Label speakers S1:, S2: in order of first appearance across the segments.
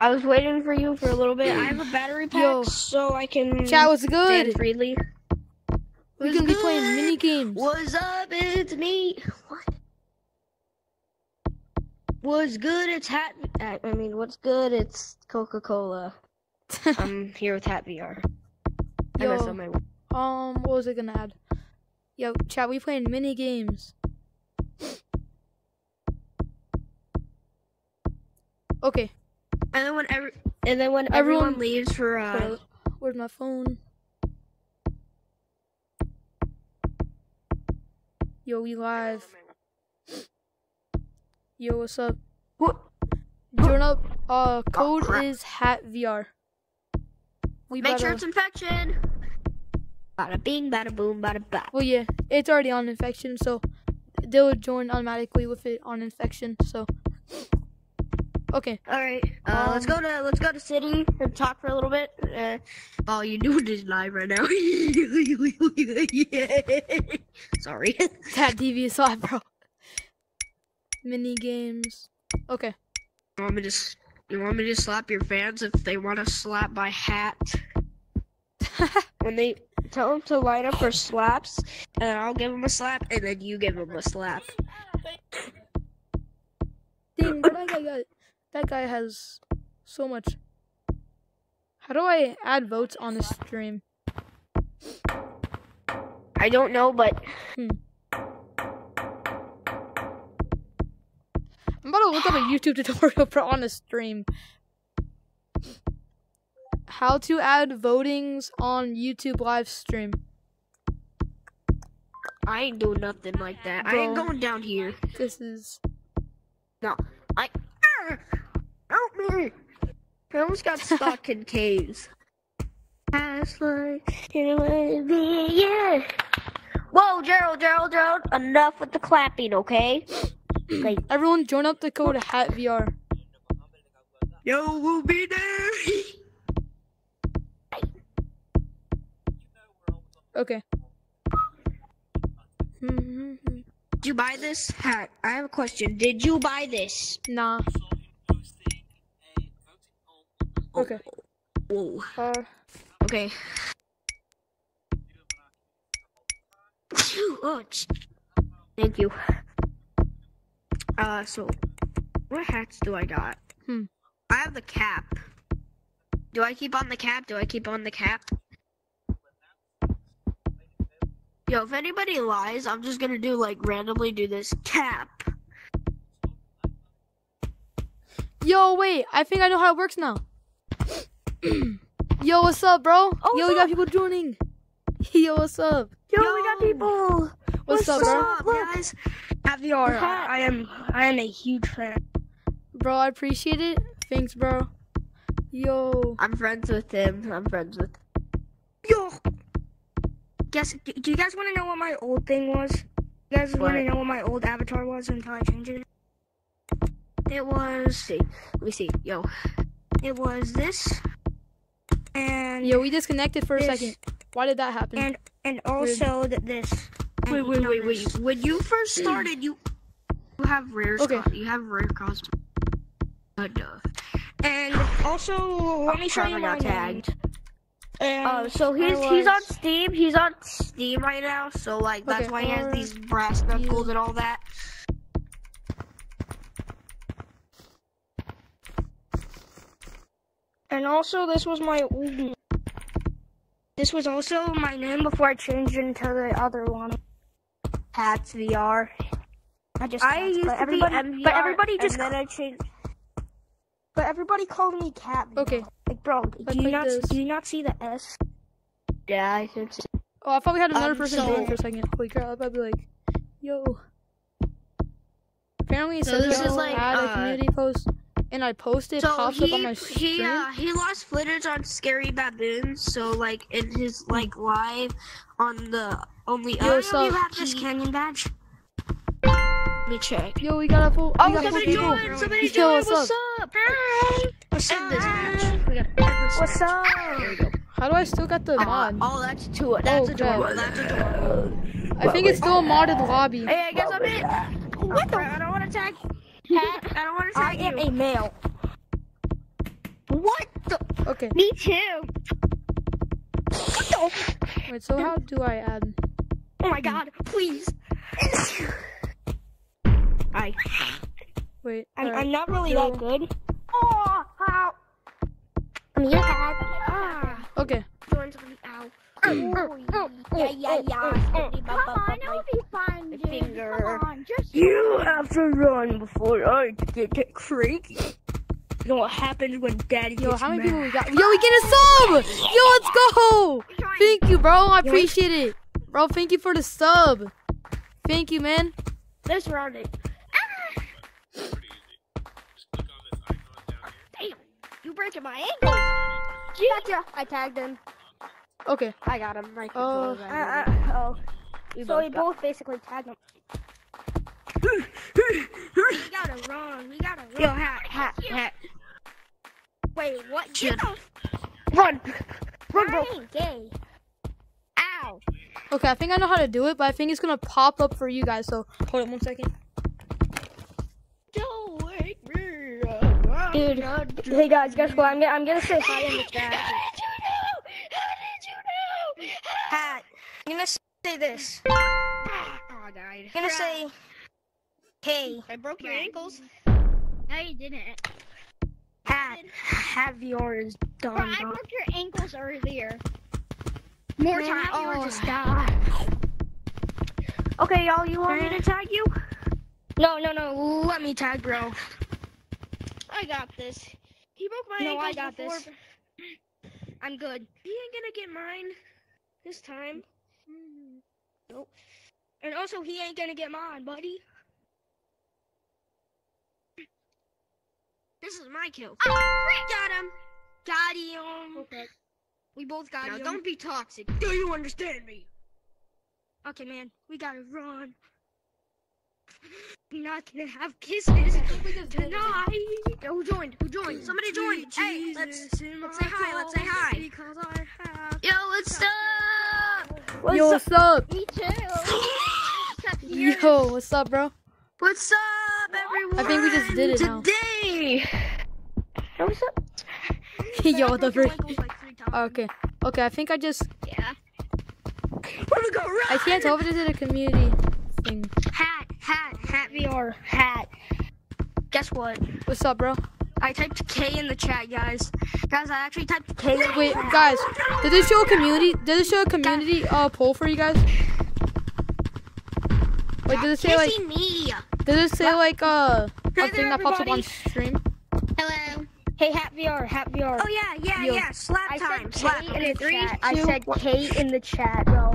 S1: I was waiting for you for a little bit. I have a battery pack,
S2: Yo.
S1: so I can
S2: Chat was
S1: stand
S2: good.
S1: freely.
S2: We're gonna be playing mini games.
S1: What's up? It's me. What? What's good? It's Hat. I mean, what's good? It's Coca Cola. I'm here with Hat VR.
S2: Yo.
S1: my.
S2: Um, what was I gonna add? Yo, chat, we playing mini games. Okay,
S1: And then when every, and then when
S2: Everyone-
S1: everyone, leaves for uh,
S2: so, where's my phone? Yo, we live. Yo, what's up?
S1: What?
S2: Join up. Uh, code
S1: crap.
S2: is hat VR. We
S1: make
S2: better.
S1: sure it's infection. Bada bing, bada boom, bada ba.
S2: Well, yeah, it's already on infection, so they'll join automatically with it on infection. So, okay.
S1: All right, uh, let's go to let's go to city and talk for a little bit. Uh, oh, you doing this live right now? Sorry.
S2: That devious live, bro. Mini games. Okay.
S1: You want me to you want me to slap your fans if they want to slap my hat? when they tell them to line up for slaps, and I'll give them a slap, and then you give them a slap.
S2: Bro, that guy got. That guy has so much. How do I add votes on the stream?
S1: I don't know, but Hmm.
S2: I'm about to look up a YouTube tutorial for on the stream. How to add votings on YouTube live stream.
S1: I ain't doing nothing like that. I ain't going down here.
S2: This is
S1: No, I. Help me! I almost got stuck in caves. Past life, it would be yeah. Whoa, Gerald, Gerald, Gerald! Enough with the clapping, okay? Like,
S2: everyone join up the code hat VR.
S1: yo, we'll be there.
S2: Okay. Hmm,
S1: Did you buy this hat? I have a question. Did you buy this?
S2: nah. Okay.
S1: Whoa.
S2: Uh,
S1: Okay. Phew, oh, Thank you. Uh, so, what hats do I got?
S2: Hmm.
S1: I have the cap. Do I keep on the cap? Do I keep on the cap? Yo, if anybody lies, I'm just gonna do like randomly do this cap.
S2: yo, wait. I think I know how it works now. yo, what's up, bro?
S1: Oh,
S2: yo,
S1: what's
S2: we got people joining. Yo, what's up?
S1: Yo, we got people.
S2: What's, up, bro?
S1: up, guys?
S3: At VR, I am I am a huge fan.
S2: Bro, I appreciate it. Thanks, bro. Yo.
S1: I'm friends with him. I'm friends with.
S3: Yo, guess do you guys want to know what my old thing was? You guys want to know what my old avatar was until I changed it? It was
S1: see. Let me see. Yo.
S3: it was this, and
S2: Yo, we disconnected for a second. Why did that happen?
S3: and and also th- this. and
S1: Wait, wait, wait, wait. When you first started, you you have rare
S2: Okay.
S1: You have rare costume. But uh,
S3: And also, let me show you my
S1: got tagged.
S3: And
S1: Uh, so
S3: I
S1: he's he's on Steam. He's on Steam right now. So like that's
S2: Okay,
S1: why he has these brass knuckles and all that.
S3: And also, this was my old. name. This was also my name before I changed into the other one.
S1: Hats VR.
S3: I just
S1: I
S3: Cats,
S1: used
S3: but
S1: to be
S3: everybody,
S1: MVR,
S3: but everybody just,
S1: and then I changed.
S3: but everybody called me Cat.
S2: Okay.
S3: Like, bro,
S2: Let's
S3: do you not
S2: this.
S3: do you not see the S?
S1: Yeah, I think see.
S2: Oh, I thought we had another
S1: Um,
S2: person
S1: so-
S2: join for a second. Holy crap! I'd be like, yo. Apparently, it
S1: So
S2: says
S1: this is like,
S2: add a
S1: uh,
S2: community post, and I posted it,
S1: So
S2: pops
S1: he
S2: up on my stream.
S1: he uh, he lost footage on Scary Baboons. So like in his like live on the only
S2: Yo,
S1: uh,
S2: so
S3: you have this canyon badge.
S1: Let me check.
S2: Yo, we got a full.
S1: Oh,
S2: we got full
S1: somebody
S2: people.
S1: joined! Somebody
S2: Yo,
S1: joined!
S2: what's
S1: What's up?
S3: What's
S1: End this
S3: up?
S1: match. We gotta end this
S3: What's
S1: match.
S3: up?
S1: There we go.
S2: How do I still got the
S1: Uh,
S2: mod?
S1: oh, that's two. That's
S2: Oh,
S1: adorable.
S2: crap.
S1: That's adorable.
S2: I think it's still a modded lobby.
S1: Hey, I guess I'm in. What the? I don't want to tag. Hat. I don't want to
S3: I
S1: tag
S3: am a male.
S1: What the?
S2: Okay.
S4: Me too.
S1: What the?
S2: Wait. So how do I add?
S1: Oh my god, please. I.
S2: Wait.
S4: I'm,
S2: alright.
S4: I'm not really
S2: Go.
S4: that good.
S1: Oh, how?
S4: I mean, you. Ah.
S2: Okay.
S1: Join somebody. Ow.
S4: Yeah, yeah, yeah.
S1: Come on, it'll be fine,
S4: My
S1: dude.
S4: finger.
S1: Come on, just.
S4: You have to run before I get, get crazy. You know what happens when daddy
S2: Yo,
S4: gets
S2: how many
S4: mad?
S2: people we got? Yo, we get a sub! Yo, let's go! Thank you, bro. I appreciate it. Bro, thank you for the sub. Thank you, man.
S1: Let's run it. Damn, you breaking my ankle. Gotcha. I tagged him.
S2: Okay.
S1: I got him. My
S2: Uh,
S1: controller's
S4: Uh,
S1: right
S4: uh, oh.
S1: We
S4: So we
S1: both got-
S4: both basically tagged him.
S1: We gotta run. We gotta run.
S4: Yo, hat, hat, hat.
S1: Wait, what?
S4: Shit.
S1: Get the
S4: Run! Run, bro.
S1: I ain't gay. Ow.
S2: Okay, I think I know how to do it, but I think it's gonna pop up for you guys. So hold on one second.
S1: Don't wake me up.
S4: Dude, hey guys, guess what? I'm gonna, I'm gonna say hi in the chat.
S1: You?
S4: Hat, I'm gonna say this.
S1: Oh, I died.
S4: I'm gonna say, hey,
S1: I broke your ankles. No, you didn't.
S4: hat, have yours
S1: Bro,
S4: done,
S1: I broke your ankles earlier. More
S4: Man,
S1: time.
S4: oh.
S1: You just died.
S4: Okay, y'all, you want me to
S1: tag you?
S4: No, no, no, let me tag, bro.
S1: I got this. He broke my
S4: No, I got
S1: before,
S4: this.
S1: I'm good. He ain't gonna get mine this time. Mm-hmm. Nope. And also, he ain't gonna get mine, buddy. This is my kill. Ah, got him. Got him. We both got
S4: Now,
S1: him.
S4: don't
S1: be toxic. Do you understand me? Okay, man. We gotta run. We're not gonna have kisses tonight. Yo, who joined? Who joined? Somebody joined. Hey, let's let's say hi. Let's say hi. Because I have. Yo, what's up?
S2: Yo, what's up?
S1: Me too.
S2: Yo, what's up, bro?
S1: What's up, everyone?
S2: I think we just did it now.
S1: Today.
S4: Hey, what's up?
S2: Yo, what the frick?
S1: Like three times.
S2: Okay. Okay, I think I just
S1: Yeah.
S4: Wanna go run?
S2: I can't tell if it is a community thing.
S1: Hat, hat, hat
S4: VR hat. Guess what?
S2: What's up, bro?
S1: I typed K in the chat, guys. Guys, I actually typed K. in the
S2: Wait,
S1: chat.
S2: guys, did this show a community? Did this show a community uh poll for you guys? Wait, did it say like?
S1: Kissing me.
S2: Did it say like uh a
S1: Hey
S2: thing
S1: there,
S2: that pops up on
S1: everybody.
S2: stream?
S1: Hello.
S4: Hey, hat VR, hat VR.
S1: Oh yeah, yeah,
S2: Yo.
S1: yeah. Slap
S4: I
S1: time.
S4: said
S1: Slap.
S4: K in the
S1: three,
S4: chat. I said
S1: one.
S4: K in the chat, bro.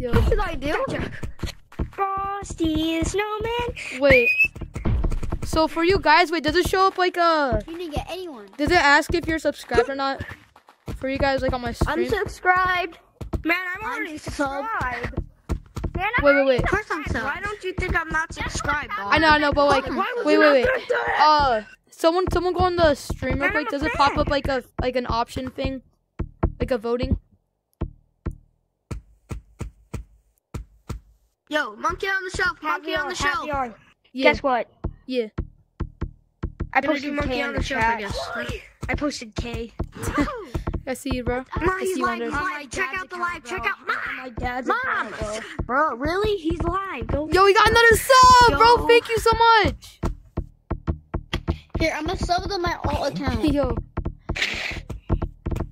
S2: Yo,
S4: What did I do? Frosty the snowman.
S2: wait. So for you guys, wait, does it show up like a?
S1: You didn't get anyone.
S2: Does it ask if you're subscribed or not? For you guys, like on my
S4: I'm
S2: stream.
S4: subscribed.
S1: Man, I'm
S4: I'm
S1: already
S4: sub-
S1: subscribed. Man, I'm
S2: Wait, wait, wait.
S1: Of course I'm subbed. Why don't you think I'm not subscribed,
S2: I know, I know, but like, wait, wait, wait. Uh, someone, someone go on the stream real quick. Does it pop up like a like an option thing, like a voting?
S1: Yo, monkey on the shelf, monkey on the shelf.
S4: VR.
S2: Yeah,
S4: Guess what?
S2: yeah.
S4: I posted
S1: monkey
S4: K
S1: on the
S4: the
S1: shelf, I guess. Like, I posted K.
S2: I see you, bro.
S1: Mom,
S2: I see you
S1: live,
S2: under.
S1: live. Check out the live. Check out mom.
S4: My dad's
S1: Mom.
S4: account, bro.
S1: Bro, really? He's live. Go.
S2: Yo, we got another sub, bro. Thank you so much.
S1: Here, I'm gonna sub to my alt account.
S2: Yo.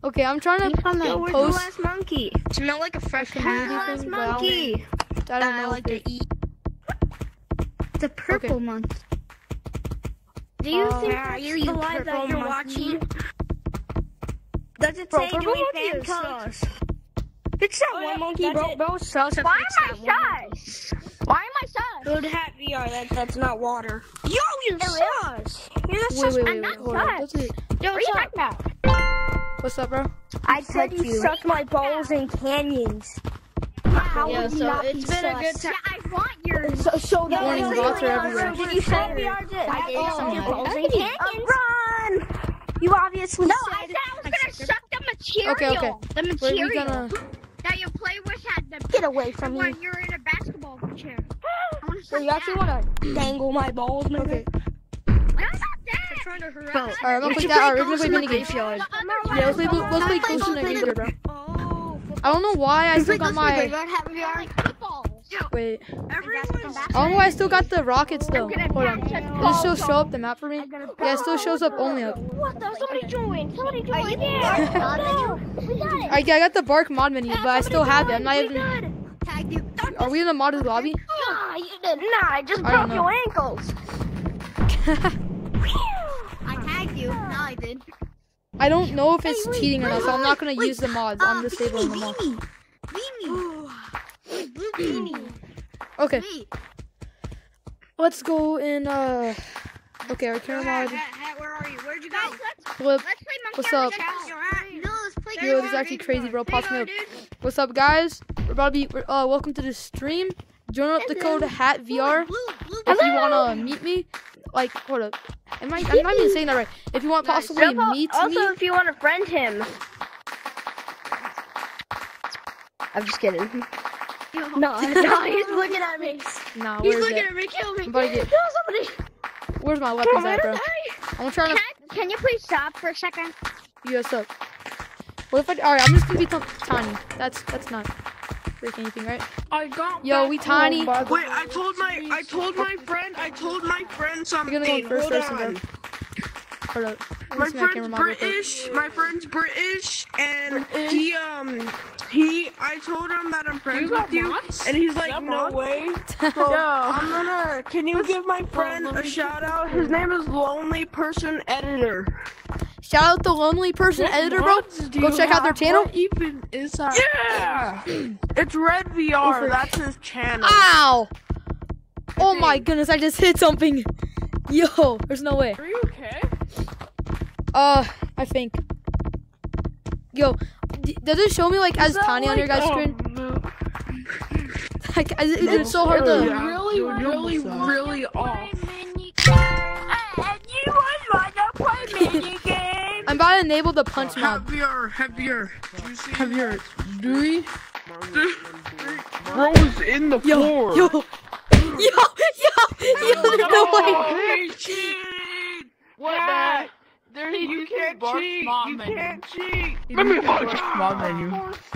S2: Okay, I'm trying to
S1: Yo, where's
S2: post.
S1: the last monkey? Smell like a fresh
S2: community
S1: last
S2: thing, but I don't-
S1: monkey.
S2: I
S1: I
S2: know.
S1: like to eat. The purple
S2: Okay.
S1: monkey. Do you
S4: Oh,
S1: think
S4: yeah,
S1: that's
S4: you
S1: the live that you're watching? Does it
S4: Bro,
S1: say join
S4: monkey
S1: fan
S4: is sus. It's that
S1: Oh, yeah,
S4: one monkey,
S1: that's
S4: bro.
S1: it.
S4: Bro, sus.
S1: Why am I sus? Why am I sus?
S4: Good hat VR. That, that's not water. Yo, you're
S1: It
S4: sus. You're the
S2: Wait,
S4: sus.
S2: wait,
S1: I'm
S2: wait,
S1: not
S2: wait. Hold
S1: sus.
S2: What's?
S4: Yo,
S1: What are you
S4: up?
S1: talking about?
S2: What's up, bro?
S4: I said you
S1: you.
S4: sucked my balls in canyons. How
S1: Yeah, so
S4: not
S1: it's
S4: be
S1: been a good
S4: sus?
S1: time. Yeah, I want your.
S4: So, so that
S2: Warning,
S4: was
S2: bots are everywhere.
S4: Did you say
S1: I did.
S4: Oh, I
S1: Oh,
S4: your balls
S1: I
S4: in
S1: did.
S4: Run! You obviously
S1: No,
S4: said
S1: I said I was gonna suck the material.
S2: Okay, okay.
S1: The
S2: Wait,
S1: material
S2: we gonna.
S1: that you play with had the
S4: Get away from me.
S1: when you're in a basketball chair.
S4: So you actually want to dangle my balls, man?
S2: Okay.
S1: Why not that? Bro,
S2: Alright, I'm gonna
S1: we
S2: play that. Alright, we're gonna
S1: in
S2: play minigame. Yeah, let's play, Ghost in the Graveyard, bro. I don't know why I still got
S1: the
S2: my.
S1: Graveyard, Happy VR.
S2: Wait. I don't know why I still got the rockets though. Hold on. Does it still show up the map for me? Yeah, it still shows up only up.
S5: What the? Somebody joined. Somebody joined. Are you there? no. We got it.
S2: I, I got the bark mod menu, but I still have it. I'm not even.
S5: good.
S1: Tagged you.
S2: Are we in a modded lobby?
S5: Nah, you did. Nah, I just broke your ankles.
S1: I tagged you. No, I did.
S2: I don't know if it's cheating or not, so I'm not gonna
S1: wait,
S2: use the mods.
S1: Uh,
S2: I'm disabling them all.
S1: Beanie. Beanie. Wait.
S2: Okay,
S1: Wait.
S2: let's go in. uh Okay, our camera mod.
S5: where are you? Where'd you go?
S2: Flip.
S5: Let's play monkey
S2: What's up?
S1: No, let's play
S2: Yo, this is actually crazy, bro. Pop me up. What's up, guys? We're about to be. we're- Uh, welcome to the stream. Join up the code Hat VR
S1: Blue, blue,
S2: if you wanna meet me. Like, hold up. Am I? I'm not even saying that right. If you want possibly meet
S5: also,
S2: me.
S5: if you want to friend him. I'm just kidding. No, no, he's looking at me.
S2: Nah,
S1: He's looking
S2: it?
S1: at me, kill me.
S2: I'm about to get.
S5: No, somebody.
S2: Where's my weapons at, bro? I'm trying to.
S5: Can you please stop for a second?
S2: US up. What if I? All right, I'm just gonna become tiny. That's that's not breaking anything, right?
S6: I got
S2: Yo, we tiny.
S6: home by the Wait, I told my I told my friend I told my friend something.
S2: You're gonna go first
S6: Hold
S2: person, bro.
S6: on.
S2: Hold up.
S6: My
S2: see my camera
S6: friend's
S2: mod real.
S6: British. My friend's British, and he um he I told him that I'm friends with you, and he's like, no way. So I'm gonna. Can you give my friend a shout out? His name is Lonely Person Editor.
S2: Shout out the lonely person editor, bro. Go check out their channel.
S6: even is that? Yeah, it's Red VR. That's his channel.
S2: Ow! Oh my goodness, I just hit something. Yo, there's no way.
S6: Are you okay?
S2: Uh, I think. Yo, d- does it show me like as tiny on your guys'
S6: Oh,
S2: screen?
S6: no.
S2: Like, is it, is it so hard to?
S6: really, really, really off.
S2: I'm about to enable the punch mod.
S6: Heavier, heavier, heavier. Three. Bros in the
S2: Yo,
S6: floor.
S2: yo, yo, yo, yo, there's no way.
S6: Oh, he cheated. What that? There, you can't cheat. You can't cheat. Let me watch mod menu.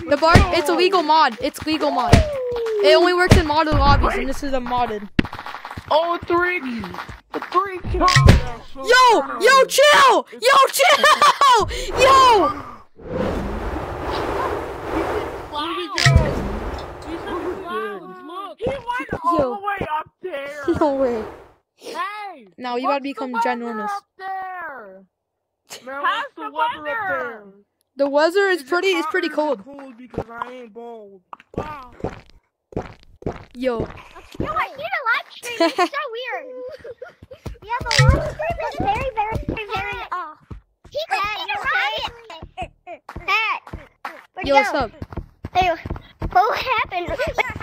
S2: The bar, it's a legal mod. It's legal mod. It only works in modded lobbies, and this is a modded.
S6: Oh, three. The three kills.
S2: Yo, yo, chill! Yo, chill! Yo!
S6: He went all
S2: Yo.
S6: the way up there.
S2: No way.
S6: Hey.
S2: Now you gotta become ginormous.
S6: there? Man, what's the weather up there?
S2: The weather is
S6: it
S2: pretty. It's pretty
S6: or is it
S2: cold.
S6: Cold because I ain't bald. Wow.
S2: Yo,
S5: Yo, I see the live stream. It's so weird. yeah, the live stream is very, very, very, very off. Oh. He was in a rocket. Pat,
S2: yo,
S5: you
S2: what's up?
S5: Hey, what happened?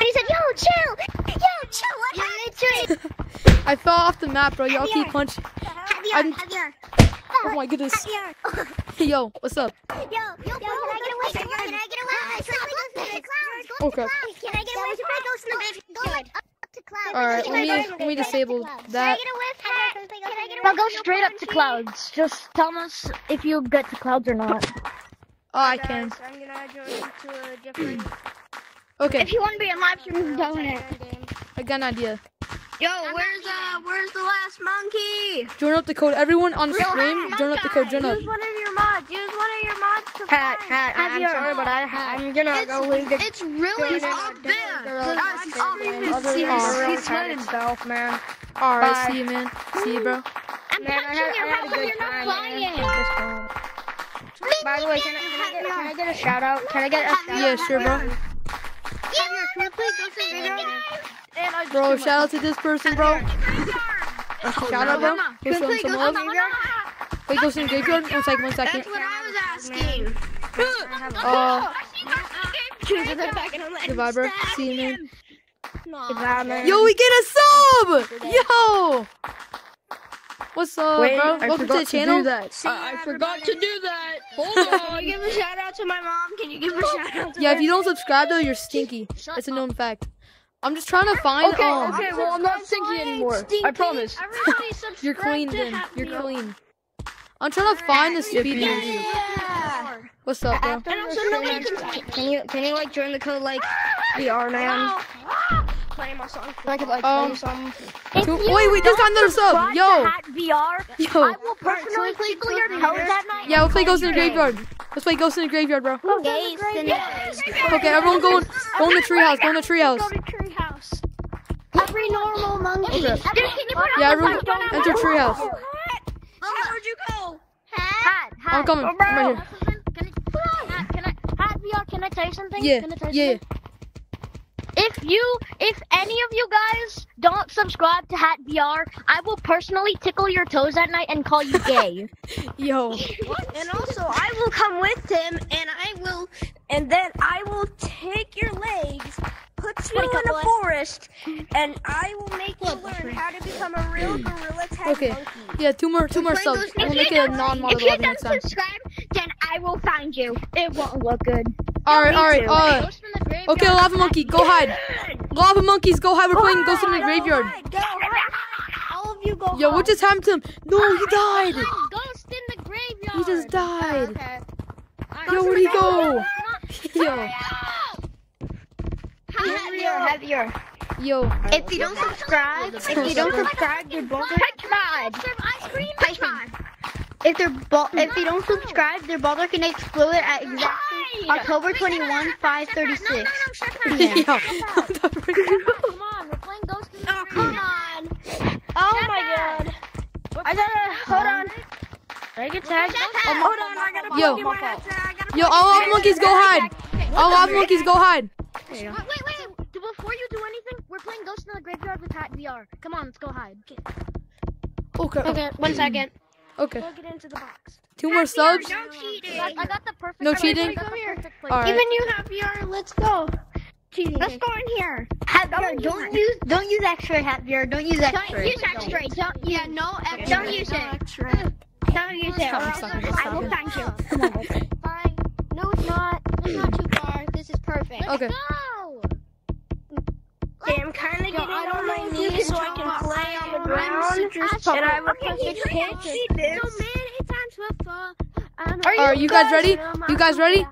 S5: He said, "Yo, chill, yo, chill." What happened?
S2: I fell off the map, bro. Y'all keep punching. I'm-
S5: Javier,
S2: Oh my goodness. Yo, what's up?
S5: Yo, yo, yo, can I get away? Can I get away? Ah, Let's go the clouds. Go
S2: Okay.
S5: the clouds. Can I get away from my ghost in the grave? Go like up to clouds.
S2: All right, let me let me
S5: can I get
S2: disable that.
S5: Can I get a whiff? Can I get a?
S4: Now go straight up to clouds. Just tell us if you get to clouds or not.
S2: Oh, I can.
S5: I'm gonna join into a different
S2: Okay,
S4: If you want to be on live stream, tell me.
S5: game.
S2: I got an idea.
S1: Yo, where's uh, where's the last monkey?
S2: Join up the code. Everyone on stream, join up the code. Join up.
S5: Use one of your mods. Use one of your mods to
S4: Pat. Pat, I- I'm
S5: your-
S4: sorry, but I, I'm gonna go leave the
S1: It's really
S5: Go
S1: up
S5: down,
S1: there. Guys,
S5: go
S1: up
S5: down.
S1: there.
S5: Other
S1: See,
S5: than
S2: Aw.
S5: your
S4: He
S5: own
S4: sweat
S5: head.
S4: himself, man.
S2: All right,
S4: Bye.
S2: see you, man. See you, bro.
S5: I'm
S4: Man, I
S5: punching
S4: had,
S5: you.
S4: I
S5: How
S4: had a
S5: come
S4: good
S5: you're not
S4: time,
S5: flying?
S4: man. This one. By the way, can I, can, I get, can I get a shout out? Can I get a shout out?
S2: Yeah, sure, bro.
S1: Javier, can we please go to the video?
S5: And I
S2: Bro, shout out to this person, bro. Shout out, bro. Go
S1: Can we
S2: him
S1: please
S2: some love.
S1: to?
S2: Wait, go some graveyard. One second, one second.
S1: That's what I was asking.
S2: Uh,
S1: Goodbye,
S2: goodbye, bro. See you, man.
S4: Goodbye, man.
S2: Yo, we get a sub! Yo! What's up,
S4: Wait,
S2: bro?
S4: I
S2: Welcome to
S4: forgot
S2: the channel.
S4: that.
S6: I forgot to do that. Hold
S1: Can you give a shout out to my mom? Can you give a shout out to
S2: Yeah, if you don't subscribe though, you're stinky. It's a known fact. I'm just trying to find
S4: Okay,
S2: um
S4: okay, well, I'm not stinky anymore. I promise.
S2: you're clean then. You're clean. I'm trying to find the speeders. What's up, bro?
S5: After this stream ends, can you can you like join the code like VR man?
S1: Playing my song.
S5: So I could like
S2: Um,
S5: play some.
S2: Two- wait, wait, there's another sub. Yo,
S3: VR.
S2: yo.
S3: I will personally tickle your toes that night.
S2: Yeah, we'll play Ghost in the Graveyard. Let's play Ghost in the Graveyard, bro.
S3: Gays in the
S2: Okay, everyone go in, go in the treehouse. Go in the treehouse.
S1: Go to treehouse.
S3: Every normal monkey. Dude, can
S2: Yeah, everyone
S3: the mic?
S2: enter treehouse.
S1: Where'd you go?
S3: Hat, hat.
S2: I'm coming. I'm right here.
S3: Can I, hat, can I, hat VR, can I tell you something?
S2: Yeah,
S3: Can I tell you
S2: yeah, yeah.
S3: something? If you, if any of you guys don't subscribe to Hat VR, I will personally tickle your toes at night and call you gay.
S2: Yo,
S1: And also, I will come with him, and I will, and then I will take your legs, put you in
S3: up,
S1: a forest, and I will make you learn how to become a real gorilla tag
S2: Okay.
S1: monkey.
S2: yeah, two more, two more subs. We'll make it a non-model
S3: if you
S2: lobby
S3: don't
S2: time.
S3: subscribe, then I will find you. It won't look good.
S2: All right, all right. Uh, okay, lava monkey, go hide. Lava monkeys, go hide. We're playing Ghost in the Graveyard.
S1: Go, hide. All of you go.
S2: Yo, what just happened to him? No, he died.
S3: Ghost in the graveyard.
S2: He just died.
S3: Okay.
S2: Yo, where'd he go? Yo,
S5: Heavier, heavier.
S2: yo.
S5: If you don't subscribe, if you don't subscribe, your baldr.
S3: Ice cream.
S5: If they're bal- if you don't subscribe, their baldr can explode at exactly October 21, 536.
S2: Yo. What the frick?
S3: Come on, we're playing Ghost
S1: Oh, come on. Oh my god. I gotta, hold on.
S5: I get tagged.
S1: Oh, hold on, I gotta
S2: Yo.
S1: plug in my headset. I gotta
S2: Yo, all lava monkeys, go hide. All lava monkeys, go hide.
S3: Wait, wait, wait. Before you do anything, we're playing Ghost in the Graveyard with Hat VR. Come on, let's go hide.
S2: Okay.
S1: Okay, one second.
S2: Okay.
S1: Plug it into the box.
S2: Two more subs.
S1: No cheating.
S3: I, I got the perfect.
S2: No
S3: place.
S2: cheating?
S3: I got the.
S2: All right.
S1: Even you have VR. Let's go. Cheating.
S3: Let's go in here.
S5: Heavier, don't use don't use X-ray, heavier. Don't use
S3: Don't
S5: X-ray.
S3: use X-ray. Don't,
S1: Yeah, no extra.
S3: Don't use it.
S1: Extra.
S3: don't use it.
S2: Stop
S3: or
S2: it, stop it,
S3: else
S2: stop
S3: I will
S2: it.
S3: find you. Fine. No, it's not. It's not too far. This is perfect.
S2: Okay.
S3: Let's go.
S1: Okay, I'm kind of getting on my
S3: know if you
S1: knees so I can
S3: talk.
S1: play on the
S3: I'm
S1: ground. And I will
S3: Okay,
S1: put
S3: you
S1: the
S3: can't
S1: pitch.
S3: cheat
S1: this.
S3: many times before.
S1: Are
S2: All right, you guys ready? You guys ready?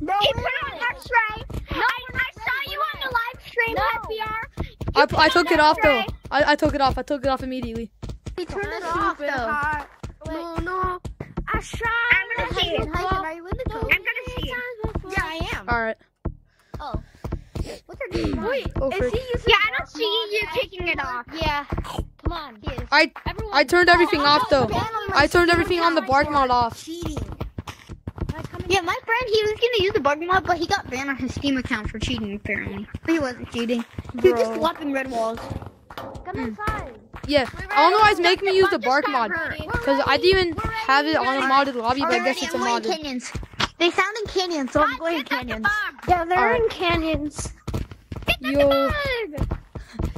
S1: No,
S3: He put on X-ray. No, I, I saw you on the live stream
S1: No.
S3: at VR.
S2: I, I took it off though. I, I took it off. I took it off immediately.
S5: He turned it off though.
S1: No, no. I shot.
S3: I'm gonna see it.
S5: Are you in the code?
S3: I'm gonna see it.
S1: Yeah, I am.
S2: All right.
S3: Oh. What's her name?
S1: Wait,
S2: Oh,
S1: is he using
S3: Yeah, I don't see you taking it off.
S5: Yeah.
S3: Come on.
S2: I
S3: Everyone.
S2: I turned everything oh, off though. I turned everything on the bark mod off.
S5: Yeah, my friend, he was gonna use the bug mod, but he got banned on his Steam account for cheating, apparently. But he wasn't cheating. He was just
S2: Bro.
S5: slapping red walls.
S3: Come hmm. inside.
S2: Yeah. I don't know why it's making me use the bark mod. Cause I didn't even have it on a modded lobby, but I guess it's a
S5: I'm
S2: modded.
S5: canyons. They sound in canyons, so I'm going canyons.
S1: Yeah, they're
S2: Alright.
S1: in canyons.
S2: Yo,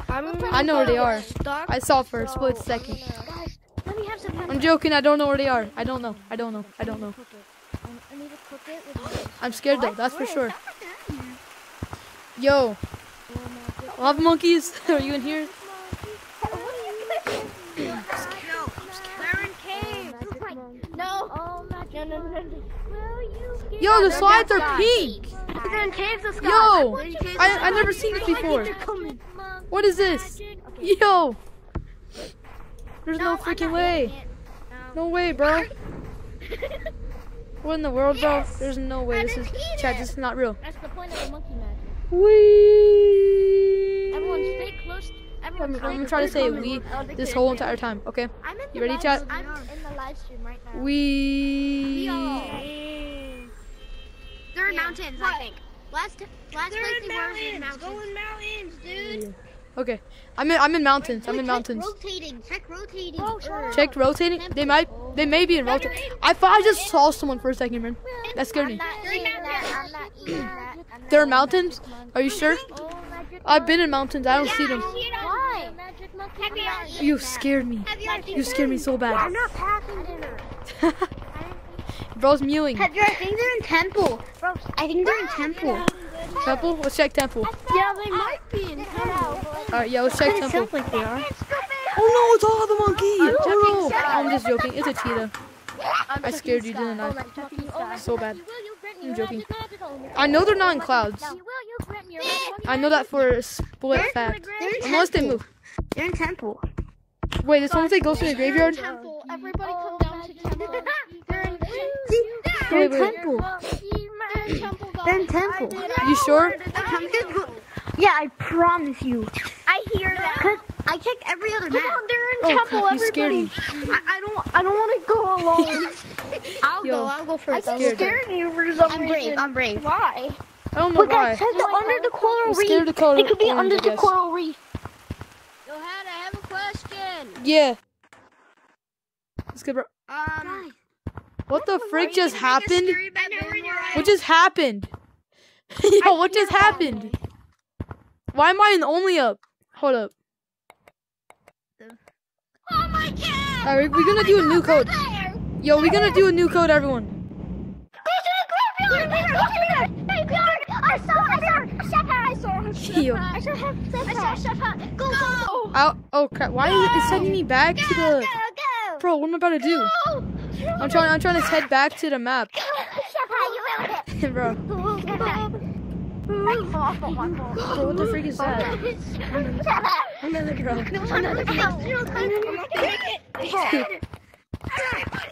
S1: I'm
S2: I know where they are.
S1: stuck.
S2: I saw for a split second.
S3: Guys, let me have some.
S2: I'm joking. I don't know where they are. I don't know. I don't know. I don't know.
S3: I need to cook it with
S2: I'm scared though. That's for sure. Yo, lava monkeys, are you in here?
S1: They're in caves.
S3: No. Oh, no, no, no, no. Will you give
S2: Yo, the slides are pink.
S1: They're in caves of
S2: Yo, I I never seen this before. What is this? Yo, there's no freaking way. No way, bro. What in the world, bro? There's no way. This is chat. This is not real.
S3: That's the point of the monkey magic.
S2: We.
S3: Everyone stay close. Everyone
S2: I'm,
S3: stay
S2: I'm gonna try to say we this whole entire time. Okay.
S3: I'm in
S2: You ready,
S3: live-
S2: chat?
S3: I'm in the live stream right now.
S2: We.
S3: They're in mountains, I think. Last last
S1: They're
S3: place
S1: in
S3: they were in
S1: mountains.
S3: mountains.
S1: Go in mountains, dude.
S2: Okay. I'm in. I'm in mountains. I'm in mountains.
S3: Rotating. Check rotating.
S2: Oh, Checked rotating. They might. They may be in rotating. I thought I just saw someone for a second, man. That scared me.
S3: I'm not eating that. I'm not
S2: There are mountains. Are you sure?
S3: Oh. Magic
S2: I've been in mountains. I don't see them.
S3: Why?
S2: You scared me. You scared me so bad.
S3: I'm not passing dinner.
S2: Bro's mewing.
S5: Heavier, I think they're in temple. I think they're in temple.
S2: Temple? Let's check temple.
S1: Yeah, they might be in temple.
S2: Alright, yeah, let's check
S5: It
S2: temple.
S5: sounds like they are.
S2: Oh no, it's all the monkey! Oh no! I'm just joking. It's a cheetah. I scared you, didn't I?
S3: Oh,
S2: So bad.
S3: You will, you grant me
S2: I'm joking. I know they're not in clouds.
S3: You will, you grant me your magic
S2: I know that for a split fact.
S5: They're in
S2: Unless they
S5: temple.
S2: move.
S5: They're in temple.
S2: Wait, did someone say ghost in the graveyard?
S3: Temple. Everybody come down to temple. They're in
S5: They're in
S2: Wait, wait.
S5: temple.
S3: temple.
S5: They're in temple.
S2: You sure?
S5: Yeah, I promise you.
S3: I hear that.
S5: Cause I checked every other map.
S3: They're in
S2: Oh,
S3: temple.
S2: crap, you scared me.
S3: I, I don't. I don't want to go alone.
S5: I'll
S2: Yo.
S5: go. I'll go
S3: I
S5: first.
S3: keep
S2: scared.
S3: scaring you for some
S5: I'm
S3: reason.
S5: brave. I'm brave.
S3: Why?
S2: I don't know
S5: But guys,
S2: why.
S5: check the under the coral
S2: I'm
S5: reef.
S2: scared of color
S5: It could be
S2: orange,
S5: under the coral reef.
S3: Yo, Hannah, I have a question.
S2: Yeah. Let's get bro.
S3: Um,
S2: What the frick just happened?
S3: I know where you're at.
S2: What just happened? Yo, what just happened? Why am I in only up? Hold up.
S3: Oh my god!
S2: Alright, we're gonna do a new code. Yo, we're gonna do a new code, everyone.
S3: Go to the graveyard! Go to the graveyard! I saw, I saw, I saw,
S2: Yo.
S3: I saw, I saw Chef Hat. Go, go, go!
S2: Oh, oh crap! Why is it sending me back to the?
S3: go!
S2: Bro, what am I about to do?
S3: Go!
S2: I'm trying. I'm trying to head back to the map,
S3: Hat, you ruined it!
S2: bro. Bro, what the freak is that? Another bro.
S3: Another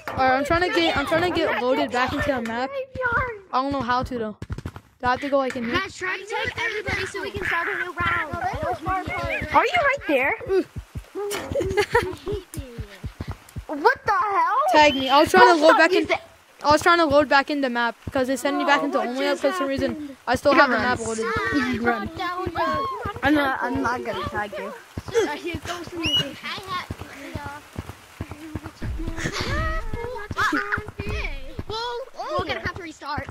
S2: Alright, I'm trying to get. I'm trying to get loaded back into the map. I don't know how to though. Do I have to go like in here?
S3: Guys, try to take everybody so we can start a new round.
S5: Are you right there? What the hell?
S2: Tag me. I was trying to load back in. I was trying to load back in the map because it sent me back into only up for some reason. I still have the map loaded.
S5: Run. I'm not. I'm not gonna tag you.
S3: I hear ghosts in the we're gonna have to restart.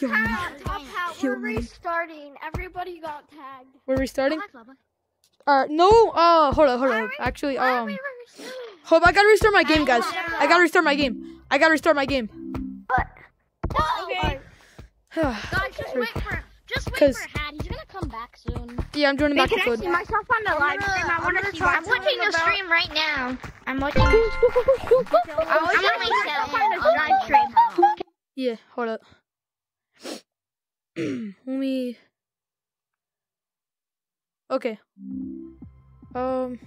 S2: Yo,
S3: Top hat,
S2: Yo,
S3: we're
S2: man.
S3: restarting. Everybody got tagged.
S2: We're restarting. Uh, no. Uh, hold up, hold up. Actually, um, hold up. I gotta restart my game, guys. I gotta restart my game. I gotta restart my game.
S3: Okay. Guys, just wait for just wait
S2: 'Ause-
S3: for Hat. He's gonna come back soon.
S2: yeah, I'm joining back to
S5: Can I see myself on the live stream? I wanna see. I'm watching the stream right now. I'm watching. I'm on myself on the live stream.
S2: Yeah, hold up. Let me. Okay. Um.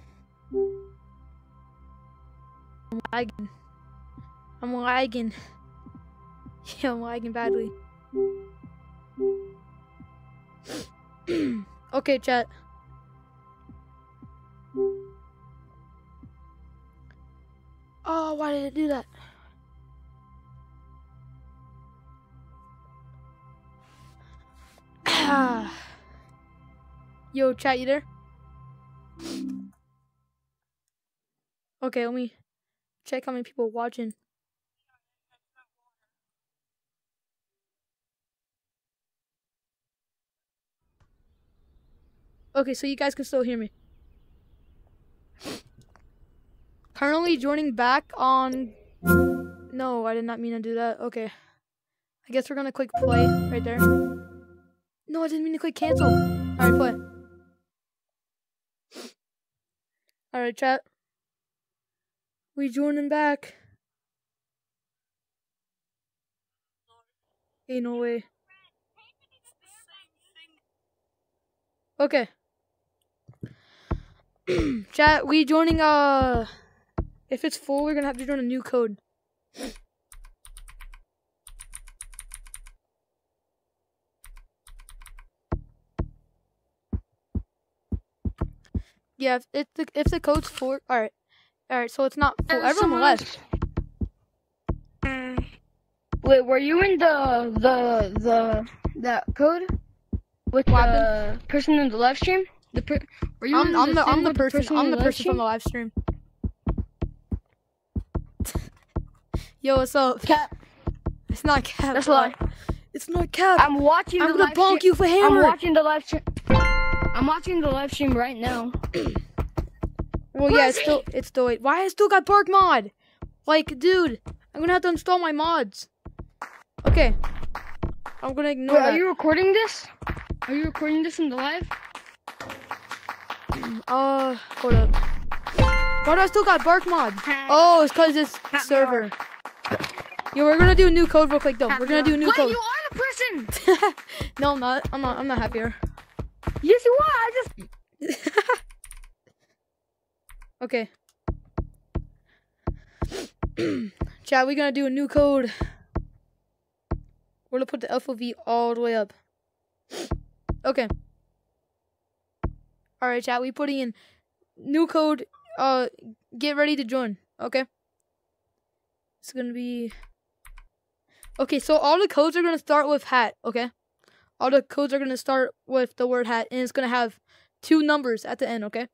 S2: I'm lagging. I'm lagging. Yeah, I'm lagging badly. okay, chat. Oh, why did it do that? Yo, chat, you there? Okay, let me check how many people are watching. Okay, so you guys can still hear me. Currently joining back on. No, I did not mean to do that. Okay. I guess we're gonna click play right there. No, I didn't mean to click cancel. Alright, play. Alright, chat. We joining back. Ain't no way. Okay. chat, we joining uh if it's full we're gonna have to join a new code. Yeah, if, if the if the code's full, all right, all right. So it's not full. Everyone left. Mm.
S5: Wait, were you in the the the that code with
S2: What
S5: the person in the live stream? The per- were you
S2: I'm,
S5: in
S2: I'm the I'm the
S5: with
S2: person. I'm the person from the live stream. Yo, what's up?
S5: Cap.
S2: It's not cap.
S5: That's
S2: bro.
S5: why.
S2: It's not cap.
S5: I'm watching.
S2: The I'm
S5: the
S2: gonna bonk you for
S5: him!
S2: I'm
S5: watching the live stream. I'm watching the live stream right now.
S2: Well, yeah, it's still it's still. Why I still got bark mod? Like, dude, I'm gonna have to install my mods. Okay, I'm gonna ignore
S5: Wait, are you recording this? Are you recording this in the live?
S2: Uh, hold up. Why do I still got bark mod? Oh, it's cause it's server. Yo, we're gonna do a new code real quick though. We're gonna do a new
S3: Wait,
S2: code.
S3: you are the person.
S2: no, I'm not. I'm not. I'm not happier.
S4: Yes, you are. I just
S2: Okay. Chat, we're gonna do a new code. We're gonna put the FOV all the way up. Okay. Alright, chat, we putting in new code. Uh get ready to join, okay? It's gonna be Okay, so all the codes are gonna start with hat, okay? All the codes are gonna start with the word hat and it's gonna have two numbers at the end, okay?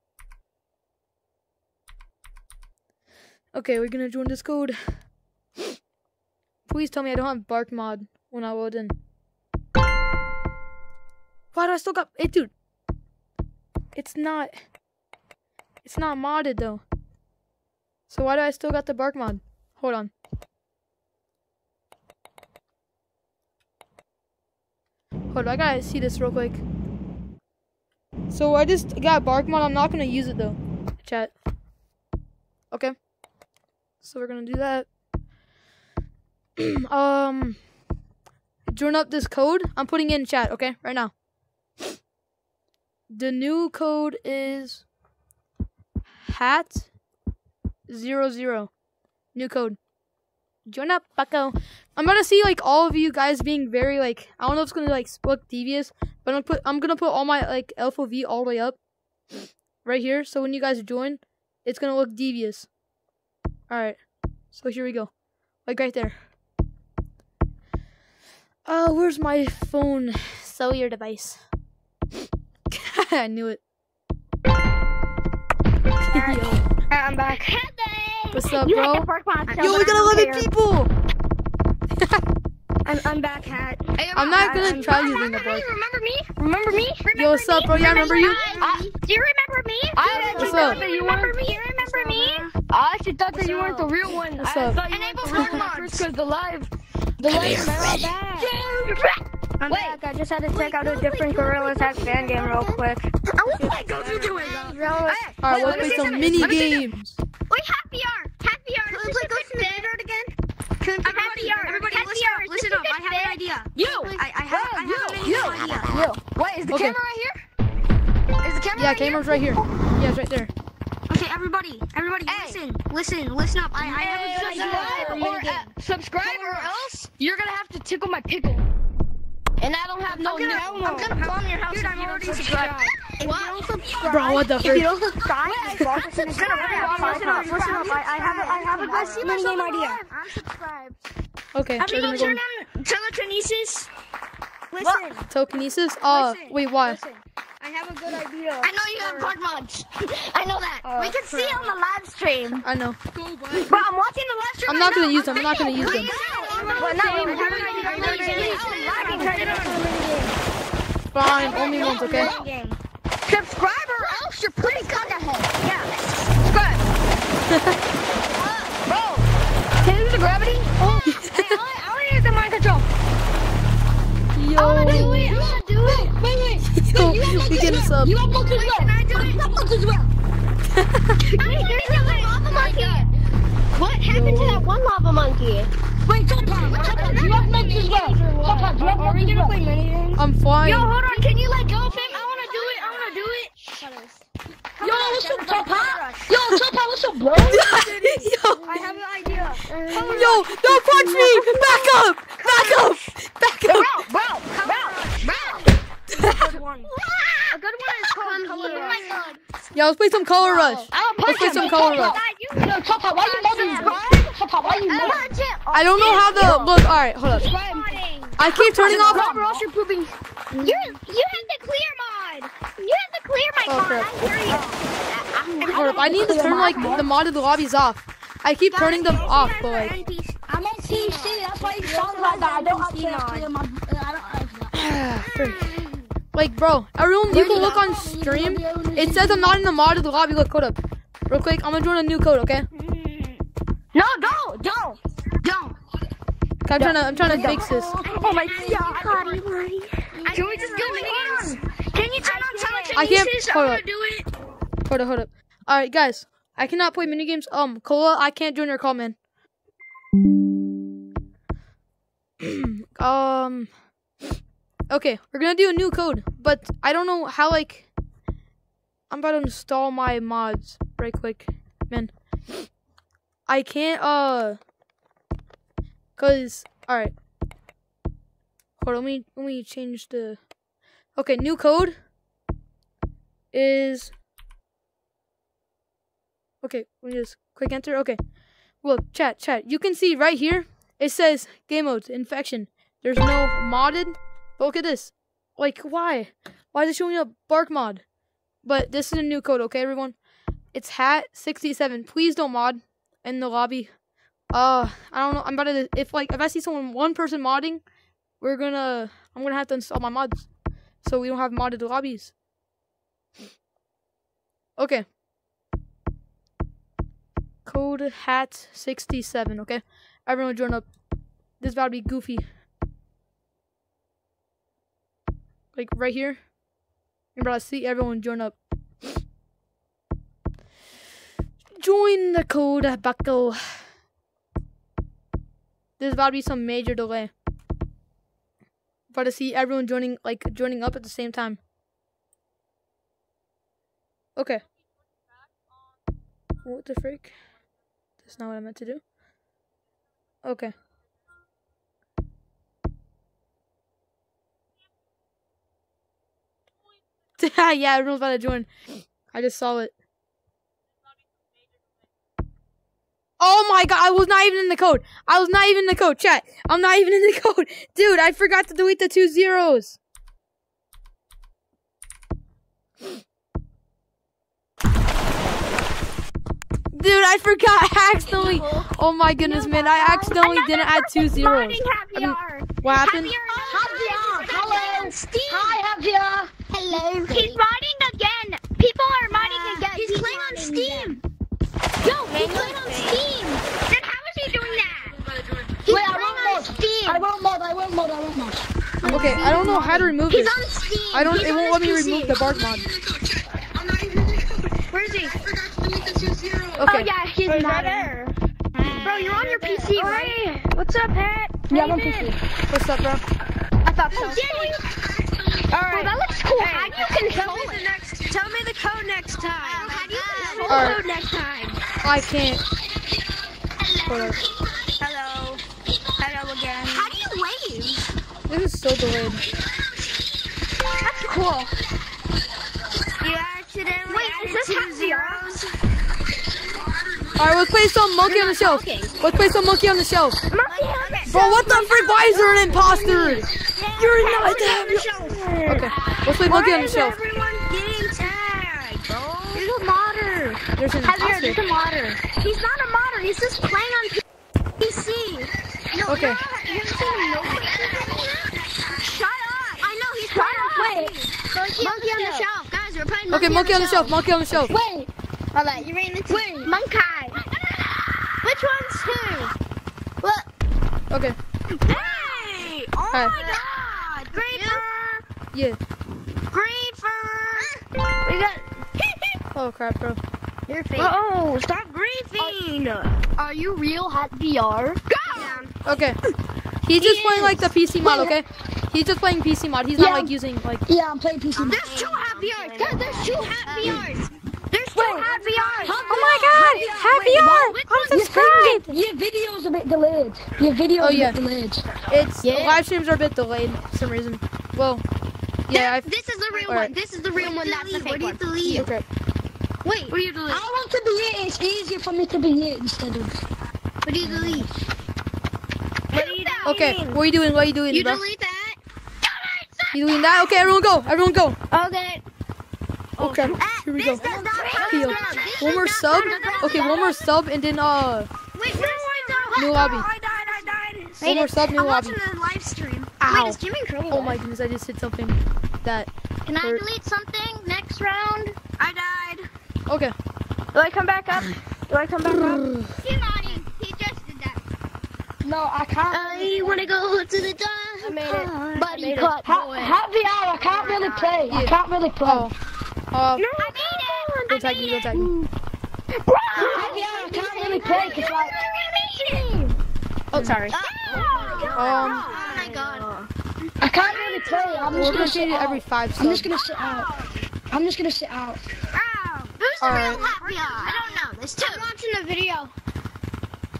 S2: Okay, we're gonna join this code. Please tell me I don't have bark mod when I load in. Why do I still got it, dude? It's not. It's not modded though. So why do I still got the bark mod? Hold on. I gotta see this real quick. So I just got bark mod. I'm not gonna use it though. Chat. Okay. So we're gonna do that. um, join up this code. I'm putting in chat. Okay, right now. The new code is hat zero zero. New code. Join up, Bucko. I'm gonna see like all of you guys being very like I don't know if it's gonna like look devious, but I'm gonna put I'm gonna put all my like LFOV all the way up right here. So when you guys join, it's gonna look devious. Alright. So here we go. Like right there. Oh, where's my phone? Sell your device. I knew it. Yo,
S4: I'm back.
S2: what's up,
S7: You
S2: bro?
S7: had the bark mod. so
S2: Yo, we got
S7: I don't
S2: 11
S7: care.
S2: people!
S4: I'm I'm back, hat.
S2: I'm not gonna
S4: I'm-
S2: try using the
S7: Remember me? Remember me? Remember me?
S2: Yo, what's up, bro? Yeah, I remember you.
S7: Uh, do you remember me?
S4: I
S2: What's
S4: actually
S2: up?
S4: thought that you
S7: remember
S4: weren't.
S7: me? You remember me?
S4: I actually thought that you weren't the real one.
S2: What's
S4: I
S2: up?
S4: thought you
S3: Enable
S4: weren't the real
S3: hard
S4: one because the live, the live. I'm back. I'm back. I just had to check out a different Gorillas Hack fan game real quick. I want to play Goju-Doo.
S2: Alright, let's play some mini games.
S7: Wait, happy hour. Happy hour. Can we play Ghost in the Graveyard again? Happy hour.
S3: Everybody,
S7: happy
S3: listen
S7: hour.
S3: up. Listen up. I have an idea.
S4: You.
S3: I, I have, I have a mini
S4: you.
S3: idea.
S4: Yo, wait, the
S2: Okay.
S4: camera right here?
S3: Is the camera
S2: Yeah,
S3: right here?
S2: camera's right here. Yeah, it's right there.
S3: Okay, everybody, everybody,
S4: Hey.
S3: listen, listen, listen up. I, I have a good idea.
S4: subscribe
S3: for a
S4: or
S3: mini game.
S4: uh, subscribe or else you're gonna have to tickle my pickle. And I don't have no
S3: I'm gonna,
S4: no,
S3: I'm gonna bomb your house
S4: Dude,
S3: if
S4: I'm
S3: you don't subscribe.
S4: subscribed.
S3: If you don't subscribe,
S2: Bro, what the
S4: If you don't subscribe, listen, listen up, listen up, listen up. I, I have a, I have a good mini game idea.
S3: I'm subscribed.
S2: Okay,
S3: Have
S2: we're gonna
S3: gonna
S2: go
S3: turn on telekinesis? Listen,
S2: telekinesis. Uh, wait, why?
S4: Listen, I have a good idea.
S3: I know you have bug mods. I know that.
S4: Oh,
S3: we can see on the live stream.
S2: I know.
S3: But I'm watching the live stream.
S2: I'm
S3: right
S2: not gonna
S3: now.
S2: use them. I'm not gonna use them.
S4: But no, I have an idea. I have an idea.
S3: Turn it on.
S2: Fine, only ones, okay?
S4: Game.
S7: Subscribe or else you're pretty cockahead.
S4: Subscribe. Bro, can you use the gravity? Oh, hey, I wanna- I want to use the mind control.
S2: Yo,
S4: Wait, I want to do it. Wait, wait.
S2: Yo, we get a sub.
S4: You want book as well?
S3: Can I do it?
S4: You want book as well?
S7: lava oh monkey. What happened to that one lava monkey?
S4: Wait, Top Hat, Top Hat, you have books as well. Top Hat, you have
S7: Are we
S4: books as
S7: gonna
S4: well.
S7: play mini games?
S2: I'm flying.
S3: Yo, hold on. Can you let go of him? I want to do it. I want to do it.
S4: Yo, what's up, Top Hat? Yo, Top Hat, what's up, bro?
S2: yo,
S4: I have an idea.
S2: yo, don't punch me! Back up! Back up! Back up!
S4: Bro, bro, bro.
S7: A good one is called Color Rush.
S2: Yeah, let's play some Color Rush.
S4: I'll
S2: Let's play some Color Rush.
S4: Yo, Top Hat, why you modding? Top Hat, why you modding?
S2: I don't know how to look. All right, hold up. I keep turning off.
S4: Bro, else you're pooping.
S7: You you have the clear mod. You have the clear mic
S2: Oh,
S7: mod.
S2: crap.
S7: I hear you.
S2: Hold up. I need to turn like the modded lobbies off. I keep turning them off, but like,
S4: I'm on Team C, that's why you sound like that. I don't have clear my... I
S2: frick. Like, bro, everyone, you can look on stream. It says I'm not in the modded lobby. Look, hold up, real quick. I'm gonna join a new code, okay?
S4: No, don't, don't, don't.
S2: I'm trying to, I'm trying to fix this.
S4: Oh my god.
S3: Can we just do it? Can you turn on telekinesis?
S2: I can't- hold up.
S3: do it.
S2: Hold up, hold up. All right, guys. I cannot play minigames. Um, Cola, I can't join your call, man. um. Okay, we're gonna do a new code, but I don't know how. Like, I'm about to install my mods right quick, man. I can't. Uh. Cause all right. Hold on, let me let me change the. Okay, new code is. Okay, let me just click enter. Okay, look, chat, chat. You can see right here. It says game mode infection. There's no modded. But look at this. Like, why? Why is it showing up bark mod? But this is a new code, okay, everyone? It's hat sixty seven. Please don't mod in the lobby. Uh, I don't know. I'm about to. If like if I see someone one person modding, we're gonna. I'm gonna have to install my mods, so we don't have modded lobbies. Okay. Code hat sixty seven. Okay, everyone join up. This is about to be goofy. Like right here. You're about to see everyone join up. Join the code buckle. There's about to be some major delay. About to see everyone joining like joining up at the same time. Okay. What the freak? That's not what I meant to do. Okay. Ah, yeah, everyone's about to join. I just saw it. Oh my god, I was not even in the code. I was not even in the code. Chat, I'm not even in the code. Dude, I forgot to delete the two zeros. Dude, I forgot. I accidentally. Oh my goodness, man. I accidentally didn't add two zeros. I mean, what happened?
S8: Javier, hello. Steve.
S4: Hi,
S8: Javier. Hello.
S4: He's modding again. People are modding again.
S8: He's playing on Steam.
S4: Yo, he's playing on Steam. Then how is he doing that? He's
S8: Wait, I
S4: playing
S8: won't
S4: on
S8: mod.
S4: Steam.
S8: I won't mod. I won't mod. I won't mod.
S2: Okay, I don't know how to remove it.
S4: He's
S2: this.
S4: on Steam.
S2: I don't.
S4: He's
S2: It won't let me
S4: PC.
S2: remove the bark mod.
S1: I'm not even in the code.
S4: Where is he?
S1: I forgot to delete the two.
S4: Oh
S2: Okay.
S4: yeah, he's modding. Bro, you're on your PC, right? What's up, Pat?
S8: Yeah, I'm on PC.
S2: What's up, bro?
S4: I thought so.
S1: Oh, All
S4: Bro, that looks cool. How do you
S1: Tell
S4: control
S1: me the next. Tell me the code next oh, time.
S4: How do you oh control
S2: Alright.
S4: the code next time?
S2: I can't. Hold on.
S1: Hello. Hello again.
S4: How do you wave?
S2: This is so delayed.
S4: That's cool.
S1: You accidentally
S4: Wait,
S1: added
S4: is this
S1: two zeros.
S2: Alright, let's play some monkey on the shelf. Let's play some monkey on the shelf.
S4: Monkey
S2: Bro, what the frick? Why is there an imposter? You're not that. Okay, let's play monkey on the shelf.
S1: Everyone getting tagged, bro.
S4: There's a modder.
S2: There's an
S4: Javier, there's
S2: imposter.
S4: a modder. He's not a modder. He's just playing on PC. No,
S2: Okay.
S4: You haven't seen no Shut up. I know he's playing on Wait. Monkey on the shelf. Guys, we're playing monkey
S2: Okay, monkey on the shelf. Monkey on the shelf.
S4: Wait. Alright, you ran into Wait. Monkey. Which one's who? What?
S2: Okay.
S1: Hey! Oh
S2: Hi.
S1: my god! Graper!
S2: Yeah.
S1: Graper!
S4: We got
S2: Oh crap, bro.
S4: your face.
S1: Oh, stop griefing!
S4: Are you real Hat VR? Go.
S2: Okay. He's just playing like the PC mod. Okay. He's just playing PC mod. He's not like using like.
S8: Yeah, I'm playing PC. mod.
S1: There's two hat VRs! Guys, there's two hat VRs! There's
S8: Wait.
S1: hat VRs!
S2: Oh my God! Happy hour. I'm subscribed.
S8: Your video's a bit delayed. Your video's
S2: Oh,
S8: a bit delayed.
S2: It's yeah. live streams are a bit delayed for some reason. Well, yeah. I.
S4: This is the real
S2: Alright.
S4: one. This is the real one. That's the fake one. Delete.
S2: Okay.
S4: Wait,
S1: What do you delete?
S8: I want to be it. It's easier for me to be it instead of.
S4: what do you delete?
S1: What are you doing?
S2: Okay. What are you doing? What are you doing,
S4: You
S2: bro?
S4: delete that?
S2: You doing that? Okay, everyone go. Everyone go.
S4: Okay.
S2: Okay. Here we go.
S4: This does not
S2: Heal. One more sub. Okay, one more sub and then uh
S4: Wait, no, I
S2: new lobby.
S1: I died, I died.
S2: One more sub, new
S1: I'm
S2: lobby.
S1: watching the live stream.
S2: Ow.
S4: Wait, is Jimmy Crow
S2: Oh my goodness, I just hit something that
S4: Can I delete something next round?
S1: I died.
S2: Okay.
S1: Do I come back up? Do I come back up?
S4: He's modding. He just did that.
S8: No, I can't.
S4: I wanna go to the dance.
S1: I made it.
S4: Buddy
S1: made it.
S4: cut
S8: Ha-
S4: boy.
S8: Hat I can't really play. I can't really play.
S2: Oh. Uh
S4: I made it.
S2: don't tag me, don't tag me.
S7: Bro!
S8: I can't really play because like.
S2: Oh, sorry.
S7: Oh
S2: Um,
S7: my god.
S8: I can't really play. I'm just
S2: gonna
S8: gonna sit
S2: it
S8: out.
S2: every five
S8: I'm just gonna sit out. I'm just gonna sit out.
S7: Who's the
S2: Alright.
S7: real happy? I don't know. There's two. I'm watching the video.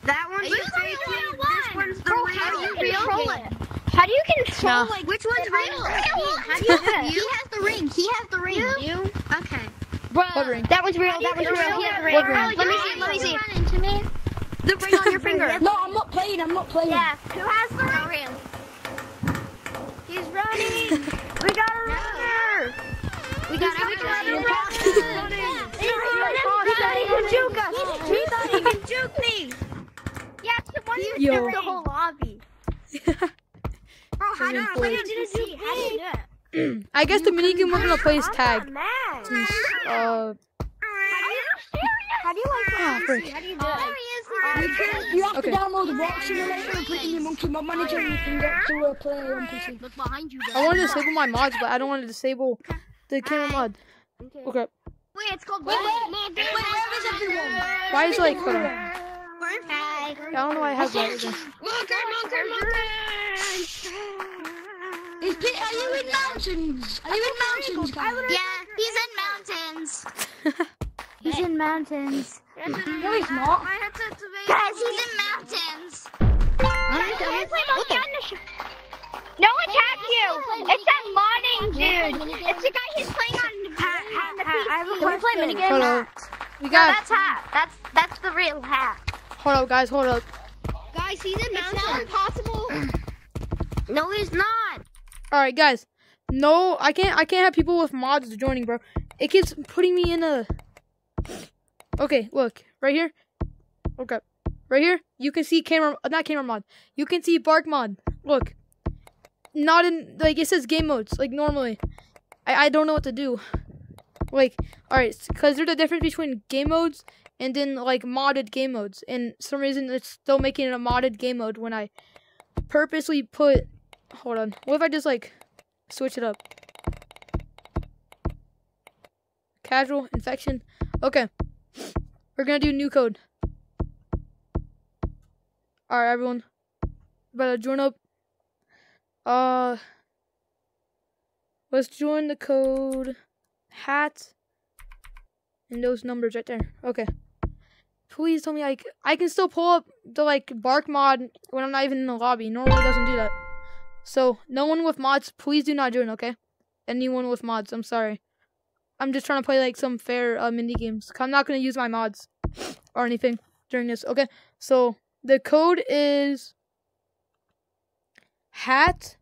S1: That one's
S7: Are you
S1: the
S7: the
S1: fake
S7: real
S1: one.
S7: one?
S1: This one's the
S7: Bro,
S1: real
S7: how do you control it? How do you control
S2: No.
S7: like which one's real? How do you do it? He has the ring. He has the ring. You? Okay.
S2: What ring?
S7: That was real. That was real. He has the ring.
S2: Ring?
S7: Let me see. Let me see. To me.
S1: The ring on your finger.
S8: No, I'm not playing. I'm not playing.
S7: Yeah. Who has the ring? He's running. we got a runner. We got a runner. He thought he could juke us. He thought he could juke me. Yeah, one of
S2: Yo.
S7: the whole lobby. Bro, how do
S2: Freaking
S7: I
S2: boy.
S7: did it? How do you do it?
S2: I guess the minigame we're gonna play is tag.
S7: mad.
S2: Since, uh,
S7: How do you like
S2: Ah, frick.
S7: How do you do it?
S8: You have
S2: Okay.
S8: to download the Rock Simulator and put in your Monkey Mod Manager and you can get to uh, play on PC.
S7: Look behind you.
S2: I want to disable my mods, but I don't want to disable the camera mod. Okay.
S7: Wait, it's called Wait, wait, wait, where is everyone?
S2: Why is like, hold on.
S7: Hi.
S2: I don't know why I have that. again.
S7: Look, Monker,
S8: Is Pete, are you in mountains? Are you in mountains, guys?
S7: Yeah, he's in mountains. He's in mountains.
S8: No, he's not.
S7: Guys, he's in mountains. No one attacked you. It's that modding dude. It's the guy who's playing on, on the PC. Can we play minigame?
S2: Hold up. We
S7: No,
S2: got,
S7: that's hat. That's that's the real hat.
S2: Hold up, guys, hold up.
S7: Guys, he's in mountains. It's not impossible.
S8: No, he's not.
S2: All right, guys. No, I can't. I can't have people with mods joining, bro. It keeps putting me in a. Okay, look right here. Okay, right here. You can see camera, uh, not camera mod. You can see bark mod. Look, not in like it says game modes like normally. I I don't know what to do. Like, all right, because there's a difference between game modes and then like modded game modes. And some reason it's still making it a modded game mode when I purposely put. Hold on. What if I just like switch it up? Casual infection. Okay. We're gonna do new code. Alright, everyone. Better join up. Uh let's join the code hat and those numbers right there. Okay. Please tell me like, I can still pull up the like bark mod when I'm not even in the lobby. Normally doesn't do that. So no one with mods, please do not join, okay? Anyone with mods, I'm sorry. I'm just trying to play like some fair uh, mini games. I'm not gonna use my mods or anything during this. Okay, so the code is hat.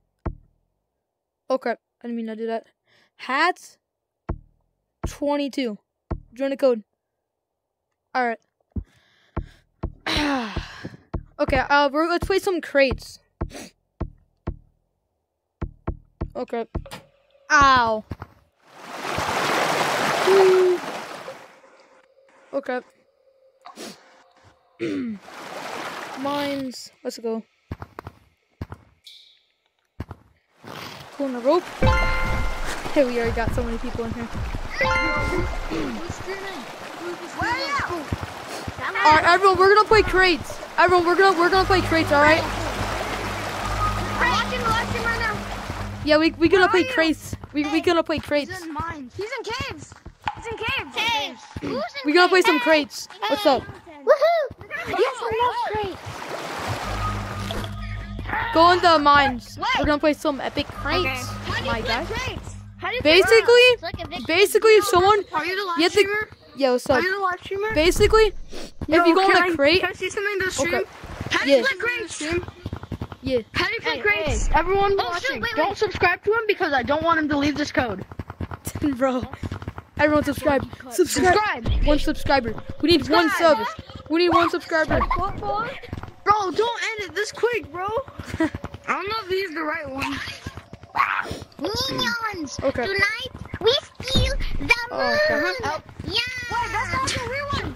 S2: Oh crap! I didn't mean to do that. Hat twenty two. Join the code. All right. okay. Uh, we're let's play some crates. Okay. Ow. Woo. Okay. Mines. Let's go. Pulling the rope. Hey, we already got so many people in here. Alright, everyone, we're gonna play crates. Everyone, we're gonna we're gonna play crates, alright?
S7: Watch him, right.
S2: Yeah, we we gonna play crates. We we gonna play crates.
S7: He's in mines. He's in caves. He's in caves. Caves. Who's in
S2: We gonna play some crates. What's up?
S7: Woohoo! Yes, I love great.
S2: Go in the mines. We're gonna play some epic crates. My guy.
S7: How do you
S2: Basically, basically, if someone
S1: Are you the live
S2: You have to-
S1: streamer?
S2: Yo, what's
S1: Are
S2: up?
S1: you the live streamer?
S2: Basically, if you go
S1: can
S2: in
S1: I-
S2: a crate,
S1: Can I see something to stream?
S2: Okay.
S1: How do
S2: Yeah.
S1: you play crates?
S2: yeah.
S1: How do you play
S7: Hey,
S1: crates?
S7: hey.
S1: Everyone
S7: Oh,
S1: watching,
S7: shoot, wait,
S1: don't
S7: wait.
S1: subscribe to him because I don't want him to leave this code.
S2: Bro. Everyone subscribe. Subscribe.
S1: Subscribe.
S2: One subscriber. We need one sub. We need one subscriber.
S1: Bro, don't end it this quick, bro. I don't know if he's the right one.
S7: Minions.
S2: Okay.
S7: Tonight we steal the moon.
S2: Oh, okay.
S7: Yeah. Wait, that's not the real one.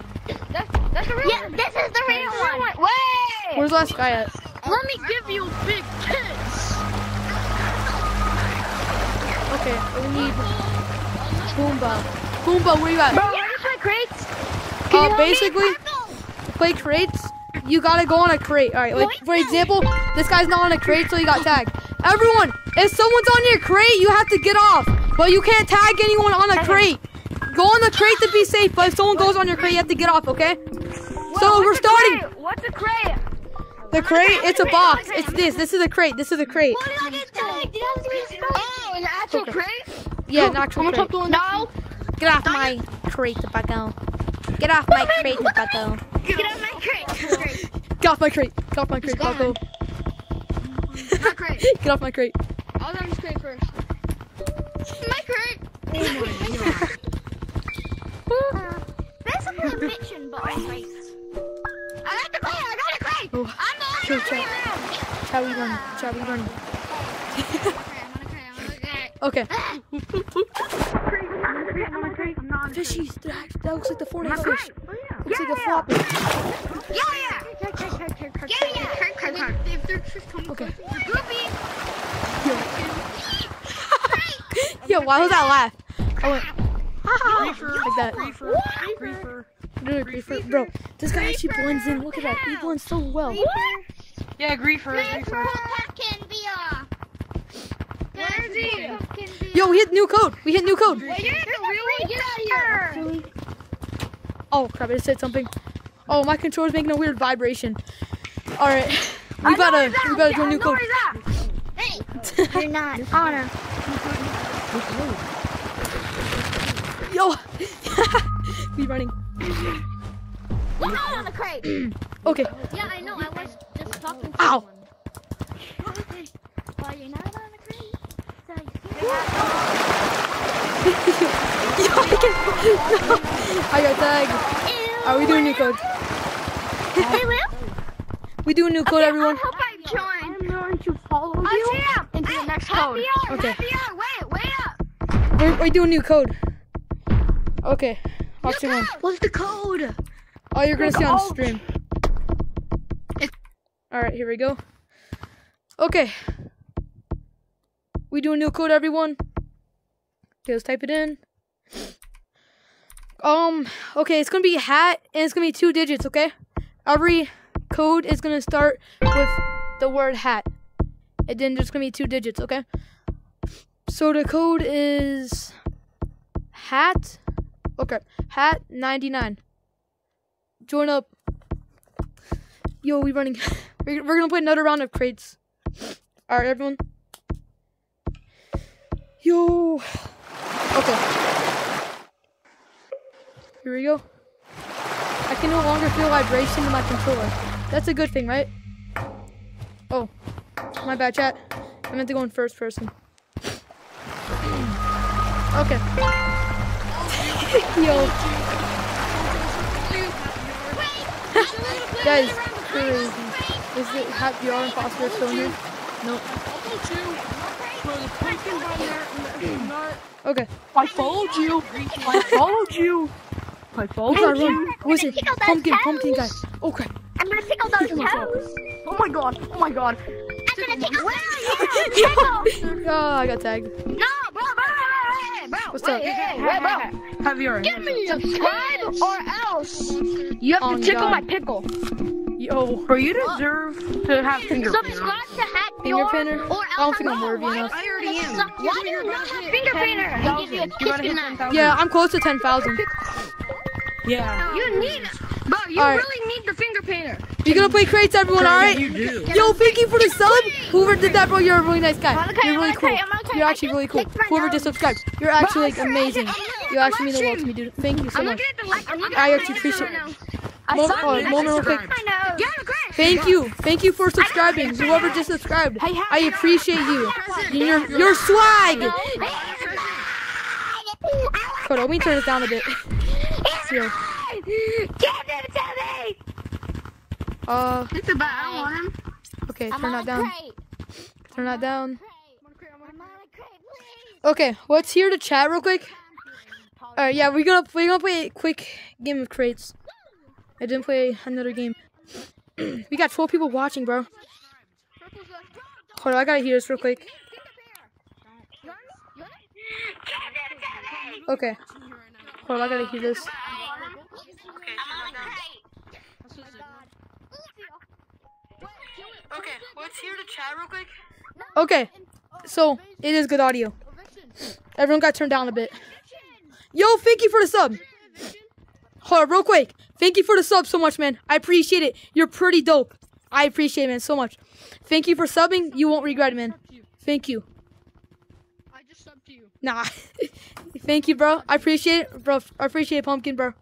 S7: That's, that's the real yeah, one. this is the real one. Wait.
S2: Where's the last guy at?
S1: Let me give you a big kiss.
S2: Okay, we need Boomba. Boomba, where you at?
S7: Bro, you play crates?
S2: Uh, Uh, basically, to play crates, you gotta go on a crate. All right, like for example, this guy's not on a crate, so he got tagged. Everyone, if someone's on your crate, you have to get off, but you can't tag anyone on a crate. Go on the crate to be safe, but if someone goes on your crate, you have to get off, okay? So we're starting.
S3: What's a crate?
S2: The crate, it's a box. It's this. This is a crate. This is a crate.
S3: What did I get? Did I get Oh, an actual crate?
S2: Yeah, an actual crate.
S3: No.
S2: Get off my crate, the Bucko. Get off my crate, Bucko.
S3: Get out of my crate.
S2: Get off my crate. Get off my crate, Bucko.
S3: My crate.
S2: Get off my crate.
S3: I was on this crate first. My crate. Oh Basically a bitchin' but on crates. I got the crate. I got the crate.
S2: Oh,
S3: I'm the
S2: sure,
S3: only
S2: sure.
S3: crate
S2: Shall we run? Shall we run? Okay. Fishies. That, that looks like the Fortnite fish. Looks like a floppy.
S3: Yeah, yeah. Yeah, yeah. If they're just coming
S2: Okay.
S3: close, you're goofy.
S2: Yo, why was that laugh? I went, like that.
S9: Griefer.
S2: No, no, griefer. Bro, this guy actually blends in. Look at that. He blends so well.
S9: Yeah, Griefer. Griefer.
S3: Can be a. Where is he?
S2: Yo, we hit new code. We hit new code.
S3: Wait, you're the Get out of here.
S2: Oh crap! I just said something. Oh, my controller's making a weird vibration. All right, we gotta we gotta do a new code.
S3: Hey, you're not. Honor.
S2: Yo, we running.
S3: You're not on the crate.
S2: Okay.
S3: Yeah, I know. I was just talking to
S2: Ow.
S3: someone. Well, you're not on the crate.
S2: Yo, I can. I got tagged. Are we doing new code?
S3: Hey, Will.
S2: We doing new code, everyone.
S3: I hope I join.
S9: I'm going to follow
S3: I see him. Into the next code.
S2: Okay.
S3: FBR, wait, wait up.
S2: We're, we're doing new code. Okay. Watch your one.
S3: What's the code?
S2: Oh, you're gonna see on stream. All right, here we go. Okay. We do a new code, everyone. Okay, let's type it in. Um. Okay, it's gonna be hat, and it's gonna be two digits. Okay. Every code is gonna start with the word hat, and then there's gonna be two digits. Okay. So the code is hat. Okay, hat ninety nine. Join up. Yo, we running. We're, we're gonna play another round of crates. All right, everyone. Yo. Okay. Here we go. I can no longer feel vibration in my controller. That's a good thing, right? Oh, my bad, chat. I meant to go in first person. Okay. Yo. Guys. Is it have your imposter still in here? Nope. Okay.
S9: I followed you. I followed you. I followed you.
S2: run. Who is it? Pumpkin,
S3: toes.
S2: pumpkin guy. Okay.
S3: I'm gonna tickle those toes.
S9: Oh my god. Oh my god.
S3: I'm gonna tickle. Where are you? Tickle.
S2: Oh, I got tagged.
S3: No, bro, bro, bro.
S2: What's
S3: wait,
S2: up?
S3: Hey, wait, bro.
S9: Javier.
S3: Give me subscribe or else you have to tickle my pickle.
S2: Yo.
S9: Bro, you deserve to have finger
S3: Subscribe to Hat
S2: Finger painter?
S3: or
S2: I don't think I'm worthy enough.
S9: I already am.
S3: Why do you not have finger painter? You
S9: gotta
S3: kiss
S9: hit 10,000.
S2: Yeah, I'm close to 10,000.
S9: Yeah.
S3: You need, bro. You
S2: All right.
S3: really need the finger painter.
S2: You're gonna play crates, everyone, alright?
S9: You do.
S2: Yo, thank you for the sub. Whoever did that, bro, you're a really nice guy.
S3: Okay,
S2: You're
S3: I'm
S2: really
S3: okay,
S2: cool.
S3: I'm okay.
S2: You're actually really cool.
S3: licked
S2: Whoever just subscribed, you're actually like amazing.
S3: just- I'm looking at
S2: You
S3: the
S2: actually mean the
S3: live
S2: world to me, dude. Thank you so much.
S3: looking at the like. I'm looking
S2: I
S3: at
S2: actually appreciate it.
S3: Now. I
S2: Moment,
S3: saw
S2: oh,
S3: it. I
S2: moment real quick.
S3: subscribed. My nose. Yeah, great.
S2: Thank you. Thank you for subscribing. Whoever just subscribed. I appreciate you. Your your swag. Hold on, let me turn this down a bit. Yo.
S3: Give it to me.
S2: Uh,
S3: It's about. I don't want him.
S2: okay, turn that down. Turn that down.
S3: I'm on a crate, please.
S2: Okay, let's hear the chat real quick. Alright, yeah, we're gonna we're gonna play a quick game of crates. I didn't play another game. we got four people watching, bro. Hold on, I gotta hear this real quick. Okay. Hold on, I gotta hear this.
S9: Okay, let's hear the chat real quick.
S2: Okay, so it is good audio. Everyone got turned down a bit. Yo, thank you for the sub. Hold on, real quick. Thank you for the sub so much, man. I appreciate it. You're pretty dope. I appreciate it, man, so much. Thank you for subbing. You won't regret it, man. Thank you.
S9: I just subbed to you.
S2: Nah. Thank you, bro. I appreciate it, bro. I appreciate it, pumpkin, bro.
S3: I'm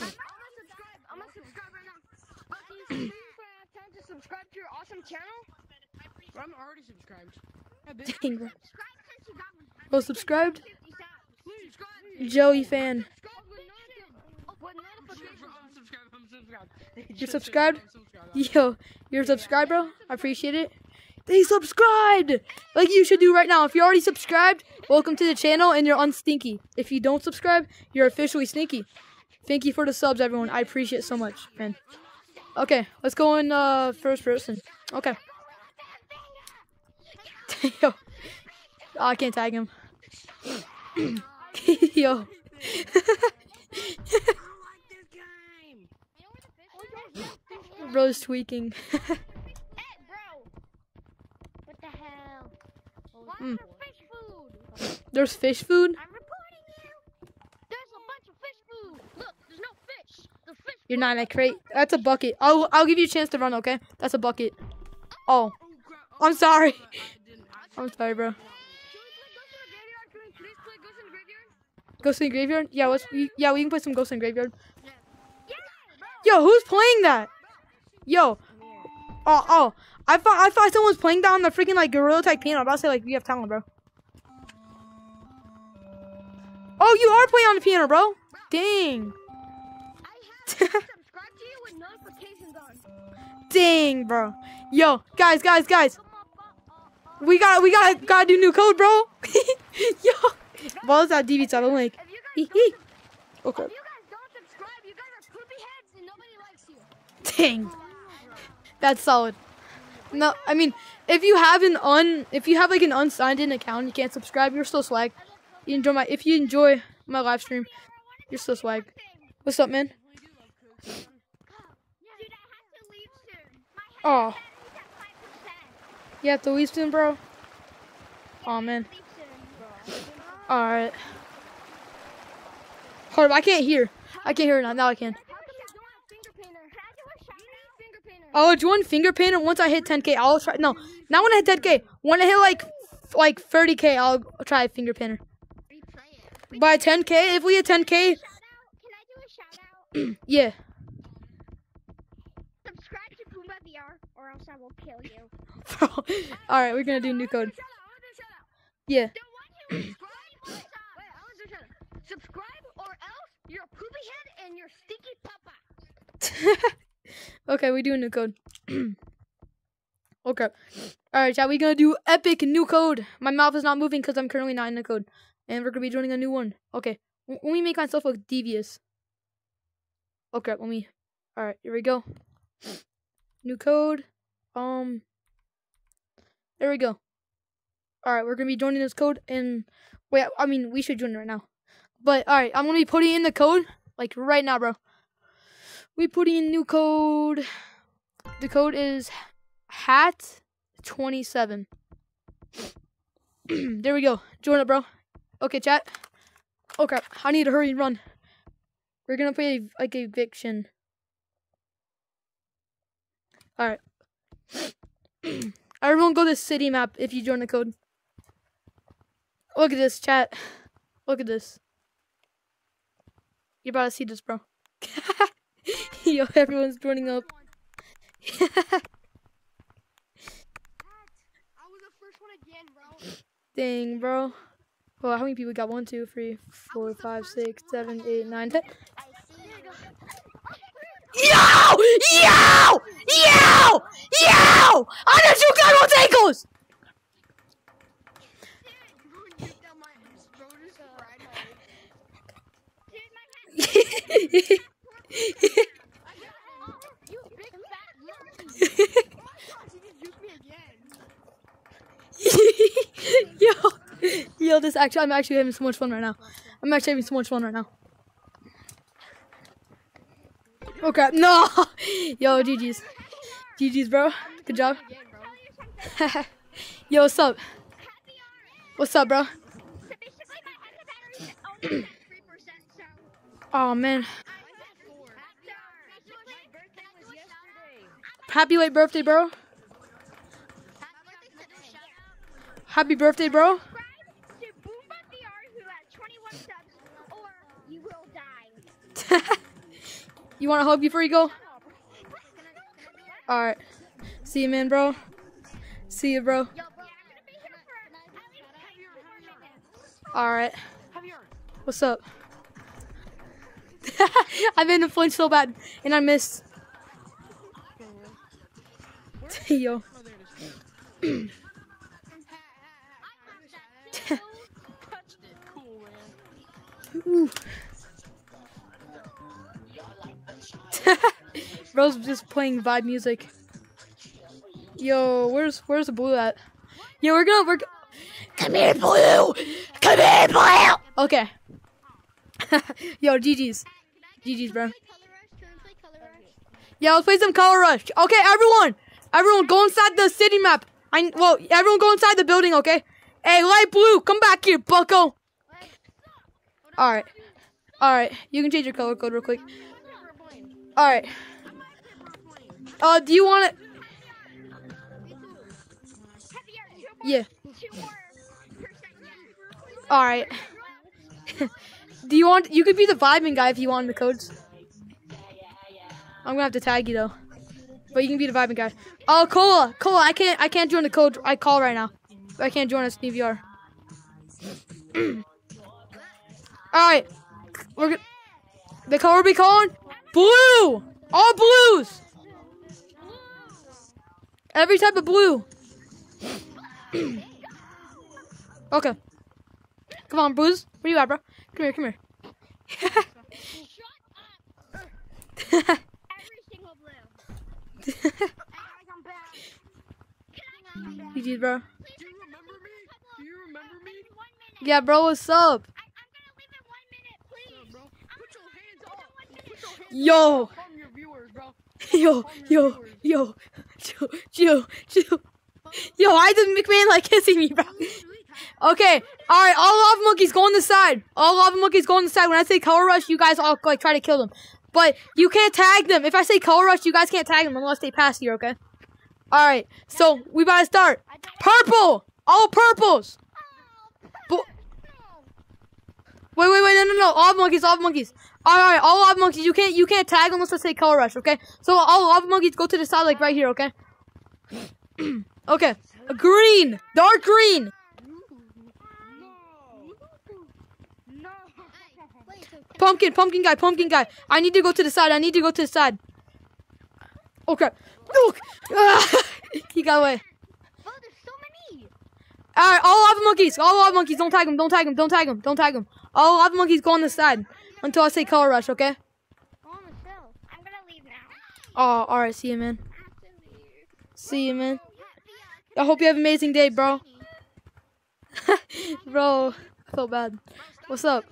S3: gonna subscribe. I'm gonna subscribe right now. But can you time to subscribe to your awesome channel?
S9: I'm already subscribed.
S2: Dang, bro.
S3: Subscribe since you got one.
S2: Bro, subscribed.
S3: 50 subs. Subscribe.
S2: Joey fan.
S3: With notifications.
S9: I'm subscribed.
S2: You're subscribed? Yo, you're subscribed, bro. I appreciate it. They subscribed! Like you should do right now. If you're already subscribed, welcome to the channel and you're unstinky. If you don't subscribe, you're officially stinky. Thank you for the subs, everyone. I appreciate it so much, man. Okay, let's go in uh, first person. Okay. Yo. Oh, I can't tag him. Yo. Bro's tweaking.
S3: Hey, bro. What the
S2: Mm.
S3: fish food?
S2: There's fish food?
S3: I'm reporting you. There's a bunch of fish food. Look, there's no fish. The fish.
S2: You're not in a crate. That's a bucket. I'll I'll give you a chance to run, okay? That's a bucket. Oh, I'm sorry. I'm sorry, bro.
S3: Should we Ghost in the Graveyard? Can we please play Ghost in the Graveyard?
S2: Ghost in the graveyard? Yeah, let's we, yeah, we can play some Ghost in the graveyard. Yo, who's playing that? Yo. Oh, oh. I thought I thought someone was playing that on the freaking like Gorilla Tag piano. I'm about to say like you have talent, bro. Oh, you are playing on the piano, bro. Dang.
S3: I have to subscribe to you with notifications on.
S2: Dang, bro. Yo, guys, guys, guys. We got we got gotta do new code, bro. Yo. What was that DV type? I'm like,
S3: you don't,
S2: hee. Okay.
S3: you guys don't subscribe, you guys are poopy heads and nobody likes you.
S2: Dang. That's solid. No, I mean, if you have an un, if you have like an unsigned in account, you can't subscribe. You're still swag. You enjoy my, if you enjoy my live stream, you're still swag. What's up, man?
S3: Dude, I have to leave soon. My
S2: Oh,
S3: head is at 5%.
S2: you have to leave soon, bro. Oh man. All right. Hold up, I can't hear. I can't hear now. Now I can.
S3: How come you don't have finger painter? Can I do a shout out? Painter.
S2: I'll join finger painter once I hit 10k. I'll try. No, not when I hit 10k. When I hit like, like 30k, I'll try finger painter. By 10k, if we hit 10k,
S3: Shout out. Can I do a shout out?
S2: yeah.
S3: Subscribe to Puma VR or else I will kill you.
S2: All right, we're gonna do new code.
S3: Shout out. I want to shout out.
S2: Yeah.
S3: One subscribe. Wait, I want to shout out. Subscribe or else you're poopy head and you're stinky papa.
S2: okay, we do a new code. okay. All right, chat. We gonna do epic new code. My mouth is not moving because I'm currently not in the code, and we're gonna be joining a new one. Okay. W- Let me make myself look devious. Okay. Let me. All right. Here we go. New code. Um. There we go. All right, we're gonna be joining this code, and wait. I mean, we should join right now. But all right, I'm gonna be putting in the code like right now, bro. We putting in new code. The code is hat twenty seven. there we go. Join it, bro. Okay, chat. Oh crap! I need to hurry and run. We're gonna play like eviction. All right. Everyone, go to city map if you join the code. Look at this, chat. Look at this. You're about to see this, bro. Yo, everyone's joining up. Dang, bro. Well, how many people got? One, two, three, four, five, six, seven, eight, nine, ten. Yo! Yo! Yo! Yo! I ankles!
S3: You big fat
S2: yo, yo, this actually, I'm actually having so much fun right now. I'm actually having so much fun right now. Oh crap, no! Yo, GG's. GG's, bro. Good job. Yo, what's up? What's up, bro?
S5: oh basically, my other battery is only at 3%, so.
S2: Oh man,
S5: So,
S2: happy late birthday, bro. Happy birthday, bro.
S5: subscribe to Boomba VR who has 21 subs, or you
S2: want a hug before you go? All right. See you, man, bro. See you, bro.
S5: Yo, bro, I'm gonna be here for at least 10 more minutes.
S2: All right. What's up? I made him flinch so bad, and I missed. Yo. Ooh. Bro's just playing vibe music. Yo, where's where's the blue at? Yo, we're gonna work. Come here, blue. Come here, blue. Okay. Yo, GG's. GG's, bro. Yeah, let's play some Color Rush. Okay, everyone. Everyone, go inside the city map. I well, everyone go inside the building, okay? Hey, light blue, come back here, Bucko. All right, all right. You can change your color code real quick. All right. Uh, do you want it? Yeah. All right. do you want? You could be the vibing guy if you want the codes. I'm gonna have to tag you though. But you can be the vibing guy. Oh, Cola, Cola, I can't, I can't join the code. I call right now. I can't join us DVR. All right, we're. The color we calling blue. All blues. Every type of blue. okay. Come on, Blues. Where you at, bro? Come here, come here.
S5: Every single blue.
S2: GG's, bro.
S9: Do you remember me? Do you remember me?
S5: One minute.
S2: Yeah, bro, what's up?
S5: I, I'm gonna leave in one minute, please.
S9: Bro, put up. Put your hands
S2: Yo,
S9: up viewers, bro.
S2: yo, yo, yo, chill, chill, chill. Yo, why does McMahon like kissing me, bro? Okay, all right, all lava monkeys go on the side. All lava monkeys go on the side. When I say color rush, you guys all like try to kill them, but you can't tag them. If I say color rush, you guys can't tag them unless they pass here. Okay. All right, so we to start. Purple, all purples. Wait, wait, wait, no, no, no. All monkeys, all monkeys. All right, all lava monkeys. You can't, you can't tag unless I say color rush. Okay. So all lava monkeys go to the side, like right here. Okay. okay. Green, dark green. Pumpkin, pumpkin guy, pumpkin guy. I need to go to the side. I need to go to the side. Okay. Look. Ah, he got away.
S5: Bro, there's so many.
S2: All right, all lava monkeys, all lava monkeys. Don't tag him. Don't tag him. Don't tag him. Don't tag him. All lava monkeys go on the side until I say color rush. Okay.
S5: Go on the cell. I'm gonna leave now.
S2: Oh, all right. See you, man. See you, man. I hope you have an amazing day, bro. bro, I felt bad. What's up?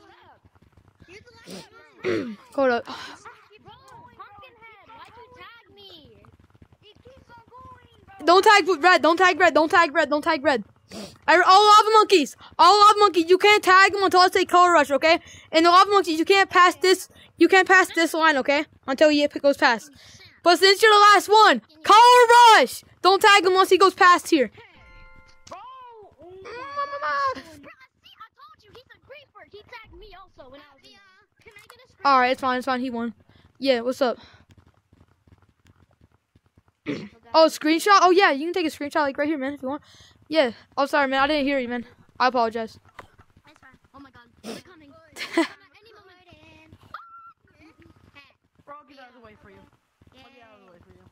S2: Hold up.
S5: Bro, Pumpkinhead, why'd you tag me? He keeps on going, bro.
S2: Don't tag red. Don't tag red. Don't tag red. Don't tag red. I- All lava monkeys. All lava monkeys. You can't tag them until I say color rush. Okay. And the lava monkeys, you can't pass this. You can't pass this line. Okay. Until he goes past. But since you're the last one, color rush. Don't tag him once he goes past here.
S5: Bro, see, I told you, he's a creeper. He tagged me also when I was in. Can I get a screen?
S2: All right, it's fine. It's fine. He won. Yeah. What's up? oh, screenshot. Oh yeah, you can take a screenshot like right here, man, if you want. Yeah. Oh, sorry, man. I didn't hear you, man. I apologize.
S5: It's. Oh my god, they're coming.
S9: Bro, I'll get out of the way for you. I'll get out of the way for you.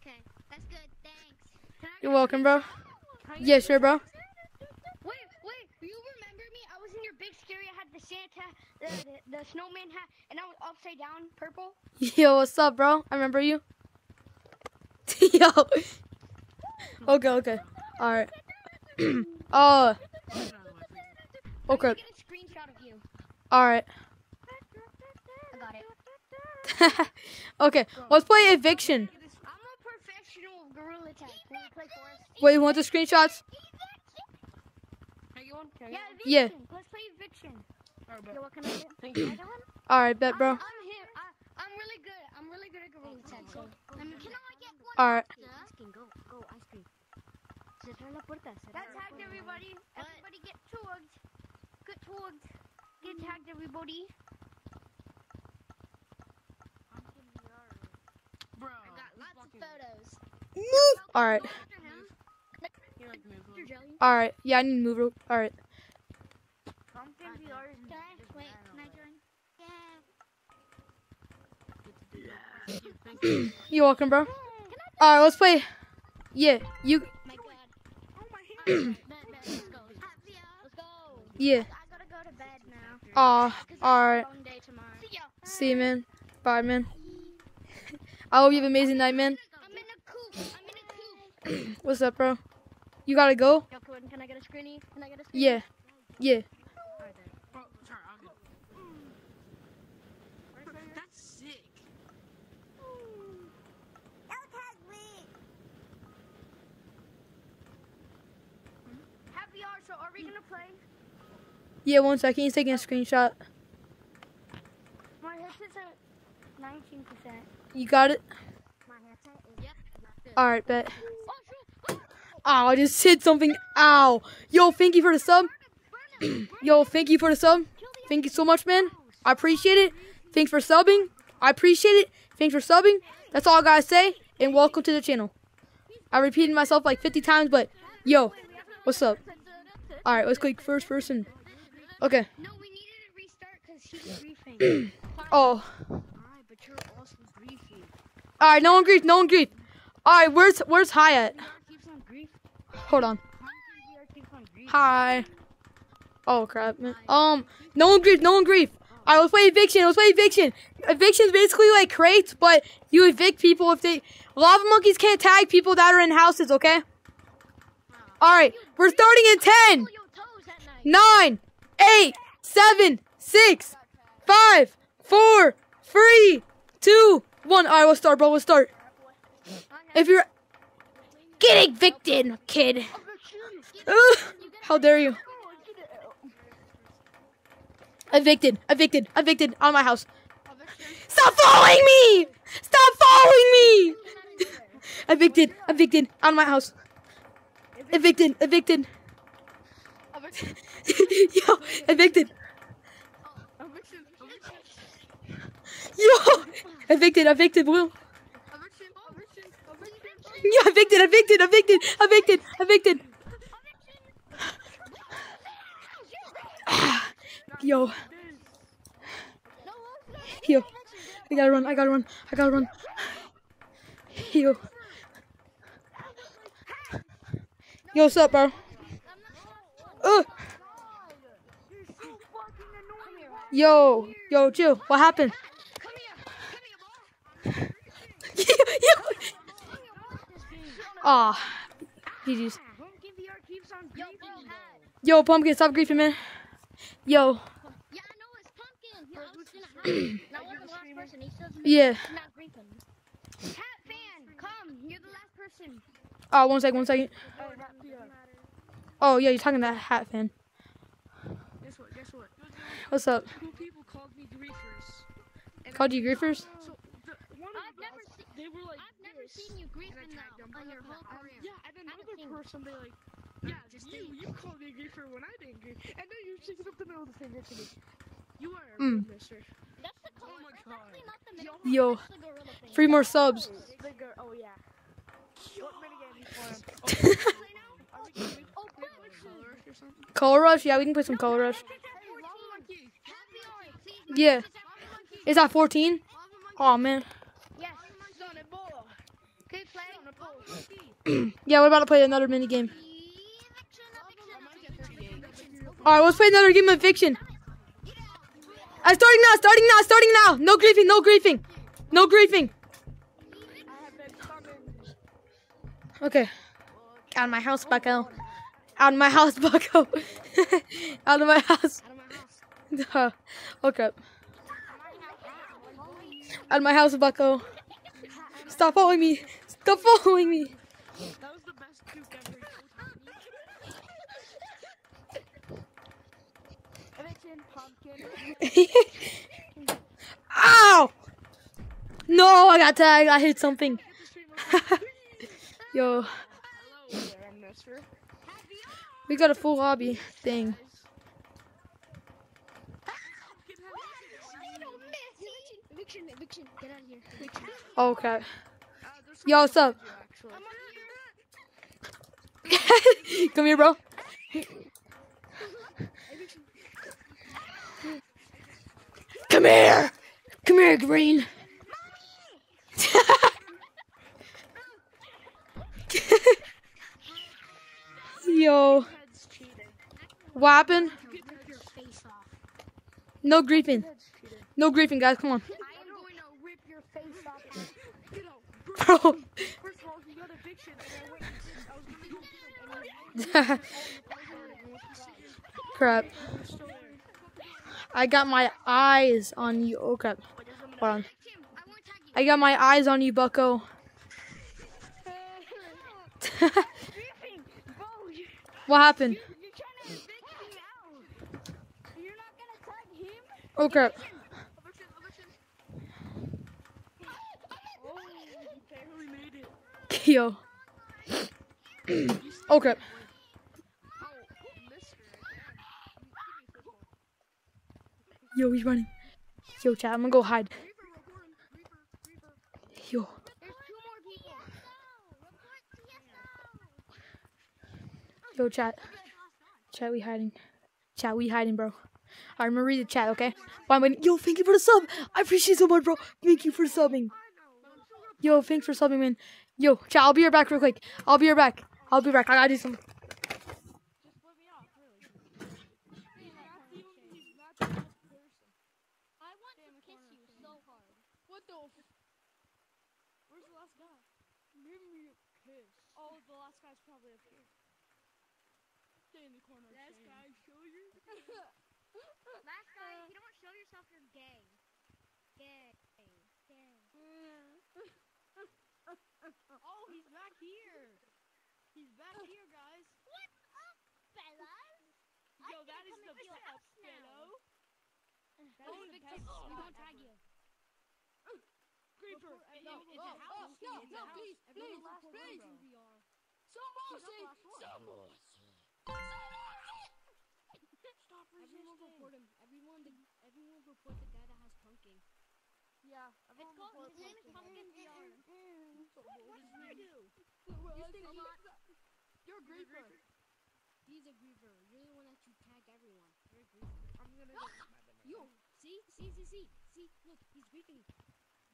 S5: Okay, that's good. Thanks.
S2: You're welcome, bro. Yeah, sure, bro.
S5: Wait, wait. You remember me? I was in your big scary. I had the Santa, the, the, the snowman hat, and I was upside down, purple.
S2: Yo, what's up, bro? I remember you. Yo. Okay, okay. All right. uh. Okay.
S5: Get a screenshot Okay, okay.
S2: All right.
S5: I got it.
S2: okay. Let's play eviction.
S5: I'm a professional gorilla
S3: tag. Can we play Forest?
S2: Wait, you want the screenshots?
S9: Hey, you want?
S3: Yeah, eviction.
S2: Yeah.
S3: Let's play eviction.
S9: one?
S3: Yo, what can I get?
S9: Thank you.
S3: I got one?
S2: All right, bet, bro.
S3: I'm, I'm here. I, I'm really good. I'm really good at gorilla tag. So, let me can I get one?
S2: All right.
S3: Ice cream. Go, go, ice cream. Cerrar la puerta. Cerrar
S5: tagged everybody. Everybody get tagged. Get tagged. Get mm-hmm. tagged, everybody.
S9: Bro.
S3: Lots of photos.
S9: Alright. Like
S2: Alright. Yeah, I need to move. All right.
S5: Pumpkin VR is
S3: wait, can I join? Yeah.
S9: You.
S2: You're welcome, bro. All right, let's play. Yeah, you.
S3: My God.
S9: Oh, my hand.
S3: Bet, bet, let's go. Let's go.
S2: Yeah.
S3: I gotta go to bed now.
S2: Aw. All right.
S3: Long day tomorrow. See.
S2: See you, man. Bye, man. I hope you have an amazing night, man.
S3: I'm in a coop. I'm in a coop.
S2: What's up, bro? You gotta go?
S3: Yo, Quinn, can I get a screeny? Can I get a screeny?
S2: Yeah. Yeah.
S9: Bro, sorry, I'll get. That's sick.
S5: Happy hour, so are we gonna play?
S2: Yeah, one second. He's taking a screenshot.
S5: My headset's at 19%.
S2: You got it?
S3: My headset is. Yep.
S2: All right, bet. Ow, I just hit something. Ow. Yo, thank you for the sub. Yo, thank you for the sub. Thank you so much, man. I appreciate it. Thanks for subbing. I appreciate it. Thanks for subbing. That's all I gotta say. And welcome to the channel. I repeated myself like 50 times, but yo, what's up? All right, let's click first person. Okay.
S5: No, we needed to restart because he was griefing.
S2: Oh.
S5: Alright, but you're also griefing.
S2: All right, no one grief. No one grief. All right, where's where's Hi at?
S5: VR keeps on grief.
S2: Hold on.
S5: Pumpkin VR keeps.
S2: Hi. Oh crap, man. Um, no one grief, no one grief. Alright, let's play eviction, let's play eviction. Eviction's basically like crates, but you evict people if they lava monkeys can't tag people that are in houses, okay? Alright, we're starting in ten,
S3: Pull your toes at night.
S2: Nine, eight, seven, six, five, four, three, two, one. Alright, let's start, bro, let's start. If you're Get evicted, kid. How dare you? Evicted, evicted, evicted out of my house. Stop following me! Stop following me! evicted, evicted out of my house. Evicted, evicted. Yo, evicted. Yo, evicted, evicted,
S9: eviction.
S2: Yo, evicted, evicted, evicted, evicted, evicted. Yo. Yo. I gotta run, I gotta run, I gotta run. Yo. Yo, what's up, bro? Ugh. Yo, yo, chill. What happened? Aw. GG's.
S5: Pumpkin VR keeps on griefing.
S2: Yo, Pumpkin, stop griefing, man.
S3: Yeah,
S2: Yo.
S3: I know it's pumpkin. Yeah, I was gonna hide. Now I'm the last person.
S2: Yeah.
S3: not griefing.
S5: Hat fan, come. You're the last person.
S2: Oh, one second, one second. Oh, yeah, you're talking to that hat fan.
S9: Guess what? Guess what?
S2: What's up?
S9: Two people called me griefers. And
S2: Called you griefers?
S9: So the, one of
S3: I've never seen-
S9: they were like,
S3: I've never
S9: this.
S3: seen you griefing
S9: tagged
S3: though on your whole career.
S9: Yeah, and then
S3: another
S9: person, they like, yeah, just you, you called me a griefer when I didn't grief. And then you're sticking up the middle of the finger to me. You are a
S2: Mm.
S9: mister.
S3: That's the
S9: Oh my
S3: That's
S9: God.
S3: actually not the middle.
S2: Yo.
S3: That's the gorilla thing.
S2: Three more subs.
S9: The girl, oh yeah. What minigame you for him? Are we gonna
S3: Oh,
S9: play like Color Rush?
S2: Color Rush? Yeah, we can play some Color Rush.
S9: Hey, Lava Monkey!
S3: Happy hour, please.
S2: Yeah. Is that 14? Oh, man.
S5: Yes.
S9: Son Ebola!
S5: Good play.
S9: Son Ebola! Monkey!
S2: Yeah, we're about to play another mini game.
S3: Eviction,
S9: I might get 38.
S2: Alright, let's play another game of eviction. Uh, starting now, starting now, starting now. No griefing, no griefing. No griefing.
S9: I have been summoned.
S2: Okay. Out of my house, bucko. Out of my house, bucko. Out of my house. Okay. Out of my house, bucko. Stop following me. Stop following me. Ow! No, I got tagged. I hit something. Yo, we got a full lobby thing.
S3: Eviction, eviction, get out of here. Eviction.
S2: Oh, okay.
S9: Uh,
S2: Yo, what's up? Come here, bro. Come here. Come here, Green. Yo, what happened?
S3: Rip your face off.
S2: No griefing. No griefing, guys. Come on.
S3: I
S2: Crap.
S9: was still there.
S2: I got my eyes on you. Oh, crap. Hold on.
S3: I won't tag you.
S2: I got my eyes on you, bucko. what happened?
S3: You're trying to evict me out. You're not gonna tag him?
S2: Oh, crap.
S9: Eviction, eviction. Oh, he barely made
S2: Yo. oh, crap. Yo, he's running. Yo, chat, I'm gonna go hide. Yo. Yo, chat. Chat, we hiding. Chat, we hiding, bro. I'm gonna read the chat, okay? Fine, wait. Yo, thank you for the sub. I appreciate so much, bro. Thank you for subbing. Yo, thanks for subbing, man. Yo, chat, I'll be right back real quick. I'll be right back. I'll be back. I gotta do some.
S3: I want to kiss you so hard.
S9: What the? F- Where's the last guy? Give me a kiss. Oh, the last guy's probably up here. Stay in the corner. Last guy, show.
S3: Last guy, you don't show yourself, you're. Gay. Gay.
S9: oh, he's back here. He's back here, guys.
S3: What's up, fellas?
S9: Yo, that is the
S3: your
S9: best,
S3: house now.
S9: fellow.
S3: That is the best. We don't tag you.
S9: Creeper. Uh, it,
S3: No,
S9: it,
S3: it's
S9: it's
S3: a
S9: a
S3: house.
S9: house.
S3: No,
S9: It's
S3: no,
S9: house.
S3: please,
S9: Everyone
S3: please,
S9: report
S3: please.
S9: who we are.
S3: Stop
S10: Everyone report him. Everyone, the, everyone report the guy that has pumpkin.
S9: Yeah.
S3: It's called, his name is Pumpkin VR.
S9: What did I do?
S10: You think he-
S9: You're a creeper.
S10: he's a griever. You're the one that you tag everyone. You're a griever.
S9: I'm gonna go.
S10: Yo, see, see, see, see, see. Look, he's griefing.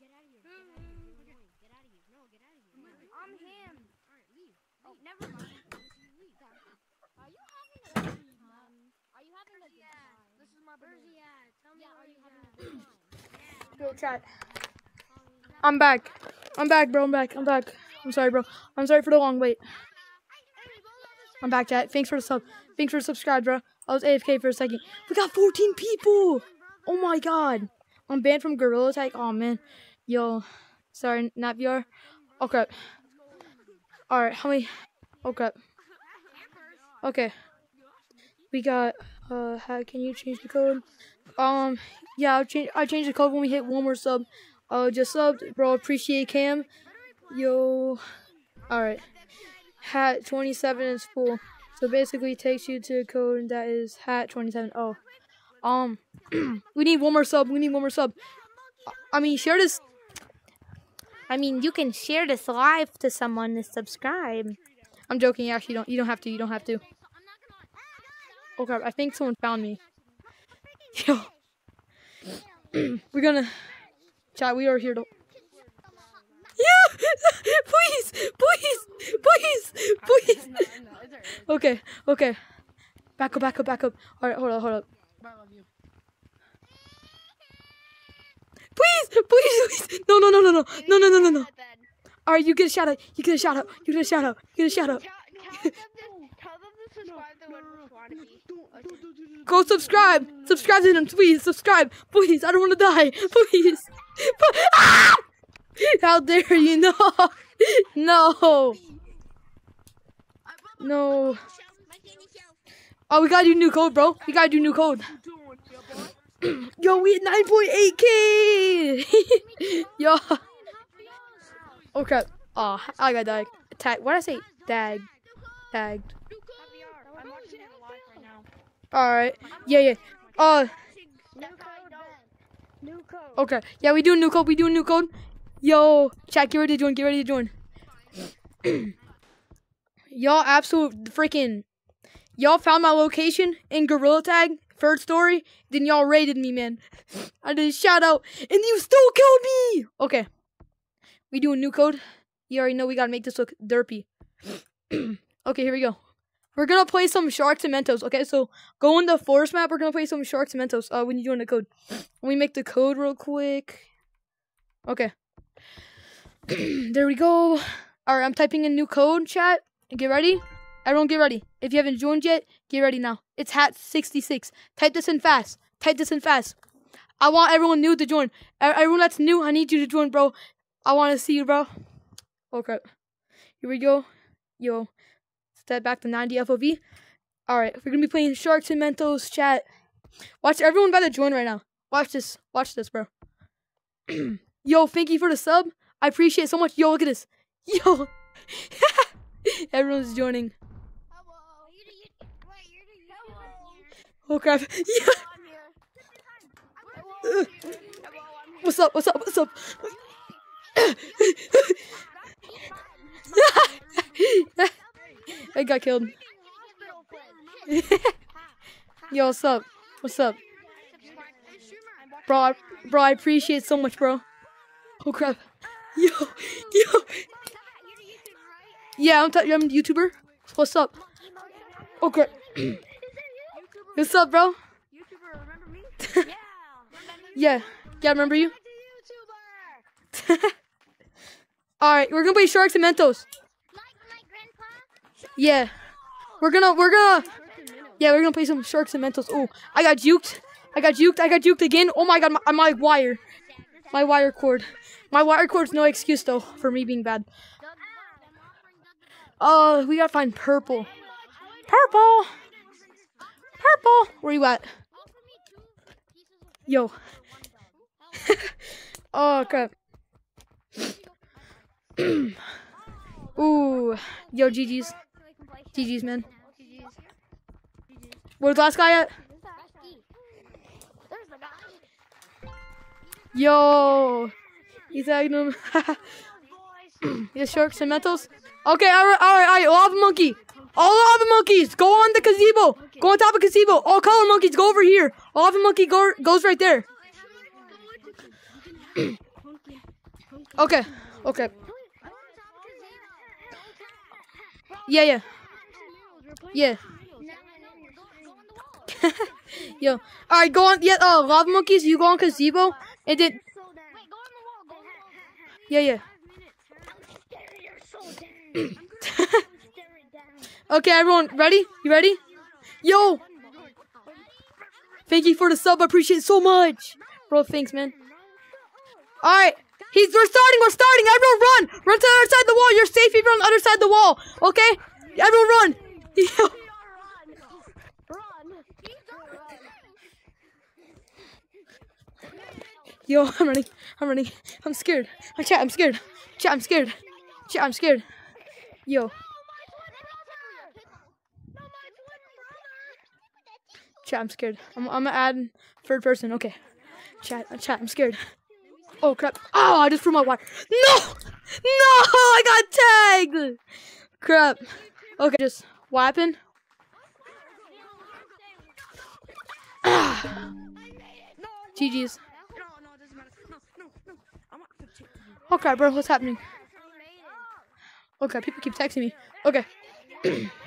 S10: Get out of here. Get out of here. You're annoying. Get out of here. No, get out of here. No.
S3: I'm him.
S10: All right, leave.
S3: Oh, never mind.
S10: leave.
S3: Are you having a good time? Are you having a good time?
S9: This is my
S3: Where's
S9: banana.
S3: he at? Tell me
S10: Yeah, are you having a good time?
S2: Yo, chat. Um, I'm back. I'm back, bro. I'm back. I'm back. I'm sorry, bro. I'm sorry for the long wait. I'm back, chat. Thanks for the sub. Thanks for the subscribe, bro. I was AFK for a second. We got 14 people. Oh my god. I'm banned from Gorilla Tag. Oh man. Yo. Sorry, not VR. Oh crap. Alright, how many? Oh crap. Okay. We got, uh, how can you change the code? Um, yeah, I'll change, I'll change the code when we hit one more sub. Uh, just subbed, bro. Appreciate Cam. Yo. Alright. Hat 27 is full. So basically takes you to a code that is hat 27. Oh. Um, we need one more sub. We need one more sub. I mean, share this. I mean, you can share this live to someone to subscribe. I'm joking. Actually, you don't. You don't have to. You don't have to. Oh crap! I think someone found me. Yo, we're gonna chat. We are here to. Yeah, please, please, please, please. Okay, okay. Back up, back up, back up. All right, hold up, hold up.
S9: I love you.
S2: Please, please, please. No, no, no, no, no, no, no, no, no, no. All right, you get a shout out. You get a shout out. You get a shout out. You get a shout out.
S9: Tell them to subscribe to Windows
S2: Go subscribe. Subscribe to them, please. Subscribe, please. I don't want to die, please. Ah! How dare you? No, no. No. Oh, we gotta do new code, bro. We gotta do new code. Yo, we at 9.8k. Yo. Oh crap. Oh, I got died. Tag. What did I say? Tag. Tagged.
S9: I'm watching it live right now.
S2: All right. Yeah, yeah. Uh. Okay. Yeah, we do new code. We do new code. Yo, chat, get ready to join. Get ready to join. y'all, absolute freaking. Y'all found my location in Gorilla Tag, third story. Then y'all raided me, man. I did a shout out, and you still killed me. Okay. We doing new code. You already know we gotta make this look derpy. okay, here we go. We're gonna play some Sharks and Mentos. Okay, so go in the forest map. We're gonna play some Sharks and Mentos. Uh, when you join the code, let me make the code real quick. Okay. there we go. All right, I'm typing in new code. Chat. Get ready. Everyone, get ready. If you haven't joined yet, get ready now. It's hat 66. Type this in fast. Type this in fast. I want everyone new to join. Everyone that's new, I need you to join, bro. I want to see you, bro. Oh crap. Here we go. Yo. Step back to 90 FOV. Alright, we're gonna be playing Sharks and Mentos chat. Watch everyone by the join right now. Watch this. Watch this, bro. Yo, thank you for the sub. I appreciate it so much. Yo, look at this. Yo. Everyone's joining. Oh crap. Yeah. What's up? What's up? What's up? I got killed. Yo, what's up? What's up? Bro, I, bro, I appreciate so much, bro. Oh crap. Yo, yo. Yeah, I'm, I'm a YouTuber. What's up? Oh crap. What's up, bro?
S3: YouTuber, remember me?
S2: Yeah. Yeah, I remember you. Alright, we're gonna play Sharks and Mentos. Yeah. We're gonna we're gonna Yeah, we're gonna play some Sharks and Mentos. Oh, I got juked. I got juked. I got juked again. Oh my god, my, my wire. My wire cord. My wire cord's no excuse though for me being bad. Oh, we gotta find purple. Purple. Purple. Where you at? Yo. oh crap. Ooh. Yo, GG's. GG's, man. Where's the last guy at? Yo. He's tagging him. yeah, sharks and metals. Okay, alright, alright, alright. Lava monkey. All lava monkeys, go on the gazebo. Go on top of gazebo. All color monkeys, go over here. Lava monkey go, goes right there. okay, okay. Yeah, yeah. Yeah. Yo. Alright, go on. Yeah, uh, lava monkeys, you go on gazebo. And then. Yeah, yeah. okay, everyone, ready? You ready? Yo! Thank you for the sub. I appreciate it so much. Bro, thanks, man. Alright. He's we're starting, we're starting. Everyone run! Run to the other side of the wall. You're safe if you're on the other side of the wall. Okay? Everyone run! Yo. Yo, I'm running. I'm running. I'm scared. Chat, I'm scared. Chat, I'm scared. Chat, I'm scared. Yo. Chat, I'm scared. I'm, I'm gonna add third person. Okay. Chat, uh, chat, I'm scared. Oh crap. Oh, I just threw my wire. No! No! I got tagged! Crap. Okay, just what happened? GG's.
S9: Want 15.
S2: Okay, bro, what's happening? Okay, people keep texting me. Okay.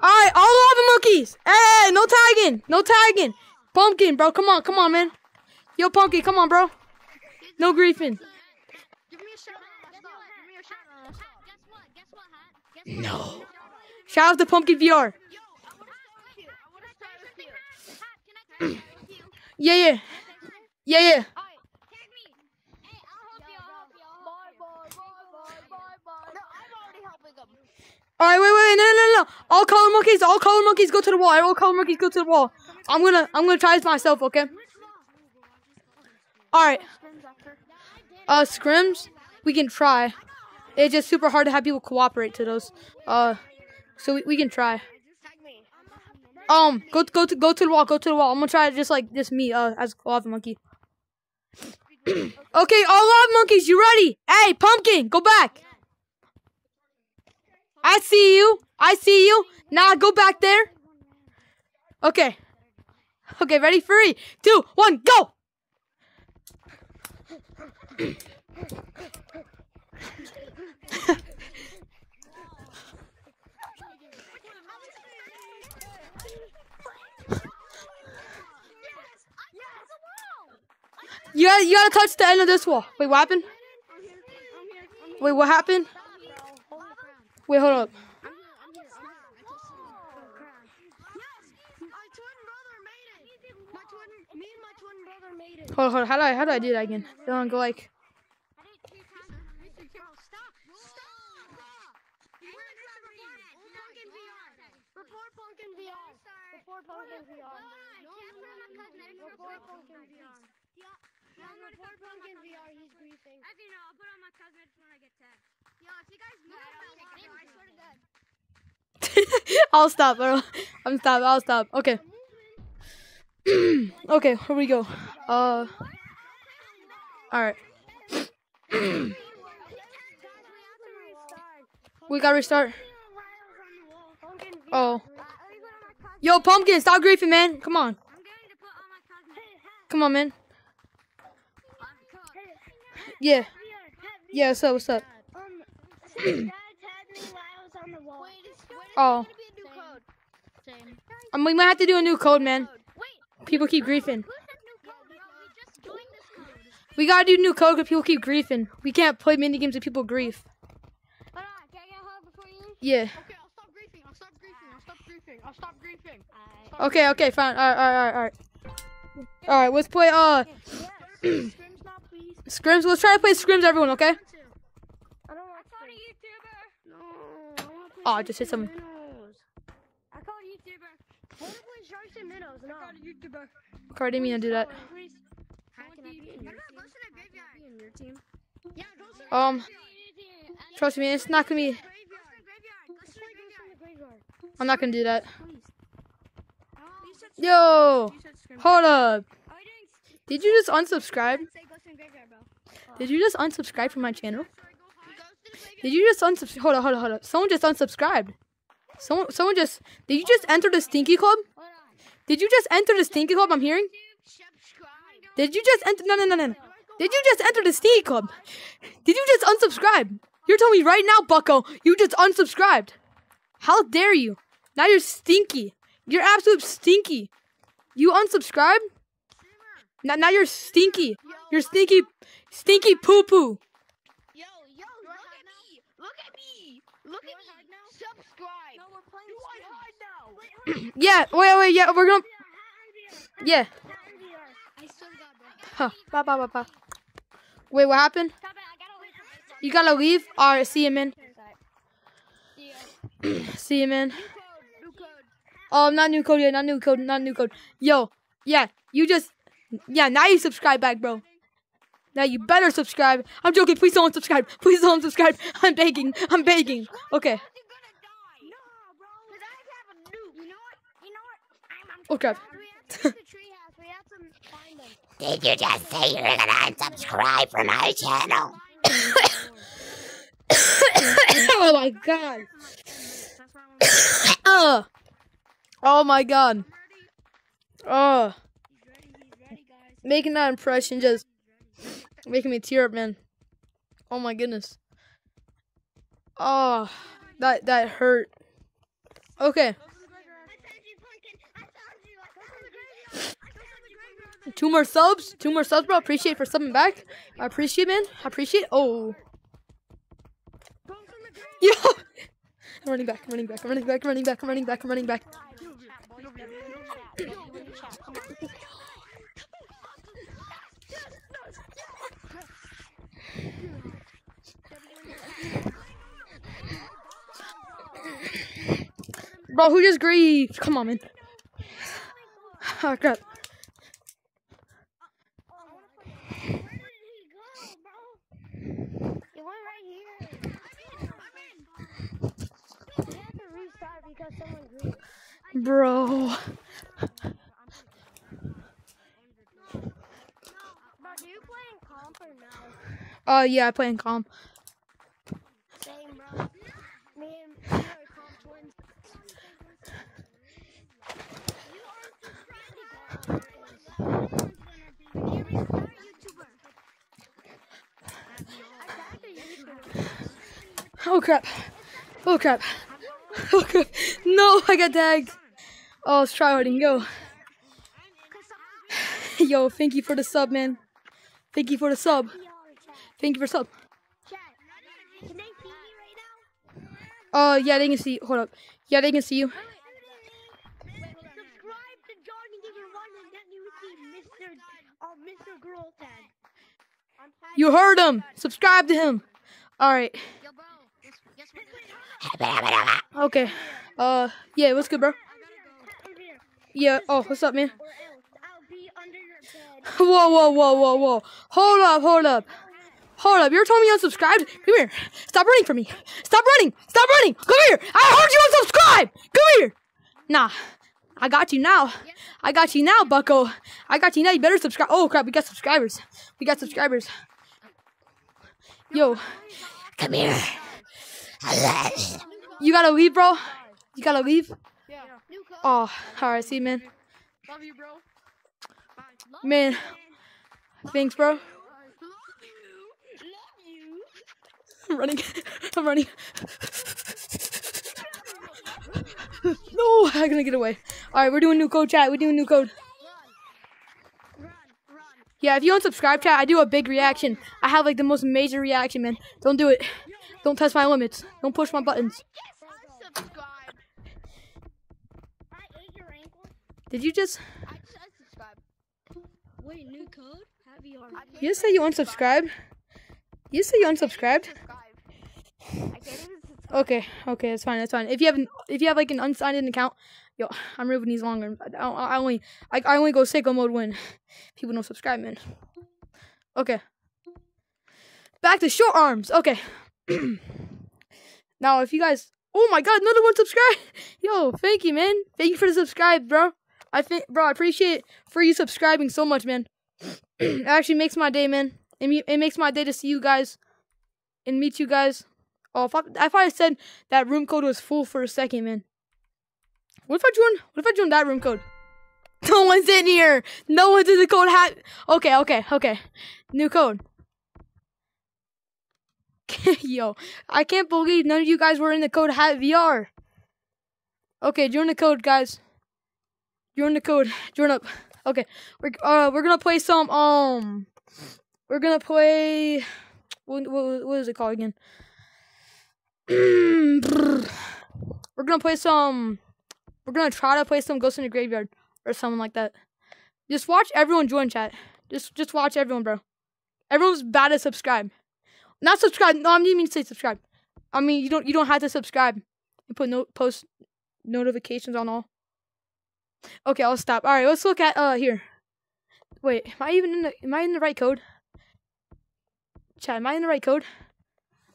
S2: Alright, all lava monkeys! Hey, no tagging! No tagging! Pumpkin, bro, come on, come on, man. Yo, Pumpkin, come on, bro. No griefing.
S3: Give me a shout Give me a shout out. Stop. Guess what? Guess what, Guess what?
S2: No. Shout out to Pumpkin VR.
S3: Yo, I want to start with you. Hat, can I tag with you?
S2: Yeah, yeah. Yeah, yeah.
S3: Alright, tag me. Hey, I'll help you. I'll help you. I'll help you. Bye, bye, bye, bye, bye, bye. No, I'm already helping him.
S2: All right, wait, wait, no, no, no. All color monkeys, all color monkeys, go to the wall. All color monkeys, go to the wall. I'm gonna, I'm gonna try this myself, okay? All right. Uh, scrims, we can try. It's just super hard to have people cooperate to those. Uh, so we, we can try. Um, go go to go to the wall. Go to the wall. I'm gonna try just like just me. Uh, as a lava monkey. okay, all lava monkeys, you ready? Hey, pumpkin, go back. I see you. I see you. Now go back there. Okay. Okay, ready? Three, two, one, go. You gotta, you gotta touch the end of this wall. Wait, what happened? Wait, what happened? Wait, hold up. Hold on, hold on. How do I, how do I do that again? Don't go like.
S3: Report? Pumpkin VR. Report Pumpkin VR. Report Pumpkin VR. No, report Pumpkin VR. He's griefing.
S10: Actually, no, I'll put on my cosmetics when I get tagged. Yo, if you guys move, I swear to God.
S2: I'll stop. bro. I'm stop. I'll stop. Okay. okay, here we go. Uh. All right. we gotta restart. Oh. Yo, pumpkin, stop griefing, man. Come on.
S10: I'm going to put on my cosmetics.
S2: Come on, man.
S10: I'm cooked.
S2: Yeah. Yeah, what's up? What's up?
S3: Um, Dad tagged me while I was on the wall.
S2: Oh. Um, we might have to do a new code, man.
S10: Wait,
S2: People keep griefing.
S10: who said new code? Yo, we just joined this code.
S2: We gotta do new code because people keep griefing. We can't play mini games if people grief.
S3: Hold on, can I get a hug before you?
S2: Yeah.
S9: Okay, I'll stop griefing. I'll stop griefing. I'll stop griefing. I'll stop griefing.
S2: Okay, okay, fine. Alright, alright, alright, alright. Alright, let's play uh
S3: Scrims not, please.
S2: scrims. Let's try to play scrims, everyone, okay?
S3: I don't want Scrims. No, I want to
S2: Oh, I just hit
S3: and
S2: someone.
S3: Minnows. I called YouTuber. I want to play Sharks and Minnows. No. YouTuber.
S2: Car didn't mean to do that.
S3: Can I be in your team? How can I be in your team? Yeah, go to the
S2: Um, trust me, it's not gonna be.
S3: Graveyard. Let's play Ghost in the Graveyard.
S2: I'm not gonna do that.
S3: Please. You said
S2: Yo,
S3: You said Scrims.
S2: hold up.
S3: Oh, I didn't
S2: Did you just unsubscribe?
S3: Say Ghost in the Graveyard, bro.
S2: Did you just unsubscribe from my channel? Did you just unsubscribe? Hold on, hold on, hold on. Someone just unsubscribed. Someone, someone just. Did you just enter the Stinky Club? Did you just enter the Stinky Club? I'm hearing. Did you just enter? No, no, no, no. no. Did you just enter the Stinky Club? Did you just unsubscribe? You're telling me right now, Bucko, you just unsubscribed. How dare you? Now you're stinky. You're absolute stinky. You unsubscribed? Now, now you're stinky. You're stinky, stinky poo poo.
S3: Yo, yo, look at me. Look at me. Look at me. Subscribe. No, we're playing you want hide now.
S2: Yeah, wait, wait, yeah, we're gonna. Yeah.
S3: I swear to God, bro.
S2: Huh. Ba ba ba ba. Wait, what happened?
S3: Stop it. I gotta wait.
S2: You gotta leave? Alright, see you, man. See you, man.
S3: New code.
S2: Oh, not new code yet. Not new code. Not new code. Yo, yeah, you just, yeah. Now you subscribe back, bro. Now you better subscribe. I'm joking. Please don't unsubscribe. Please don't unsubscribe. I'm begging. I'm begging. Okay.
S3: You're gonna die. No, bro. Cause I have a nuke. You know what? You know what? I'm, I'm
S2: Oh crap.
S3: We have to get the treehouse. We have to find them.
S11: Did you just say you're gonna unsubscribe from my channel?
S2: oh my god. uh. Oh my god. Uh. Making that impression just making me tear up, man. Oh my goodness. Oh, that that hurt. Okay. Two more subs. Two more subs, bro. Appreciate for subbing back. I appreciate, man. I appreciate. Oh. Yo. I'm running back. I'm running back. I'm running back. I'm running back. I'm running back. I'm running back. Bro, who just grieved? Come on, man. Oh, crap. Bro.
S3: No?
S2: Uh, yeah, I play in calm.
S3: Same, bro. Me and
S2: Oh, crap. Oh, crap. Oh, crap. No, I got tagged. Oh, let's try harding. Go. Yo, thank you for the sub, man. Thank you for the sub. Thank you for sub.
S3: Now?
S2: Uh, yeah, they can see. you. Hold up. Yeah, they can see you.
S3: Subscribe to Jordan Giver One and then you see Mr. Uh, Mr. Girl Tag.
S2: You heard him. Subscribe to him. All right.
S5: Yo, bro. Guess, guess what?
S2: Okay. Uh, yeah, what's good, bro? Yeah. Oh, what's up, man?
S3: Or else I'll be under your bed.
S2: Whoa, whoa, whoa, whoa, whoa. Hold up, hold up. Hold up. You're telling me unsubscribed? Come here. Stop running from me. Stop running. Stop running. Come here. I heard you unsubscribe. Come here. Nah. I got you now. I got you now, bucko. I got you now. You better subscribe. Oh, crap. We got subscribers. We got subscribers. Yo,
S11: Come here.
S2: you gotta leave, bro. You gotta leave.
S9: Yeah.
S2: Oh, alright. See you, man.
S9: Love you, bro.
S2: Man. Thanks, bro. I'm running. I'm running. no, I'm gonna get away. All right, we're doing new code chat. We're doing new code. Yeah, if you unsubscribe chat, I do a big reaction. I have like the most major reaction, man. Don't do it. Don't test my limits. Don't push my buttons.
S9: Subscribe.
S2: Did you just?
S9: I just.
S10: Wait, new code? Have you
S2: just say you unsubscribed? You say you unsubscribed?
S9: Subscribe. Subscribe.
S2: Okay, okay, that's fine. That's fine. If you have if you have like an unsigned account, yo, I'm moving these longer. I, I, only I, I only go sicko mode when people don't subscribe, man. Okay. Back to short arms. Okay. now, if you guys, oh my god, another one subscribe. Yo, thank you, man. Thank you for the subscribe, bro. I think, bro, I appreciate for you subscribing so much, man. it actually makes my day, man. It, it makes my day to see you guys and meet you guys. Oh, I thought I said that room code was full for a second, man. What if I join? What if I join that room code? No one's in here. No one's in the code hat. Okay, okay, okay. New code. Yo, I can't believe none of you guys were in the code hat VR. Okay, join the code, guys. Join the code. Join up. Okay, we're uh we're gonna play some um. We're gonna play. What, what, what is it called again? we're gonna play some. We're gonna try to play some Ghost in the Graveyard or something like that. Just watch everyone join chat. Just just watch everyone, bro. Everyone's bad at subscribe. Not subscribe. No, I mean to say subscribe. I mean you don't you don't have to subscribe. You put no post notifications on all. Okay, I'll stop. All right, let's look at uh here. Wait, am I even in the am I in the right code? Chat, am I in the right code?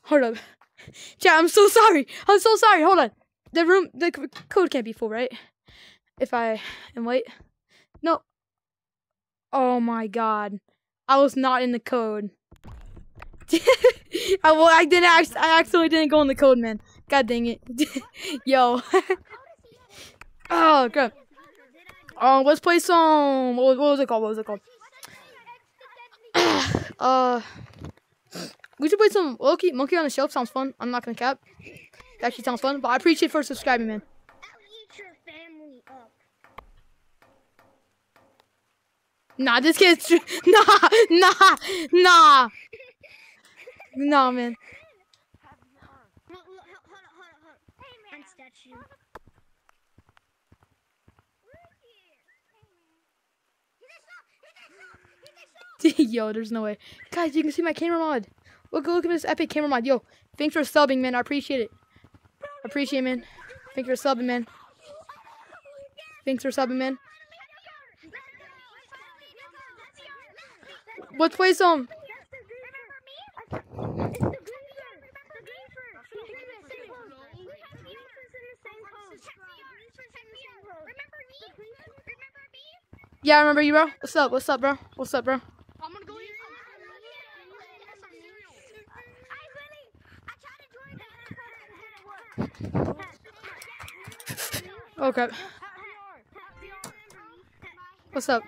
S2: Hold up. Chat, I'm so sorry. I'm so sorry. Hold on. The room, the code can't be full, right? If I am late. No. Oh my god. I was not in the code. I, well, I didn't. Act- I accidentally didn't go in the code, man. God dang it. Yo. oh, crap. Oh, let's play some. What, what was it called? What was it called? uh, we should play some Loki. Monkey on the Shelf sounds fun. I'm not gonna cap. Actually sounds fun. But I appreciate for subscribing, man.
S3: I'll eat your family up.
S2: Nah, this kid's nah, nah, nah, nah, man. Yo, there's no way. Guys, you can see my camera mod. Look, look at this epic camera mod. Yo, thanks for subbing, man. I appreciate it. Appreciate it, man. Thanks for subbing, man. Thanks for subbing, man. Let's play some. Yeah, I remember you, bro. What's up? What's up, bro? What's up, bro? Oh, okay. What's up?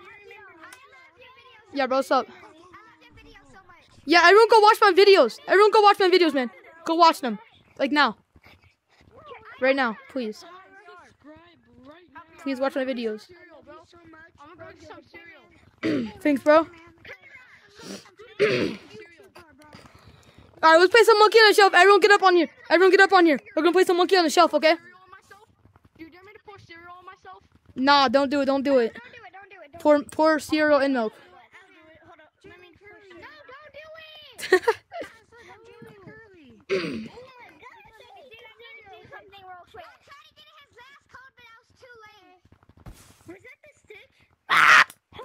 S2: Yeah, bro, what's up? Yeah, everyone go watch my videos. Everyone go watch my videos, man. Go watch them. Like now. Right now, please. Please watch my videos. Thanks, bro. Alright, let's play some monkey on the shelf. Everyone get up on here. Everyone get up on here. We're gonna play some monkey on the shelf, okay? Nah, don't do it. Don't do it.
S5: Don't do it, don't do it. Don't
S2: Pour pour cereal in milk.
S5: Hold up. No, don't do it. Oh my God, something real quick. I tried to get it his last code, but I was too late. Was that the stick?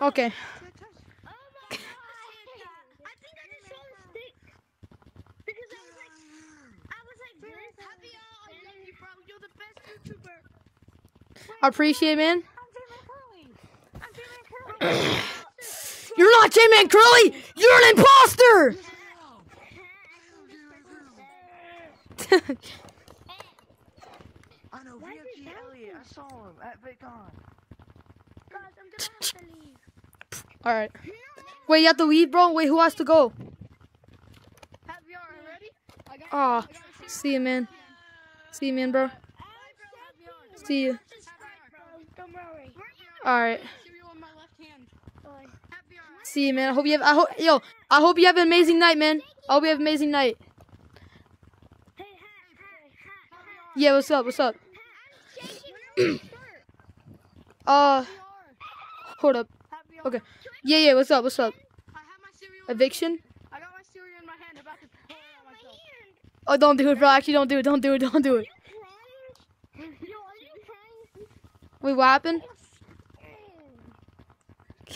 S2: Okay.
S5: Oh my God. I think I just saw the stick. Because I was like, I was like, this. Happy I love you, bro. You're the best YouTuber.
S2: I appreciate it, man.
S5: I'm feeling curly. I'm feeling curly.
S2: You're not J-Man Curly! You're an imposter!
S9: I know VFG Elliot. I saw him at VidCon.
S5: Guys, I'm gonna have to leave.
S2: Alright. Wait, you have to leave, bro? Wait, who has to go? Have you already? Aw, see you, man. See you, man, bro. See you.
S5: Don't worry.
S2: Alright. See you, man. I hope you have. I hope, yo. I hope you have an amazing night, man. I hope you have an amazing night. Yeah, what's up? What's up? uh, hold up. Okay. Yeah, yeah. What's up? What's up? Eviction?
S9: I got my cereal in my hand, about to pour it on myself.
S2: Oh, don't do it, bro. Actually, don't do it. Don't do it. Don't do it. Wait, what happened?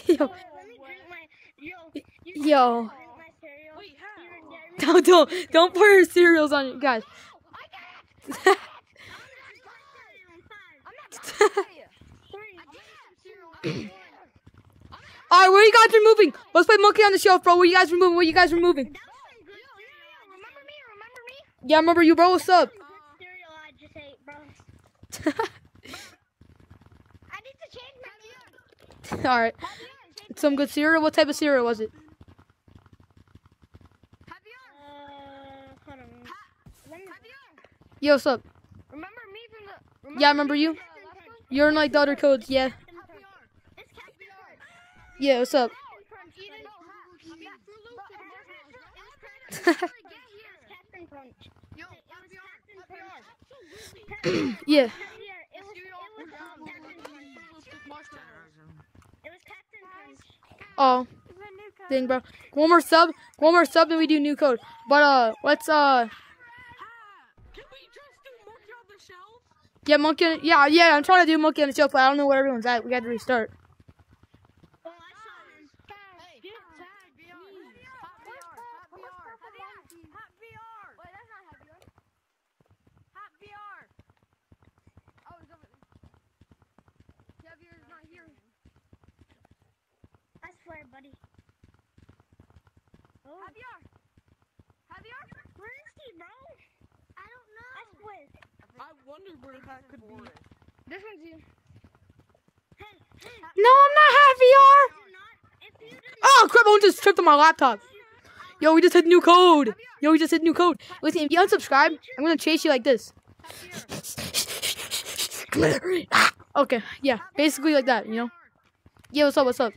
S2: Yo,
S5: Let me drink my. Yo. You
S2: yo.
S5: drink my cereal.
S9: Wait, how?
S5: You're in Dairy
S2: Don't, don't, don't pour your cereals on you guys. All right, where you guys removing? Let's play monkey on the shelf, bro. Where you guys removing? Where you guys removing?
S5: Remember me? Remember me?
S2: Yeah, I remember you, bro. What's up?
S5: Good cereal I just ate, bro. I need to change my name.
S2: All right, some good cereal. What type of cereal was it?
S5: Uh, hold on. Let me-
S2: Yo, what's up?
S5: Remember me from the.
S2: Yeah, I remember you. You're in like the other codes. Yeah,
S5: It's Captain Crunch.
S2: yeah. What's up?
S5: Crunch.
S2: Oh, thing, bro. One more sub. One more sub, and we do new code. But uh, let's uh, yeah, monkey. Yeah, yeah. I'm trying to do monkey on the shelf, but I don't know where everyone's at. We got to restart.
S5: Oh, I saw him.
S9: Hey, get tagged, VR. Hat VR. Hat VR. Hat VR. Wait, that's not Hat VR. Hat VR. Oh, it's over there. Yeah, VR's not here.
S5: I swear, buddy. Oh.
S9: Hat VR.
S5: Where is he, bro? I don't know. I swear.
S9: I wonder where that could be.
S5: This one's you. Hey, hey.
S2: No, I'm not happy, VR.
S5: Do not. If you do
S2: Oh crap! I just tripped on my laptop. Yo, we just hit new code. Yo, we just hit new code. Listen, if you unsubscribe, I'm gonna chase you like this. Okay, yeah, basically like that, you know. Yeah, what's up? What's up?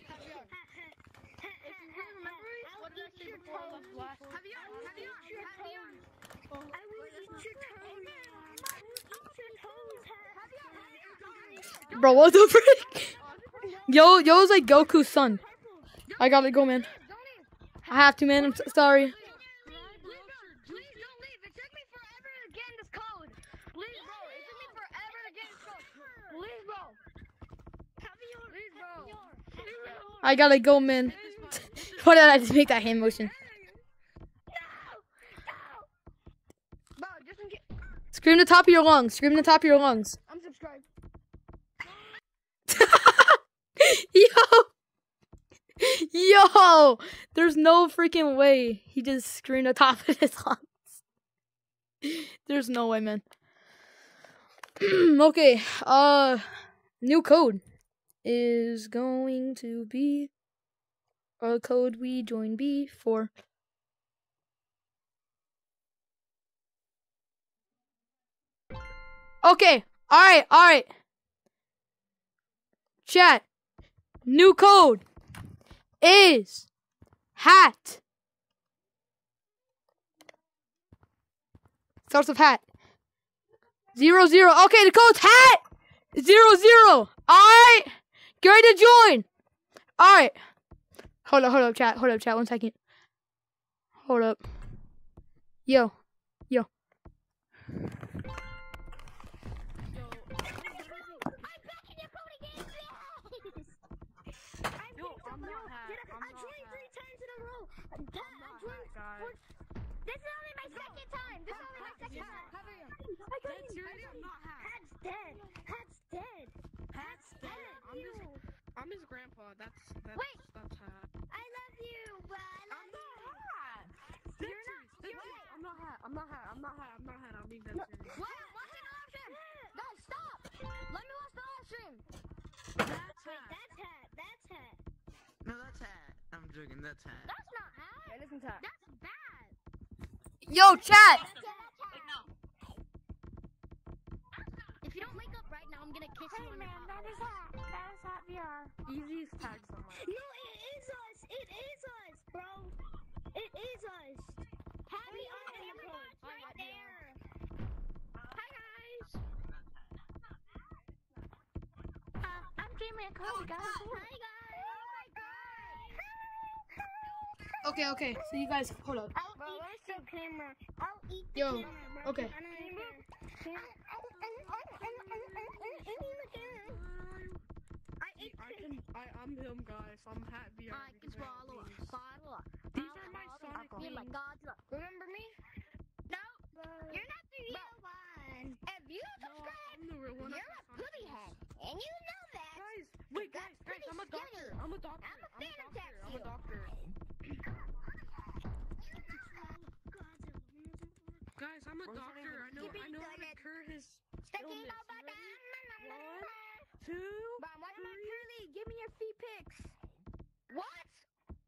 S2: Bro, what the frick? Yo, yo's like Goku's son. I gotta go, man. I have to, man. I'm sorry. I gotta go, man. Why did I just make that hand motion? Scream the top of your lungs. Scream the top of your lungs.
S3: I'm subscribed.
S2: Yo! Yo! There's no freaking way he just screamed the top of his lungs. There's no way, man. okay, uh, new code is going to be a code we join B for. Okay, alright, alright. Chat, new code is hat. Starts with hat. Zero zero. Okay, the code's hat. Zero zero. Alright. Get ready to join. Alright. Hold up, hold up, chat. Hold up, chat. One second. Hold up. Yo.
S5: This is only my second time. This is only my second time. I got you. Pat's dead. Pat's dead.
S9: Pat's
S5: I
S9: dead.
S5: love
S9: I'm
S5: you.
S9: his, I'm his grandpa. That's that's
S5: Wait.
S9: that's hat.
S5: I love you, but I love you.
S9: You're not. You're I'm not hat. I'm not hat. I'm not hat. I'm not hat. I'm being dead serious.
S3: What? Watch the live stream. Guys, stop. Let me watch the live stream.
S9: That's
S5: Wait,
S9: hat.
S5: that's hat. That's hat.
S12: No, that's hat. I'm joking. That's hat.
S3: That's not hat.
S1: That isn't hat.
S3: That's bad.
S2: Yo, chat.
S3: If you don't wake up right now, I'm gonna kiss you on your mouth.
S5: That is hat. That is hat VR.
S9: Easiest tag somewhere.
S5: No, it is us. It is us, bro. It is us. Happy on camera right there.
S3: Hi guys.
S5: Uh, I'm dreaming Cody, guys. Hi, guys.
S2: Okay, okay. So you guys, hold up.
S5: I'll eat the camera. I'll eat the
S2: Yo,
S5: camera, bro.
S2: okay.
S5: I don't care. I ate
S9: I can. I I'm him, guys. I'm hat VR.
S3: I can swallow a bottle.
S9: These are my Sonic
S3: Be my
S9: memes.
S3: Godzilla.
S5: Remember me?
S3: No,
S5: You're not the real one.
S3: if you
S9: No,
S3: subscribe,
S9: I'm the real one.
S3: you're a booty head, and you know that.
S9: Guys, wait, guys, guys, I'm a doctor. I'm a doctor.
S3: I'm a phantom
S9: doctor. I'm a doctor. Guys, I'm a doctor. I know. I know how to cure his illness.
S3: over
S9: ready?
S3: the-
S9: One, two.
S3: But I'm watching my Curly. Give me your feet pics. What?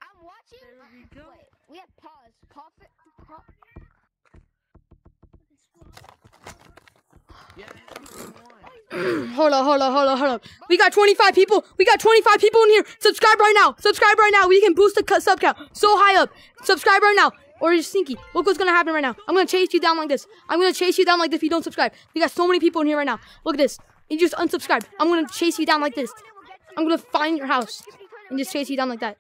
S3: I'm watching.
S9: There we go.
S3: Wait, we have pause. Pause it. Pause.
S12: Yeah, I'm the one.
S2: hold up, hold up, hold up, hold up. We got 25 people. We got 25 people in here. Subscribe right now. Subscribe right now. We can boost the cut sub count so high up. Subscribe right now. Or you're stinky. Look what's gonna happen right now. I'm gonna chase you down like this. I'm gonna chase you down like this if you don't subscribe. We got so many people in here right now. Look at this. You just unsubscribe. I'm gonna chase you down like this. I'm gonna find your house and just chase you down like that.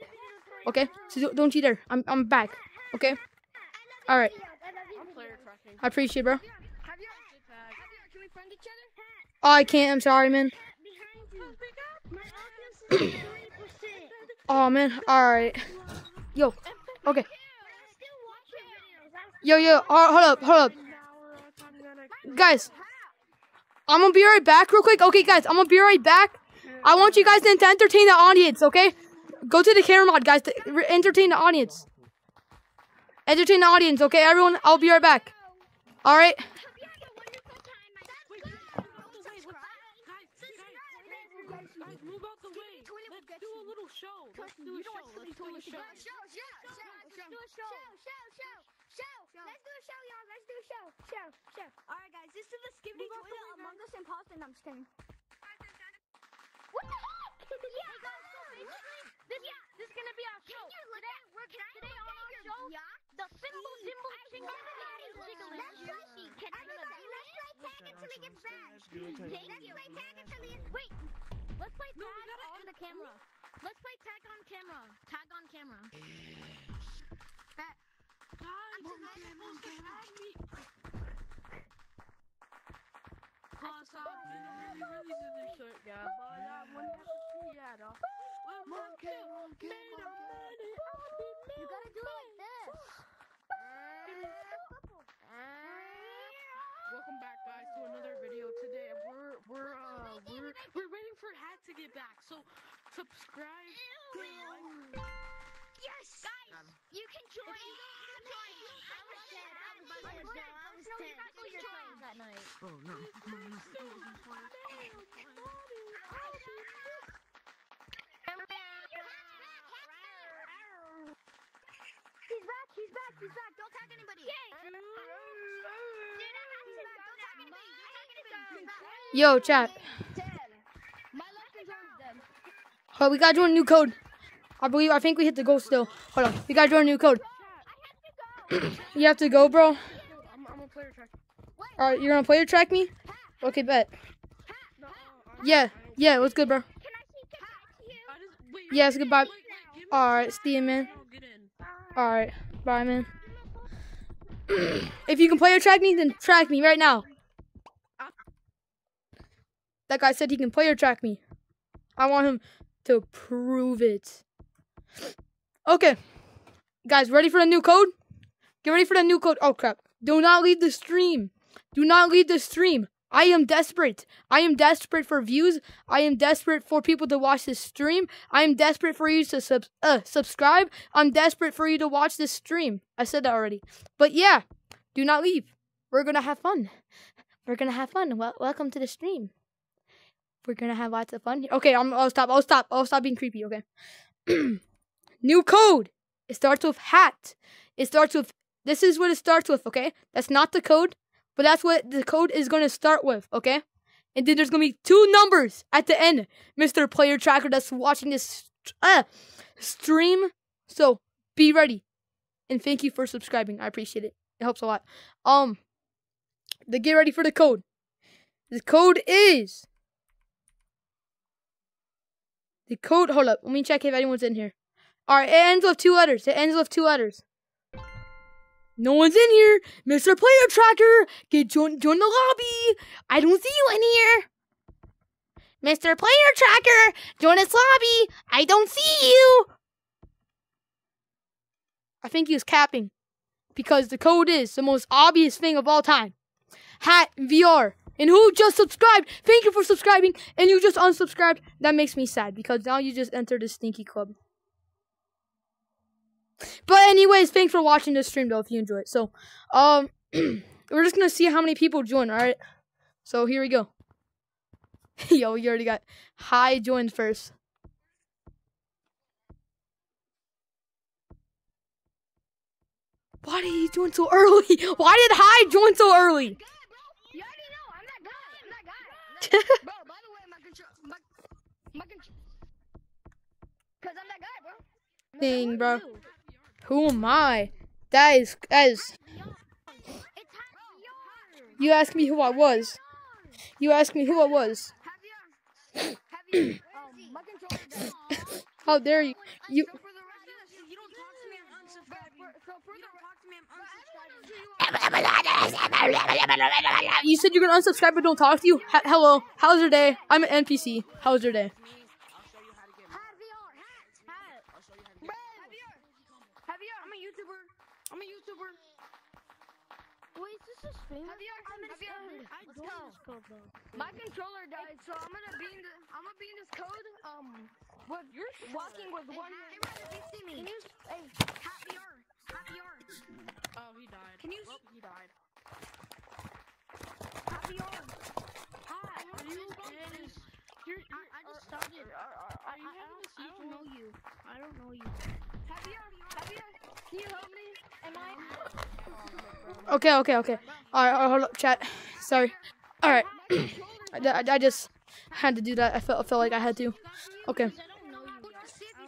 S2: Okay? So don't- you dare. I'm I'm back. Okay? All right.
S9: I'm player tracking.
S2: I appreciate it, bro. Oh, I can't. I'm sorry, man.
S5: Behind you. My audience is 3%.
S2: Oh man. All right. Yo. Okay.
S5: I'm still watching videos. I'm
S2: Yo, yo. Hold hold up. Hold up. Guys. I'm gonna be right back real quick. Okay, guys. I'm gonna be right back. I want you guys to entertain the audience. Okay. Go to the camera mod, guys. To entertain the audience. Entertain the audience. Okay, everyone. I'll be right back. All right.
S9: Show. Let's do a show. Let's do a show.
S3: Show, show, show, show. Show.
S5: Show, show. Let's do a show, y'all. Let's do a show. Show, show. Alright, guys, this is the Skibidi Toilet Among Us Imposter. No, I'm just kidding. What the heck? yeah, guys, so basically, this, yeah, this is gonna be our show. Today, we're today on our show, the symbol, symbol, single, single, Let's play, can I let's play tag until he gets back. Thank you. Let's play tag until he gets
S3: Wait. Let's play
S9: No,
S3: tag
S9: gotta
S3: on the camera. Let's play tag on camera. Tag on camera. That.
S9: Guys, supposed to tag me. Uh, you know, we really did this shit, yeah. But, uh, when you yeah, though. Wait, one, two,
S5: pumpkin. You gotta do it like this.
S9: Welcome back, guys, to another video. Today, we're we're uh we're we're waiting for Hat to get back. So, subscribe.
S5: Yes, guys, you can join.
S2: Yo, chat. Oh, we gotta join a new code. I believe, I think we hit the goal still. Hold on. We gotta join a new code. You have to go, bro.
S9: I'm, I'm gonna play your track.
S2: Alright, you're gonna player track me? Okay, bet.
S9: No,
S2: Yeah, yeah, what's good, bro?
S5: Can I see? Can I see you?
S9: I just wait.
S2: Yes, goodbye.
S9: wait, wait, give me
S2: Alright, see you, man.
S9: I'll get in.
S2: Alright, bye, man. if you can player track me, then track me right now. That guy said he can player track me. I want him to prove it. Okay. Guys, ready for the new code? Get ready for the new code. Oh, crap. Do not leave the stream. Do not leave the stream. I am desperate. I am desperate for views. I am desperate for people to watch this stream. I am desperate for you to sub- uh, subscribe. I'm desperate for you to watch this stream. I said that already. But yeah, do not leave. We're going to have fun. We're going to have fun. Well, welcome to the stream. We're going to have lots of fun. Okay, I'm, I'll stop. I'll stop. I'll stop being creepy. Okay. New code. It starts with hat. It starts with, this is what it starts with, okay? That's not the code, but that's what the code is going to start with, okay? And then there's going to be two numbers at the end, Mr. Player Tracker that's watching this uh, stream. So be ready. And thank you for subscribing. I appreciate it. It helps a lot. Um, the get ready for the code. The code is. The code. Hold up. Let me check if anyone's in here. All right. It ends with two letters. It ends with two letters. No one's in here. Mr. Player Tracker, get join, join the lobby. I don't see you in here. Mr. Player Tracker, join this lobby. I don't see you. I think he was capping because the code is the most obvious thing of all time. Hat VR. And who just subscribed? Thank you for subscribing. And you just unsubscribed. That makes me sad because now you just entered the stinky club. But anyways, thanks for watching this stream though if you enjoyed. So, um we're just gonna see how many people join, alright? So here we go. Yo, you already got high joined first. Why did he join so early? Why did High join so early?
S5: You already know. I'm that guy. I'm that guy. bro,
S2: Who am I? That is, that is. You asked me who I was. You asked me who I was. How dare you? You. You said you're gonna unsubscribe but don't talk to you? H- hello. How's your day? I'm an NPC. How's your day?
S12: I'll show you how to get
S5: hat VR, hat, hat.
S12: I'll show you how to get
S5: Javier, Javier,
S9: I'm a YouTuber. I'm a YouTuber.
S5: Wait, is this a stream? Javier, Javier, I don't. My controller died, so I'm gonna be in the, I'm gonna be in this code. Um, with you're walking with one. Hey, Red, if you see me, can you? Hey, hat VR, hat VR,
S9: Oh, he died.
S5: Can you-
S9: Oh, he died.
S5: hat VR. Hat.
S9: Are you okay? You're,
S5: I, I just started.
S9: are, are, are you
S5: I, I,
S9: having a
S5: don't, I don't know you. I don't know you. Javier, Javier, can you help me? Am I?
S2: Okay, okay, okay. Alright, alright, hold up, chat. Sorry. Alright. I, I, I just had to do that. I felt, I felt like I had to. Okay.
S5: I don't know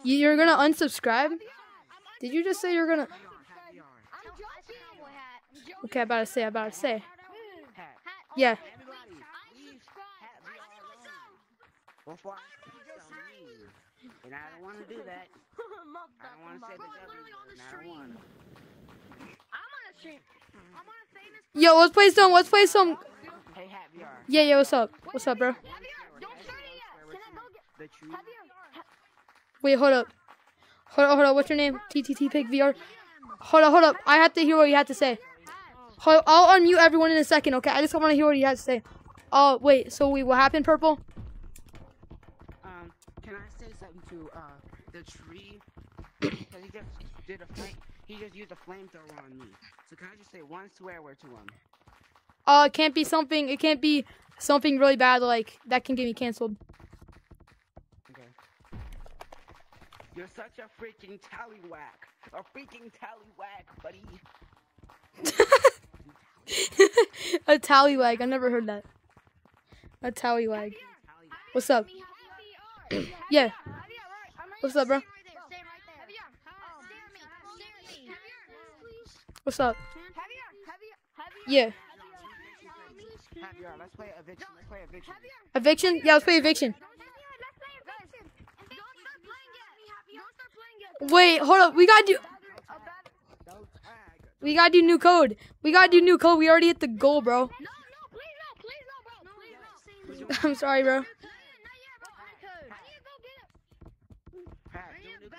S5: you.
S2: You- You're gonna unsubscribe? Did you just say you're gonna.
S12: VR. Hat VR.
S5: I'm joking. Cowboy hat. I'm joking.
S2: Okay, I about to say, I about to say. Yeah.
S12: Everybody, leave hat VR alone. Before I say something mean. And I don't want to do that. I don't want to say the W word, and I don't want to.
S5: I'm on a stream. I'm on a famous.
S2: Yo, let's play some. Let's play some.
S12: Hey, Hat VR.
S2: Yeah, yeah. What's up? What's up, bro?
S5: Javier, don't start it yet. Can I go get? Javier, ha-
S2: Wait, hold up. Hold up, hold up. What's your name? TTT Pig VR. Hold up, hold up. I have to hear what you have to say. Hold I'll unmute everyone in a second, okay? I just want to hear what you have to say. Oh, wait. So, wait, what happened, Purple?
S12: Um, can I say something to uh the tree? Because he just did a flame. He just used a flamethrower on me. So can I just say one swear word to him?
S2: Uh, it can't be something. It can't be something really bad like that can get me canceled.
S12: Okay. You're such a freaking tallywhack. A freaking tallywhack, buddy.
S2: a tallywag. I never heard that. A tallywag. What's up? yeah. What's up, bro? What's up? Yeah.
S12: Let's play eviction. Let's play eviction.
S2: Eviction? Yeah, let's play eviction. Wait, hold up. We gotta do. We gotta do new code. We gotta do new code. We already hit the goal, bro. I'm sorry, bro.
S12: Pat, do new code,
S2: Yeah.
S12: do new code. Can I get can you add me? Can you add me? Can you add me on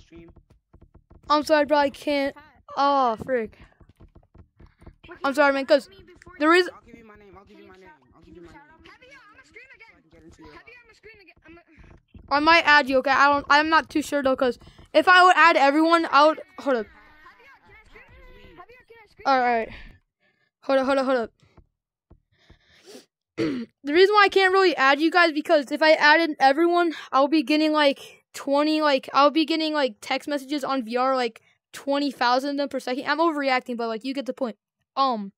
S12: stream?
S2: I'm sorry, bro. I can't. Oh, frick. I'm sorry, man. Cause the reason.
S12: I'll give you my name. I'll give you my name. I'll give you my name. So I can get into your.
S2: I might add you, okay? I don't. I'm not too sure though, cause if I would add everyone, I would. Hold up. All right. Hold up. Hold up. Hold up. the reason why I can't really add you guys because if I added everyone, I'll be getting like 20, like I'll be getting like text messages on VR like 20,000 of them per second. I'm overreacting, but like you get the point. Um,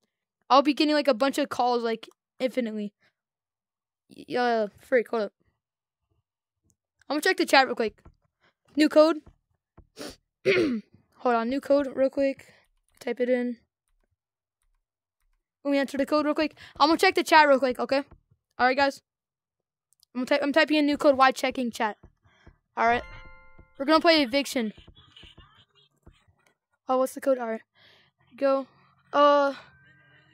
S2: I'll be getting like a bunch of calls like infinitely. Yeah, freak. Hold up. I'm gonna check the chat real quick. New code. Hold on, new code real quick. Type it in. Let me enter the code real quick. I'm gonna check the chat real quick, okay? Alright guys. I'm I'm typing in new code while checking chat. Alright. We're gonna play eviction. Oh, what's the code? Alright. Go. Uh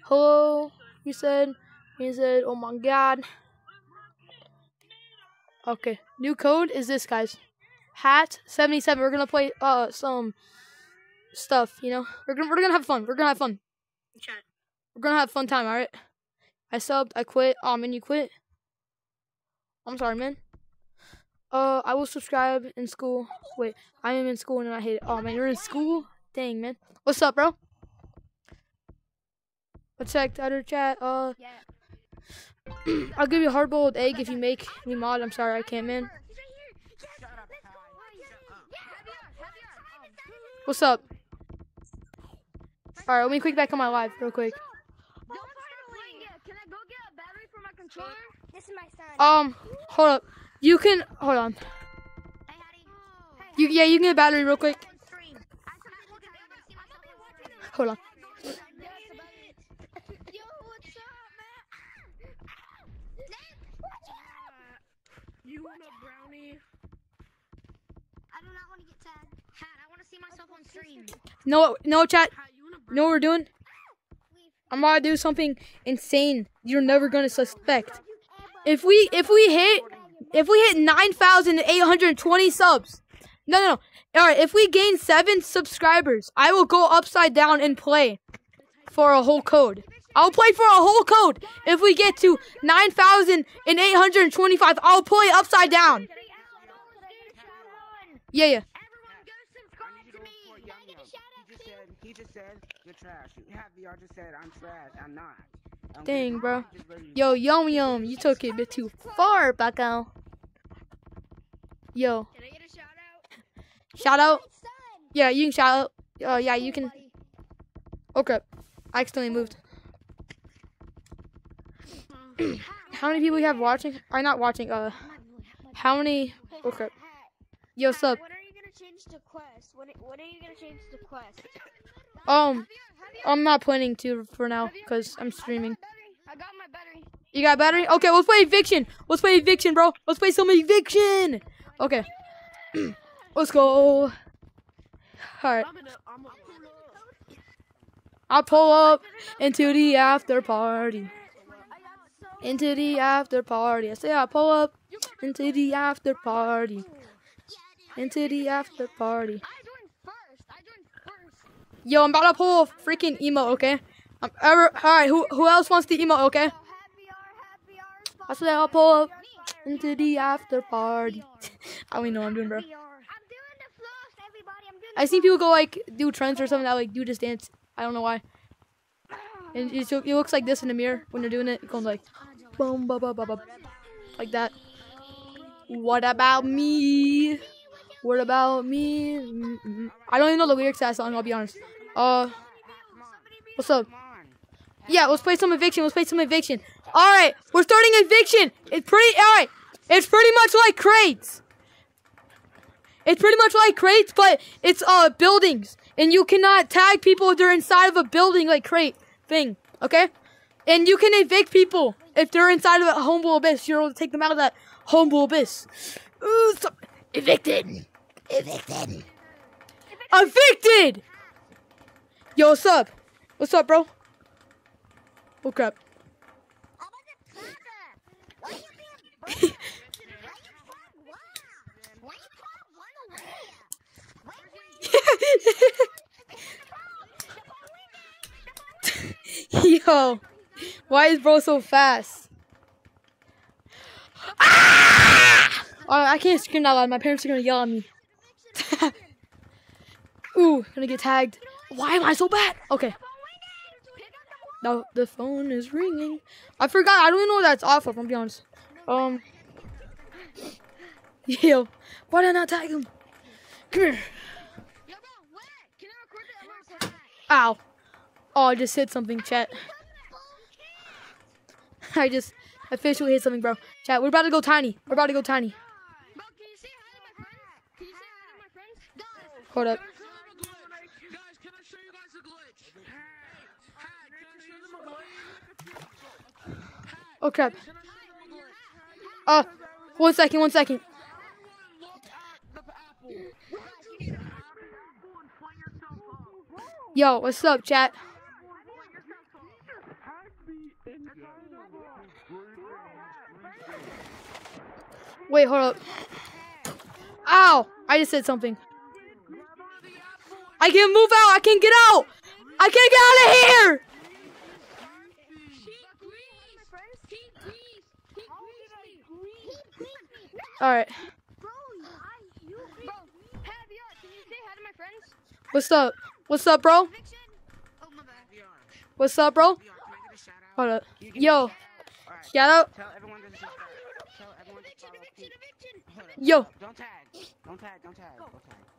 S2: hello. You said he said, oh my god. Okay. New code is this guys. Hat 77. We're gonna play uh some stuff, you know? We're gonna we're gonna have fun. We're gonna have fun. We're gonna have fun time, alright? I subbed, I quit. Oh man, you quit. I'm sorry, man. Uh I will subscribe in school. Wait, I am in school and I hate it. Oh man, you're in school? Dang man. What's up, bro? Let's check the other chat. Uh I'll give you a hard boiled egg if you make me mod. I'm sorry, I can't, man. What's up? Alright, let me click back on my live real quick.
S5: Can I go get a battery for my controller? This is my son.
S2: Um, hold up. You can hold on.
S5: Hey, Hattie.
S2: You yeah, you can get a battery real quick. Hold on.
S5: Up.
S9: You want a brownie?
S5: I do not want to get tagged. Hat, I want to see myself on stream.
S2: No, no chat.
S9: Pat, you want a
S2: You know what we're doing? I'm to do something insane. You're never gonna suspect. If we if we hit if we hit nine thousand eight hundred twenty subs. No, no, no. All right. If we gain seven subscribers, I will go upside down and play for a whole code. I'll play for a whole code. If we get to nine thousand and eight hundred twenty-five, I'll play upside down. Yeah, yeah.
S12: He just said, you're trash. You Hat VR just said, I'm trash. I'm not. I'm
S2: Dang, bro.
S12: He just really-
S2: Yo, yum yum, you took it a bit too far, Bucko. Yo,
S5: Can I get a shout out?
S2: shout out. Yeah, you can shout out. Oh, yeah, you can. Okay, I accidentally moved. how many people you have watching? Are not watching. Uh, how many? Okay. Yo, what's up?
S5: When are you gonna change to Quest? When, when are you gonna change to Quest?
S2: Um, I'm not planning to for now because I'm streaming.
S5: I got my battery.
S2: You got battery? Okay, let's play eviction. Let's play eviction, bro. Let's play some eviction. Okay. let's go. All right.
S9: Uh, I'm gonna, I'm gonna pull up.
S2: I'll pull up into the after party. Into the after party. I say I pull up into the after party. Into the after party.
S5: I joined first. I joined first.
S2: Yo, I'm about to pull a freaking emo, okay? I'm ever alright, who who else wants the emo, okay? I said I'll pull up into the after party. I don't know I'm doing, bro.
S5: I'm
S2: seen people go like do trends or something that like do this dance. I don't know why. And it, looks like this in the mirror when they're doing it. It goes like boom, ba ba ba ba, like that. What about me? What about me? I don't even know the lyrics to that song. I'll be honest. Uh, what's up? Yeah, let's play some eviction. Let's play some eviction. All right, we're starting eviction. It's pretty. All right, it's pretty much like crates. It's pretty much like crates, but it's uh buildings, and you cannot tag people if they're inside of a building like crate thing. Okay, and you can evict people if they're inside of a humble abyss. You're able to take them out of that humble abyss. Ooh, so- evicted.
S11: Evicted.
S2: Evicted. Yo, what's up? What's up, bro? Oh crap. Yo, why is bro so fast? Ah! Oh, I can't scream that loud. My parents are gonna yell at me. Ooh, gonna get tagged. Why am I so bad? Okay. Now the phone is ringing. I forgot. I don't even know what that's off of. I'm be honest. Um. Yo, why did I not tag him? Come here. Ow. Oh, I just hit something, chat. I just officially hit something, bro. Chat, we're about to go tiny. We're about to go tiny.
S9: A up.
S2: Oh crap. Uh, one second, one second. Yo, what's up, chat? Wait, hold up. Ow! I just said something. I can't move out. I can't get out. I can't get out of here. All right. What's up? What's up, bro? What's up, bro? Hold up. Yo,
S12: shout out?
S2: Yo.
S12: Don't tag. Don't tag. Don't tag. Don't tag.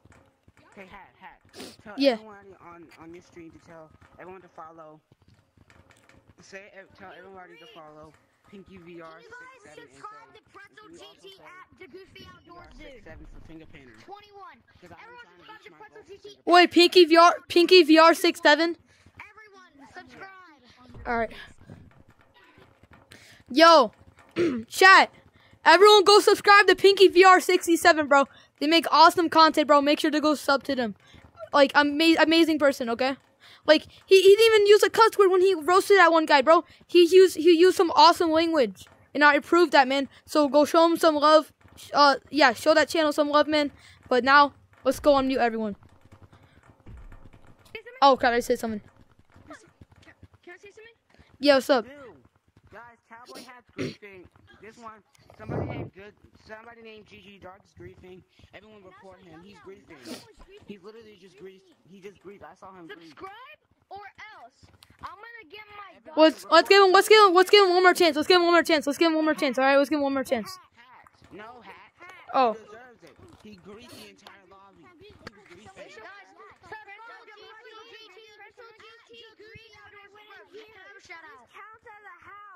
S12: Okay, hat, hat. Tell
S2: Yeah.
S12: everyone on on your stream to tell everyone to follow. Say ev- tell everybody to follow Pinky VR
S5: You guys
S12: six seven and
S5: subscribe
S12: say-
S5: to Pretzel
S12: you also
S5: GT
S12: say
S5: at the Goofy Outdoors
S12: VR six
S5: dude.
S12: seven for finger painter.
S5: 21.
S12: Because I'm
S5: Everyone
S12: trying to
S5: subscribe
S12: reach
S5: to
S12: my
S5: Pretzel
S12: goal for
S5: GT.
S12: finger
S2: Wait, Pinky VR, Pinky VR six seven.
S5: Everyone, subscribe.
S2: All right. Yo, chat. Everyone go subscribe to Pinky VR 67, bro. They make awesome content, bro. Make sure to go sub to them. Like, ama- amazing person, okay? Like, he, he didn't even use a cuss word when he roasted that one guy, bro. He used he used some awesome language. And I approved that, man. So go show him some love. Uh, yeah, show that channel some love, man. But now, let's go on mute, everyone. Oh, crap, I said something.
S5: Can I say something?
S2: Yeah, what's up?
S12: Dude, guys, Cowboy has griefing. This one, somebody named good, somebody named GG Dark is griefing. Everyone report him. He's griefing. He's literally just grief. He just griefed. I saw him grief.
S5: Subscribe or else I'm gonna get my dog.
S2: Let's let's give him let's give him let's give him one more chance. Let's give him one more chance. Let's give him one more chance. All right, let's give him one more chance.
S12: Hat. No hat.
S2: Oh.
S12: He deserves it. He griefed the entire lobby. He was.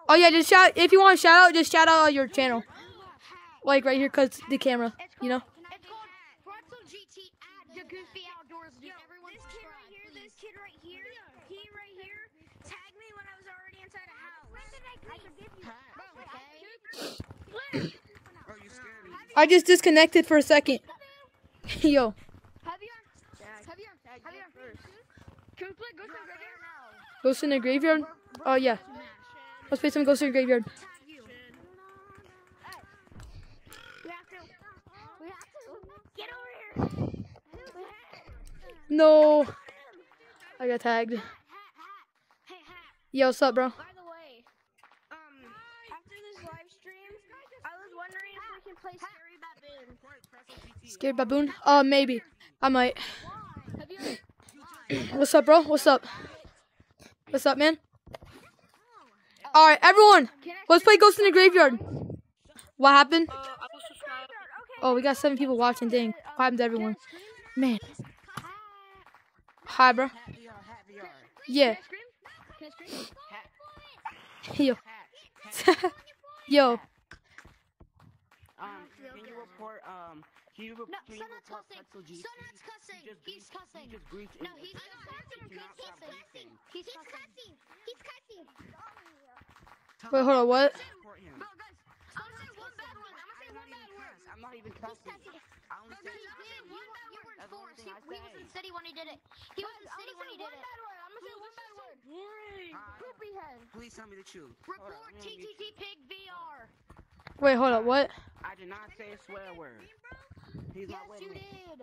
S2: Oh yeah, just shout if you want to shout out, just shout out your channel, like right here, cause the camera, you know.
S5: It's called Pretzel GT at the Goofy Outdoors. Dude, everyone
S3: This kid right here,
S5: please.
S3: this kid right here, he right here tagged me when I was already inside a house. I could give you.
S12: Hat. Bro, you scared me.
S2: I just disconnected for a second. Yo,
S5: Have you on? Have you on? Have you on? Can we play Ghost in the Graveyard?
S2: Ghost in the Graveyard. Oh yeah, let's play some Ghost in the Graveyard. No. I got tagged.
S5: Hat, hat. Hey, hat.
S2: Yo, what's up, bro?
S5: By the way, um, after this live stream, I was wondering if we can play Scary Baboon.
S2: Scary baboon? Uh, maybe. I might. What's up, bro? What's up? What's up, man? All right, everyone, let's play Ghost in the Graveyard. What happened? Oh, we got seven people watching. Dang, what happened to everyone? Man. Hi, bro.
S12: Hat VR, hat VR.
S2: Yeah.
S5: Can I scream?
S2: Yo. Yo.
S12: Um, can you report, um, can you, re-
S5: No,
S12: can you report
S5: cussing.
S12: Pretzel G?
S5: Sonat's cussing.
S12: He just
S5: He's cussing.
S12: He just griefed
S5: No,
S12: in-
S5: he's
S12: he
S5: cussing.
S12: cannot
S5: He's
S12: stop
S5: cussing. He's cussing.
S3: He's cussing.
S2: Wait, hold on. What?
S12: to report him.
S5: Bro, guys, I'm gonna say one bad word. I'm gonna say
S12: I'm
S5: one
S12: not even
S5: bad word.
S12: cuss. I'm not even cussing. I only
S5: Bro,
S12: said
S5: guys, I'm gonna say
S3: You,
S5: one bad
S3: you
S5: word.
S3: were in
S12: That's the only
S3: force. He, he was in city when he did it. He was in city when he did it.
S5: I'm gonna say one bad word.
S12: Uh,
S5: Poopy head.
S12: Please tell me the truth.
S5: Report
S12: let me-
S5: TTT Pig VR.
S2: Wait, hold up. What?
S12: I did not say a swear word. He's
S5: Yes,
S12: not
S5: you
S12: me.
S5: did.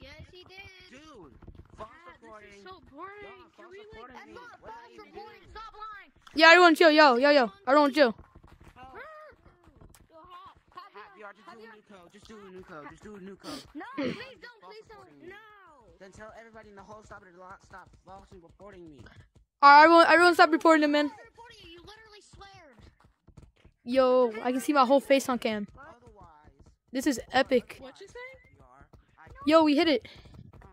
S5: Yes, he did.
S12: Dude, false reporting.
S9: boring.
S12: Y'all false reporting
S5: That's
S12: me.
S5: not
S12: What
S5: false reporting. Stop lying.
S2: Yeah, everyone chill. Yo, yo, yo. Everyone chill.
S12: Hat VR, just do a new code. Just do a new code. Just do a new code.
S5: No, please don't. Please don't. No.
S12: Then tell everybody in the whole stop it a lot. Stop falsely reporting me.
S2: All right, everyone, everyone, stop reporting him, man.
S5: You. You literally sweared.
S2: Yo, I can see my whole face on cam. This is epic.
S9: What you say?
S2: Yo, we hit it.
S12: um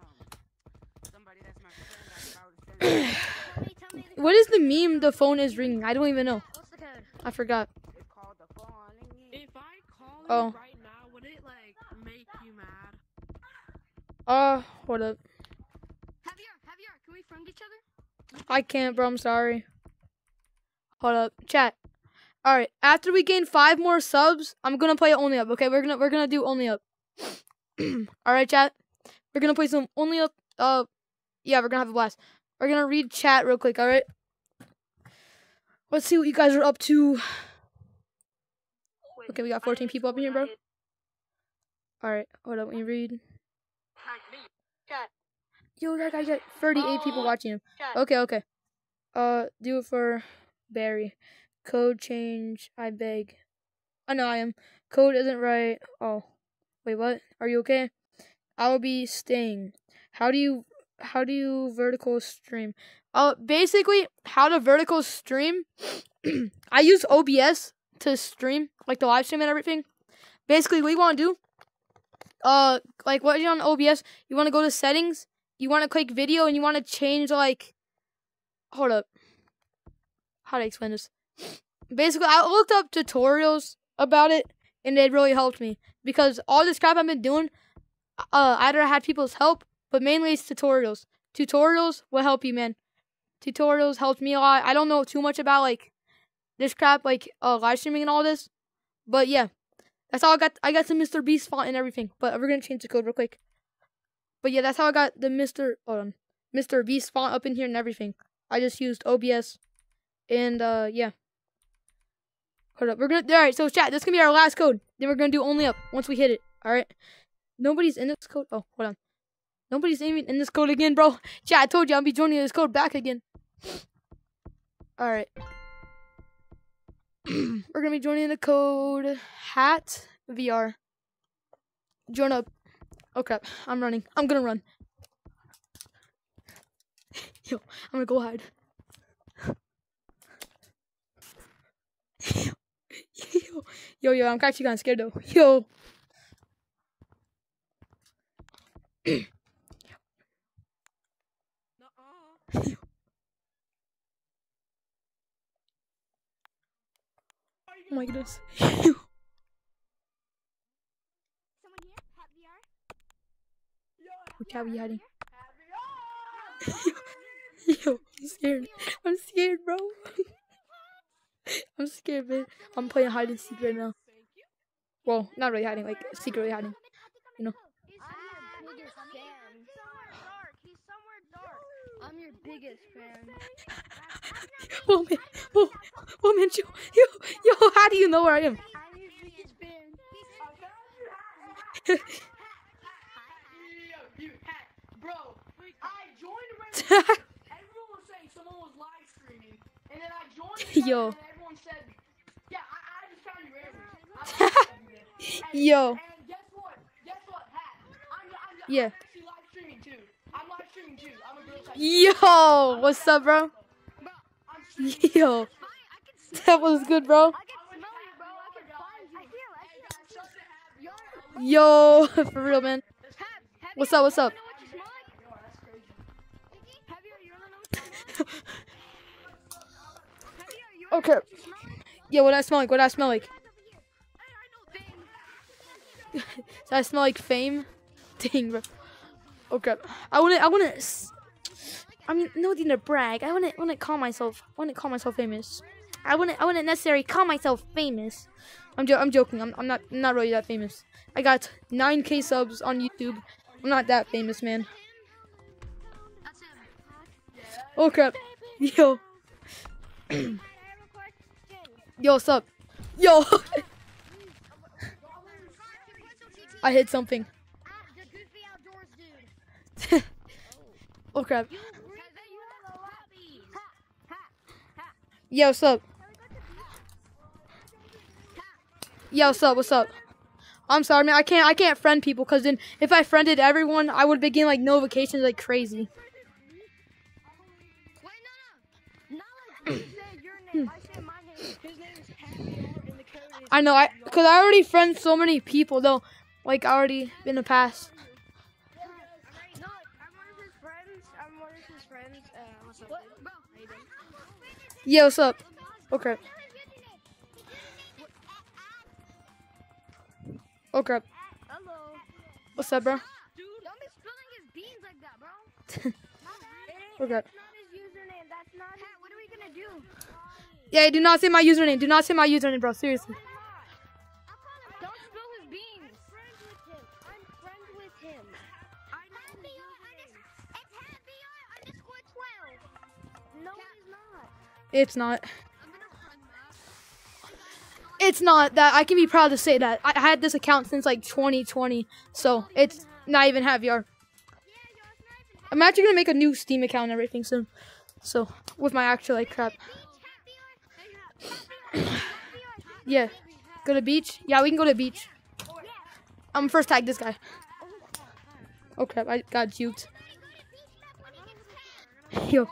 S12: somebody that's my friend. I thought I would send
S5: Tell me, tell me the
S2: What is the meme? The phone is ringing. I don't even know.
S5: What's the code?
S2: I forgot.
S12: It's called the phone.
S9: If I call
S2: Oh.
S9: you right now, would it like make you mad?
S2: Uh, hold up.
S5: Javier, Javier, can we friend each other?
S2: I can't, bro. I'm sorry. Hold up, chat. All right. After we gain five more subs, I'm gonna play only up. Okay, we're gonna we're gonna do only up. All right, chat. We're gonna play some only up. Uh, yeah, we're gonna have a blast. We're gonna read chat real quick. All right. Let's see what you guys are up to. Okay, we got 14 people up in here, bro. All right, hold up. Let me read. Yo, that guy got 38 people watching him. Okay, okay. Uh, do it for Barry. Code change, I beg. Oh, no, I am. Code isn't right. Oh, wait, what? Are you okay? I will be staying. How do you, how do you vertical stream? Uh, basically, how to vertical stream. I use OBS to stream, like the live stream and everything. Basically, what you want to do, uh, like what you on OBS, you want to go to settings, you want to click video, and you want to change like, hold up, how to explain this? Basically, I looked up tutorials about it, and it really helped me because all this crap I've been doing, uh, either I had people's help, but mainly it's tutorials. Tutorials will help you, man. Tutorials helped me a lot. I don't know too much about like this crap, like uh, live streaming and all this, but yeah, that's how I got. I got the Mr. Beast font and everything. But we're gonna change the code real quick. But yeah, that's how I got the Mr. Mr. Beast font up in here and everything. I just used OBS, and uh, yeah. Hold up, we're gonna. All right, so chat. This is gonna be our last code. Then we're gonna do only up once we hit it. All right. Nobody's in this code. Oh, hold on. Nobody's even in this code again, bro. Chat. I told you I'll be joining this code back again. All right. we're gonna be joining the code hat VR. Join up. Oh crap! I'm running. I'm gonna run. Yo, I'm gonna go hide. yo, yo, yo, I'm actually kind of scared though. Yo. Oh my goodness.
S5: Someone here? Hat VR?
S2: Which are we hiding? Yo, I'm scared. I'm scared, bro. I'm scared, man. I'm playing hide and seek right now. Well, not really hiding, like secretly hiding. You know.
S5: I'm your biggest fan. Somewhere dark. He's somewhere dark. I'm your biggest fan.
S2: Oh man, oh, oh man, yo, yo, yo, how do you know where I am?
S5: I'm your biggest fan.
S9: Bro, I joined Everyone was saying someone was live streaming, and then I joined
S2: Yo.
S9: everyone said, "Yeah, I, I just found you earlier." I live streamed it. And-
S2: Yo.
S9: And guess what? Guess what? Hat. I'm, I'm,
S2: Yeah.
S9: I'm actually live streaming too.
S2: Yo, what's up, bro? Yo, that was good, bro. Yo, for real, man. What's up, what's up? Okay. Yeah, what I smell like? What I smell like?
S5: I
S2: smell like fame? Dang, bro. Okay, I wouldn't. I wouldn't. I mean, no need to brag. I wouldn't. Wouldn't call myself. Wouldn't call myself famous. I wouldn't. I wouldn't necessarily call myself famous. I'm. Jo- I'm joking. I'm. I'm not. I'm not really that famous. I got 9k subs on YouTube. I'm not that famous, man. Oh crap. Yo. Yo, what's up? Yo. I hit something.
S5: Ah, the Goofy Outdoors dude.
S2: Oh crap. Yo, what's up? Yo, what's up? What's up? I'm sorry, man. I can't. I can't friend people because then if I friended everyone, I would begin like notifications like crazy.
S5: Wait, no, no. Not like you say your name. I say my name.
S9: His name's Happy Art, and the code is.
S2: I know. I because I already friend so many people though. Like already in the past. Yeah, what's up? Okay. Oh crap.
S5: Hello.
S2: What's up, bro?
S5: Dude, don't be spilling his beans like that, bro. My bad.
S2: Okay.
S5: That's not his username. That's not his. What are we?
S2: Yeah, do not say my username. Do not say my username, bro. Seriously.
S5: It's not.
S2: It's not
S5: that.
S2: I can be proud to say that. I had this account since like 2020, so it's not even your. I'm actually gonna make a new Steam account and everything soon. So with my actual like crap. Yeah. Go to beach? Yeah, we can go to beach. I'm first tag this guy. Oh crap, I got juked. Yo.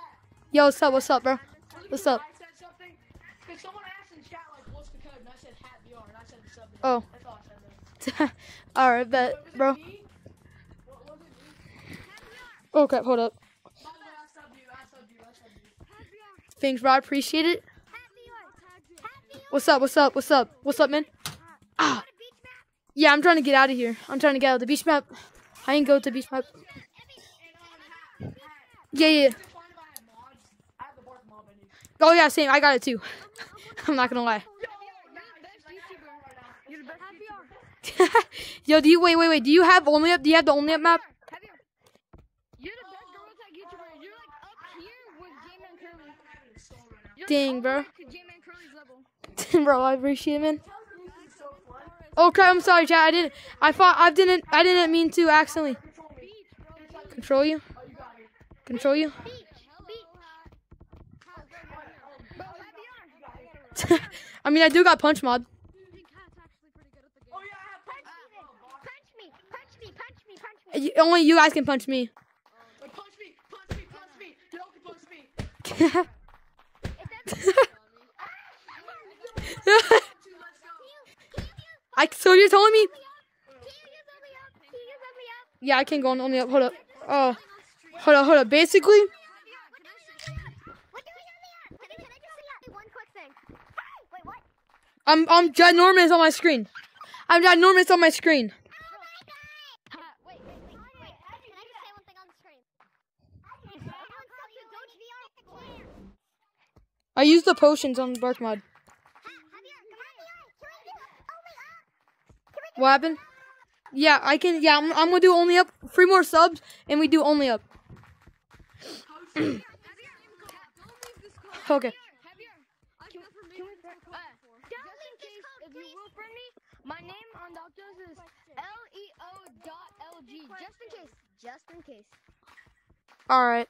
S2: Yo, what's up? What's up, bro? What's up?
S9: I said something. Cause someone asked in chat like, "What's the code?" And I said Happy Art, and I said sub.
S2: Oh.
S9: I said.
S2: Alright, bet, bro.
S9: Me? What was it? Me?
S2: Oh crap, hold up. Thanks, bro. I appreciate it. What's up? What's up? What's up? What's up, man? Ah. Yeah, I'm trying to get out of here. I'm trying to get out of the beach map. I ain't go to the beach map. Yeah, yeah.
S9: It's fine if I have mods. I have the bark mod I need.
S2: Oh yeah, same. I got it too. I'm not gonna lie. Yo, do you wait, wait, wait? Do you have only up? Do you have the only up map? Dang, bro. bro, I appreciate it, man. Okay, I'm sorry, chat. I didn't. I thought I didn't. I didn't mean to accidentally control you. Control you. I mean, I do got punch mod.
S9: Oh yeah, I have punch.
S5: Uh, punch me, punch me, punch me, punch me.
S2: You- Only you guys can punch me.
S9: Like, punch me, punch me, punch me. Y'all can punch me.
S2: I so you're telling me?
S5: Can you just let me up? Can you just let me up?
S2: Yeah, I can go on only up. Hold up. Oh, hold up, hold up. Basically,
S5: What do we let me up? Can I can I just say one quick thing? Wait, what?
S2: I'm I'm ginormous on my screen. I'm ginormous on my screen.
S5: I
S2: use the potions on the bark mod. What happened? Yeah, I can. Yeah, I'm, I'm gonna do only up. Three more subs, and we do only up. okay.
S5: Just in case, if you will friend me,
S3: My name on Doctors is L E O dot L G. Just in case. Just in case.
S2: All right.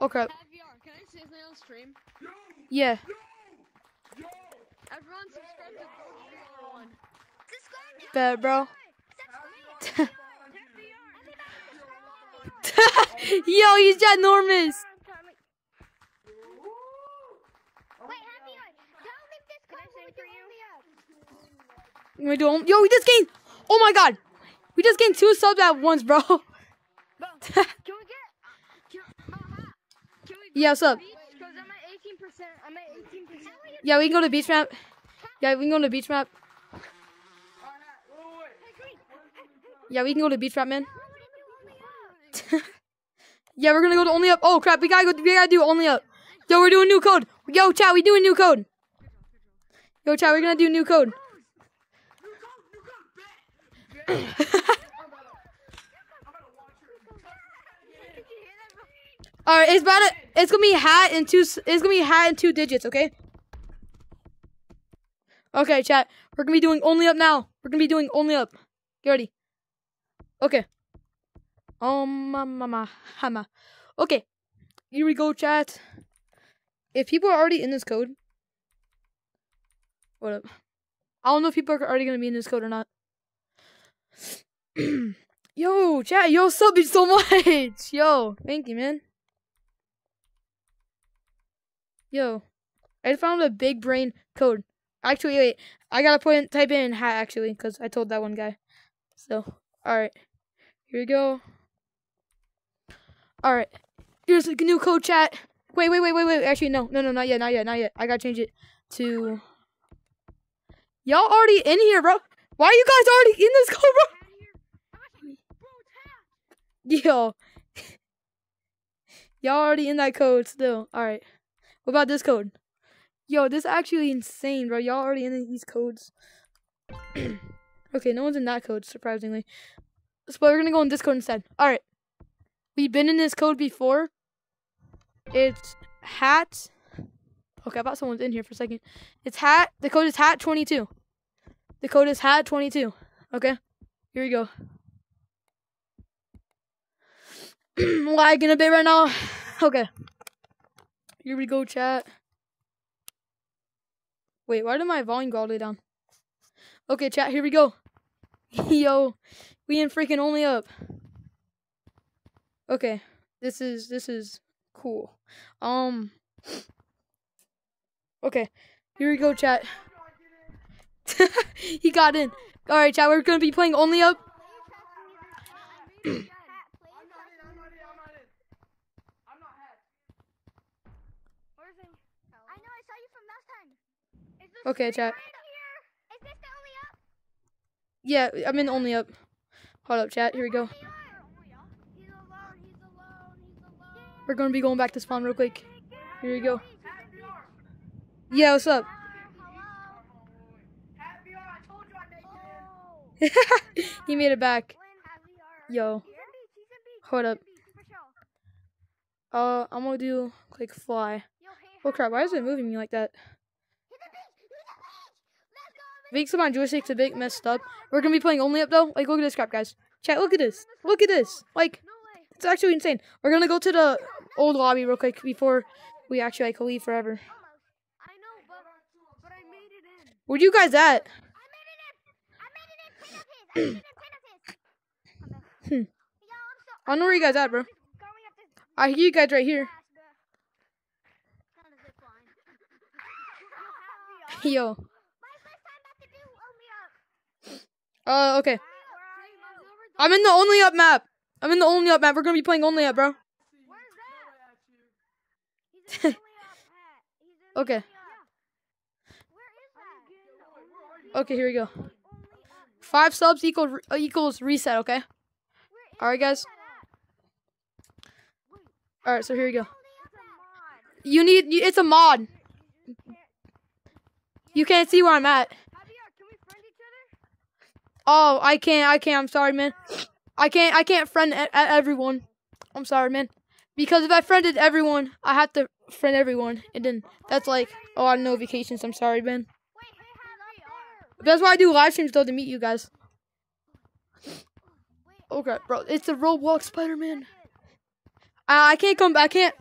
S2: Okay.
S10: Can I say something on stream?
S2: Yeah.
S10: Everyone subscribe to Gold One.
S2: Bet, bro. Yo, he's ginormous.
S5: Wait, happy hour. Don't leave this code when we do only
S2: We do Yo, we just gained. Oh my god. We just gained two subs at once, bro. Yeah, what's up?
S3: beach? Cause I'm at 18 percent. I'm at 18 percent.
S2: Yeah, we can go to beach map. Yeah, we can go to beach map. Yeah, we can go to beach map, man. yeah, we're gonna go to only up. Oh crap, we gotta go. We gotta do only up. Yo, we're doing new code. Yo, chat, we doing new code. Yo, chat, we're gonna do new code. All right, it's about to, It's gonna be hat and two. It's gonna be hat and two digits. Okay. Okay, chat. We're gonna be doing only up now. We're gonna be doing only up. Get ready. Okay. Um, mama, hama. Okay. Here we go, chat. If people are already in this code, what up? I don't know if people are already gonna be in this code or not. yo, chat. Yo, sub me so much. Yo, thank you, man. Yo, I found a big brain code. Actually, wait. I gotta put in, type in hat actually, cause I told that one guy. So, all right, here we go. All right, here's a new code chat. Wait, wait, wait, wait, wait. Actually, no, no, no, not yet, not yet, not yet. I gotta change it to. Y'all already in here, bro. Why are you guys already in this code? Yo. Y'all already in that code still. Alright. What about this code? Yo, this is actually insane, bro. Y'all already in these codes. okay, no one's in that code, surprisingly. So, but we're gonna go in this code instead. Alright. We've been in this code before. It's hat. Okay, I thought someone's in here for a second. It's hat. The code is hat22. The coders had 22. Okay, here we go. Lagging a bit right now. Okay. Here we go, chat. Wait, why did my volume go all the way down? Okay, chat, here we go. Yo, we in freaking only up. Okay, this is, this is cool. Um, okay, here we go, chat. he got in. All right, chat. We're gonna be playing only up.
S5: Where's he? I know, I saw you from last time. Is this
S2: Okay, chat.
S5: right here? Is this the only up?
S2: Yeah, I'm in only up. Hold up, chat. Here we go. We're gonna be going back to spawn real quick. Here we go. Yeah, what's up? he made it back. Yo, hold up. Uh, I'm gonna do like fly. Oh crap! Why is it moving me like that? Think my joystick's a bit messed up. We're gonna be playing only up though. Like, look at this crap, guys. Chat, look at this. Look at this. Like, it's actually insane. We're gonna go to the old lobby real quick before we actually like leave forever. Where you guys at? Hmm. I don't know where you guys at, bro. I hear you guys right here. Yo. Uh, okay. I'm in the only up map. I'm in the only up map. We're gonna be playing only up, bro. okay. Okay, here we go. Five subs equal uh, equals reset. Okay. All right, guys. All right, so here we go. You need. You, it's a mod. You can't see where I'm at. Oh, I can't. I can't. I'm sorry, man. I can't. I can't friend everyone. I'm sorry, man. Because if I friended everyone, I have to friend everyone, and then that's like a lot of notifications. I'm sorry, man. That's why I do live streams though to meet you guys. Okay, bro, it's a Roblox Spider-Man. I I can't come. I can't.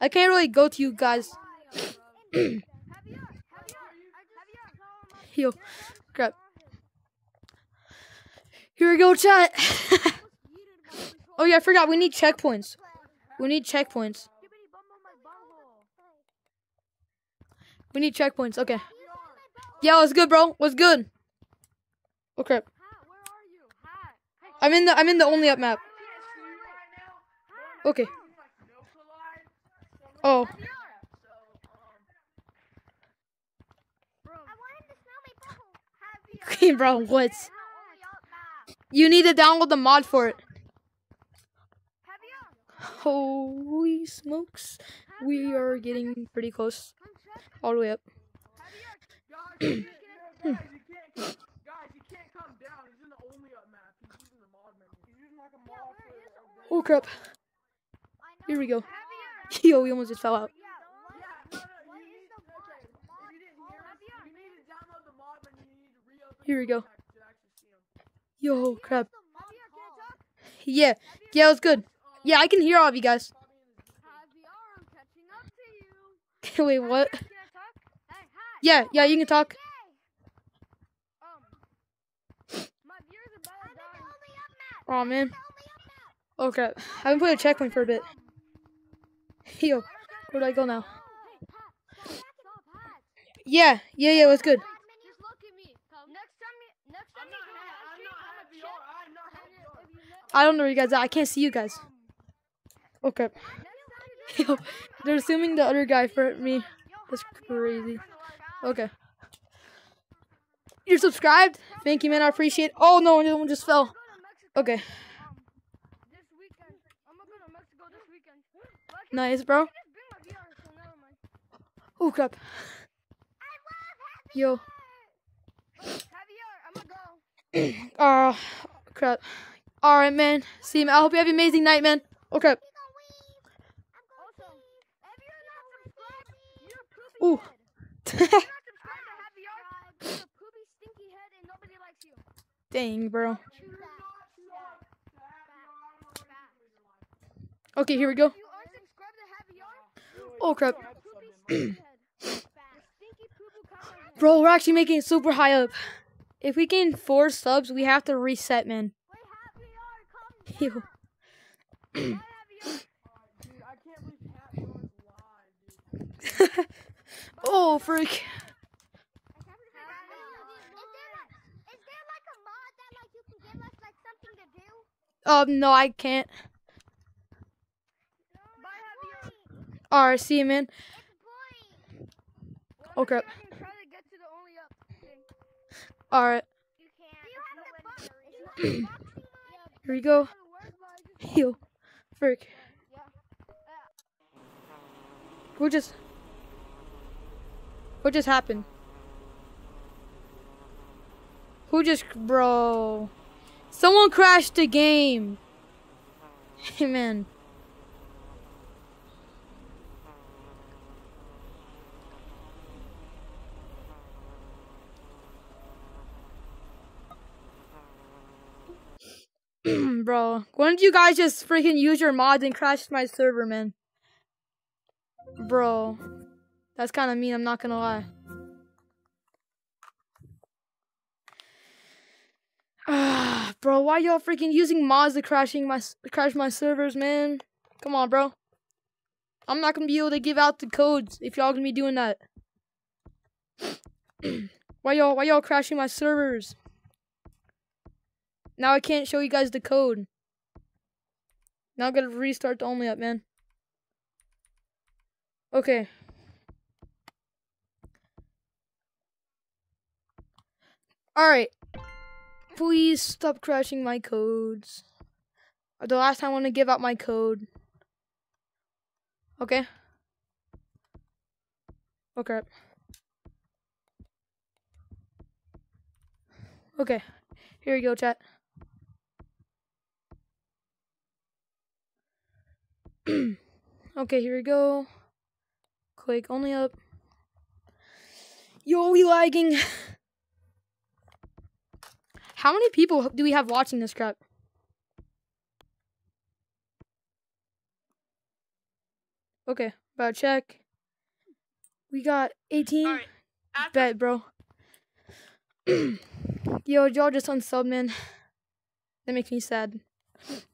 S2: I can't really go to you guys. Yo, crap. Here we go, chat. oh yeah, I forgot. We need checkpoints. We need checkpoints. We need checkpoints. Okay. Yeah, what's good, bro? What's good? Okay. I'm in the I'm in the only up map. Okay. Oh. Okay, bro, what? You need to download the mod for it. Holy smokes. We are getting pretty close. All the way up. Oh crap. Here we go. Yo, we almost just fell out. Here we go. Yo, crap. Yeah, yeah, it was good. Yeah, I can hear all of you guys. Wait, what? Yeah, yeah, you can talk. Oh man. Okay, I haven't put a checkpoint for a bit. Yo, where do I go now? Yeah, yeah, yeah, was good.
S5: Just look at me. Next time you, next time
S9: I'm
S5: you
S9: not,
S5: go
S9: ha- I'm
S5: live
S9: not
S5: stream,
S9: happy. or I'm not happy.
S2: I don't know where you guys are. I can't see you guys. Okay. Yo, they're assuming the other guy for me. That's crazy. Okay. You're subscribed? Thank you, man. I appreciate it. Oh, no, no one just fell. Okay.
S5: this weekend. I'm gonna go to Mexico this weekend.
S2: Nice, bro.
S5: Just bring my VR, so never mind.
S2: Oh, crap. Yo.
S5: Javier, I'm gonna go.
S2: Uh, crap. Alright, man. See you, man. I hope you have an amazing night, man. Okay.
S5: Also, if you're not subscribed, you're a poopy
S2: Ooh. Dang, bro. Okay, here we go.
S5: If you unsubscribe to Javier,
S2: Oh, crap.
S5: you're a poopy, stinky head. The stinky poo-poo cover head.
S2: Bro, we're actually making it super high up. If we gain four subs, we have to reset, man.
S5: Wait, Javier, come
S2: Yo.
S5: down. Bye, Javier.
S9: Dude, I can't believe Pat Jones live, dude.
S2: oh, freak.
S5: Is there like a mod that like you can give us like something to do?
S2: Um, no, I can't. Alright, see you, man. Oh, crap. Alright, here we go. Yo, frick. What just... What just happened? Who just... Bro. Someone crashed the game. Man. Bro, why don't you guys just freaking use your mods and crash my server, man? Bro, that's kind of mean. I'm not gonna lie. Ah, bro, why y'all freaking using mods to crashing my crash my servers, man? Come on, bro. I'm not gonna be able to give out the codes if y'all gonna be doing that. why y'all why y'all crashing my servers? Now I can't show you guys the code. Now I gotta restart the only up, man. Okay. Alright. Please stop crashing my codes. The last time I want to give out my code. Okay. Okay. Okay. Here we go, chat. okay, here we go. Click only up. Yo, we lagging. how many people do we have watching this crap? Okay, about to check. We got 18.
S9: Alright. After
S2: Bet, bro. Yo, y'all just unsub, man. That makes me sad.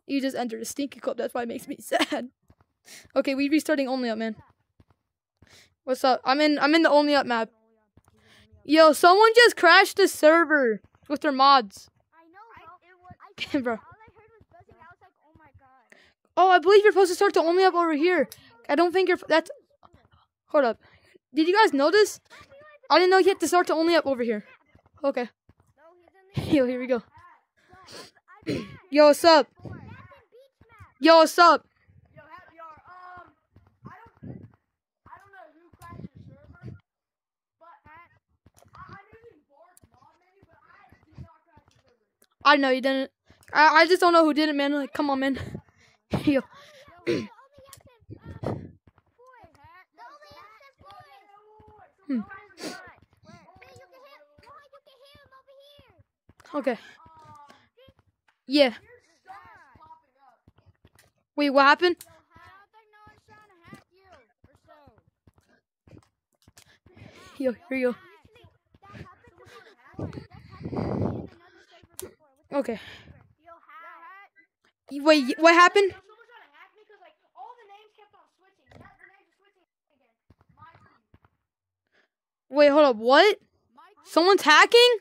S2: You just entered a stinky club. That's why it makes me sad. Okay, we restarting only up, man. What's up? I'm in. I'm in the only up map. Yo, someone just crashed the server with their mods.
S5: I know, bro. It was, I,
S2: bro.
S5: all I heard was buzzing. I was like, oh my god.
S2: Oh, I believe you're supposed to start the only up over here. I don't think you're. That's. Hold up. Did you guys know this? I didn't know you had to start the only up over here. Okay.
S5: No, he's in the
S2: Yo, here we go. Yo, what's up?
S5: That's in beach map.
S2: Yo, what's up?
S9: Yo, Hat VR, um, I don't, I don't know who crashed your server, but I, I knew you bark mod maybe, but I did not crash your server.
S2: I know you didn't. I, I just don't know who did it, man. Like, come on, man. Yo. Hmm. Okay. Yeah. Wait, what happened? Yo, here you go. Okay.
S5: Yo, hat.
S2: Y- Wait, what happened?
S9: Someone trying to hack me because like all the names kept on switching. That, the names are switching again. Mikey.
S2: Wait, hold up. What? Someone's hacking?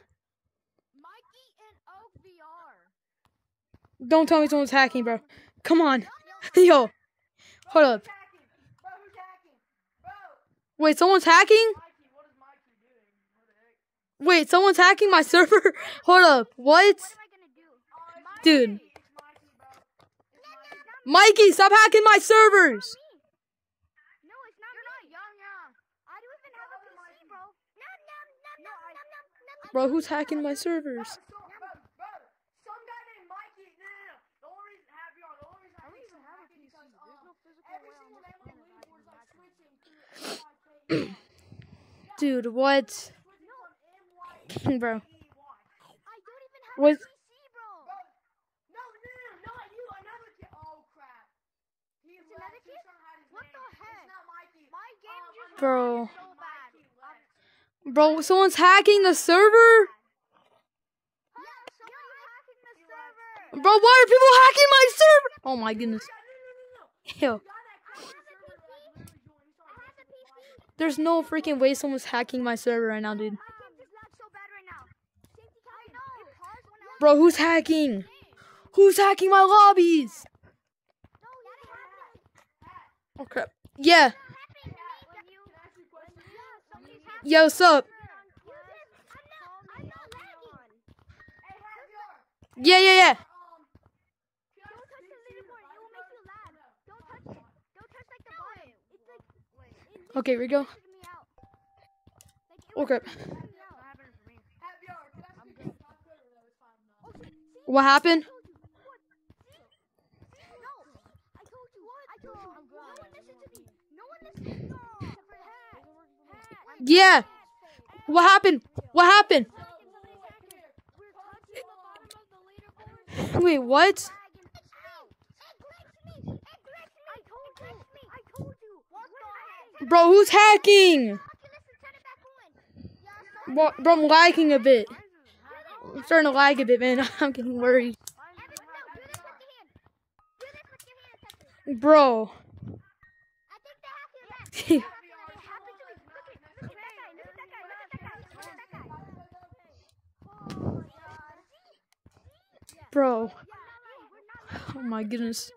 S5: Mikey and Oak VR.
S2: Don't tell me someone's hacking, bro. Come on. Yo. Hold up.
S9: Hacking. Bro, who's hacking? Bro.
S2: Wait, someone's hacking?
S9: Mikey, what is Mikey doing? What the heck?
S2: Wait, someone's hacking my server? Hold up. What?
S5: What am I gonna do?
S2: Dude.
S9: Mikey,
S2: stop hacking my servers.
S5: Bro,
S2: who's hacking my servers? Dude, what? Bro.
S5: Don't Bro.
S2: Bro, someone's hacking the server? Bro, why are people hacking my server? Oh my goodness. Ew. There's no freaking way someone's hacking my server right now, dude. Bro, who's hacking? Who's hacking my lobbies? Oh crap. Yeah.
S5: Happening to me. When you, yeah, somebody's hacking.
S2: Yo, what's up?
S5: You did. I'm not. I'm not lagging.
S9: Hey, Hat VR.
S2: Yeah, yeah, yeah.
S9: Um,
S5: Don't touch the leaderboard. It
S2: Yeah. What happened? What happened? Wait, what? Bro, who's hacking? Bro, bro, I'm lagging a bit. I'm starting to lag a bit, man. I'm getting worried.
S5: Evan, no, do this with your hand. Do this with your hand, Tucker.
S2: Bro.
S5: I think the hack is back. It happened to me. Look at, look at that guy. Look at that guy. Look at that guy. Look at that guy. Oh my god. See? Yeah.
S2: Bro. Oh my goodness.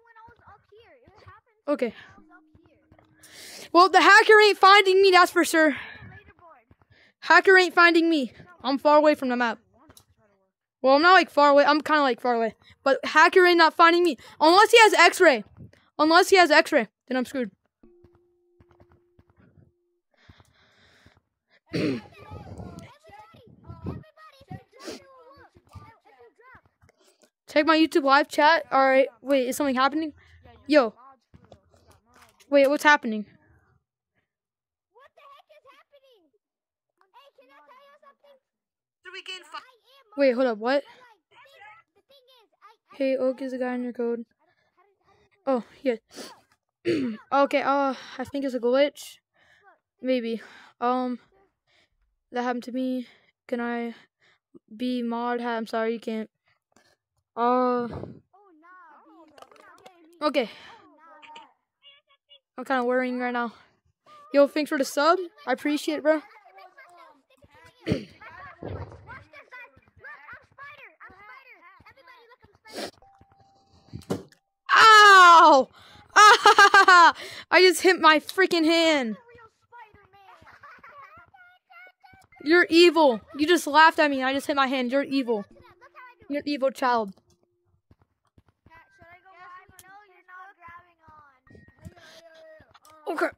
S2: Okay. Well, the hacker ain't finding me, that's for sure. Hacker ain't finding me. I'm far away from the map. Well, I'm not like far away. I'm kind of like far away. But hacker ain't not finding me. Unless he has x-ray. Unless he has x-ray. Then I'm screwed.
S5: Everybody, everybody, if you drop, look. If you drop.
S2: Check my YouTube live chat. Alright. Wait, is something happening? Yo. Wait, what's happening?
S5: What the heck is happening? Hey, can I tell you something?
S9: Did we gain five?
S5: I am
S2: Wait, hold up. What? Hey, Oak is the guy in your code. Oh, yeah. okay, uh, I think it's a glitch. Maybe. Um, that happened to me. Can I be mod? I'm sorry, you can't. Uh, okay. I'm kind of worrying right now. Yo, thanks for the sub. I appreciate it, bro. Ow! I just hit my freaking hand. You're evil. You just laughed at me. I just hit my hand. You're evil. You're evil child.
S5: Should I go live? No, you're not grabbing on.
S2: Okay.
S9: Can we? Can I speak to your private code? Or no? Have on?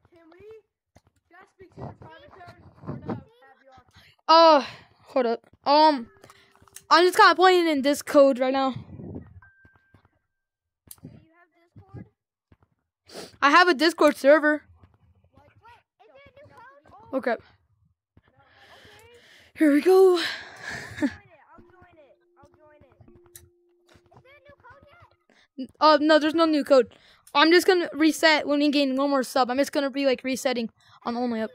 S2: Oh, hold up. Um, I'm just kind of playing in this code right now.
S5: Do you have Discord?
S2: I have a Discord server.
S5: What? What? Is there a new code?
S2: Okay. Here we go.
S5: Join it. I'll join it. I'll join it. Is there a new code yet?
S2: Uh, no, there's no new code. I'm just gonna reset when we gain one more sub. I'm just gonna be like resetting on only up.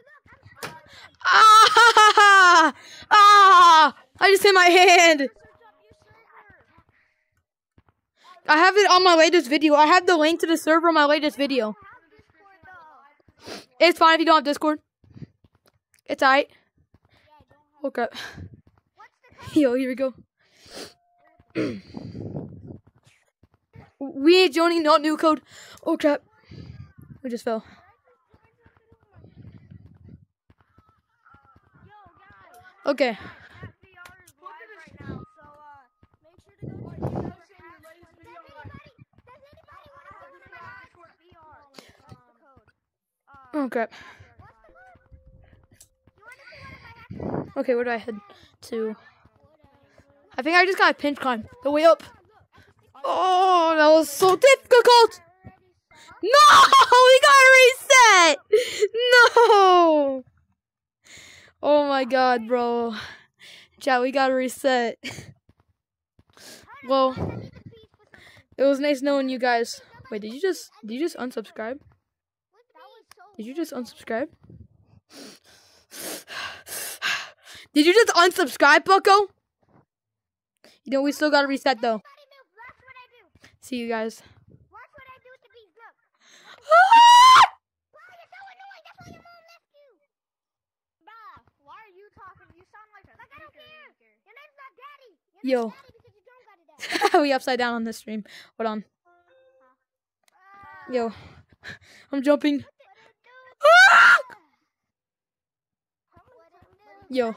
S2: Ah! Ah! I just hit my hand. I have it on my latest video. I have the link to the server on my latest video. It's fine if you don't have Discord. It's alright. Okay. Yo, here we go. we joining not new code. Oh crap. We just fell. Okay. Oh crap. Okay, where do I head to? I think I just got a pinch climb. The way up. Oh, that was so difficult. No, we got reset. No. Oh my god, bro. Chat, we got reset. Well, it was nice knowing you guys. Wait, did you just did you just unsubscribe? Did you just unsubscribe? Did you just unsubscribe, Bucko? You know we still gotta reset though.
S5: Watch what I do.
S2: See you guys.
S5: Watch what I do with the bees. Look. Bro, you're so annoying. That's why your mom left you. Bruh, why are you talking? You sound like a Like, I don't care. Your name's not Daddy. Your
S2: Yo.
S5: Daddy you don't got a dad.
S2: we upside down on this stream. Hold on.
S5: Uh,
S2: Yo. I'm jumping. Yo.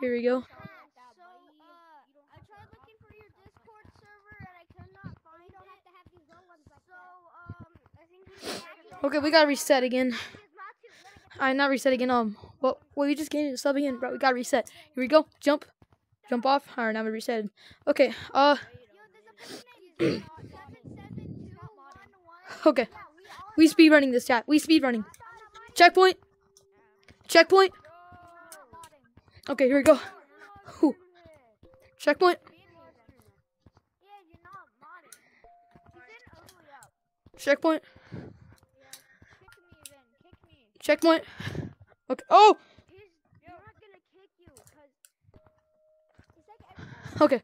S2: Here we go.
S5: So, uh, I tried looking for your Discord server and I could not find it. don't have to have these long ones like so, um, I think we should
S2: Okay, we gotta reset again.
S5: It's not
S2: reset again. Um, what? Well, we just gained a sub again, bro. We gotta reset. Here we go. Jump. Jump off. Alright, now we reset. Okay. Uh.
S5: Yo, there's a person named 77211.
S2: Okay.
S5: We
S2: speed running this chat. We speed running. Checkpoint. Checkpoint. Okay, here we go. Whew. Checkpoint.
S5: Yeah, you're not modded. He's in ugly up.
S2: Checkpoint.
S5: Kick me then. Kick me.
S2: Checkpoint. Okay. Oh. Okay.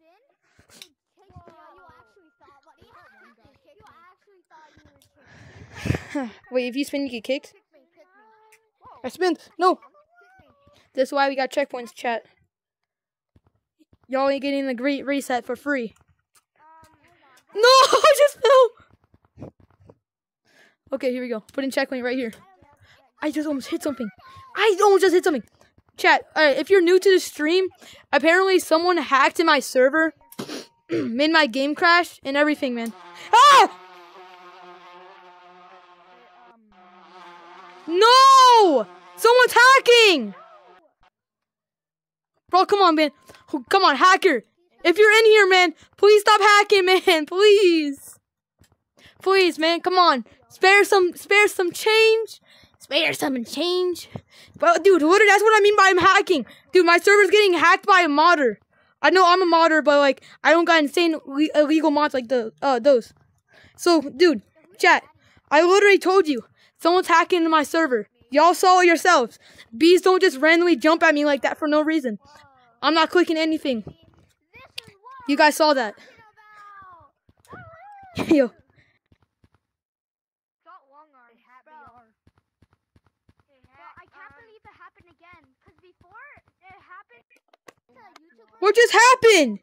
S2: Wait, if you spin, you get kicked. I spin. No. That's why we got checkpoints, chat. Y'all ain't getting the great reset for free. No, I just fell. Okay, here we go. Put in checkpoint right here. I just almost hit something. I almost just hit something. Chat, if you're new to the stream, apparently someone hacked in my server, made my game crash, and everything, man. Ah! No! Someone's hacking! Bro, come on, man. Come on, hacker. If you're in here, man, please stop hacking, man. Please. Please, man, come on. Spare some spare some change. Spare some change. Bro, dude, that's what I mean by I'm hacking. Dude, my server's getting hacked by a modder. I know I'm a modder, but like I don't got insane le- illegal mods like the uh those. So, dude, chat. I literally told you someone's hacking into my server. Y'all saw it yourselves. Bees don't just randomly jump at me like that for no reason. I'm not clicking anything. You guys saw that. Yo,
S5: Got long arms, bro. Bro, I can't believe it happened again. Cause before it happened to a YouTuber.
S2: What just happened?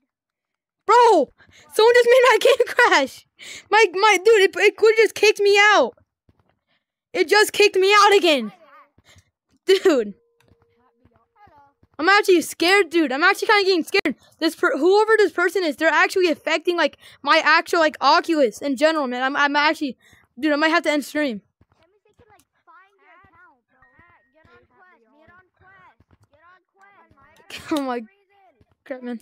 S2: Bro, someone just made my game crash. My my dude, it, it could just kicked me out. It just kicked me out again. Dude. I'm actually scared, dude. I'm actually kind of getting scared. This per- whoever this person is, they're actually affecting like my actual like Oculus in general, man. I'm I'm actually, dude. I might have to end stream. Oh my crap, man.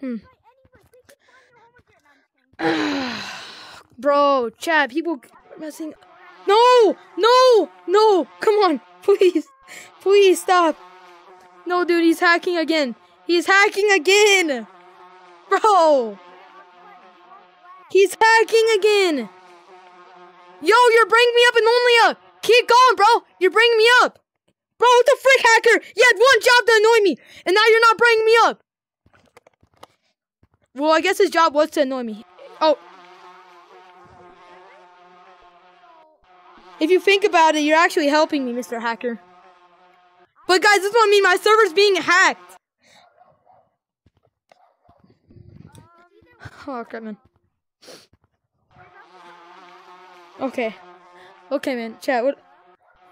S2: Hmm. Bro, chat, people messing. No, no, no! Come on, please, please stop. No, dude, he's hacking again. He's hacking again, bro. He's hacking again. Yo, you're bringing me up and only up. Keep going, bro. You're bringing me up. Bro, what the frick, hacker? You had one job to annoy me, and now you're not bringing me up. Well, I guess his job was to annoy me. Oh. If you think about it, you're actually helping me, Mr. Hacker. But guys, this I mean. My server's being hacked. Oh, crap, man. Okay. Okay, man. Chat, what?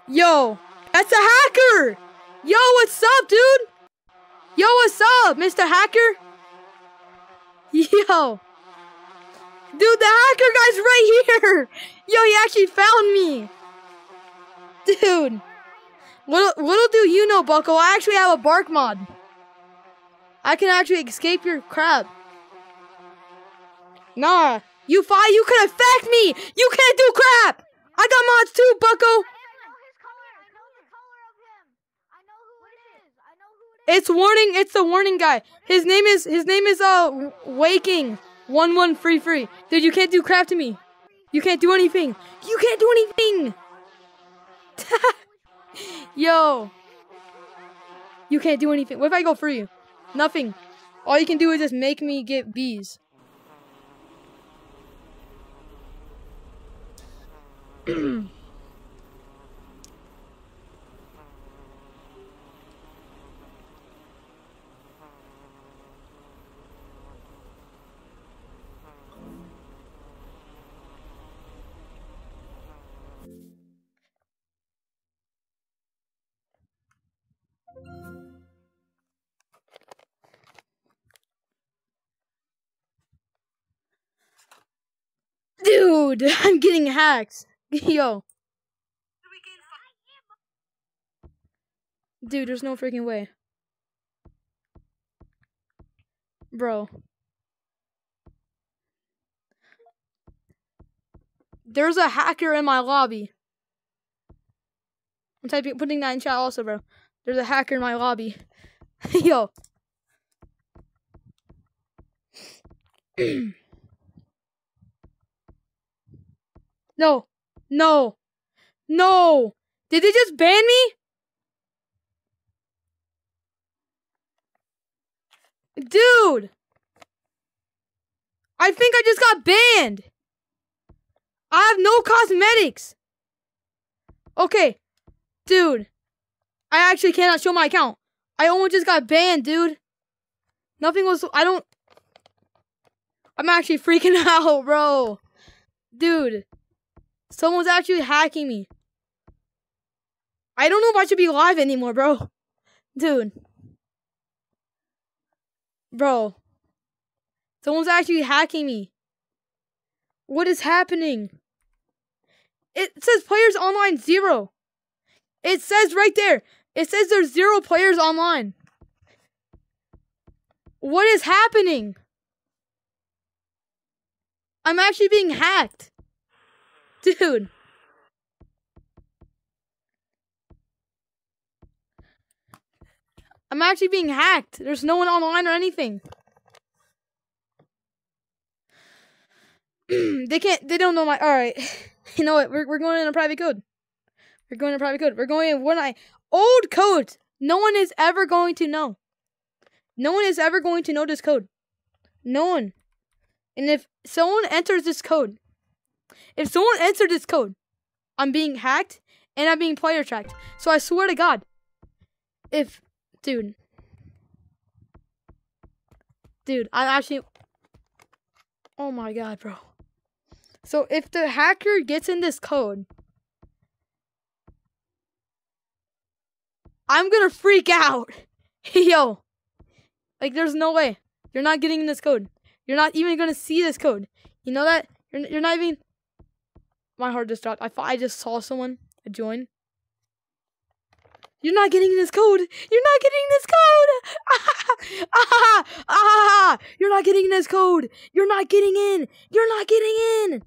S2: Yo, that's a hacker! Yo, what's up, dude? Yo, what's up, Mr. Hacker? Yo. Dude, the hacker guy's right here! Yo, he actually found me! Dude. Little, little do you know, Bucko, I actually have a bark mod. I can actually escape your crap. Nah. You fi you can affect me! You can't do crap! I got mods too, Bucko!
S5: I know his color. I know the color of him. I know who it is. I know who it is.
S2: It's warning, it's the warning guy. His name is his name is uh Waking. One one free free. Dude, you can't do crap to me. You can't do anything. You can't do anything. Yo. You can't do anything. What if I go for you? Nothing. All you can do is just make me get bees. Dude, I'm getting hacked. Yo. Dude, there's no freaking way. Bro. There's a hacker in my lobby. I'm typing putting that in chat also, bro. There's a hacker in my lobby. Yo. no. No. No. Did they just ban me? Dude! I think I just got banned! I have no cosmetics! Okay. Dude. I actually cannot show my account. I almost just got banned, dude. Nothing was. I don't. I'm actually freaking out, bro. Dude. Someone's actually hacking me. I don't know if I should be live anymore, bro. Dude. Bro. Someone's actually hacking me. What is happening? It says players online zero. It says right there. It says there's zero players online. What is happening? I'm actually being hacked. Dude. I'm actually being hacked. There's no one online or anything. they can't. They don't know my. All right. You know what? We're we're going in a private code. We're going in a private code. We're going in one I old code. No one is ever going to know. No one is ever going to know this code. No one. And if someone enters this code, if someone entered this code, I'm being hacked and I'm being player tracked. So I swear to God, if, dude, dude, I actually, oh my God, bro. So if the hacker gets in this code, I'm gonna freak out. Yo, like there's no way you're not getting in this code. You're not even gonna see this code. You know that? You're, you're not even. My heart just dropped. I thought I just saw someone join. You're not getting this code. You're not getting this code. Ah, ah, ah, you're not getting this code. You're not getting in. You're not getting in.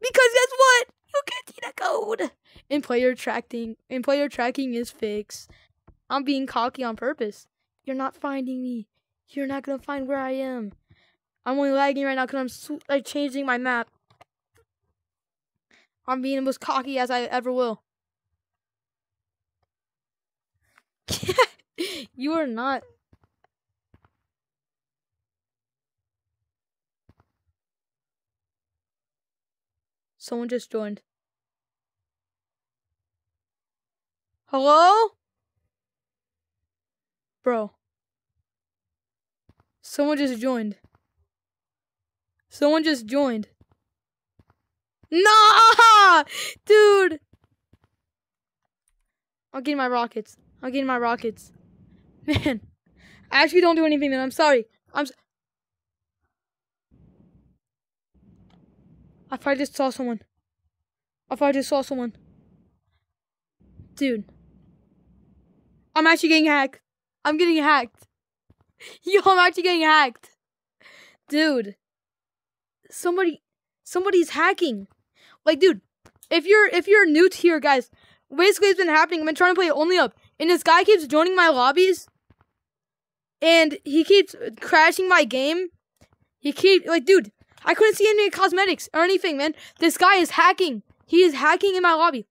S2: Because guess what? You can't see the code. And player tracking and player tracking is fixed. I'm being cocky on purpose. You're not finding me. You're not gonna find where I am. I'm only lagging right now because I'm like changing my map. I'm being the most cocky as I ever will. you are not. Someone just joined. Hello? Bro. Someone just joined. Someone just joined. Nah! Dude! I'm getting my rockets. I'm getting my rockets. Man. I actually don't do anything, man. I'm sorry. I'm. S- I probably just saw someone. I probably just saw someone. Dude. I'm actually getting hacked. I'm getting hacked. Yo, I'm actually getting hacked. Dude. Somebody somebody's hacking. Like, dude, if you're if you're new to here, guys, basically it's been happening. I've been trying to play only up. And this guy keeps joining my lobbies. And he keeps crashing my game. He keep like, dude, I couldn't see any cosmetics or anything, man. This guy is hacking. He is hacking in my lobby.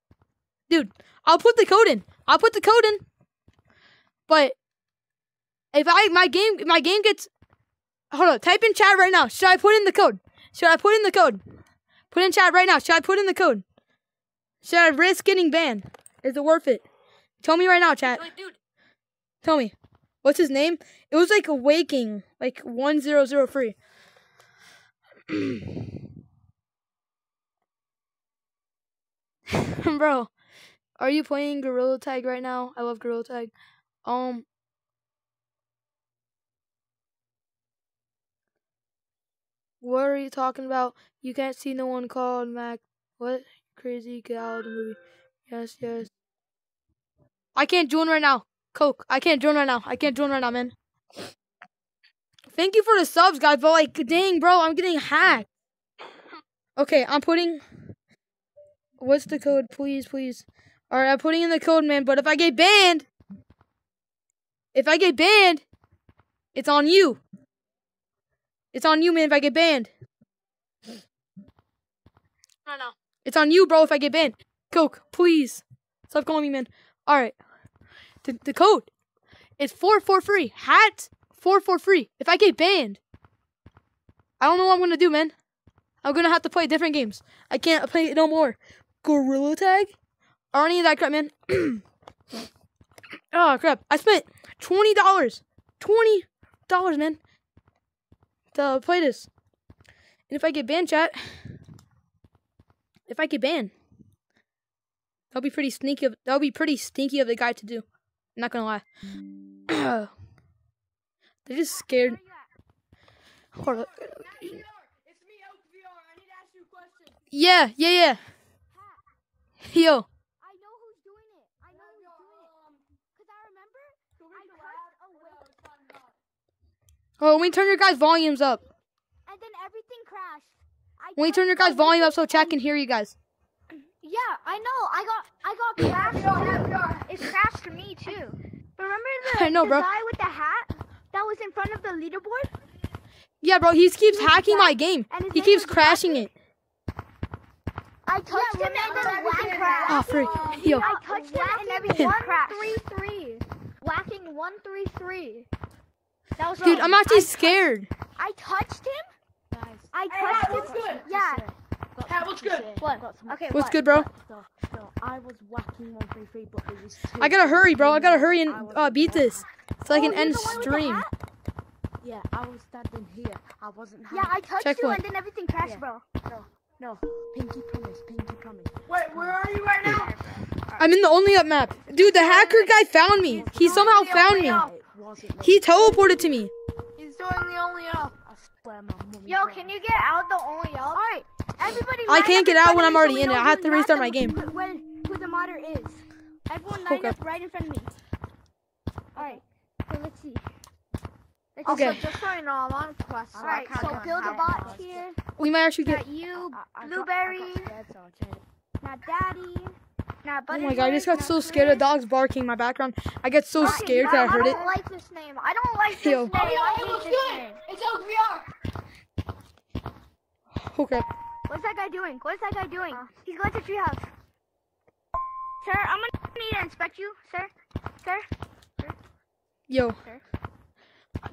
S2: Dude, I'll put the code in. I'll put the code in. But if I my game my game gets hold on, type in chat right now. Should I put in the code? Should I put in the code? Put in chat right now. Should I put in the code? Should I risk getting banned? Is it worth it? Tell me right now, chat.
S1: dude.
S2: Tell me. What's his name? It was like awaking, like one zero zero three. Bro, are you playing Gorilla Tag right now? I love Gorilla Tag. Um, what are you talking about? You can't see no one called Mac. What? Crazy, the movie. Yes, yes. I can't join right now. Coke, I can't join right now. I can't join right now, man. Thank you for the subs, guys, but like, dang, bro, I'm getting hacked. Okay, I'm putting. What's the code? Please, please. Alright, I'm putting in the code, man, but if I get banned. If I get banned, it's on you. It's on you, man, if I get banned. No, no. It's on you, bro, if I get banned. Coke, please. Stop calling me, man. Alright. The, the code is 443. Hat 443. If I get banned, I don't know what I'm going to do, man. I'm going to have to play different games. I can't play it no more. Gorilla Tag? Or any of that crap, man. oh, crap. I spent $20. $20, man. To play this. And if I get banned, chat. If I get banned. That'll be pretty sneaky. Of, that'll be pretty stinky of the guy to do. I'm not gonna lie. They're just scared. Hold up. Yeah, yeah, yeah. Yo.
S5: I know who's doing it. I know who's doing it. Cause I remember I pressed away
S2: Oh, let me turn your guys' volumes up.
S5: and then everything crashed. I
S2: Let me turn your guys' volume up so
S5: away
S2: chat
S5: and-
S2: can hear you guys.
S5: Yeah, I know. I got I got crashed too. It crashed to me too. remember the,
S2: I know,
S5: the
S2: bro.
S5: guy with the hat that was in front of the leaderboard?
S2: Yeah, bro, he keeps hacking my game. He keeps crashing it.
S5: I touched him and then everything crashed.
S2: Oh, freak. Yo.
S5: I touched him and everything
S3: One
S5: crashed.
S3: three three. Whacking one three three. That was
S2: Dude, I'm actually scared.
S5: I touched him.
S10: Guys,
S5: I touched him. Yeah.
S9: Pat, what's good?
S3: What? Okay.
S2: What's
S3: what?
S2: good, bro?
S10: so, so I was whacking 133, but it was two.
S2: I gotta hurry, bro. I gotta hurry and uh, beat this so I can
S5: Oh,
S2: end
S5: the one with the
S2: stream.
S10: Yeah, I was standing here. I wasn't.
S5: Yeah, I touched you
S2: Checkpoint.
S5: and then everything crashed, bro.
S10: No, pinky promise, pinky promise.
S9: Wait, where are you right now?
S2: I'm in the only up map. Dude, the hacker guy found me. He somehow found me.
S10: It wasn't.
S2: He teleported to me.
S9: He's doing the only up.
S10: I swear, my mummy.
S3: Yo, can you get out the only up?
S5: Alright, everybody.
S2: I can't get out when I'm
S5: me so
S2: already in it. I have to restart my game.
S5: who- Where, who the modder is. Everyone line
S2: Okay.
S5: up right in front of me. Alright, so let's see. Let's
S2: Okay.
S3: So just so you know, I'm on quest. So
S5: Alright, so build a bot here.
S2: We might actually get.
S5: Got you,
S10: I, I
S5: Blueberry.
S10: Got, got scared, so I tried it.
S5: not Daddy, not
S2: Oh my god, I just got so scared of dogs barking in my background. I get so
S5: Okay,
S2: scared that I heard it.
S5: I don't like this name. I don't like this
S2: Yo.
S5: name. I hate this name.
S9: It's OVR.
S2: Okay.
S5: What's that guy doing? What's that guy doing? He's going to treehouse. Sir, I'm gonna need to inspect you, sir. Sir. sir.
S2: Yo. Sir.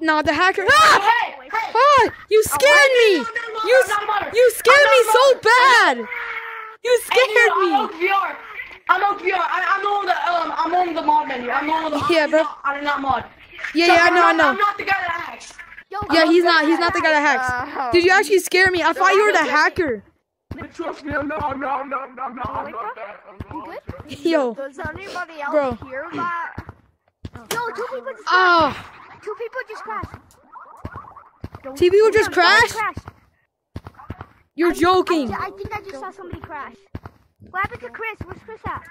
S2: Nah, the hacker. Ah! Ah! You scared me! You, you scared me so bad! You scared
S9: I'm
S2: me!
S9: OVR. I'm OVR. I, I'm on the um. I'm on the mod menu. I'm on the.
S2: Yeah, bro.
S9: I do not mod.
S2: Yeah, yeah, I
S9: I'm
S2: know, I know.
S9: I'm not the guy that hacks.
S5: Yo,
S2: Yeah, he's not. He's not the guy that
S5: guy.
S2: hacks. Did you actually scare me? I thought you were the hacker.
S9: Trust me, no, no, no, no, no, no.
S5: You good?
S2: Yo.
S3: Does anybody else
S2: Bro.
S3: hear that?
S5: Yo, two people just
S2: Oh,
S5: Two people just crashed.
S2: two people just crashed?
S5: crashed.
S2: You're
S5: I,
S2: joking.
S5: I think I just saw somebody crash. What happened to Chris? Where's Chris at?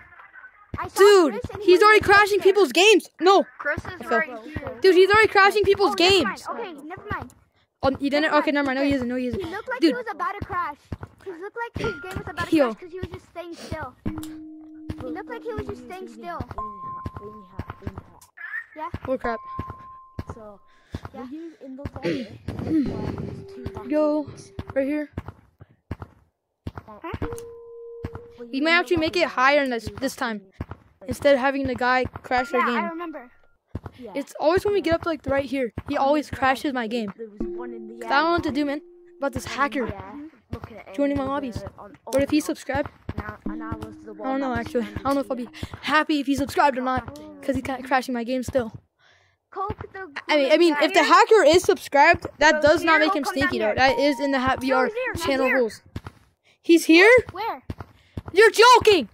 S5: I saw
S2: Dude,
S5: Chris and
S2: he's already crashing
S5: there.
S2: people's games. No.
S3: Chris is
S2: So-
S3: right here.
S2: Dude, he's already crashing oh, people's
S5: Oh, never
S2: games.
S5: mind. Okay, never mind.
S2: Oh, you didn't? Okay, never mind. No, he isn't. No, he
S5: He
S2: isn't.
S5: looked like
S2: Dude.
S5: he was about to crash. He looked like his game was about to
S2: Yo.
S5: crash because he was just staying still. He looked like he was just staying still.
S10: Really hot, really hot.
S2: Oh, crap.
S10: So, yeah. you in the volley? where there's two back
S2: Yo,
S10: rooms?
S2: right here.
S10: Were
S2: We might actually make it higher this this time instead of having the guy crash
S5: Yeah,
S2: our
S5: I remember.
S10: Yeah.
S2: It's always when we get up to like right here. He always crashes my game. I don't know what to do, man. About this hacker. Joining my lobbies. What if he subscribed?
S10: I- and I was the
S2: I don't know actually. I don't know if I'll be happy if he subscribed or not, cause he's kind of crashing my game still. I mean, I mean, if the hacker is subscribed, that does not make him stinky though. That is in the Hat VR
S5: he's here, he's
S2: channel rules. He's here?
S5: Where?
S2: You're joking!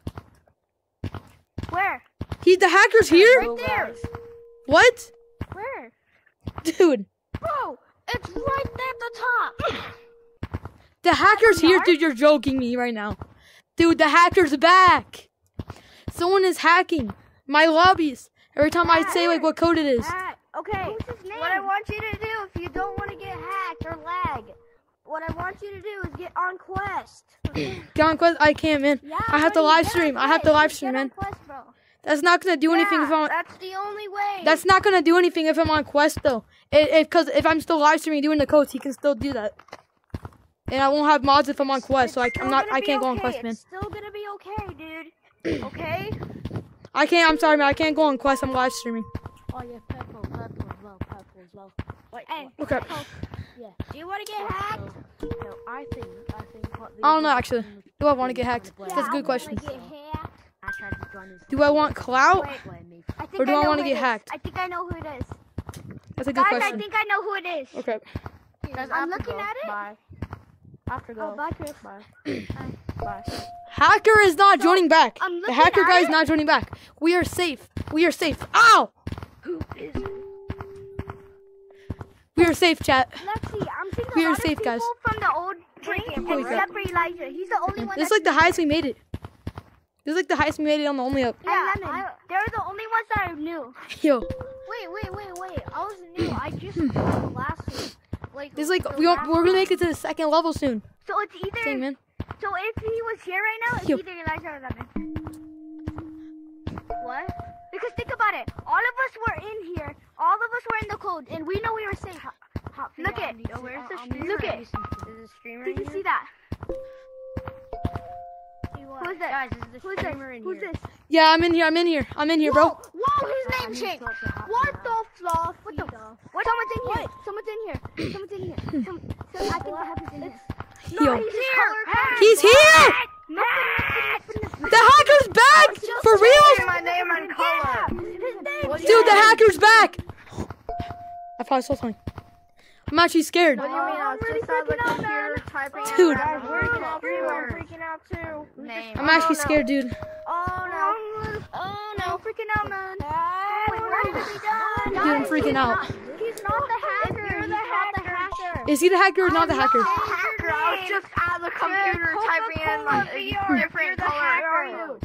S5: Where?
S2: He, the hacker's here?
S5: Right there.
S2: What?
S5: Where?
S2: Dude,
S3: Bro, it's right there at the top.
S2: the hacker's here, dude. You're joking me right now. Dude, the hacker's back. Someone is hacking my lobbies. Every time I say like what code it is.
S3: Ah, okay.
S5: Who's his name?
S3: What I want you to do, if you don't want to get hacked or lag, what I want you to do is get on Quest.
S2: Get on quest. I can't, man.
S5: Yeah,
S2: I have to
S5: buddy,
S2: live stream. I have to
S5: Quest.
S2: live stream,
S5: get on
S2: man.
S5: Quest, bro.
S2: That's not gonna do anything if
S3: Yeah,
S2: I'm.
S3: that's the only way.
S2: That's not gonna do anything if I'm on quest though. It, it, cause if I'm still live streaming doing the codes, he can still do that. And I won't have mods if I'm on quest, so I,
S3: It's
S2: I'm
S3: still
S2: not. I can't go on quest, man.
S3: It's still gonna be okay, dude. Okay?
S2: I can't. I'm sorry, man. I can't go on quest. I'm live streaming.
S10: Oh yeah, purple, purple as well, purple as well. Wait,
S3: Hey,
S2: Okay.
S10: Oh, yeah.
S3: do you want to get oh, hacked?
S10: So, no, I think, I think what the
S2: I don't know actually. Do I want to get hacked?
S10: trying to
S2: That's a good question.
S3: Get hacked?
S10: I tried to join his
S2: Do I want clout?
S3: Wait.
S10: blame me.
S5: I think
S2: Or do
S5: I
S2: I
S5: know
S2: wanna
S5: who
S2: get
S5: it is.
S2: hacked?
S5: I think I know who it is.
S2: That's a good
S5: Guys, I
S2: question.
S5: think I know who it is.
S2: Okay.
S3: Guys,
S5: I'm
S3: I have to
S5: looking
S3: go.
S5: at it.
S10: Bye. After go.
S5: Oh, bye, Chris.
S10: Bye. Bye.
S2: Hacker is not joining back.
S5: I'm
S2: The hacker guy is not joining back. We are safe. We are safe. Ow! We are safe, chat.
S5: Let's see. I'm seeing
S2: We are safe, guys.
S5: from the old game,
S2: Holy crap.
S5: except for Elijah. He's the only one
S2: This is like the highest we made it. This is like the highest we made it on the only up.
S5: Yeah,
S3: Yeah,
S5: I, they're the only ones that are new.
S2: Yo,
S3: Wait, wait, wait, wait. I was new. I just hmm. last week. Like,
S2: this is like we are, we're gonna make it to the second level soon.
S5: So it's either.
S2: Dang man.
S5: So if he was here right now, it's
S2: Yo.
S5: either Elijah or Lemon. What? Because because think about it. All of us were in here. All of us were in the code, and we know we were safe. Look it.
S3: Yo, where's the streamer?
S5: look it.
S3: Is the streamer
S5: Did you
S3: here?
S5: see that?
S3: Who
S5: is that?
S3: Guys, is the
S5: Who's
S3: streamer
S5: this?
S3: in
S5: Who's
S3: here?
S5: this?
S2: Yeah, I'm in here. I'm in here. I'm in here, bro.
S5: Whoa, whoa, his name changed. What the fluff? What the? What? Someone's in here. Someone's in here. Someone's in here. Some, some, I think the hacker's in here.
S2: Yo.
S5: he's here.
S2: He's here! The hacker's back! For real?
S9: my name and color.
S5: His.
S2: Dude, the hacker's back! I probably saw something. I'm actually scared.
S9: What do you mean? I was
S5: really
S9: just at the
S5: freaking out,
S9: computer
S5: man.
S9: typing. in
S2: Dude.
S9: random
S5: We're
S9: numbers.
S5: gonna-
S9: We were
S5: we're
S9: freaking out too.
S3: Name.
S2: I'm actually oh, scared, dude.
S5: Oh no. Oh no. Freaking out, man. Wait, what is he done?
S2: Dude, I'm freaking out.
S5: He's not the hacker. You're the hacker.
S2: Is he the hacker or not the hacker?
S9: Hacker, I was just at the computer typing in like a different color.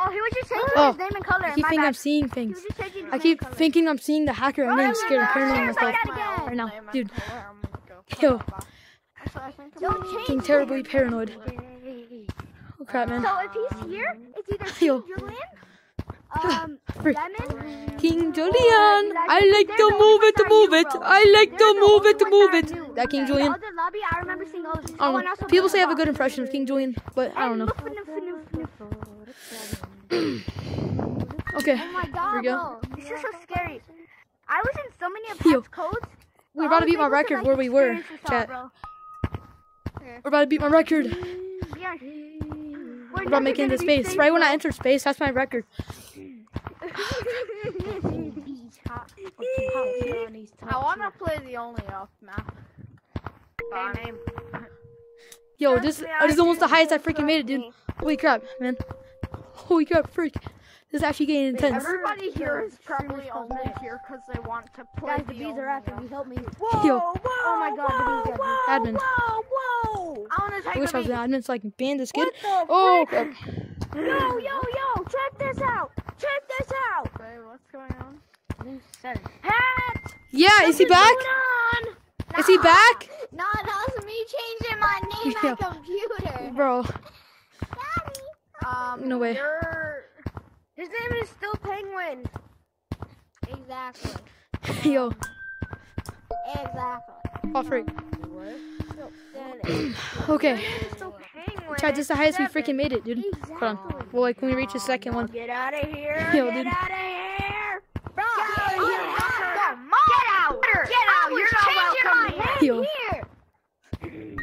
S5: Oh, he was just changing
S2: Oh,
S5: his name and color.
S2: I keep
S5: My
S2: thinking
S5: bad.
S2: I'm seeing
S5: He
S2: things.
S5: was just his
S2: I
S5: name
S2: keep
S5: color.
S2: thinking I'm seeing the hacker. I'm getting scared. I'm paranoid myself
S5: again.
S2: right now. Dude,
S9: Yo.
S2: yo,
S5: Don't change
S2: getting terribly paranoid. Oh crap, man.
S5: So if he's here, it's either
S2: Yo.
S5: King Julien, um, Lemon.
S2: King Julien. I like to move it, to move it. I like to move it, to move it. That King
S5: Julien. lobby, I remember seeing all of.
S2: I
S5: Oh,
S2: don't know. People say I have a good impression of King Julien, but I don't know. Okay,
S5: Oh my
S2: Here
S5: god,
S2: we go.
S5: This is so scary. I was in so many of. Pat's codes.
S2: we're about to beat my record
S5: like,
S2: where we were.
S5: experience this all,
S2: Chat. We're about to beat my record. We're about making it into space. Right when I entered space, that's my record.
S3: I wanna play the only off map.
S9: name.
S2: Yo, this, oh, this is almost the highest I freaking made it, dude. Holy crap, man. Holy crap, freak. This is actually getting intense.
S3: Everybody here is probably only here because they want to play
S5: Guys, the
S3: the
S5: bees are after me. Help me.
S2: Yo,
S5: Oh my god, the bees got
S2: admin.
S3: Whoa, whoa! I wanna take
S2: I wish I was
S3: a
S2: an admin so I can ban this kid.
S3: What the
S2: Oh, crap.
S5: me. Yo, yo, yo, check this out. Check this out.
S3: Okay, what's going on?
S5: Hat.
S2: Yeah, is he back?
S5: Going on.
S2: Is he back?
S5: No, that's me changing my name
S2: Yeah.
S5: on computer.
S2: Bro,
S3: Um,
S2: No way.
S3: You're...
S5: His name is still Penguin. Exactly.
S2: yo,
S5: Exactly.
S2: freak.
S5: Then
S2: Okay,
S5: still Penguin.
S2: Chad, this is the highest we freaking made it, dude.
S5: Exactly.
S2: Hold on. Well, like, when we reach the second one.
S5: Get out of here.
S2: Yo,
S5: Get
S2: dude.
S5: out of here. Bro,
S3: Get out of here.
S5: have the Get out. Get out. You're not welcome
S2: Yo.
S5: here.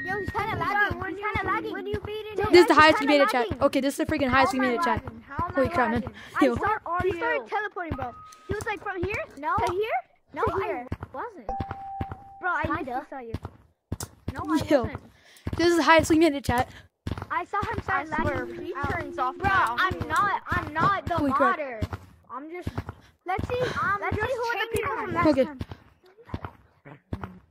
S5: Yo, he's kind of lagging. He's kind of lagging. When you beat it,
S2: This is the highest we made it, chat. Okay, this is the freaking highest we made it, chat.
S5: How am I
S2: Holy crap, man.
S5: lagging?
S2: Yo.
S5: Start, he started teleporting, bro. He was like from here no. to here. No, to here. I wasn't. Bro, I Kinda. saw you. No, I
S2: Yo.
S5: wasn't.
S2: This is the highest we made it, chat.
S5: I saw him
S3: I
S5: start
S3: swear,
S5: lagging.
S3: he
S5: out.
S3: turns off
S5: Bro,
S3: now.
S5: I'm not. I'm not the
S2: Holy crap.
S5: I'm just. Let's see. let's um, see who are the people from last
S2: Okay.
S5: time.